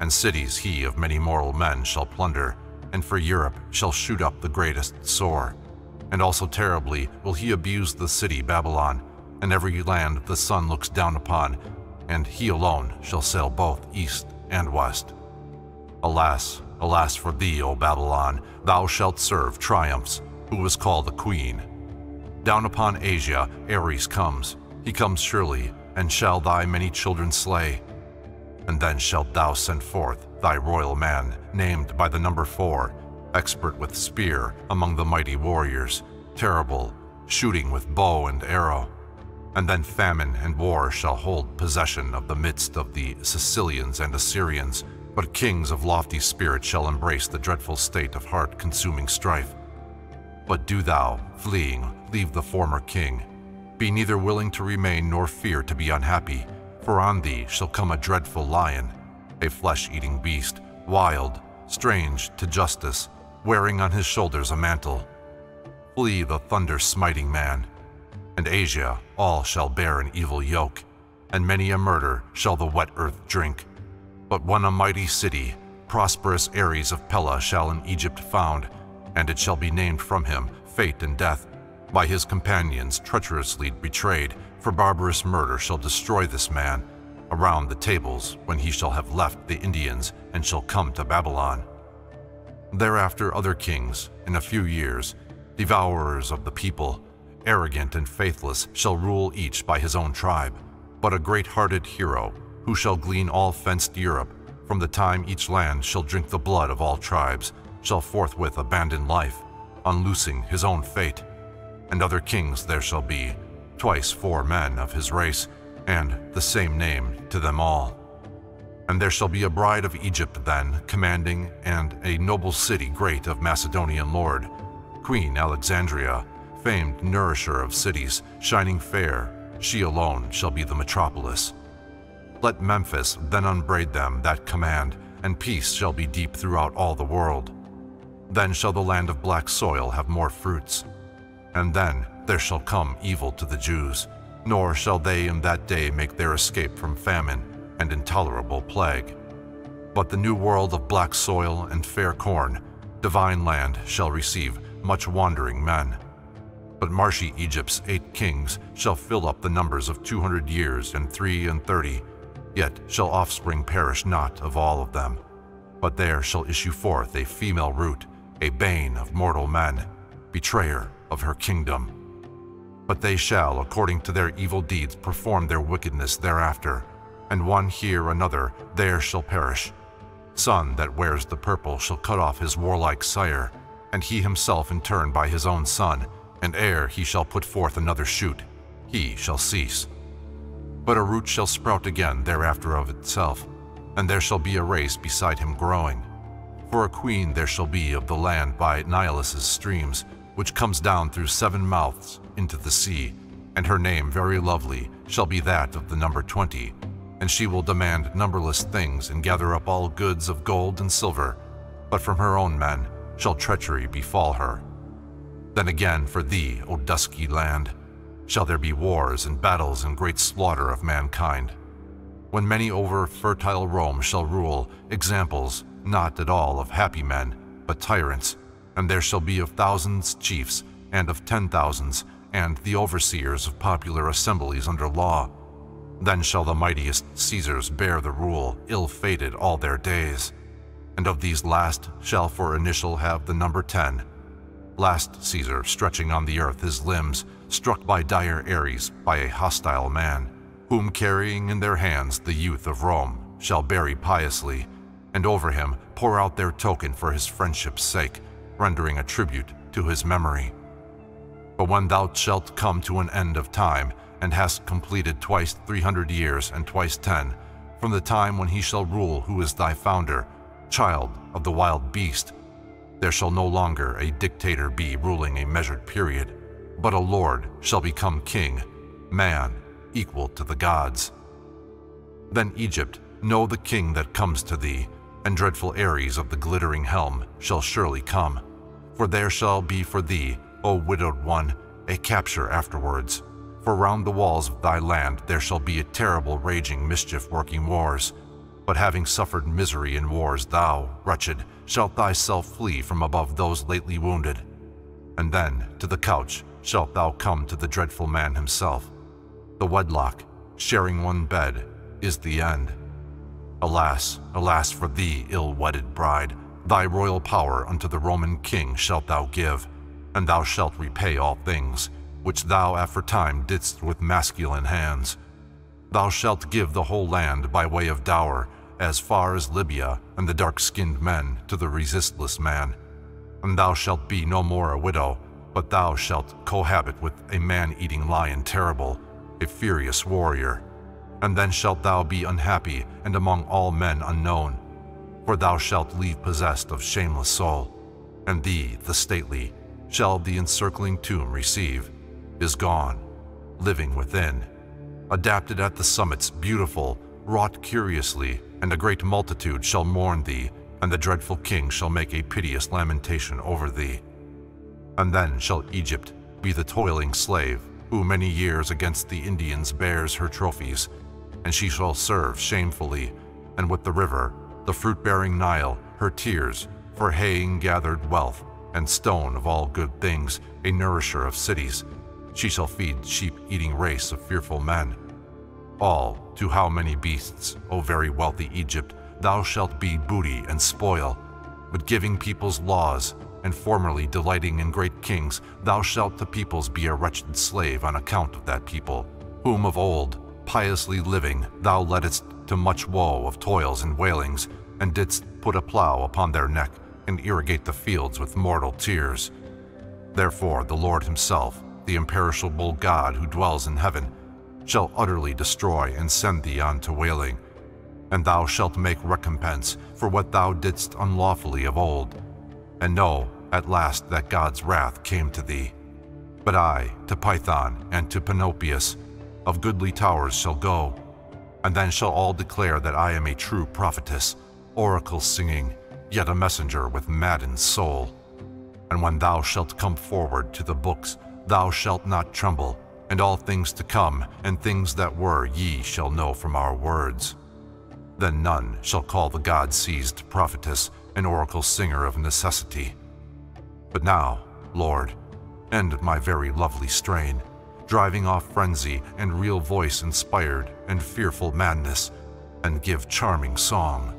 And cities he of many mortal men shall plunder, and for Europe shall shoot up the greatest sore. And also terribly will he abuse the city Babylon, and every land the sun looks down upon, and he alone shall sail both east and west. Alas, alas for thee, O Babylon, thou shalt serve triumphs, who was called the queen. Down upon Asia Ares comes, he comes surely, and shall thy many children slay. And then shalt thou send forth thy royal man, named by the number four, expert with spear among the mighty warriors, terrible, shooting with bow and arrow. And then famine and war shall hold possession of the midst of the Sicilians and Assyrians, but kings of lofty spirit shall embrace the dreadful state of heart-consuming strife. But do thou, fleeing, leave the former king. Be neither willing to remain nor fear to be unhappy, for on thee shall come a dreadful lion, a flesh-eating beast, wild, strange to justice, wearing on his shoulders a mantle. Flee the thunder-smiting man, and Asia all shall bear an evil yoke, and many a murder shall the wet earth drink. But one a mighty city, prosperous Ares of Pella shall in Egypt found, and it shall be named from him fate and death, by his companions treacherously betrayed, for barbarous murder shall destroy this man, around the tables when he shall have left the Indians and shall come to Babylon. Thereafter other kings, in a few years, devourers of the people, arrogant and faithless, shall rule each by his own tribe, but a great-hearted hero, who shall glean all fenced Europe, from the time each land shall drink the blood of all tribes, shall forthwith abandon life, unloosing his own fate. And other kings there shall be, twice four men of his race, and the same name to them all. And there shall be a bride of Egypt then, commanding, and a noble city great of Macedonian lord, Queen Alexandria, famed nourisher of cities, shining fair, she alone shall be the metropolis. Let Memphis then unbraid them that command, and peace shall be deep throughout all the world. Then shall the land of black soil have more fruits. And then there shall come evil to the Jews, nor shall they in that day make their escape from famine and intolerable plague. But the new world of black soil and fair corn, divine land, shall receive much wandering men. But marshy Egypt's eight kings shall fill up the numbers of two hundred years and three and thirty, yet shall offspring perish not of all of them. But there shall issue forth a female root, a bane of mortal men, betrayer of her kingdom. But they shall, according to their evil deeds, perform their wickedness thereafter, and one here another there shall perish. Son that wears the purple shall cut off his warlike sire, and he himself in turn by his own son, and ere he shall put forth another shoot, he shall cease. But a root shall sprout again thereafter of itself, and there shall be a race beside him growing. For a queen there shall be of the land by Nilus's streams, which comes down through seven mouths into the sea, and her name very lovely shall be that of the number twenty, and she will demand numberless things and gather up all goods of gold and silver, but from her own men shall treachery befall her. Then again for thee, O dusky land, shall there be wars and battles and great slaughter of mankind. When many over fertile Rome shall rule, examples, not at all of happy men, but tyrants, and there shall be of thousands chiefs, and of ten thousands, and the overseers of popular assemblies under law. Then shall the mightiest Caesars bear the rule, ill-fated all their days. And of these last shall for initial have the number ten. Last Caesar, stretching on the earth his limbs, struck by dire Ares, by a hostile man, whom carrying in their hands the youth of Rome shall bury piously, and over him pour out their token for his friendship's sake, rendering a tribute to his memory. But when thou shalt come to an end of time, and hast completed twice three hundred years and twice ten, from the time when he shall rule who is thy founder, child of the wild beast, there shall no longer a dictator be ruling a measured period, but a lord shall become king, man equal to the gods. Then Egypt, know the king that comes to thee, and dreadful Ares of the glittering helm shall surely come. For there shall be for thee, O widowed one, a capture afterwards. For round the walls of thy land there shall be a terrible raging mischief-working wars. But having suffered misery in wars, thou, wretched, shalt thyself flee from above those lately wounded. And then to the couch shalt thou come to the dreadful man himself. The wedlock, sharing one bed, is the end. Alas, alas for thee, ill-wedded bride, thy royal power unto the Roman king shalt thou give, and thou shalt repay all things, which thou aforetime didst with masculine hands. Thou shalt give the whole land by way of dower, as far as Libya and the dark-skinned men to the resistless man. And thou shalt be no more a widow, but thou shalt cohabit with a man-eating lion terrible, a furious warrior and then shalt thou be unhappy and among all men unknown. For thou shalt leave possessed of shameless soul, and thee, the stately, shall the encircling tomb receive, is gone, living within. Adapted at the summits, beautiful, wrought curiously, and a great multitude shall mourn thee, and the dreadful king shall make a piteous lamentation over thee. And then shall Egypt be the toiling slave, who many years against the Indians bears her trophies, and she shall serve shamefully, and with the river, the fruit-bearing Nile, her tears, for haying gathered wealth, and stone of all good things, a nourisher of cities. She shall feed sheep-eating race of fearful men. All, to how many beasts, O very wealthy Egypt, thou shalt be booty and spoil, but giving peoples laws, and formerly delighting in great kings, thou shalt to peoples be a wretched slave on account of that people, whom of old piously living, thou leddest to much woe of toils and wailings, and didst put a plough upon their neck, and irrigate the fields with mortal tears. Therefore the Lord himself, the imperishable God who dwells in heaven, shall utterly destroy and send thee on to wailing, and thou shalt make recompense for what thou didst unlawfully of old. And know, at last, that God's wrath came to thee. But I, to Pytho and to Panopeus, of goodly towers shall go, and then shall all declare that I am a true prophetess, oracle singing, yet a messenger with maddened soul. And when thou shalt come forward to the books, thou shalt not tremble, and all things to come, and things that were, ye shall know from our words. Then none shall call the God-seized prophetess an oracle singer of necessity. But now, Lord, end my very lovely strain, driving off frenzy and real voice inspired and fearful madness, and give charming song.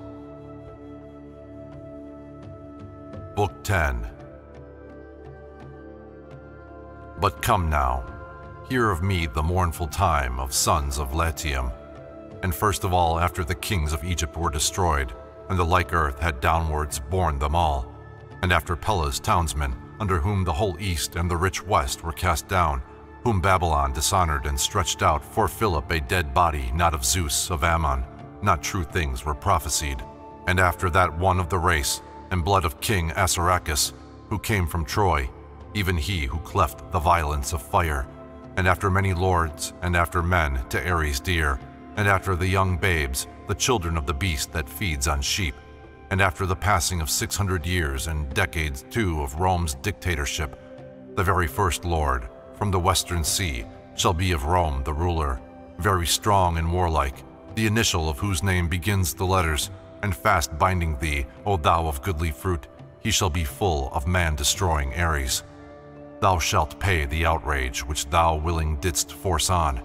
Book 10 But come now, hear of me the mournful time of sons of Latium. And first of all, after the kings of Egypt were destroyed, and the like earth had downwards borne them all, and after Pella's townsmen, under whom the whole east and the rich west were cast down, whom Babylon dishonored and stretched out for Philip a dead body, not of Zeus, of Ammon, not true things were prophesied. And after that one of the race, and blood of King Assaracus, who came from Troy, even he who cleft the violence of fire, and after many lords, and after men to Ares dear, and after the young babes, the children of the beast that feeds on sheep, and after the passing of 600 years and decades too of Rome's dictatorship, the very first lord, from the western sea, shall be of Rome the ruler, very strong and warlike, the initial of whose name begins the letters, and fast binding thee, O thou of goodly fruit, he shall be full of man-destroying Ares. Thou shalt pay the outrage which thou willing didst force on,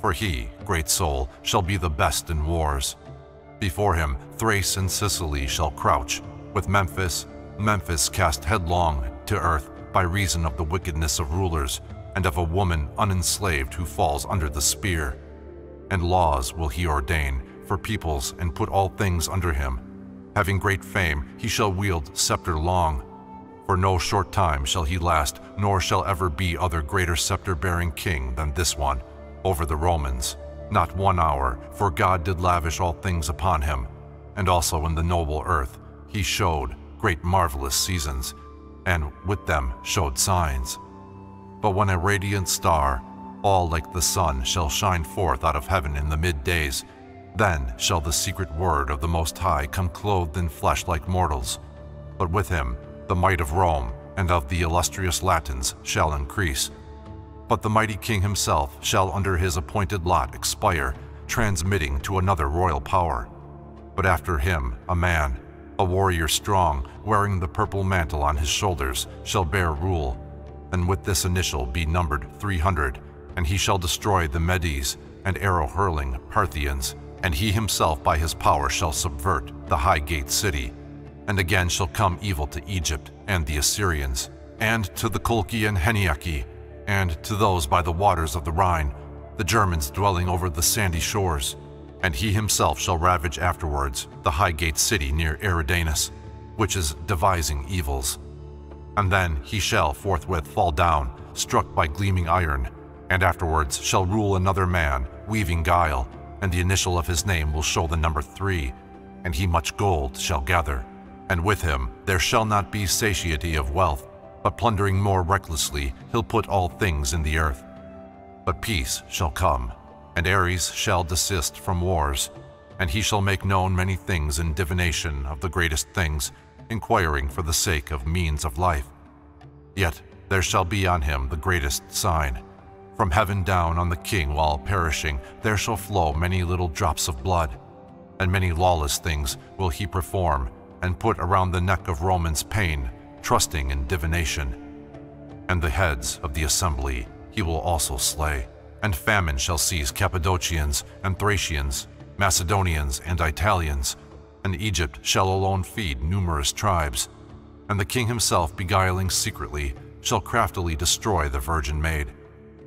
for he, great soul, shall be the best in wars. Before him, Thrace and Sicily shall crouch, with Memphis, Memphis cast headlong to earth by reason of the wickedness of rulers, and of a woman unenslaved who falls under the spear. And laws will he ordain for peoples and put all things under him. Having great fame, he shall wield scepter long. For no short time shall he last, nor shall ever be other greater scepter-bearing king than this one, over the Romans not one hour, for God did lavish all things upon him, and also in the noble earth he showed great marvelous seasons, and with them showed signs. But when a radiant star, all like the sun, shall shine forth out of heaven in the middays, then shall the secret word of the Most High come clothed in flesh like mortals. But with him the might of Rome and of the illustrious Latins shall increase, but the mighty king himself shall under his appointed lot expire, transmitting to another royal power. But after him a man, a warrior strong, wearing the purple mantle on his shoulders, shall bear rule, and with this initial be numbered 300, and he shall destroy the Medes and arrow-hurling Parthians, and he himself by his power shall subvert the high gate city. And again shall come evil to Egypt and the Assyrians, and to the Colchi and Heniaci, and to those by the waters of the Rhine, the Germans dwelling over the sandy shores. And he himself shall ravage afterwards the high gate city near Eridanus, which is devising evils. And then he shall forthwith fall down, struck by gleaming iron, and afterwards shall rule another man, weaving guile, and the initial of his name will show the number three, and he much gold shall gather. And with him there shall not be satiety of wealth, but plundering more recklessly, he'll put all things in the earth. But peace shall come, and Ares shall desist from wars, and he shall make known many things in divination of the greatest things, inquiring for the sake of means of life. Yet there shall be on him the greatest sign. From heaven down on the king while perishing, there shall flow many little drops of blood, and many lawless things will he perform, and put around the neck of Romans pain, trusting in divination. And the heads of the assembly he will also slay, and famine shall seize Cappadocians and Thracians, Macedonians and Italians, and Egypt shall alone feed numerous tribes. And the king himself, beguiling secretly, shall craftily destroy the virgin maid.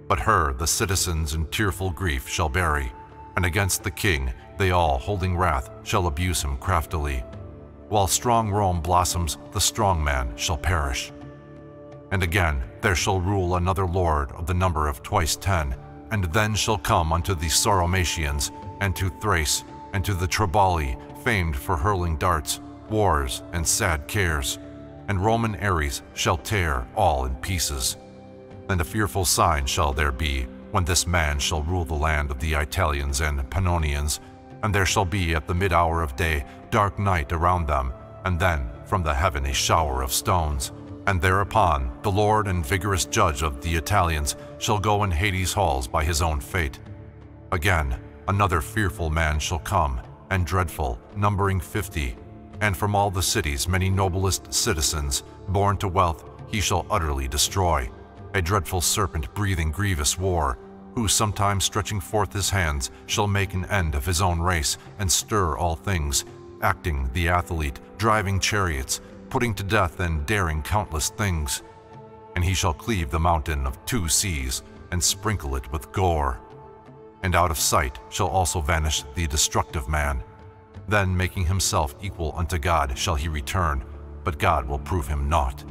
But her the citizens in tearful grief shall bury, and against the king they all, holding wrath, shall abuse him craftily. While strong Rome blossoms, the strong man shall perish. And again there shall rule another lord of the number of twice ten, and then shall come unto the Sauromatians, and to Thrace, and to the Triballi, famed for hurling darts, wars, and sad cares. And Roman Ares shall tear all in pieces. And a fearful sign shall there be, when this man shall rule the land of the Italians and Pannonians, and there shall be at the mid-hour of day dark night around them, and then from the heaven a shower of stones. And thereupon the Lord and vigorous judge of the Italians shall go in Hades' halls by his own fate. Again, another fearful man shall come, and dreadful, numbering fifty, and from all the cities many noblest citizens, born to wealth, he shall utterly destroy. A dreadful serpent breathing grievous war, who sometimes stretching forth his hands shall make an end of his own race and stir all things, acting the athlete, driving chariots, putting to death and daring countless things. And he shall cleave the mountain of two seas and sprinkle it with gore. And out of sight shall also vanish the destructive man. Then making himself equal unto God shall he return, but God will prove him naught.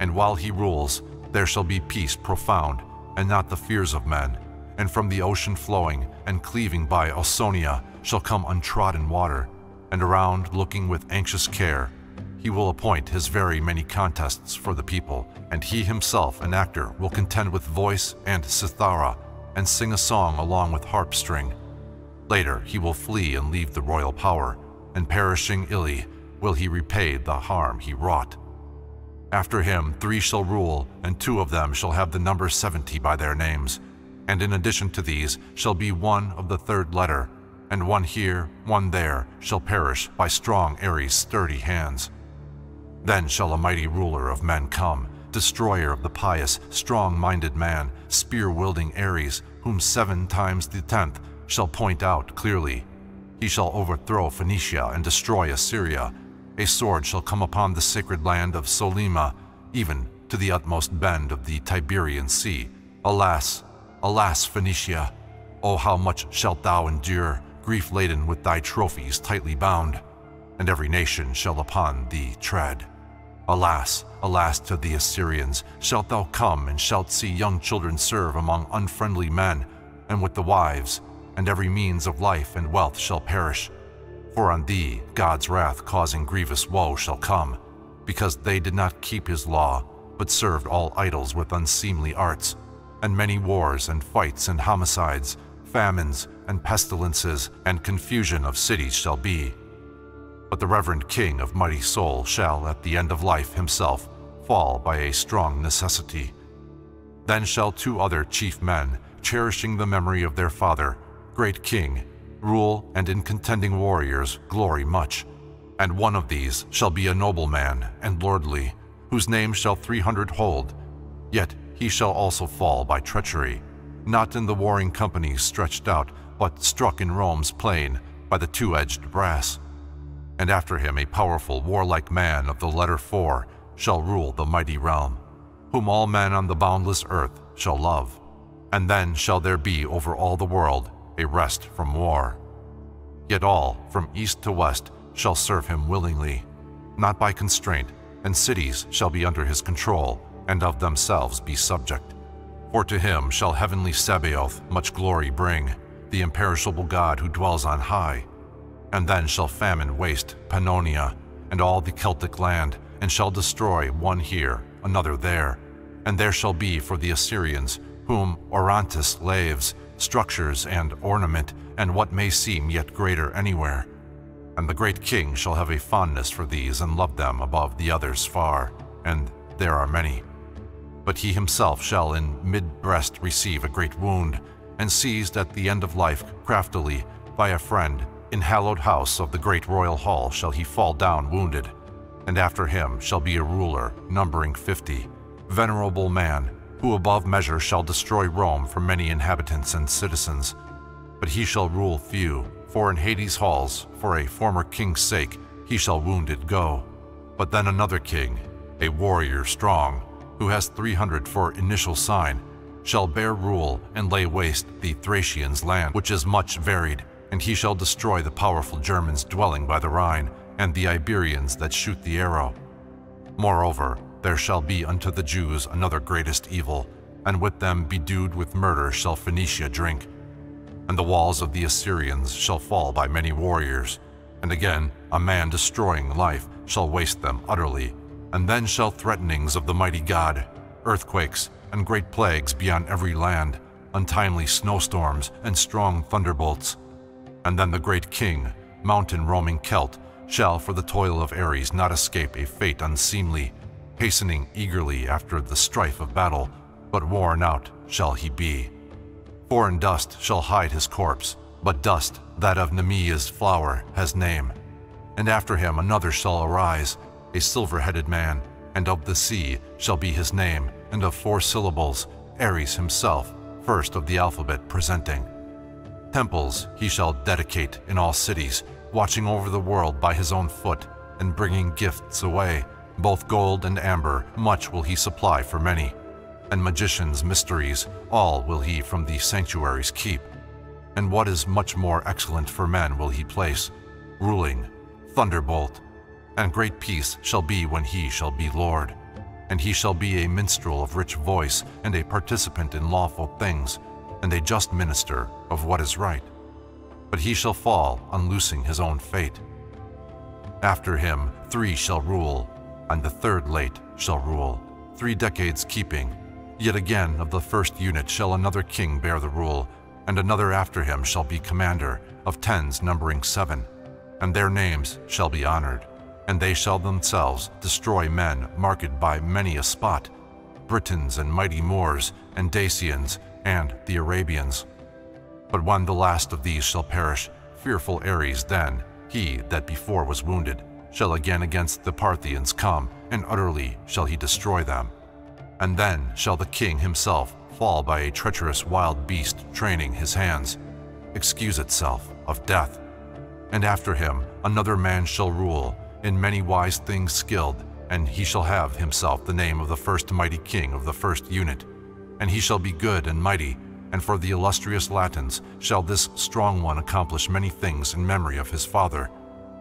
And while he rules, there shall be peace profound, and not the fears of men. And from the ocean flowing and cleaving by Ausonia shall come untrodden water, and around looking with anxious care. He will appoint his very many contests for the people, and he himself, an actor, will contend with voice and cithara, and sing a song along with harp string. Later he will flee and leave the royal power, and perishing illy will he repay the harm he wrought. After him three shall rule, and two of them shall have the number seventy by their names. And in addition to these shall be one of the third letter, and one here, one there, shall perish by strong Ares' sturdy hands. Then shall a mighty ruler of men come, destroyer of the pious, strong-minded man, spear-wielding Ares, whom seven times the tenth shall point out clearly. He shall overthrow Phoenicia and destroy Assyria, a sword shall come upon the sacred land of Solyma, even to the utmost bend of the Tiberian Sea. Alas, alas, Phoenicia! Oh, how much shalt thou endure, grief-laden with thy trophies tightly bound, and every nation shall upon thee tread. Alas, alas to the Assyrians, shalt thou come and shalt see young children serve among unfriendly men, and with the wives, and every means of life and wealth shall perish, for on thee God's wrath causing grievous woe shall come, because they did not keep his law, but served all idols with unseemly arts, and many wars and fights and homicides, famines and pestilences and confusion of cities shall be. But the reverend king of mighty soul shall at the end of life himself fall by a strong necessity. Then shall two other chief men, cherishing the memory of their father, great king, rule, and in contending warriors glory much. And one of these shall be a nobleman and lordly, whose name shall three hundred hold. Yet he shall also fall by treachery, not in the warring companies stretched out, but struck in Rome's plain by the two-edged brass. And after him a powerful warlike man of the letter four shall rule the mighty realm, whom all men on the boundless earth shall love. And then shall there be over all the world a rest from war. Yet all, from east to west, shall serve him willingly, not by constraint, and cities shall be under his control, and of themselves be subject. For to him shall heavenly Sabaoth much glory bring, the imperishable God who dwells on high. And then shall famine waste Pannonia, and all the Celtic land, and shall destroy one here, another there. And there shall be for the Assyrians, whom Orontes laves, structures and ornament, and what may seem yet greater anywhere. And the great king shall have a fondness for these and love them above the others far, and there are many. But he himself shall in mid-breast receive a great wound, and seized at the end of life craftily by a friend, in hallowed house of the great royal hall shall he fall down wounded, and after him shall be a ruler, numbering fifty, venerable man, who above measure shall destroy Rome for many inhabitants and citizens. But he shall rule few, for in Hades' halls, for a former king's sake, he shall wounded go. But then another king, a warrior strong, who has three hundred for initial sign, shall bear rule and lay waste the Thracians' land, which is much varied, and he shall destroy the powerful Germans dwelling by the Rhine, and the Iberians that shoot the arrow. Moreover, there shall be unto the Jews another greatest evil, and with them bedewed with murder shall Phoenicia drink. And the walls of the Assyrians shall fall by many warriors, and again a man destroying life shall waste them utterly, and then shall threatenings of the mighty God, earthquakes, and great plagues be on every land, untimely snowstorms and strong thunderbolts. And then the great king, mountain roaming Celt, shall for the toil of Ares not escape a fate unseemly, hastening eagerly after the strife of battle, but worn out shall he be. Foreign dust shall hide his corpse, but dust, that of Nemea's flower, has name. And after him another shall arise, a silver-headed man, and of the sea shall be his name, and of four syllables, Ares himself, first of the alphabet presenting. Temples he shall dedicate in all cities, watching over the world by his own foot, and bringing gifts away, both gold and amber, much will he supply for many. And magicians' mysteries, all will he from the sanctuaries keep. And what is much more excellent for men will he place, ruling, thunderbolt, and great peace shall be when he shall be Lord. And he shall be a minstrel of rich voice, and a participant in lawful things, and a just minister of what is right. But he shall fall, unloosing his own fate. After him three shall rule, and the third late shall rule, three decades keeping. Yet again of the first unit shall another king bear the rule, and another after him shall be commander, of tens numbering seven, and their names shall be honored and they shall themselves destroy men marked by many a spot, Britons and mighty Moors, and Dacians, and the Arabians. But when the last of these shall perish, fearful Ares then, he that before was wounded, shall again against the Parthians come, and utterly shall he destroy them. And then shall the king himself fall by a treacherous wild beast training his hands, excuse itself of death. And after him another man shall rule, in many wise things skilled, and he shall have himself the name of the first mighty king of the first unit. And he shall be good and mighty, and for the illustrious Latins shall this strong one accomplish many things in memory of his father.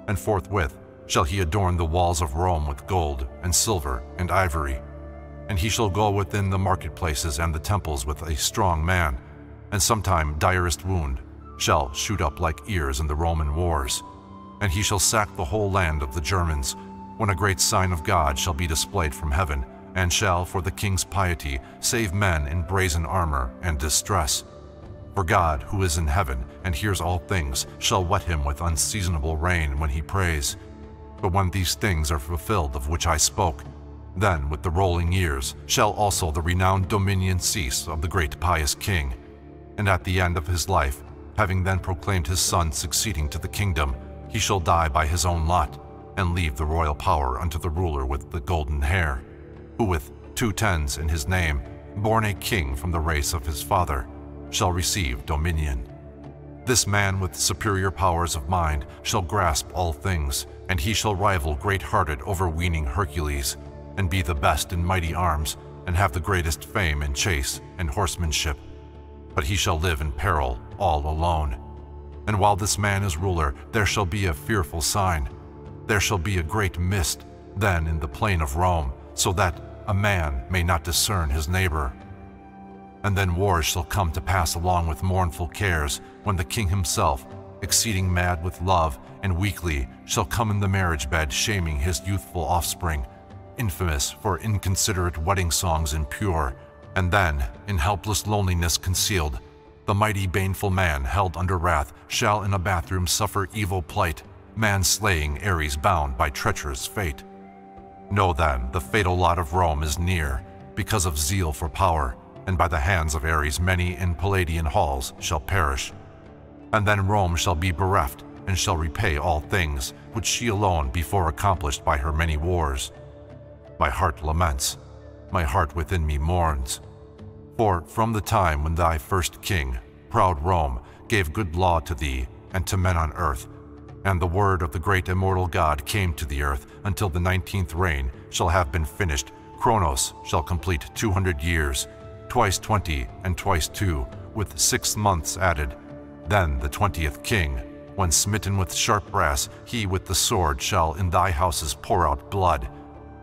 And forthwith shall he adorn the walls of Rome with gold, and silver, and ivory. And he shall go within the marketplaces and the temples with a strong man, and sometime direst wound shall shoot up like ears in the Roman wars and he shall sack the whole land of the Germans, when a great sign of God shall be displayed from heaven, and shall, for the king's piety, save men in brazen armor and distress. For God, who is in heaven and hears all things, shall wet him with unseasonable rain when he prays. But when these things are fulfilled of which I spoke, then with the rolling years shall also the renowned dominion cease of the great pious king. And at the end of his life, having then proclaimed his son succeeding to the kingdom, he shall die by his own lot, and leave the royal power unto the ruler with the golden hair, who with two tens in his name, born a king from the race of his father, shall receive dominion. This man with superior powers of mind shall grasp all things, and he shall rival great-hearted overweening Hercules, and be the best in mighty arms, and have the greatest fame in chase and horsemanship. But he shall live in peril all alone, and while this man is ruler, there shall be a fearful sign. There shall be a great mist then in the plain of Rome, so that a man may not discern his neighbor. And then wars shall come to pass along with mournful cares, when the king himself, exceeding mad with love and weakly, shall come in the marriage bed shaming his youthful offspring, infamous for inconsiderate wedding songs impure, and then, in helpless loneliness concealed, the mighty baneful man held under wrath shall in a bathroom suffer evil plight, man slaying Ares bound by treacherous fate. Know then, the fatal lot of Rome is near, because of zeal for power, and by the hands of Ares many in Palladian halls shall perish. And then Rome shall be bereft, and shall repay all things, which she alone before accomplished by her many wars. My heart laments, my heart within me mourns, for from the time when thy first king, proud Rome, gave good law to thee and to men on earth, and the word of the great immortal God came to the earth until the nineteenth reign shall have been finished, Kronos shall complete two hundred years, twice twenty and twice two, with six months added. Then the twentieth king, when smitten with sharp brass, he with the sword shall in thy houses pour out blood,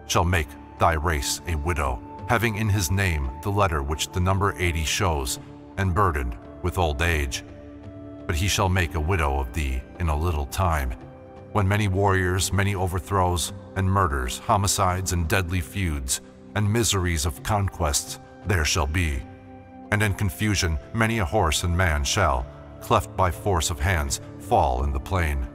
shall make thy race a widow having in his name the letter which the number 80 shows, and burdened with old age. But he shall make a widow of thee in a little time, when many warriors, many overthrows, and murders, homicides, and deadly feuds, and miseries of conquests there shall be. And in confusion many a horse and man shall, cleft by force of hands, fall in the plain.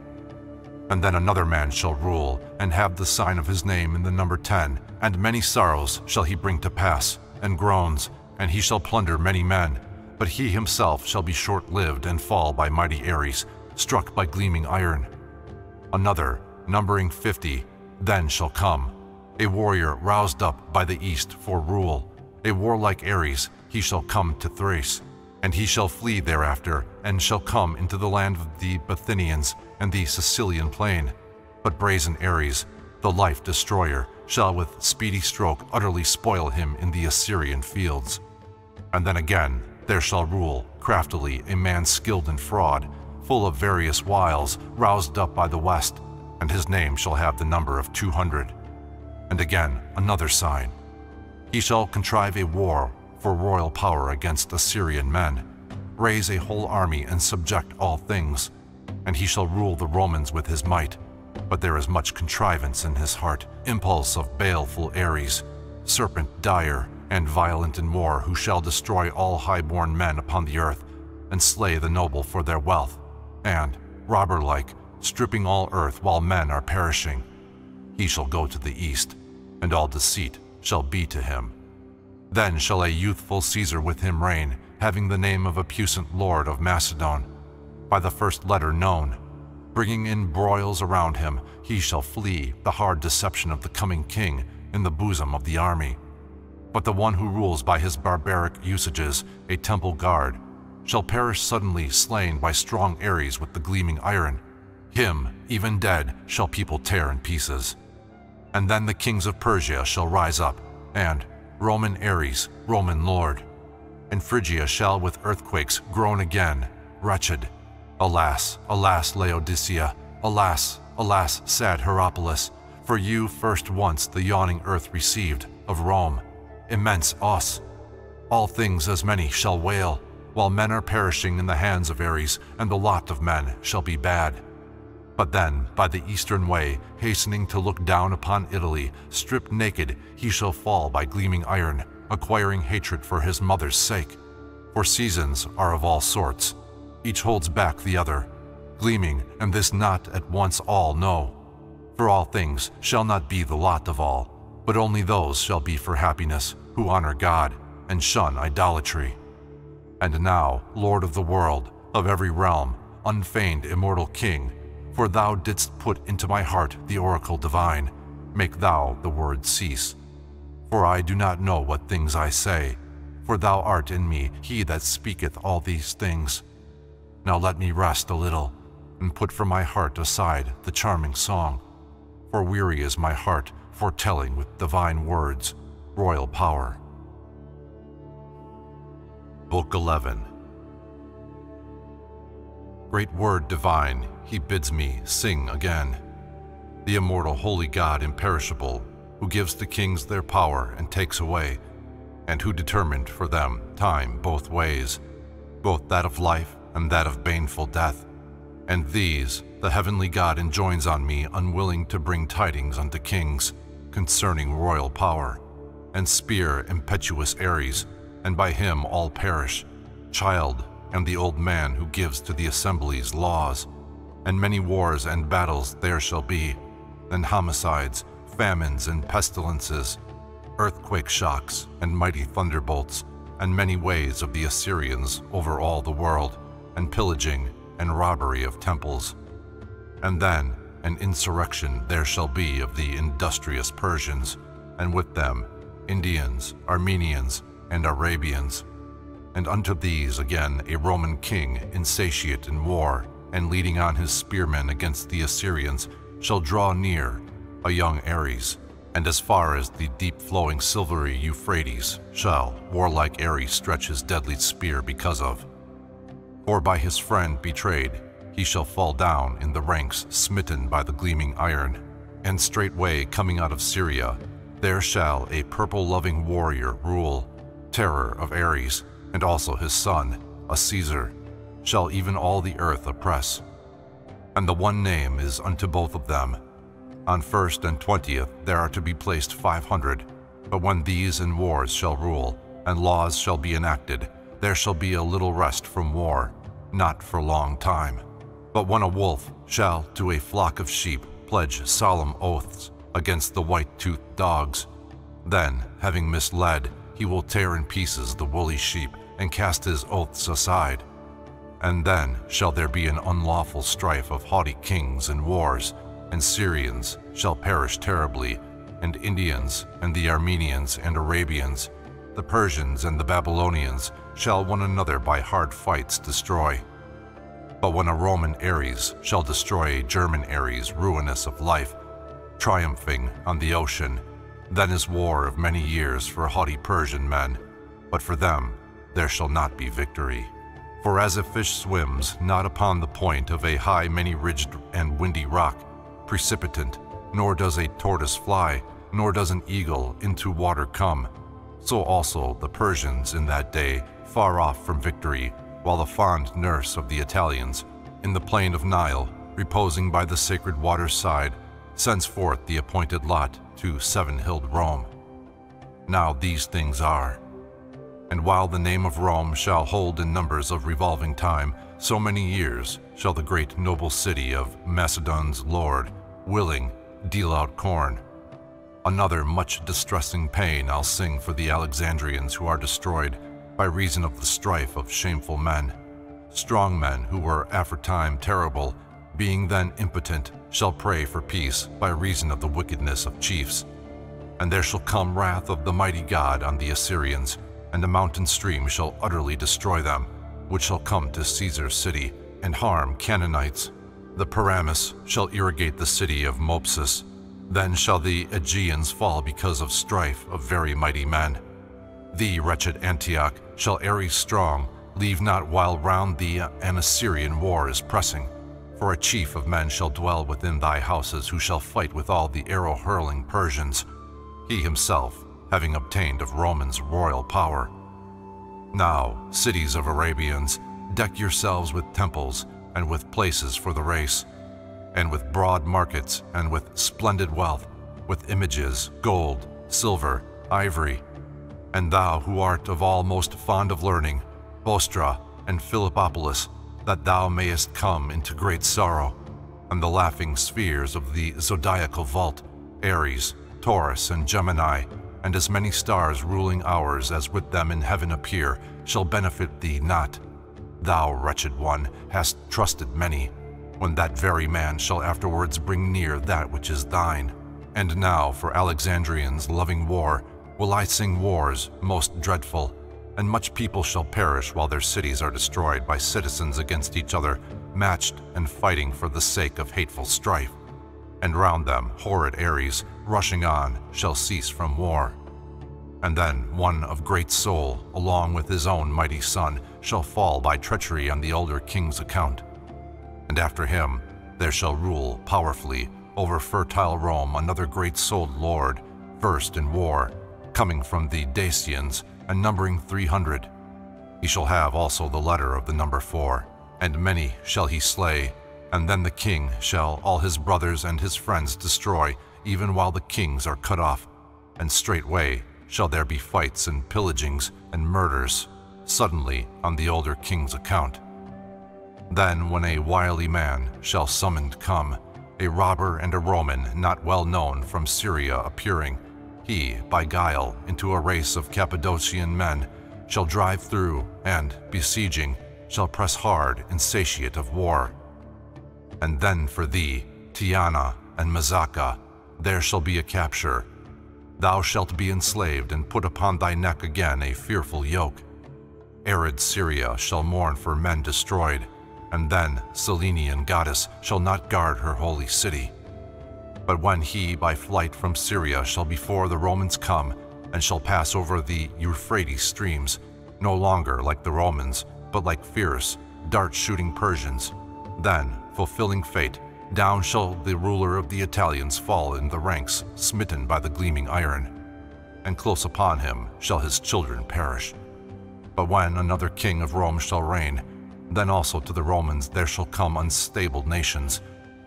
And then another man shall rule, and have the sign of his name in the number ten, and many sorrows shall he bring to pass, and groans, and he shall plunder many men. But he himself shall be short-lived and fall by mighty Ares, struck by gleaming iron. Another, numbering fifty, then shall come, a warrior roused up by the east for rule, a warlike Ares, he shall come to Thrace, and he shall flee thereafter, and shall come into the land of the Bithynians and the Sicilian plain. But brazen Ares, the life destroyer, shall with speedy stroke utterly spoil him in the Assyrian fields. And then again there shall rule, craftily, a man skilled in fraud, full of various wiles, roused up by the west, and his name shall have the number of two hundred. And again another sign. He shall contrive a war for royal power against Assyrian men, raise a whole army and subject all things, and he shall rule the Romans with his might. But there is much contrivance in his heart, impulse of baleful Ares, serpent dire, and violent in war, who shall destroy all high-born men upon the earth, and slay the noble for their wealth, and, robber-like, stripping all earth while men are perishing. He shall go to the east, and all deceit shall be to him. Then shall a youthful Caesar with him reign, having the name of a puissant lord of Macedon, by the first letter known. Bringing in broils around him, he shall flee the hard deception of the coming king in the bosom of the army. But the one who rules by his barbaric usages, a temple guard, shall perish suddenly slain by strong Ares with the gleaming iron. Him, even dead, shall people tear in pieces. And then the kings of Persia shall rise up, and Roman Ares, Roman lord. And Phrygia shall with earthquakes groan again, wretched. Alas, alas, Laodicea, alas, alas, sad Hierapolis, for you first once the yawning earth received of Rome, immense Os. All things as many shall wail, while men are perishing in the hands of Ares, and the lot of men shall be bad. But then, by the eastern way, hastening to look down upon Italy, stripped naked, he shall fall by gleaming iron, acquiring hatred for his mother's sake. For seasons are of all sorts. Each holds back the other, gleaming, and this not at once all know. For all things shall not be the lot of all, but only those shall be for happiness, who honor God, and shun idolatry. And now, Lord of the world, of every realm, unfeigned immortal King, for thou didst put into my heart the oracle divine, make thou the word cease. For I do not know what things I say, for thou art in me he that speaketh all these things. Now let me rest a little, and put from my heart aside the charming song, for weary is my heart foretelling with divine words, royal power. Book 11 Great word divine, he bids me sing again. The immortal holy God imperishable, who gives the kings their power and takes away, and who determined for them time both ways, both that of life and that of baneful death. And these the heavenly God enjoins on me unwilling to bring tidings unto kings concerning royal power, and spear impetuous Ares, and by him all perish, child and the old man who gives to the assemblies laws. And many wars and battles there shall be, and homicides, famines and pestilences, earthquake shocks and mighty thunderbolts, and many ways of the Assyrians over all the world, and pillaging and robbery of temples. And then an insurrection there shall be of the industrious Persians, and with them Indians, Armenians, and Arabians. And unto these again a Roman king, insatiate in war, and leading on his spearmen against the Assyrians, shall draw near, a young Ares, and as far as the deep-flowing silvery Euphrates shall warlike Ares stretch his deadly spear because of. Or by his friend betrayed, he shall fall down in the ranks smitten by the gleaming iron, and straightway coming out of Syria, there shall a purple-loving warrior rule, terror of Ares, and also his son, a Caesar, shall even all the earth oppress. And the one name is unto both of them. On first and twentieth there are to be placed five hundred, but when these in wars shall rule, and laws shall be enacted, there shall be a little rest from war, not for long time. But when a wolf shall to a flock of sheep pledge solemn oaths against the white-toothed dogs, then, having misled, he will tear in pieces the woolly sheep and cast his oaths aside. And then shall there be an unlawful strife of haughty kings and wars, and Syrians shall perish terribly, and Indians, and the Armenians and Arabians, the Persians and the Babylonians shall one another by hard fights destroy. But when a Roman Ares shall destroy a German Ares ruinous of life, triumphing on the ocean, then is war of many years for haughty Persian men, but for them there shall not be victory. For as a fish swims not upon the point of a high many-ridged and windy rock, precipitant, nor does a tortoise fly, nor does an eagle into water come, so also the Persians in that day, far off from victory, while the fond nurse of the Italians, in the plain of Nile, reposing by the sacred water's side, sends forth the appointed lot to seven-hilled Rome. Now these things are. And while the name of Rome shall hold in numbers of revolving time, so many years shall the great noble city of Macedon's lord, willing, deal out corn, Another much distressing pain I'll sing for the Alexandrians who are destroyed by reason of the strife of shameful men. Strong men who were aforetime terrible, being then impotent, shall pray for peace by reason of the wickedness of chiefs. And there shall come wrath of the mighty God on the Assyrians, and a mountain stream shall utterly destroy them, which shall come to Caesar's city, and harm Canaanites. The Pyramus shall irrigate the city of Mopsus, then shall the Aegeans fall because of strife of very mighty men. Thee, wretched Antioch, shall Ares strong leave not while round thee an Assyrian war is pressing. For a chief of men shall dwell within thy houses who shall fight with all the arrow-hurling Persians, he himself having obtained of Romans royal power. Now, cities of Arabians, deck yourselves with temples and with places for the race, and with broad markets, and with splendid wealth, with images, gold, silver, ivory. And thou who art of all most fond of learning, Bostra and Philippopolis, that thou mayest come into great sorrow, and the laughing spheres of the zodiacal vault, Aries, Taurus, and Gemini, and as many stars ruling hours as with them in heaven appear, shall benefit thee not. Thou, wretched one, hast trusted many, when that very man shall afterwards bring near that which is thine. And now for Alexandrians loving war, will I sing wars most dreadful, and much people shall perish while their cities are destroyed by citizens against each other, matched and fighting for the sake of hateful strife. And round them horrid Ares, rushing on, shall cease from war. And then one of great soul, along with his own mighty son, shall fall by treachery on the elder king's account and after him there shall rule powerfully over fertile Rome another great-souled lord, first in war, coming from the Dacians, and numbering three hundred. He shall have also the letter of the number four, and many shall he slay, and then the king shall all his brothers and his friends destroy, even while the kings are cut off, and straightway shall there be fights and pillagings and murders, suddenly on the older king's account. Then when a wily man shall summoned come, a robber and a Roman not well known from Syria appearing, he, by guile, into a race of Cappadocian men, shall drive through, and, besieging, shall press hard, insatiate of war. And then for thee, Tyana and Mazaca, there shall be a capture. Thou shalt be enslaved and put upon thy neck again a fearful yoke. Arid Syria shall mourn for men destroyed, and then Cyllenian goddess shall not guard her holy city. But when he by flight from Syria shall before the Romans come, and shall pass over the Euphrates streams, no longer like the Romans, but like fierce, dart-shooting Persians, then, fulfilling fate, down shall the ruler of the Italians fall in the ranks, smitten by the gleaming iron, and close upon him shall his children perish. But when another king of Rome shall reign, then also to the Romans there shall come unstable nations.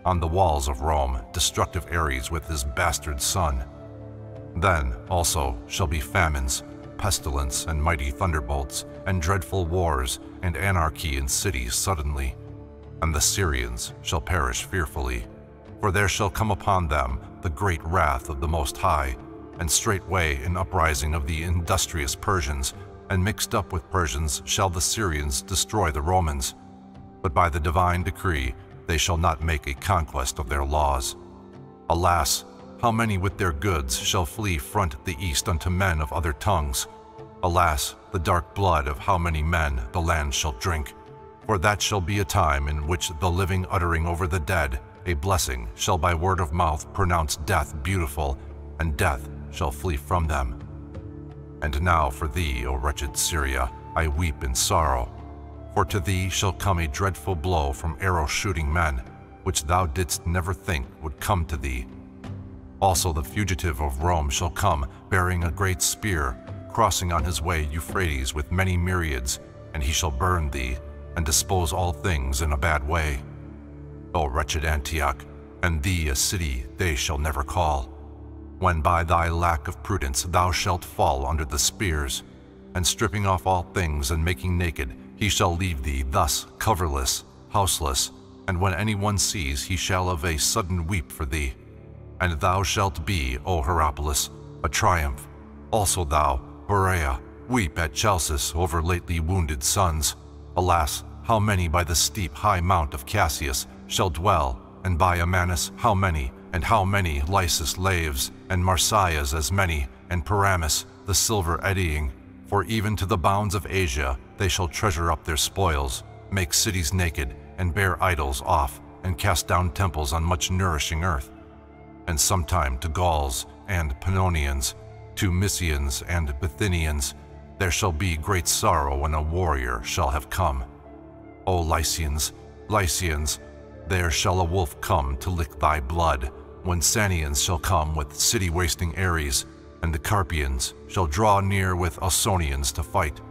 On the walls of Rome, destructive Ares with his bastard son. Then also shall be famines, pestilence, and mighty thunderbolts, and dreadful wars, and anarchy in cities suddenly. And the Syrians shall perish fearfully. For there shall come upon them the great wrath of the Most High, and straightway an uprising of the industrious Persians, and mixed up with Persians shall the Syrians destroy the Romans. But by the divine decree they shall not make a conquest of their laws. Alas, how many with their goods shall flee front the east unto men of other tongues? Alas, the dark blood of how many men the land shall drink. For that shall be a time in which the living uttering over the dead a blessing shall by word of mouth pronounce death beautiful, and death shall flee from them. And now for thee, O wretched Syria, I weep in sorrow. For to thee shall come a dreadful blow from arrow-shooting men, which thou didst never think would come to thee. Also the fugitive of Rome shall come, bearing a great spear, crossing on his way Euphrates with many myriads, and he shall burn thee, and dispose all things in a bad way. O wretched Antioch, and thee a city they shall never call, when by thy lack of prudence thou shalt fall under the spears, and stripping off all things and making naked, he shall leave thee thus coverless, houseless, and when any one sees, he shall of a sudden weep for thee. And thou shalt be, O Hierapolis, a triumph. Also thou, Berea, weep at Chalcis over lately wounded sons. Alas, how many by the steep high mount of Cassius shall dwell, and by Amanus how many, and how many Lysis laves, and Marsyas as many, and Pyramus, the silver eddying. For even to the bounds of Asia they shall treasure up their spoils, make cities naked, and bear idols off, and cast down temples on much nourishing earth. And sometime to Gauls and Pannonians, to Mysians and Bithynians, there shall be great sorrow when a warrior shall have come. O Lycians, Lycians, there shall a wolf come to lick thy blood, when Sanians shall come with city-wasting Ares, and the Carpians shall draw near with Ausonians to fight.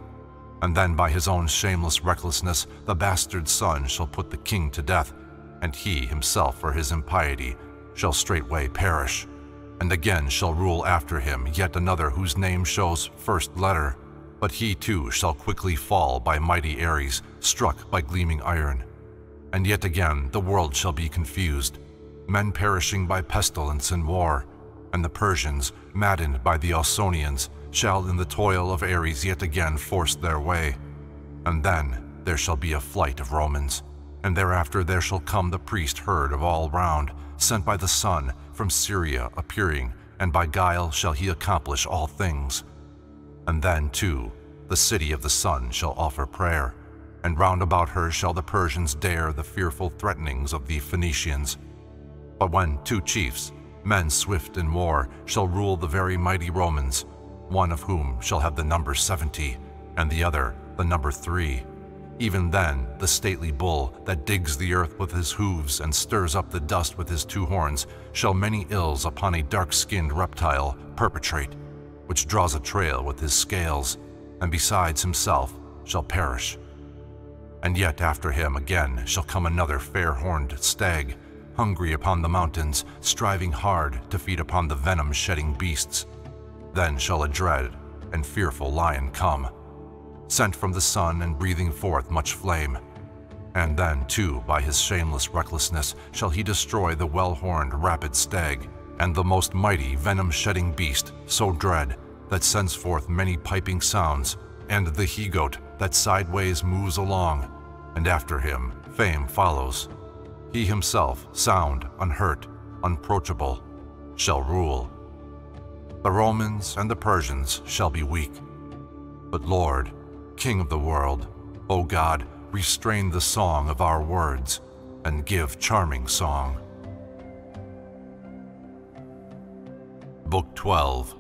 And then by his own shameless recklessness the bastard son shall put the king to death, and he himself for his impiety shall straightway perish. And again shall rule after him yet another whose name shows first letter, but he too shall quickly fall by mighty Ares, struck by gleaming iron. And yet again the world shall be confused, men perishing by pestilence and war, and the Persians, maddened by the Ausonians, shall in the toil of Ares yet again force their way. And then there shall be a flight of Romans, and thereafter there shall come the priest herd of all round, sent by the sun from Syria appearing, and by guile shall he accomplish all things. And then, too, the city of the sun shall offer prayer, and round about her shall the Persians dare the fearful threatenings of the Phoenicians. But when two chiefs, men swift in war, shall rule the very mighty Romans, one of whom shall have the number seventy, and the other the number three, even then the stately bull that digs the earth with his hooves and stirs up the dust with his two horns shall many ills upon a dark-skinned reptile perpetrate, which draws a trail with his scales, and besides himself shall perish. And yet after him again shall come another fair-horned stag, hungry upon the mountains, striving hard to feed upon the venom-shedding beasts. Then shall a dread and fearful lion come, sent from the sun and breathing forth much flame. And then, too, by his shameless recklessness shall he destroy the well-horned rapid stag, and the most mighty venom-shedding beast, so dread, that sends forth many piping sounds, and the he-goat that sideways moves along, and after him fame follows. He himself, sound, unhurt, unapproachable, shall rule. The Romans and the Persians shall be weak. But Lord, King of the world, O God, restrain the song of our words and give charming song. Book 12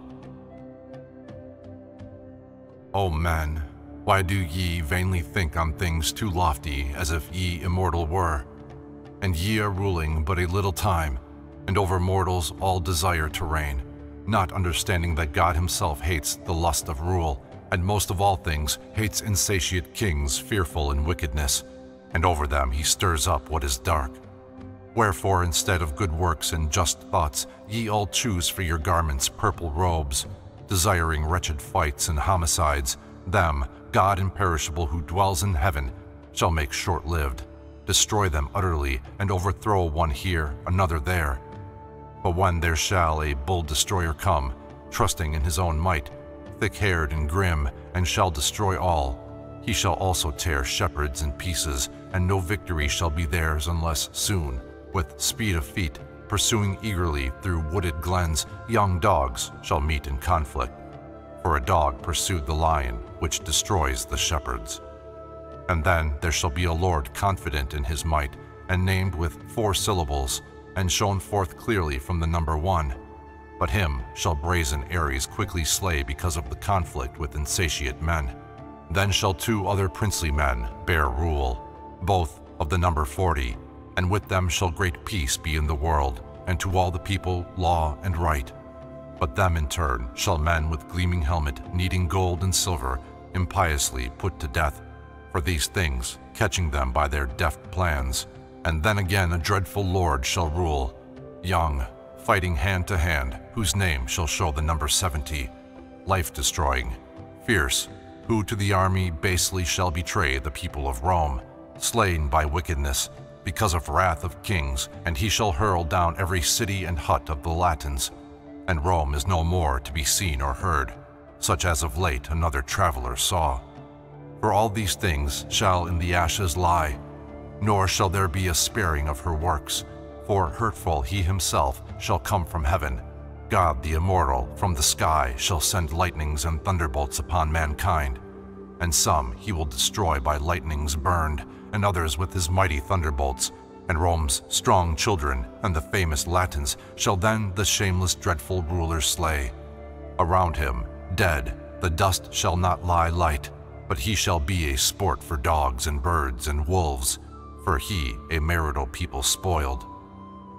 O men, why do ye vainly think on things too lofty as if ye immortal were? And ye are ruling but a little time, and over mortals all desire to reign, not understanding that God himself hates the lust of rule, and most of all things hates insatiate kings fearful in wickedness, and over them he stirs up what is dark. Wherefore, instead of good works and just thoughts, ye all choose for your garments purple robes, desiring wretched fights and homicides, them God imperishable who dwells in heaven shall make short-lived, destroy them utterly, and overthrow one here, another there. But when there shall a bold destroyer come, trusting in his own might, thick-haired and grim, and shall destroy all, he shall also tear shepherds in pieces, and no victory shall be theirs unless soon, with speed of feet, pursuing eagerly through wooded glens, young dogs shall meet in conflict for a dog pursued the lion, which destroys the shepherds. And then there shall be a Lord confident in his might, and named with four syllables, and shown forth clearly from the number one. But him shall brazen Ares quickly slay because of the conflict with insatiate men. Then shall two other princely men bear rule, both of the number forty, and with them shall great peace be in the world, and to all the people law and right. But them in turn shall men with gleaming helmet, needing gold and silver, impiously put to death, for these things, catching them by their deft plans. And then again a dreadful lord shall rule, young, fighting hand to hand, whose name shall show the number seventy, life-destroying, fierce, who to the army basely shall betray the people of Rome, slain by wickedness, because of wrath of kings, and he shall hurl down every city and hut of the Latins, and Rome is no more to be seen or heard, such as of late another traveler saw. For all these things shall in the ashes lie, nor shall there be a sparing of her works, for hurtful he himself shall come from heaven. God the immortal from the sky shall send lightnings and thunderbolts upon mankind, and some he will destroy by lightnings burned, and others with his mighty thunderbolts, and Rome's strong children and the famous Latins shall then the shameless dreadful ruler slay. Around him, dead, the dust shall not lie light, but he shall be a sport for dogs and birds and wolves, for he a marital people spoiled.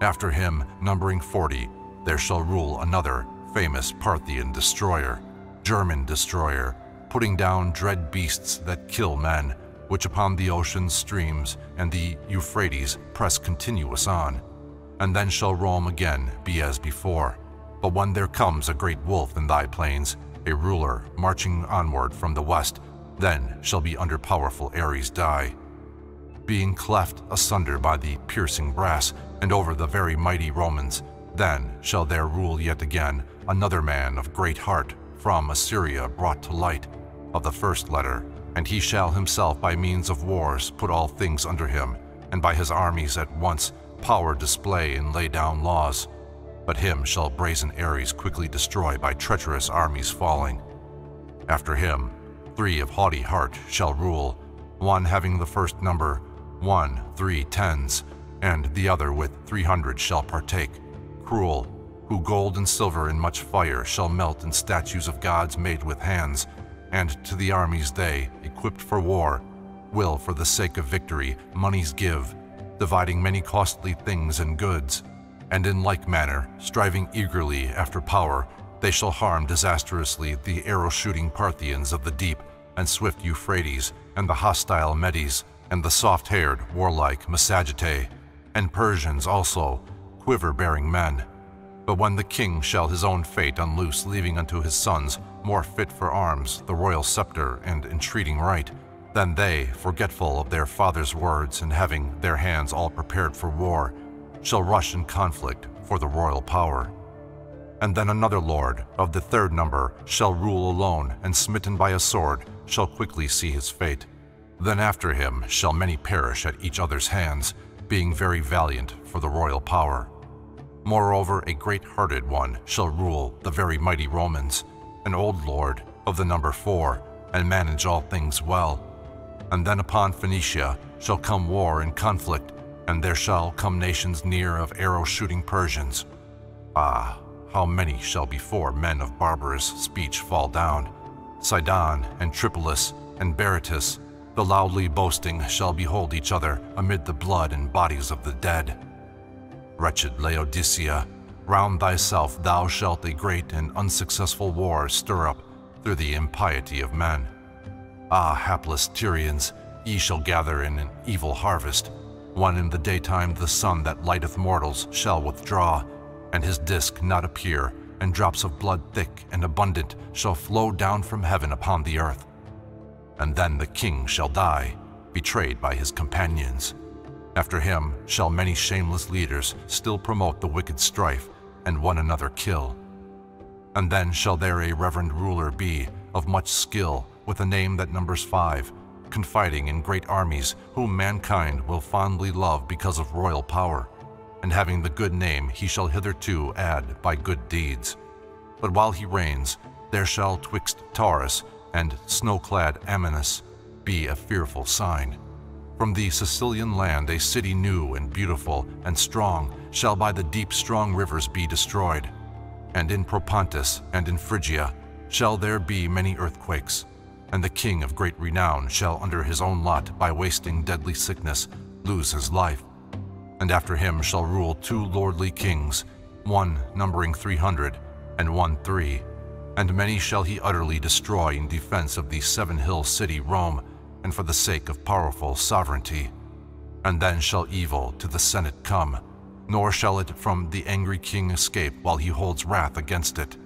After him, numbering forty, there shall rule another famous Parthian destroyer, German destroyer, putting down dread beasts that kill men, which upon the ocean's streams and the Euphrates press continuous on. And then shall Rome again be as before. But when there comes a great wolf in thy plains, a ruler marching onward from the west, then shall be under powerful Ares die. Being cleft asunder by the piercing brass, and over the very mighty Romans, then shall there rule yet again another man of great heart from Assyria brought to light, of the first letter, and he shall himself by means of wars put all things under him, and by his armies at once power display and lay down laws. But him shall brazen Ares quickly destroy by treacherous armies falling. After him, three of haughty heart shall rule, one having the first number, one three tens, and the other with three hundred shall partake, cruel, who gold and silver and much fire shall melt in statues of gods made with hands, and to the armies they, equipped for war, will for the sake of victory monies give, dividing many costly things and goods. And in like manner, striving eagerly after power, they shall harm disastrously the arrow-shooting Parthians of the deep, and swift Euphrates, and the hostile Medes, and the soft-haired, warlike Massagetae, and Persians also, quiver-bearing men. But when the king shall his own fate unloose, leaving unto his sons more fit for arms, the royal scepter and entreating right, then they, forgetful of their father's words and having their hands all prepared for war, shall rush in conflict for the royal power. And then another lord, of the third number, shall rule alone, and smitten by a sword, shall quickly see his fate. Then after him shall many perish at each other's hands, being very valiant for the royal power. Moreover, a great-hearted one shall rule the very mighty Romans, an old lord of the number four, and manage all things well. And then upon Phoenicia shall come war and conflict, and there shall come nations near of arrow-shooting Persians. Ah, how many shall before men of barbarous speech fall down? Sidon and Tripolis and Berytus, the loudly boasting, shall behold each other amid the blood and bodies of the dead. Wretched Laodicea, Round thyself thou shalt a great and unsuccessful war stir up through the impiety of men. Ah, hapless Tyrians, ye shall gather in an evil harvest, when in the daytime the sun that lighteth mortals shall withdraw, and his disk not appear, and drops of blood thick and abundant shall flow down from heaven upon the earth. And then the king shall die, betrayed by his companions. After him shall many shameless leaders still promote the wicked strife, and one another kill. And then shall there a reverend ruler be, of much skill, with a name that numbers five, confiding in great armies, whom mankind will fondly love because of royal power, and having the good name he shall hitherto add by good deeds. But while he reigns, there shall twixt Taurus and snow-clad Amanus be a fearful sign. From the Sicilian land a city new and beautiful and strong shall by the deep strong rivers be destroyed. And in Propontis and in Phrygia shall there be many earthquakes, and the king of great renown shall under his own lot by wasting deadly sickness lose his life. And after him shall rule two lordly kings, one numbering three hundred, and one three. And many shall he utterly destroy in defense of the seven hill city Rome, and for the sake of powerful sovereignty. And then shall evil to the Senate come, nor shall it from the angry king escape while he holds wrath against it.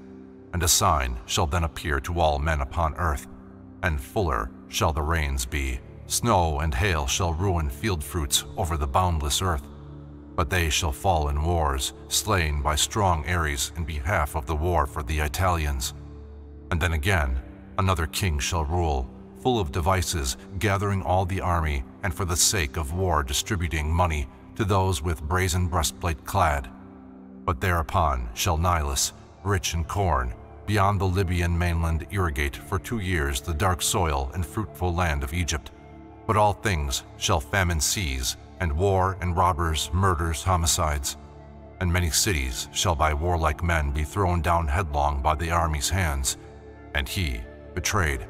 And a sign shall then appear to all men upon earth, and fuller shall the rains be. Snow and hail shall ruin field fruits over the boundless earth. But they shall fall in wars, slain by strong Ares in behalf of the war for the Italians. And then again, another king shall rule, full of devices, gathering all the army, and for the sake of war distributing money to those with brazen breastplate clad. But thereupon shall Nilus, rich in corn, beyond the Libyan mainland irrigate for two years the dark soil and fruitful land of Egypt. But all things shall famine seize, and war and robbers, murders, homicides. And many cities shall by warlike men be thrown down headlong by the army's hands, and he, betrayed,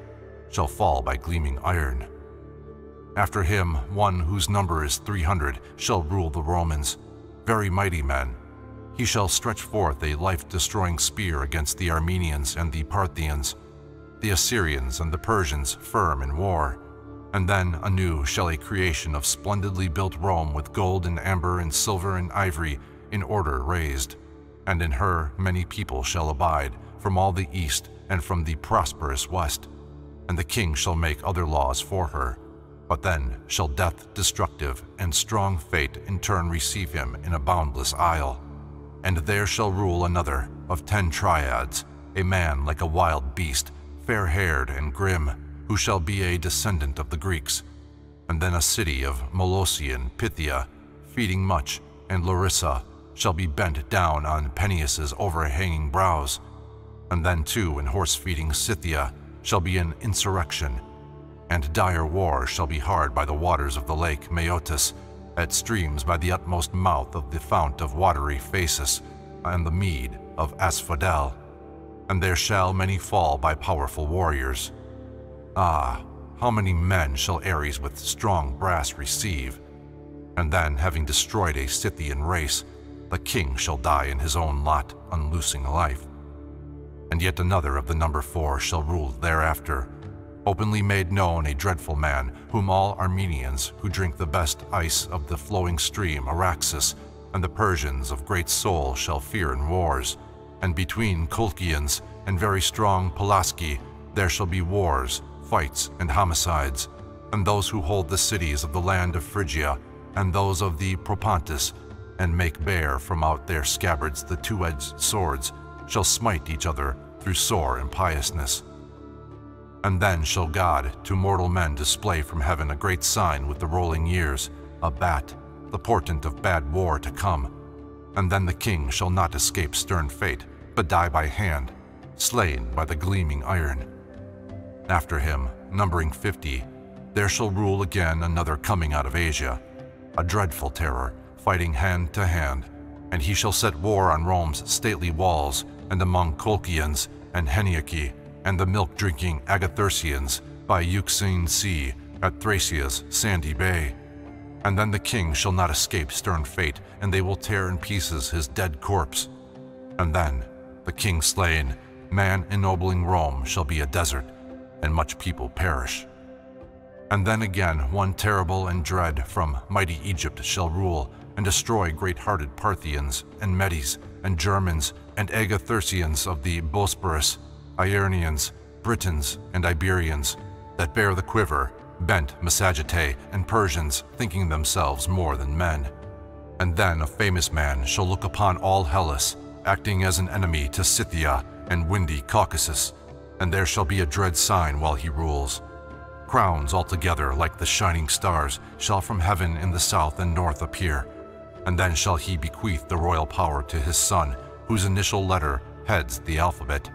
shall fall by gleaming iron. After him, one whose number is 300 shall rule the Romans, very mighty men. He shall stretch forth a life-destroying spear against the Armenians and the Parthians, the Assyrians and the Persians firm in war. And then anew shall a creation of splendidly built Rome with gold and amber and silver and ivory in order raised. And in her many people shall abide, from all the east and from the prosperous west. And the king shall make other laws for her, but then shall death destructive and strong fate in turn receive him in a boundless isle. And there shall rule another of ten triads, a man like a wild beast, fair-haired and grim, who shall be a descendant of the Greeks. And then a city of Molossian Pythia, feeding much, and Larissa, shall be bent down on Peneus's overhanging brows. And then too in horse-feeding Scythia shall be an insurrection, and dire war shall be hard by the waters of the lake Maeotis, at streams by the utmost mouth of the fount of watery Phasis, and the mead of Asphodel. And there shall many fall by powerful warriors. Ah, how many men shall Ares with strong brass receive? And then, having destroyed a Scythian race, the king shall die in his own lot, unloosing life. And yet another of the number four shall rule thereafter, openly made known a dreadful man, whom all Armenians who drink the best ice of the flowing stream Araxes and the Persians of great soul shall fear in wars. And between Colchians and very strong Pelasgi there shall be wars, fights, and homicides. And those who hold the cities of the land of Phrygia and those of the Propontis, and make bare from out their scabbards the two-edged swords, shall smite each other through sore impiousness. And then shall God to mortal men display from heaven a great sign with the rolling years, a bat, the portent of bad war to come. And then the king shall not escape stern fate, but die by hand, slain by the gleaming iron. After him, numbering fifty, there shall rule again another coming out of Asia, a dreadful terror, fighting hand to hand, and he shall set war on Rome's stately walls and among Colchians and Heniochi and the milk-drinking Agathyrsians by Euxine Sea at Thracia's sandy bay. And then the king shall not escape stern fate, and they will tear in pieces his dead corpse. And then, the king slain, man ennobling Rome shall be a desert, and much people perish. And then again one terrible and dread from mighty Egypt shall rule, and destroy great-hearted Parthians, and Medes, and Germans, and Agathyrsians of the Bosporus, Iernians, Britons, and Iberians, that bear the quiver, bent Massagetæ, and Persians, thinking themselves more than men. And then a famous man shall look upon all Hellas, acting as an enemy to Scythia and windy Caucasus, and there shall be a dread sign while he rules. Crowns altogether like the shining stars shall from heaven in the south and north appear, and then shall he bequeath the royal power to his son, whose initial letter heads the alphabet.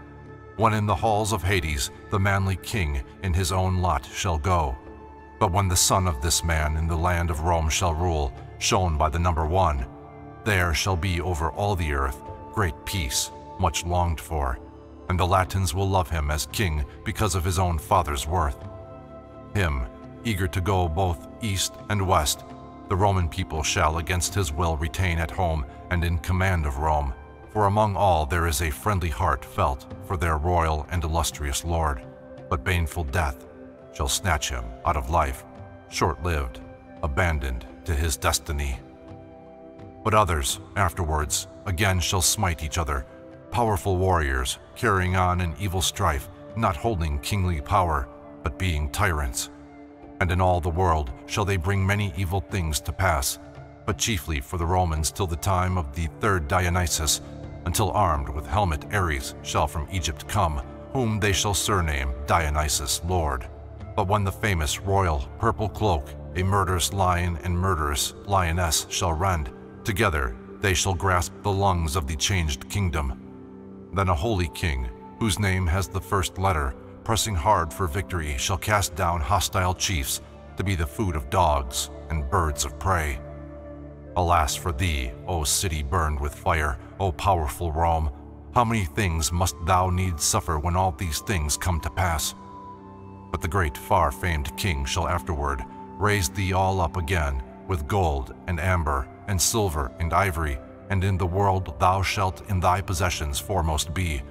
When in the halls of Hades the manly king in his own lot shall go. But when the son of this man in the land of Rome shall rule, shown by the number one, there shall be over all the earth great peace, much longed for, and the Latins will love him as king because of his own father's worth. Him, eager to go both east and west, the Roman people shall against his will retain at home and in command of Rome, for among all there is a friendly heart felt for their royal and illustrious lord. But baneful death shall snatch him out of life, short-lived, abandoned to his destiny. But others, afterwards, again shall smite each other, powerful warriors, carrying on an evil strife, not holding kingly power, but being tyrants. And in all the world shall they bring many evil things to pass, but chiefly for the Romans till the time of the third Dionysus, until armed with helmet Ares shall from Egypt come, whom they shall surname Dionysus Lord. But when the famous royal purple cloak a murderous lion and murderous lioness shall rend, together they shall grasp the lungs of the changed kingdom. Then a holy king, whose name has the first letter, pressing hard for victory, shall cast down hostile chiefs to be the food of dogs and birds of prey. Alas for thee, O city burned with fire, O powerful Rome, how many things must thou needs suffer when all these things come to pass? But the great far-famed king shall afterward raise thee all up again with gold and amber and silver and ivory, and in the world thou shalt in thy possessions foremost be,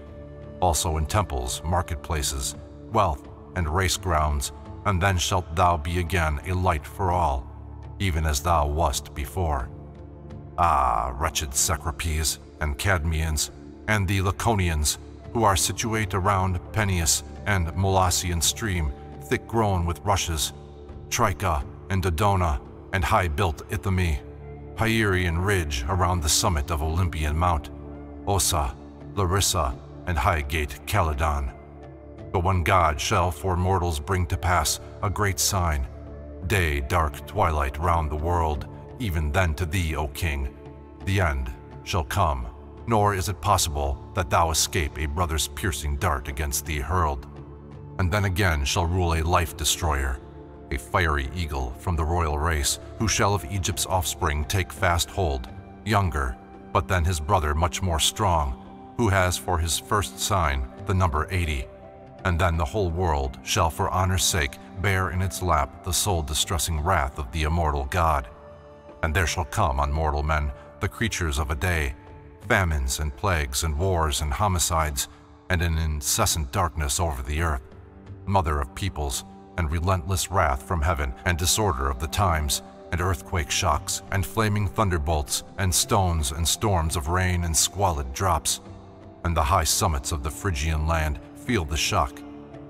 also in temples, marketplaces, wealth, and race grounds, and then shalt thou be again a light for all, even as thou wast before. Ah, wretched Sacripes and Cadmeans, and the Laconians, who are situate around Peneus and Molossian stream, thick grown with rushes, Trica and Dodona, and high-built Ithome, Hieraean ridge around the summit of Olympian Mount, Ossa, Larissa, and Highgate Calydon. But when God shall for mortals bring to pass a great sign, day dark twilight round the world, even then to thee, O king, the end shall come, nor is it possible that thou escape a brother's piercing dart against thee hurled. And then again shall rule a life-destroyer, a fiery eagle from the royal race, who shall of Egypt's offspring take fast hold, younger, but then his brother much more strong, who has for his first sign the number 80. And then the whole world shall for honor's sake bear in its lap the soul-distressing wrath of the immortal God. And there shall come on mortal men the creatures of a day, famines and plagues and wars and homicides, and an incessant darkness over the earth, mother of peoples, and relentless wrath from heaven, and disorder of the times, and earthquake shocks, and flaming thunderbolts, and stones and storms of rain and squalid drops. And the high summits of the Phrygian land feel the shock.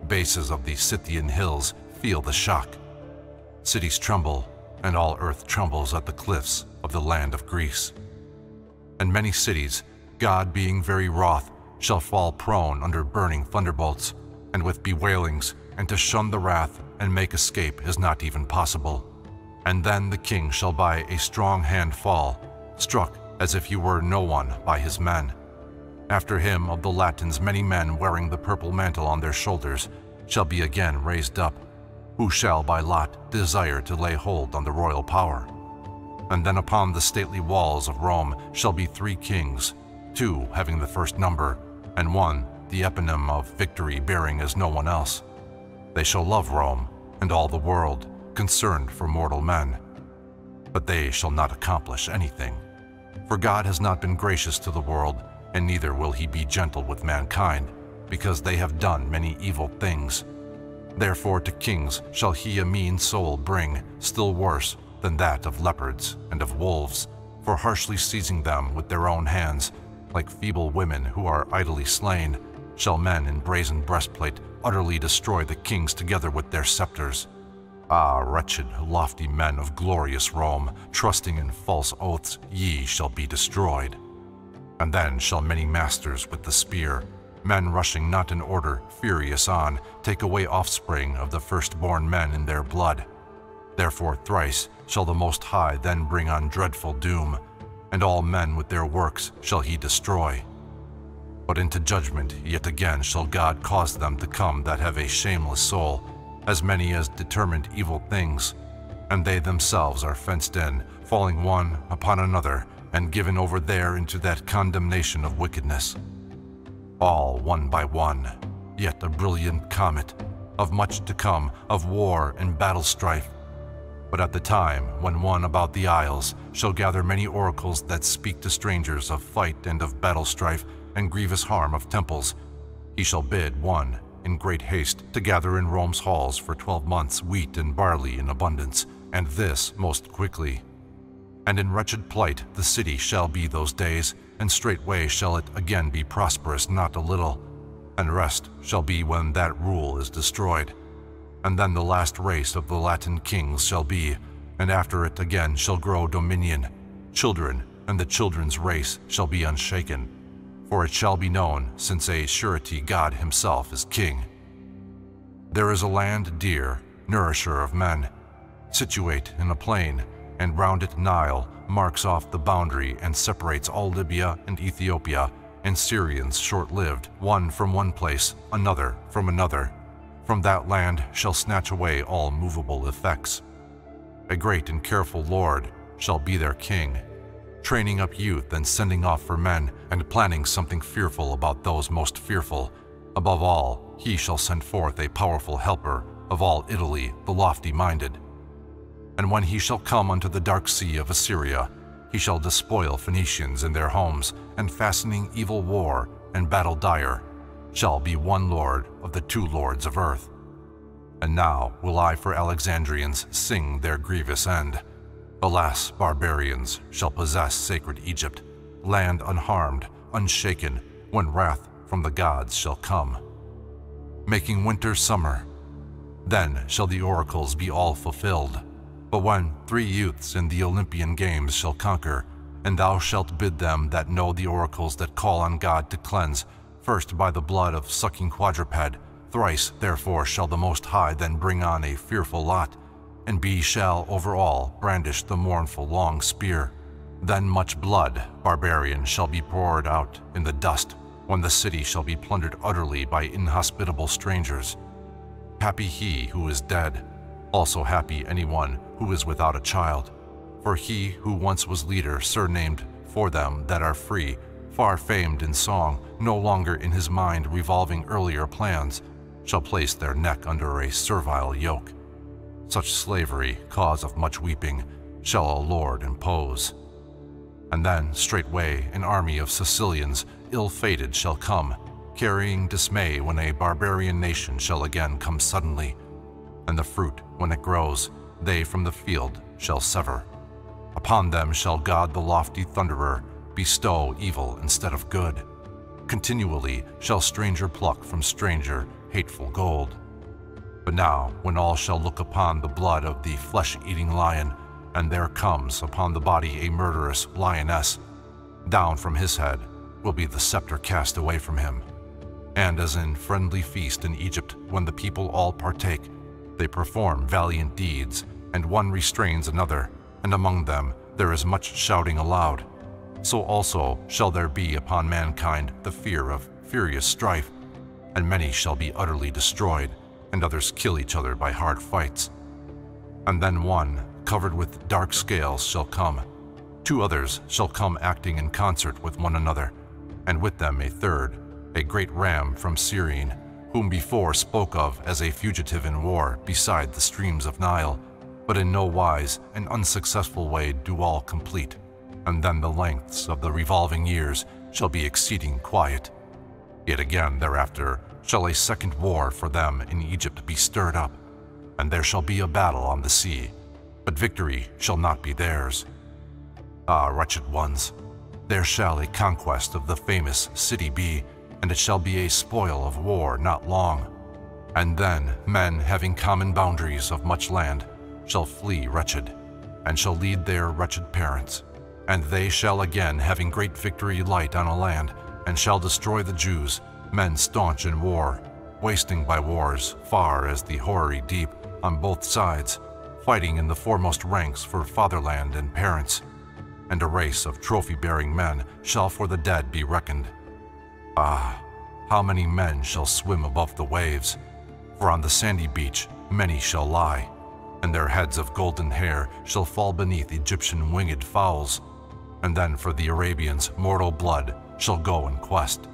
Bases of the Scythian hills feel the shock. Cities tremble, and all earth trembles at the cliffs of the land of Greece. And many cities, God being very wroth, shall fall prone under burning thunderbolts, and with bewailings, and to shun the wrath and make escape is not even possible. And then the king shall by a strong hand fall, struck as if he were no one by his men. After him of the Latins many men wearing the purple mantle on their shoulders shall be again raised up, who shall by lot desire to lay hold on the royal power. And then upon the stately walls of Rome shall be three kings, two having the first number, and one the eponym of victory bearing as no one else. They shall love Rome and all the world, concerned for mortal men. But they shall not accomplish anything. For God has not been gracious to the world, and neither will he be gentle with mankind, because they have done many evil things. Therefore to kings shall he a mean soul bring, still worse than that of leopards and of wolves, for harshly seizing them with their own hands, like feeble women who are idly slain, shall men in brazen breastplate utterly destroy the kings together with their scepters. Ah, wretched, lofty men of glorious Rome, trusting in false oaths, ye shall be destroyed. And then shall many masters with the spear, men rushing not in order, furious on, take away offspring of the firstborn men in their blood. Therefore thrice shall the Most High then bring on dreadful doom, and all men with their works shall he destroy. But into judgment yet again shall God cause them to come that have a shameless soul, as many as determined evil things, and they themselves are fenced in, falling one upon another, and given over there into that condemnation of wickedness. All one by one, yet a brilliant comet, of much to come, of war and battle strife. But at the time when one about the isles shall gather many oracles that speak to strangers of fight and of battle strife and grievous harm of temples, he shall bid one in great haste to gather in Rome's halls for twelve months wheat and barley in abundance, and this most quickly. And in wretched plight the city shall be those days, and straightway shall it again be prosperous not a little, and rest shall be when that rule is destroyed. And then the last race of the Latin kings shall be, and after it again shall grow dominion, children, and the children's race shall be unshaken. For it shall be known, since a surety God himself is king. There is a land dear, nourisher of men, situate in a plain, and round it Nile marks off the boundary and separates all Libya and Ethiopia, and Syrians short-lived, one from one place, another from another. From that land shall snatch away all movable effects. A great and careful lord shall be their king, training up youth and sending off for men, and planning something fearful about those most fearful. Above all, he shall send forth a powerful helper of all Italy, the lofty-minded, and when he shall come unto the dark sea of Assyria, he shall despoil Phoenicians in their homes, and fastening evil war and battle dire, shall be one lord of the two lords of earth. And now will I for Alexandrians sing their grievous end. Alas, barbarians shall possess sacred Egypt, land unharmed, unshaken, when wrath from the gods shall come. Making winter summer, then shall the oracles be all fulfilled, but when three youths in the Olympian games shall conquer, and thou shalt bid them that know the oracles that call on God to cleanse, first by the blood of sucking quadruped, thrice therefore shall the Most High then bring on a fearful lot, and be shall over all brandish the mournful long spear. Then much blood, barbarian, shall be poured out in the dust, when the city shall be plundered utterly by inhospitable strangers. Happy he who is dead, also happy anyone who is without a child. For he who once was leader, surnamed for them that are free, far famed in song, no longer in his mind revolving earlier plans, shall place their neck under a servile yoke. Such slavery, cause of much weeping, shall a lord impose. And then straightway an army of Sicilians, ill-fated, shall come, carrying dismay when a barbarian nation shall again come suddenly, and the fruit, when it grows, they from the field shall sever. Upon them shall God the lofty thunderer bestow evil instead of good. Continually shall stranger pluck from stranger hateful gold. But now, when all shall look upon the blood of the flesh-eating lion, and there comes upon the body a murderous lioness, down from his head will be the scepter cast away from him. And as in friendly feast in Egypt, when the people all partake, they perform valiant deeds, and one restrains another, and among them there is much shouting aloud. So also shall there be upon mankind the fear of furious strife, and many shall be utterly destroyed, and others kill each other by hard fights. And then one, covered with dark scales, shall come. Two others shall come acting in concert with one another, and with them a third, a great ram from Cyrene, whom before spoke of as a fugitive in war beside the streams of Nile, but in no wise an unsuccessful way do all complete, and then the lengths of the revolving years shall be exceeding quiet. Yet again thereafter shall a second war for them in Egypt be stirred up, and there shall be a battle on the sea, but victory shall not be theirs. Ah, wretched ones, there shall a conquest of the famous city be, and it shall be a spoil of war not long. And then men having common boundaries of much land shall flee wretched, and shall lead their wretched parents. And they shall again having great victory light on a land, and shall destroy the Jews, men staunch in war, wasting by wars far as the hoary deep on both sides, fighting in the foremost ranks for fatherland and parents. And a race of trophy-bearing men shall for the dead be reckoned, Ah, how many men shall swim above the waves? For on the sandy beach many shall lie, and their heads of golden hair shall fall beneath Egyptian winged fowls. And then for the Arabians mortal blood shall go in quest.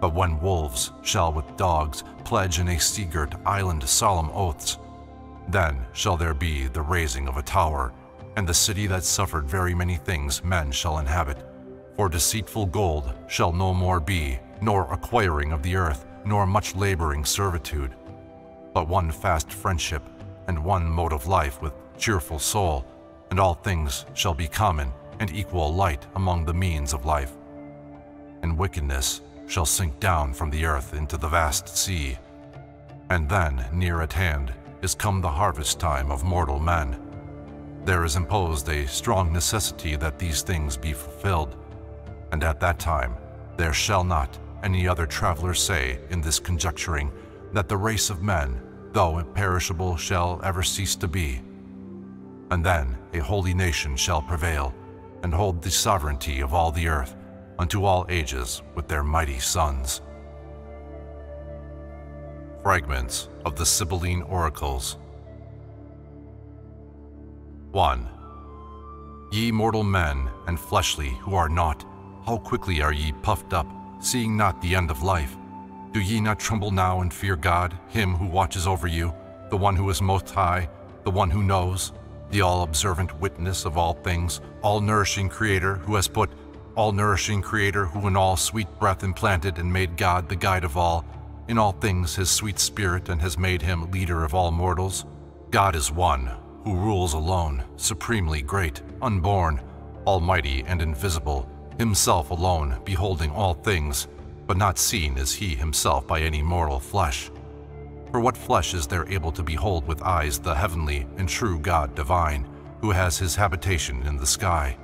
But when wolves shall with dogs pledge in a sea-girt island solemn oaths, then shall there be the raising of a tower, and the city that suffered very many things men shall inhabit. For deceitful gold shall no more be, nor acquiring of the earth, nor much laboring servitude, but one fast friendship, and one mode of life with cheerful soul, and all things shall be common and equal light among the means of life. And wickedness shall sink down from the earth into the vast sea. And then, near at hand, is come the harvest time of mortal men. There is imposed a strong necessity that these things be fulfilled, and at that time there shall not any other traveler say in this conjecturing that the race of men, though imperishable, shall ever cease to be. And then a holy nation shall prevail, and hold the sovereignty of all the earth unto all ages with their mighty sons. Fragments of the Sibylline Oracles 1. Ye mortal men and fleshly who are not, how quickly are ye puffed up, seeing not the end of life? Do ye not tremble now and fear God, him who watches over you, the one who is most high, the one who knows, the all-observant witness of all things, all-nourishing creator who has put all-nourishing creator who in all sweet breath implanted and made God the guide of all, in all things his sweet spirit and has made him leader of all mortals. God is one, who rules alone, supremely great, unborn, almighty and invisible, himself alone, beholding all things, but not seen as he himself by any mortal flesh. For what flesh is there able to behold with eyes the heavenly and true God divine, who has his habitation in the sky?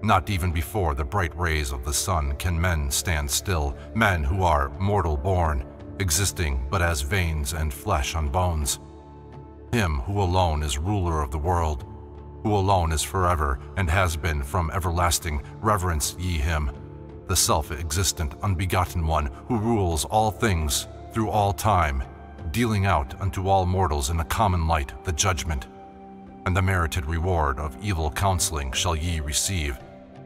Not even before the bright rays of the sun can men stand still, men who are mortal born, existing but as veins and flesh on bones. Him who alone is ruler of the world, who alone is forever and has been from everlasting, reverence ye him, the self-existent, unbegotten one who rules all things through all time, dealing out unto all mortals in a common light the judgment. And the merited reward of evil counseling shall ye receive,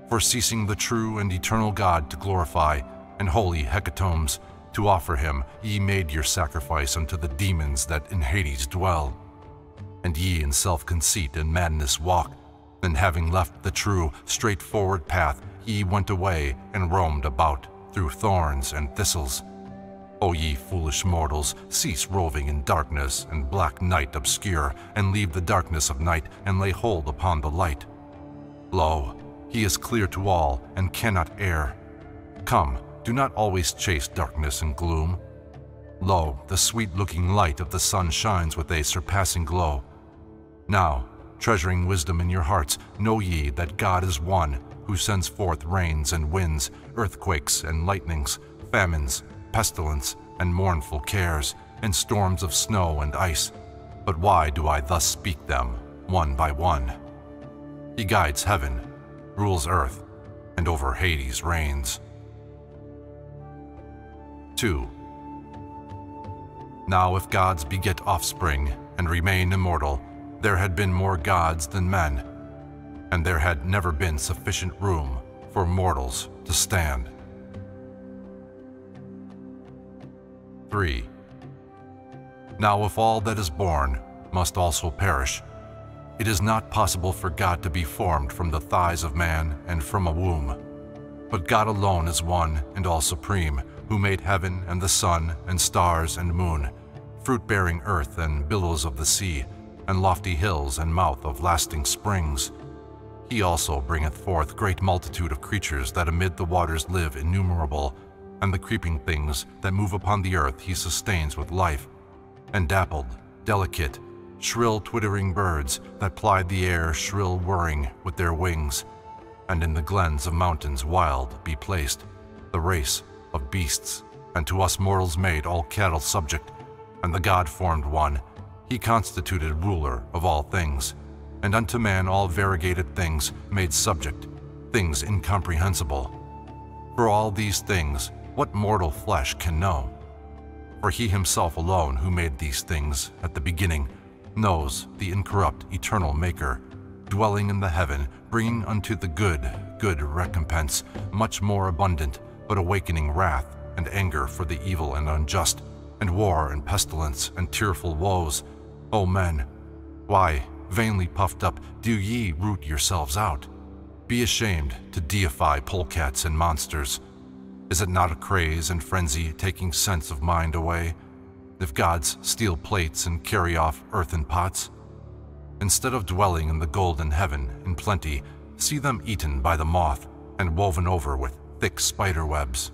for ceasing the true and eternal God to glorify, and holy hecatombs to offer him, ye made your sacrifice unto the demons that in Hades dwell. And ye in self-conceit and madness walk, and having left the true, straightforward path, ye went away and roamed about through thorns and thistles. O ye foolish mortals, cease roving in darkness and black night obscure, and leave the darkness of night, and lay hold upon the light. Lo, he is clear to all and cannot err. Come, do not always chase darkness and gloom. Lo, the sweet-looking light of the sun shines with a surpassing glow. Now, treasuring wisdom in your hearts, know ye that God is one, who sends forth rains and winds, earthquakes and lightnings, famines, pestilence and mournful cares, and storms of snow and ice. But why do I thus speak them, one by one? He guides heaven, rules earth, and over Hades reigns. 2. Now if gods beget offspring and remain immortal, there had been more gods than men, and there had never been sufficient room for mortals to stand. 3. Now if all that is born must also perish, it is not possible for God to be formed from the thighs of man and from a womb. But God alone is one and all supreme, who made heaven and the sun and stars and moon, fruit-bearing earth and billows of the sea, and lofty hills and mouth of lasting springs. He also bringeth forth great multitude of creatures that amid the waters live innumerable, and the creeping things that move upon the earth he sustains with life, and dappled, delicate, shrill twittering birds that plied the air shrill whirring with their wings, and in the glens of mountains wild be placed, the race of beasts, and to us mortals made all cattle subject, and the God-formed one, he constituted ruler of all things, and unto man all variegated things made subject, things incomprehensible. For all these things, what mortal flesh can know? For he himself alone who made these things at the beginning knows the incorrupt eternal maker, dwelling in the heaven, bringing unto the good, good recompense, much more abundant, but awakening wrath and anger for the evil and unjust, and war and pestilence and tearful woes. O men, why, vainly puffed up, do ye root yourselves out? Be ashamed to deify polecats and monsters. Is it not a craze and frenzy taking sense of mind away? If gods steal plates and carry off earthen pots? Instead of dwelling in the golden heaven in plenty, see them eaten by the moth and woven over with thick spider webs.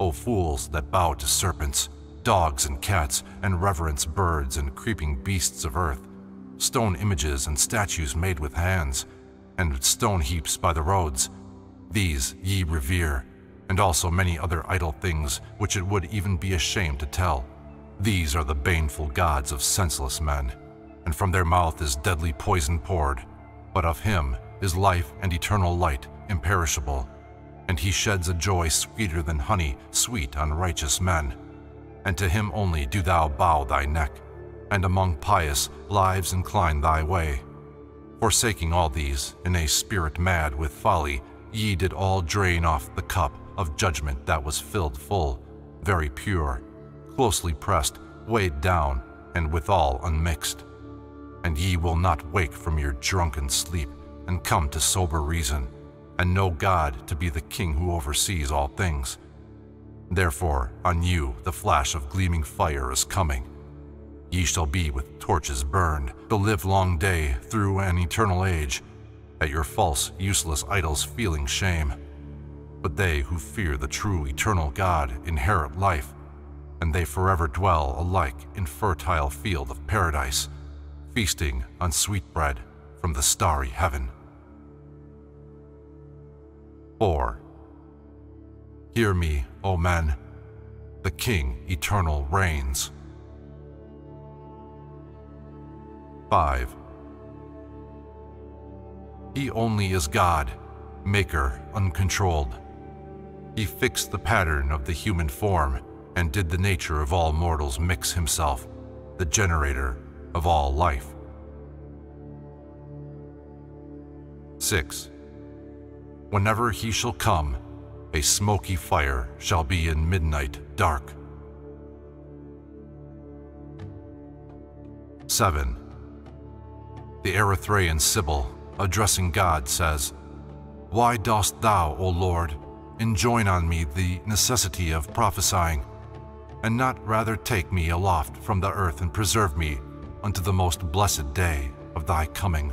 O fools that bow to serpents, dogs and cats, and reverence birds and creeping beasts of earth, stone images and statues made with hands, and stone heaps by the roads, these ye revere, and also many other idle things which it would even be a shame to tell. These are the baneful gods of senseless men and from their mouth is deadly poison poured. But of him is life and eternal light, imperishable, and he sheds a joy sweeter than honey, sweet on righteous men. And to him only do thou bow thy neck, and among pious lives incline thy way. Forsaking all these, in a spirit mad with folly, ye did all drain off the cup of judgment that was filled full, very pure, closely pressed, weighed down, and withal unmixed and ye will not wake from your drunken sleep and come to sober reason, and know God to be the King who oversees all things. Therefore, on you the flash of gleaming fire is coming. Ye shall be with torches burned, the livelong day through an eternal age, at your false, useless idols feeling shame. But they who fear the true eternal God inherit life, and they forever dwell alike in fertile field of paradise feasting on sweet bread from the starry heaven. 4. Hear me, O men, the King eternal reigns. 5. He only is God, maker uncontrolled. He fixed the pattern of the human form and did the nature of all mortals mix himself, the generator of all life. 6. Whenever he shall come, a smoky fire shall be in midnight dark. 7. The Erythraean Sibyl, addressing God, says, Why dost thou, O Lord, enjoin on me the necessity of prophesying, and not rather take me aloft from the earth and preserve me unto the most blessed day of thy coming.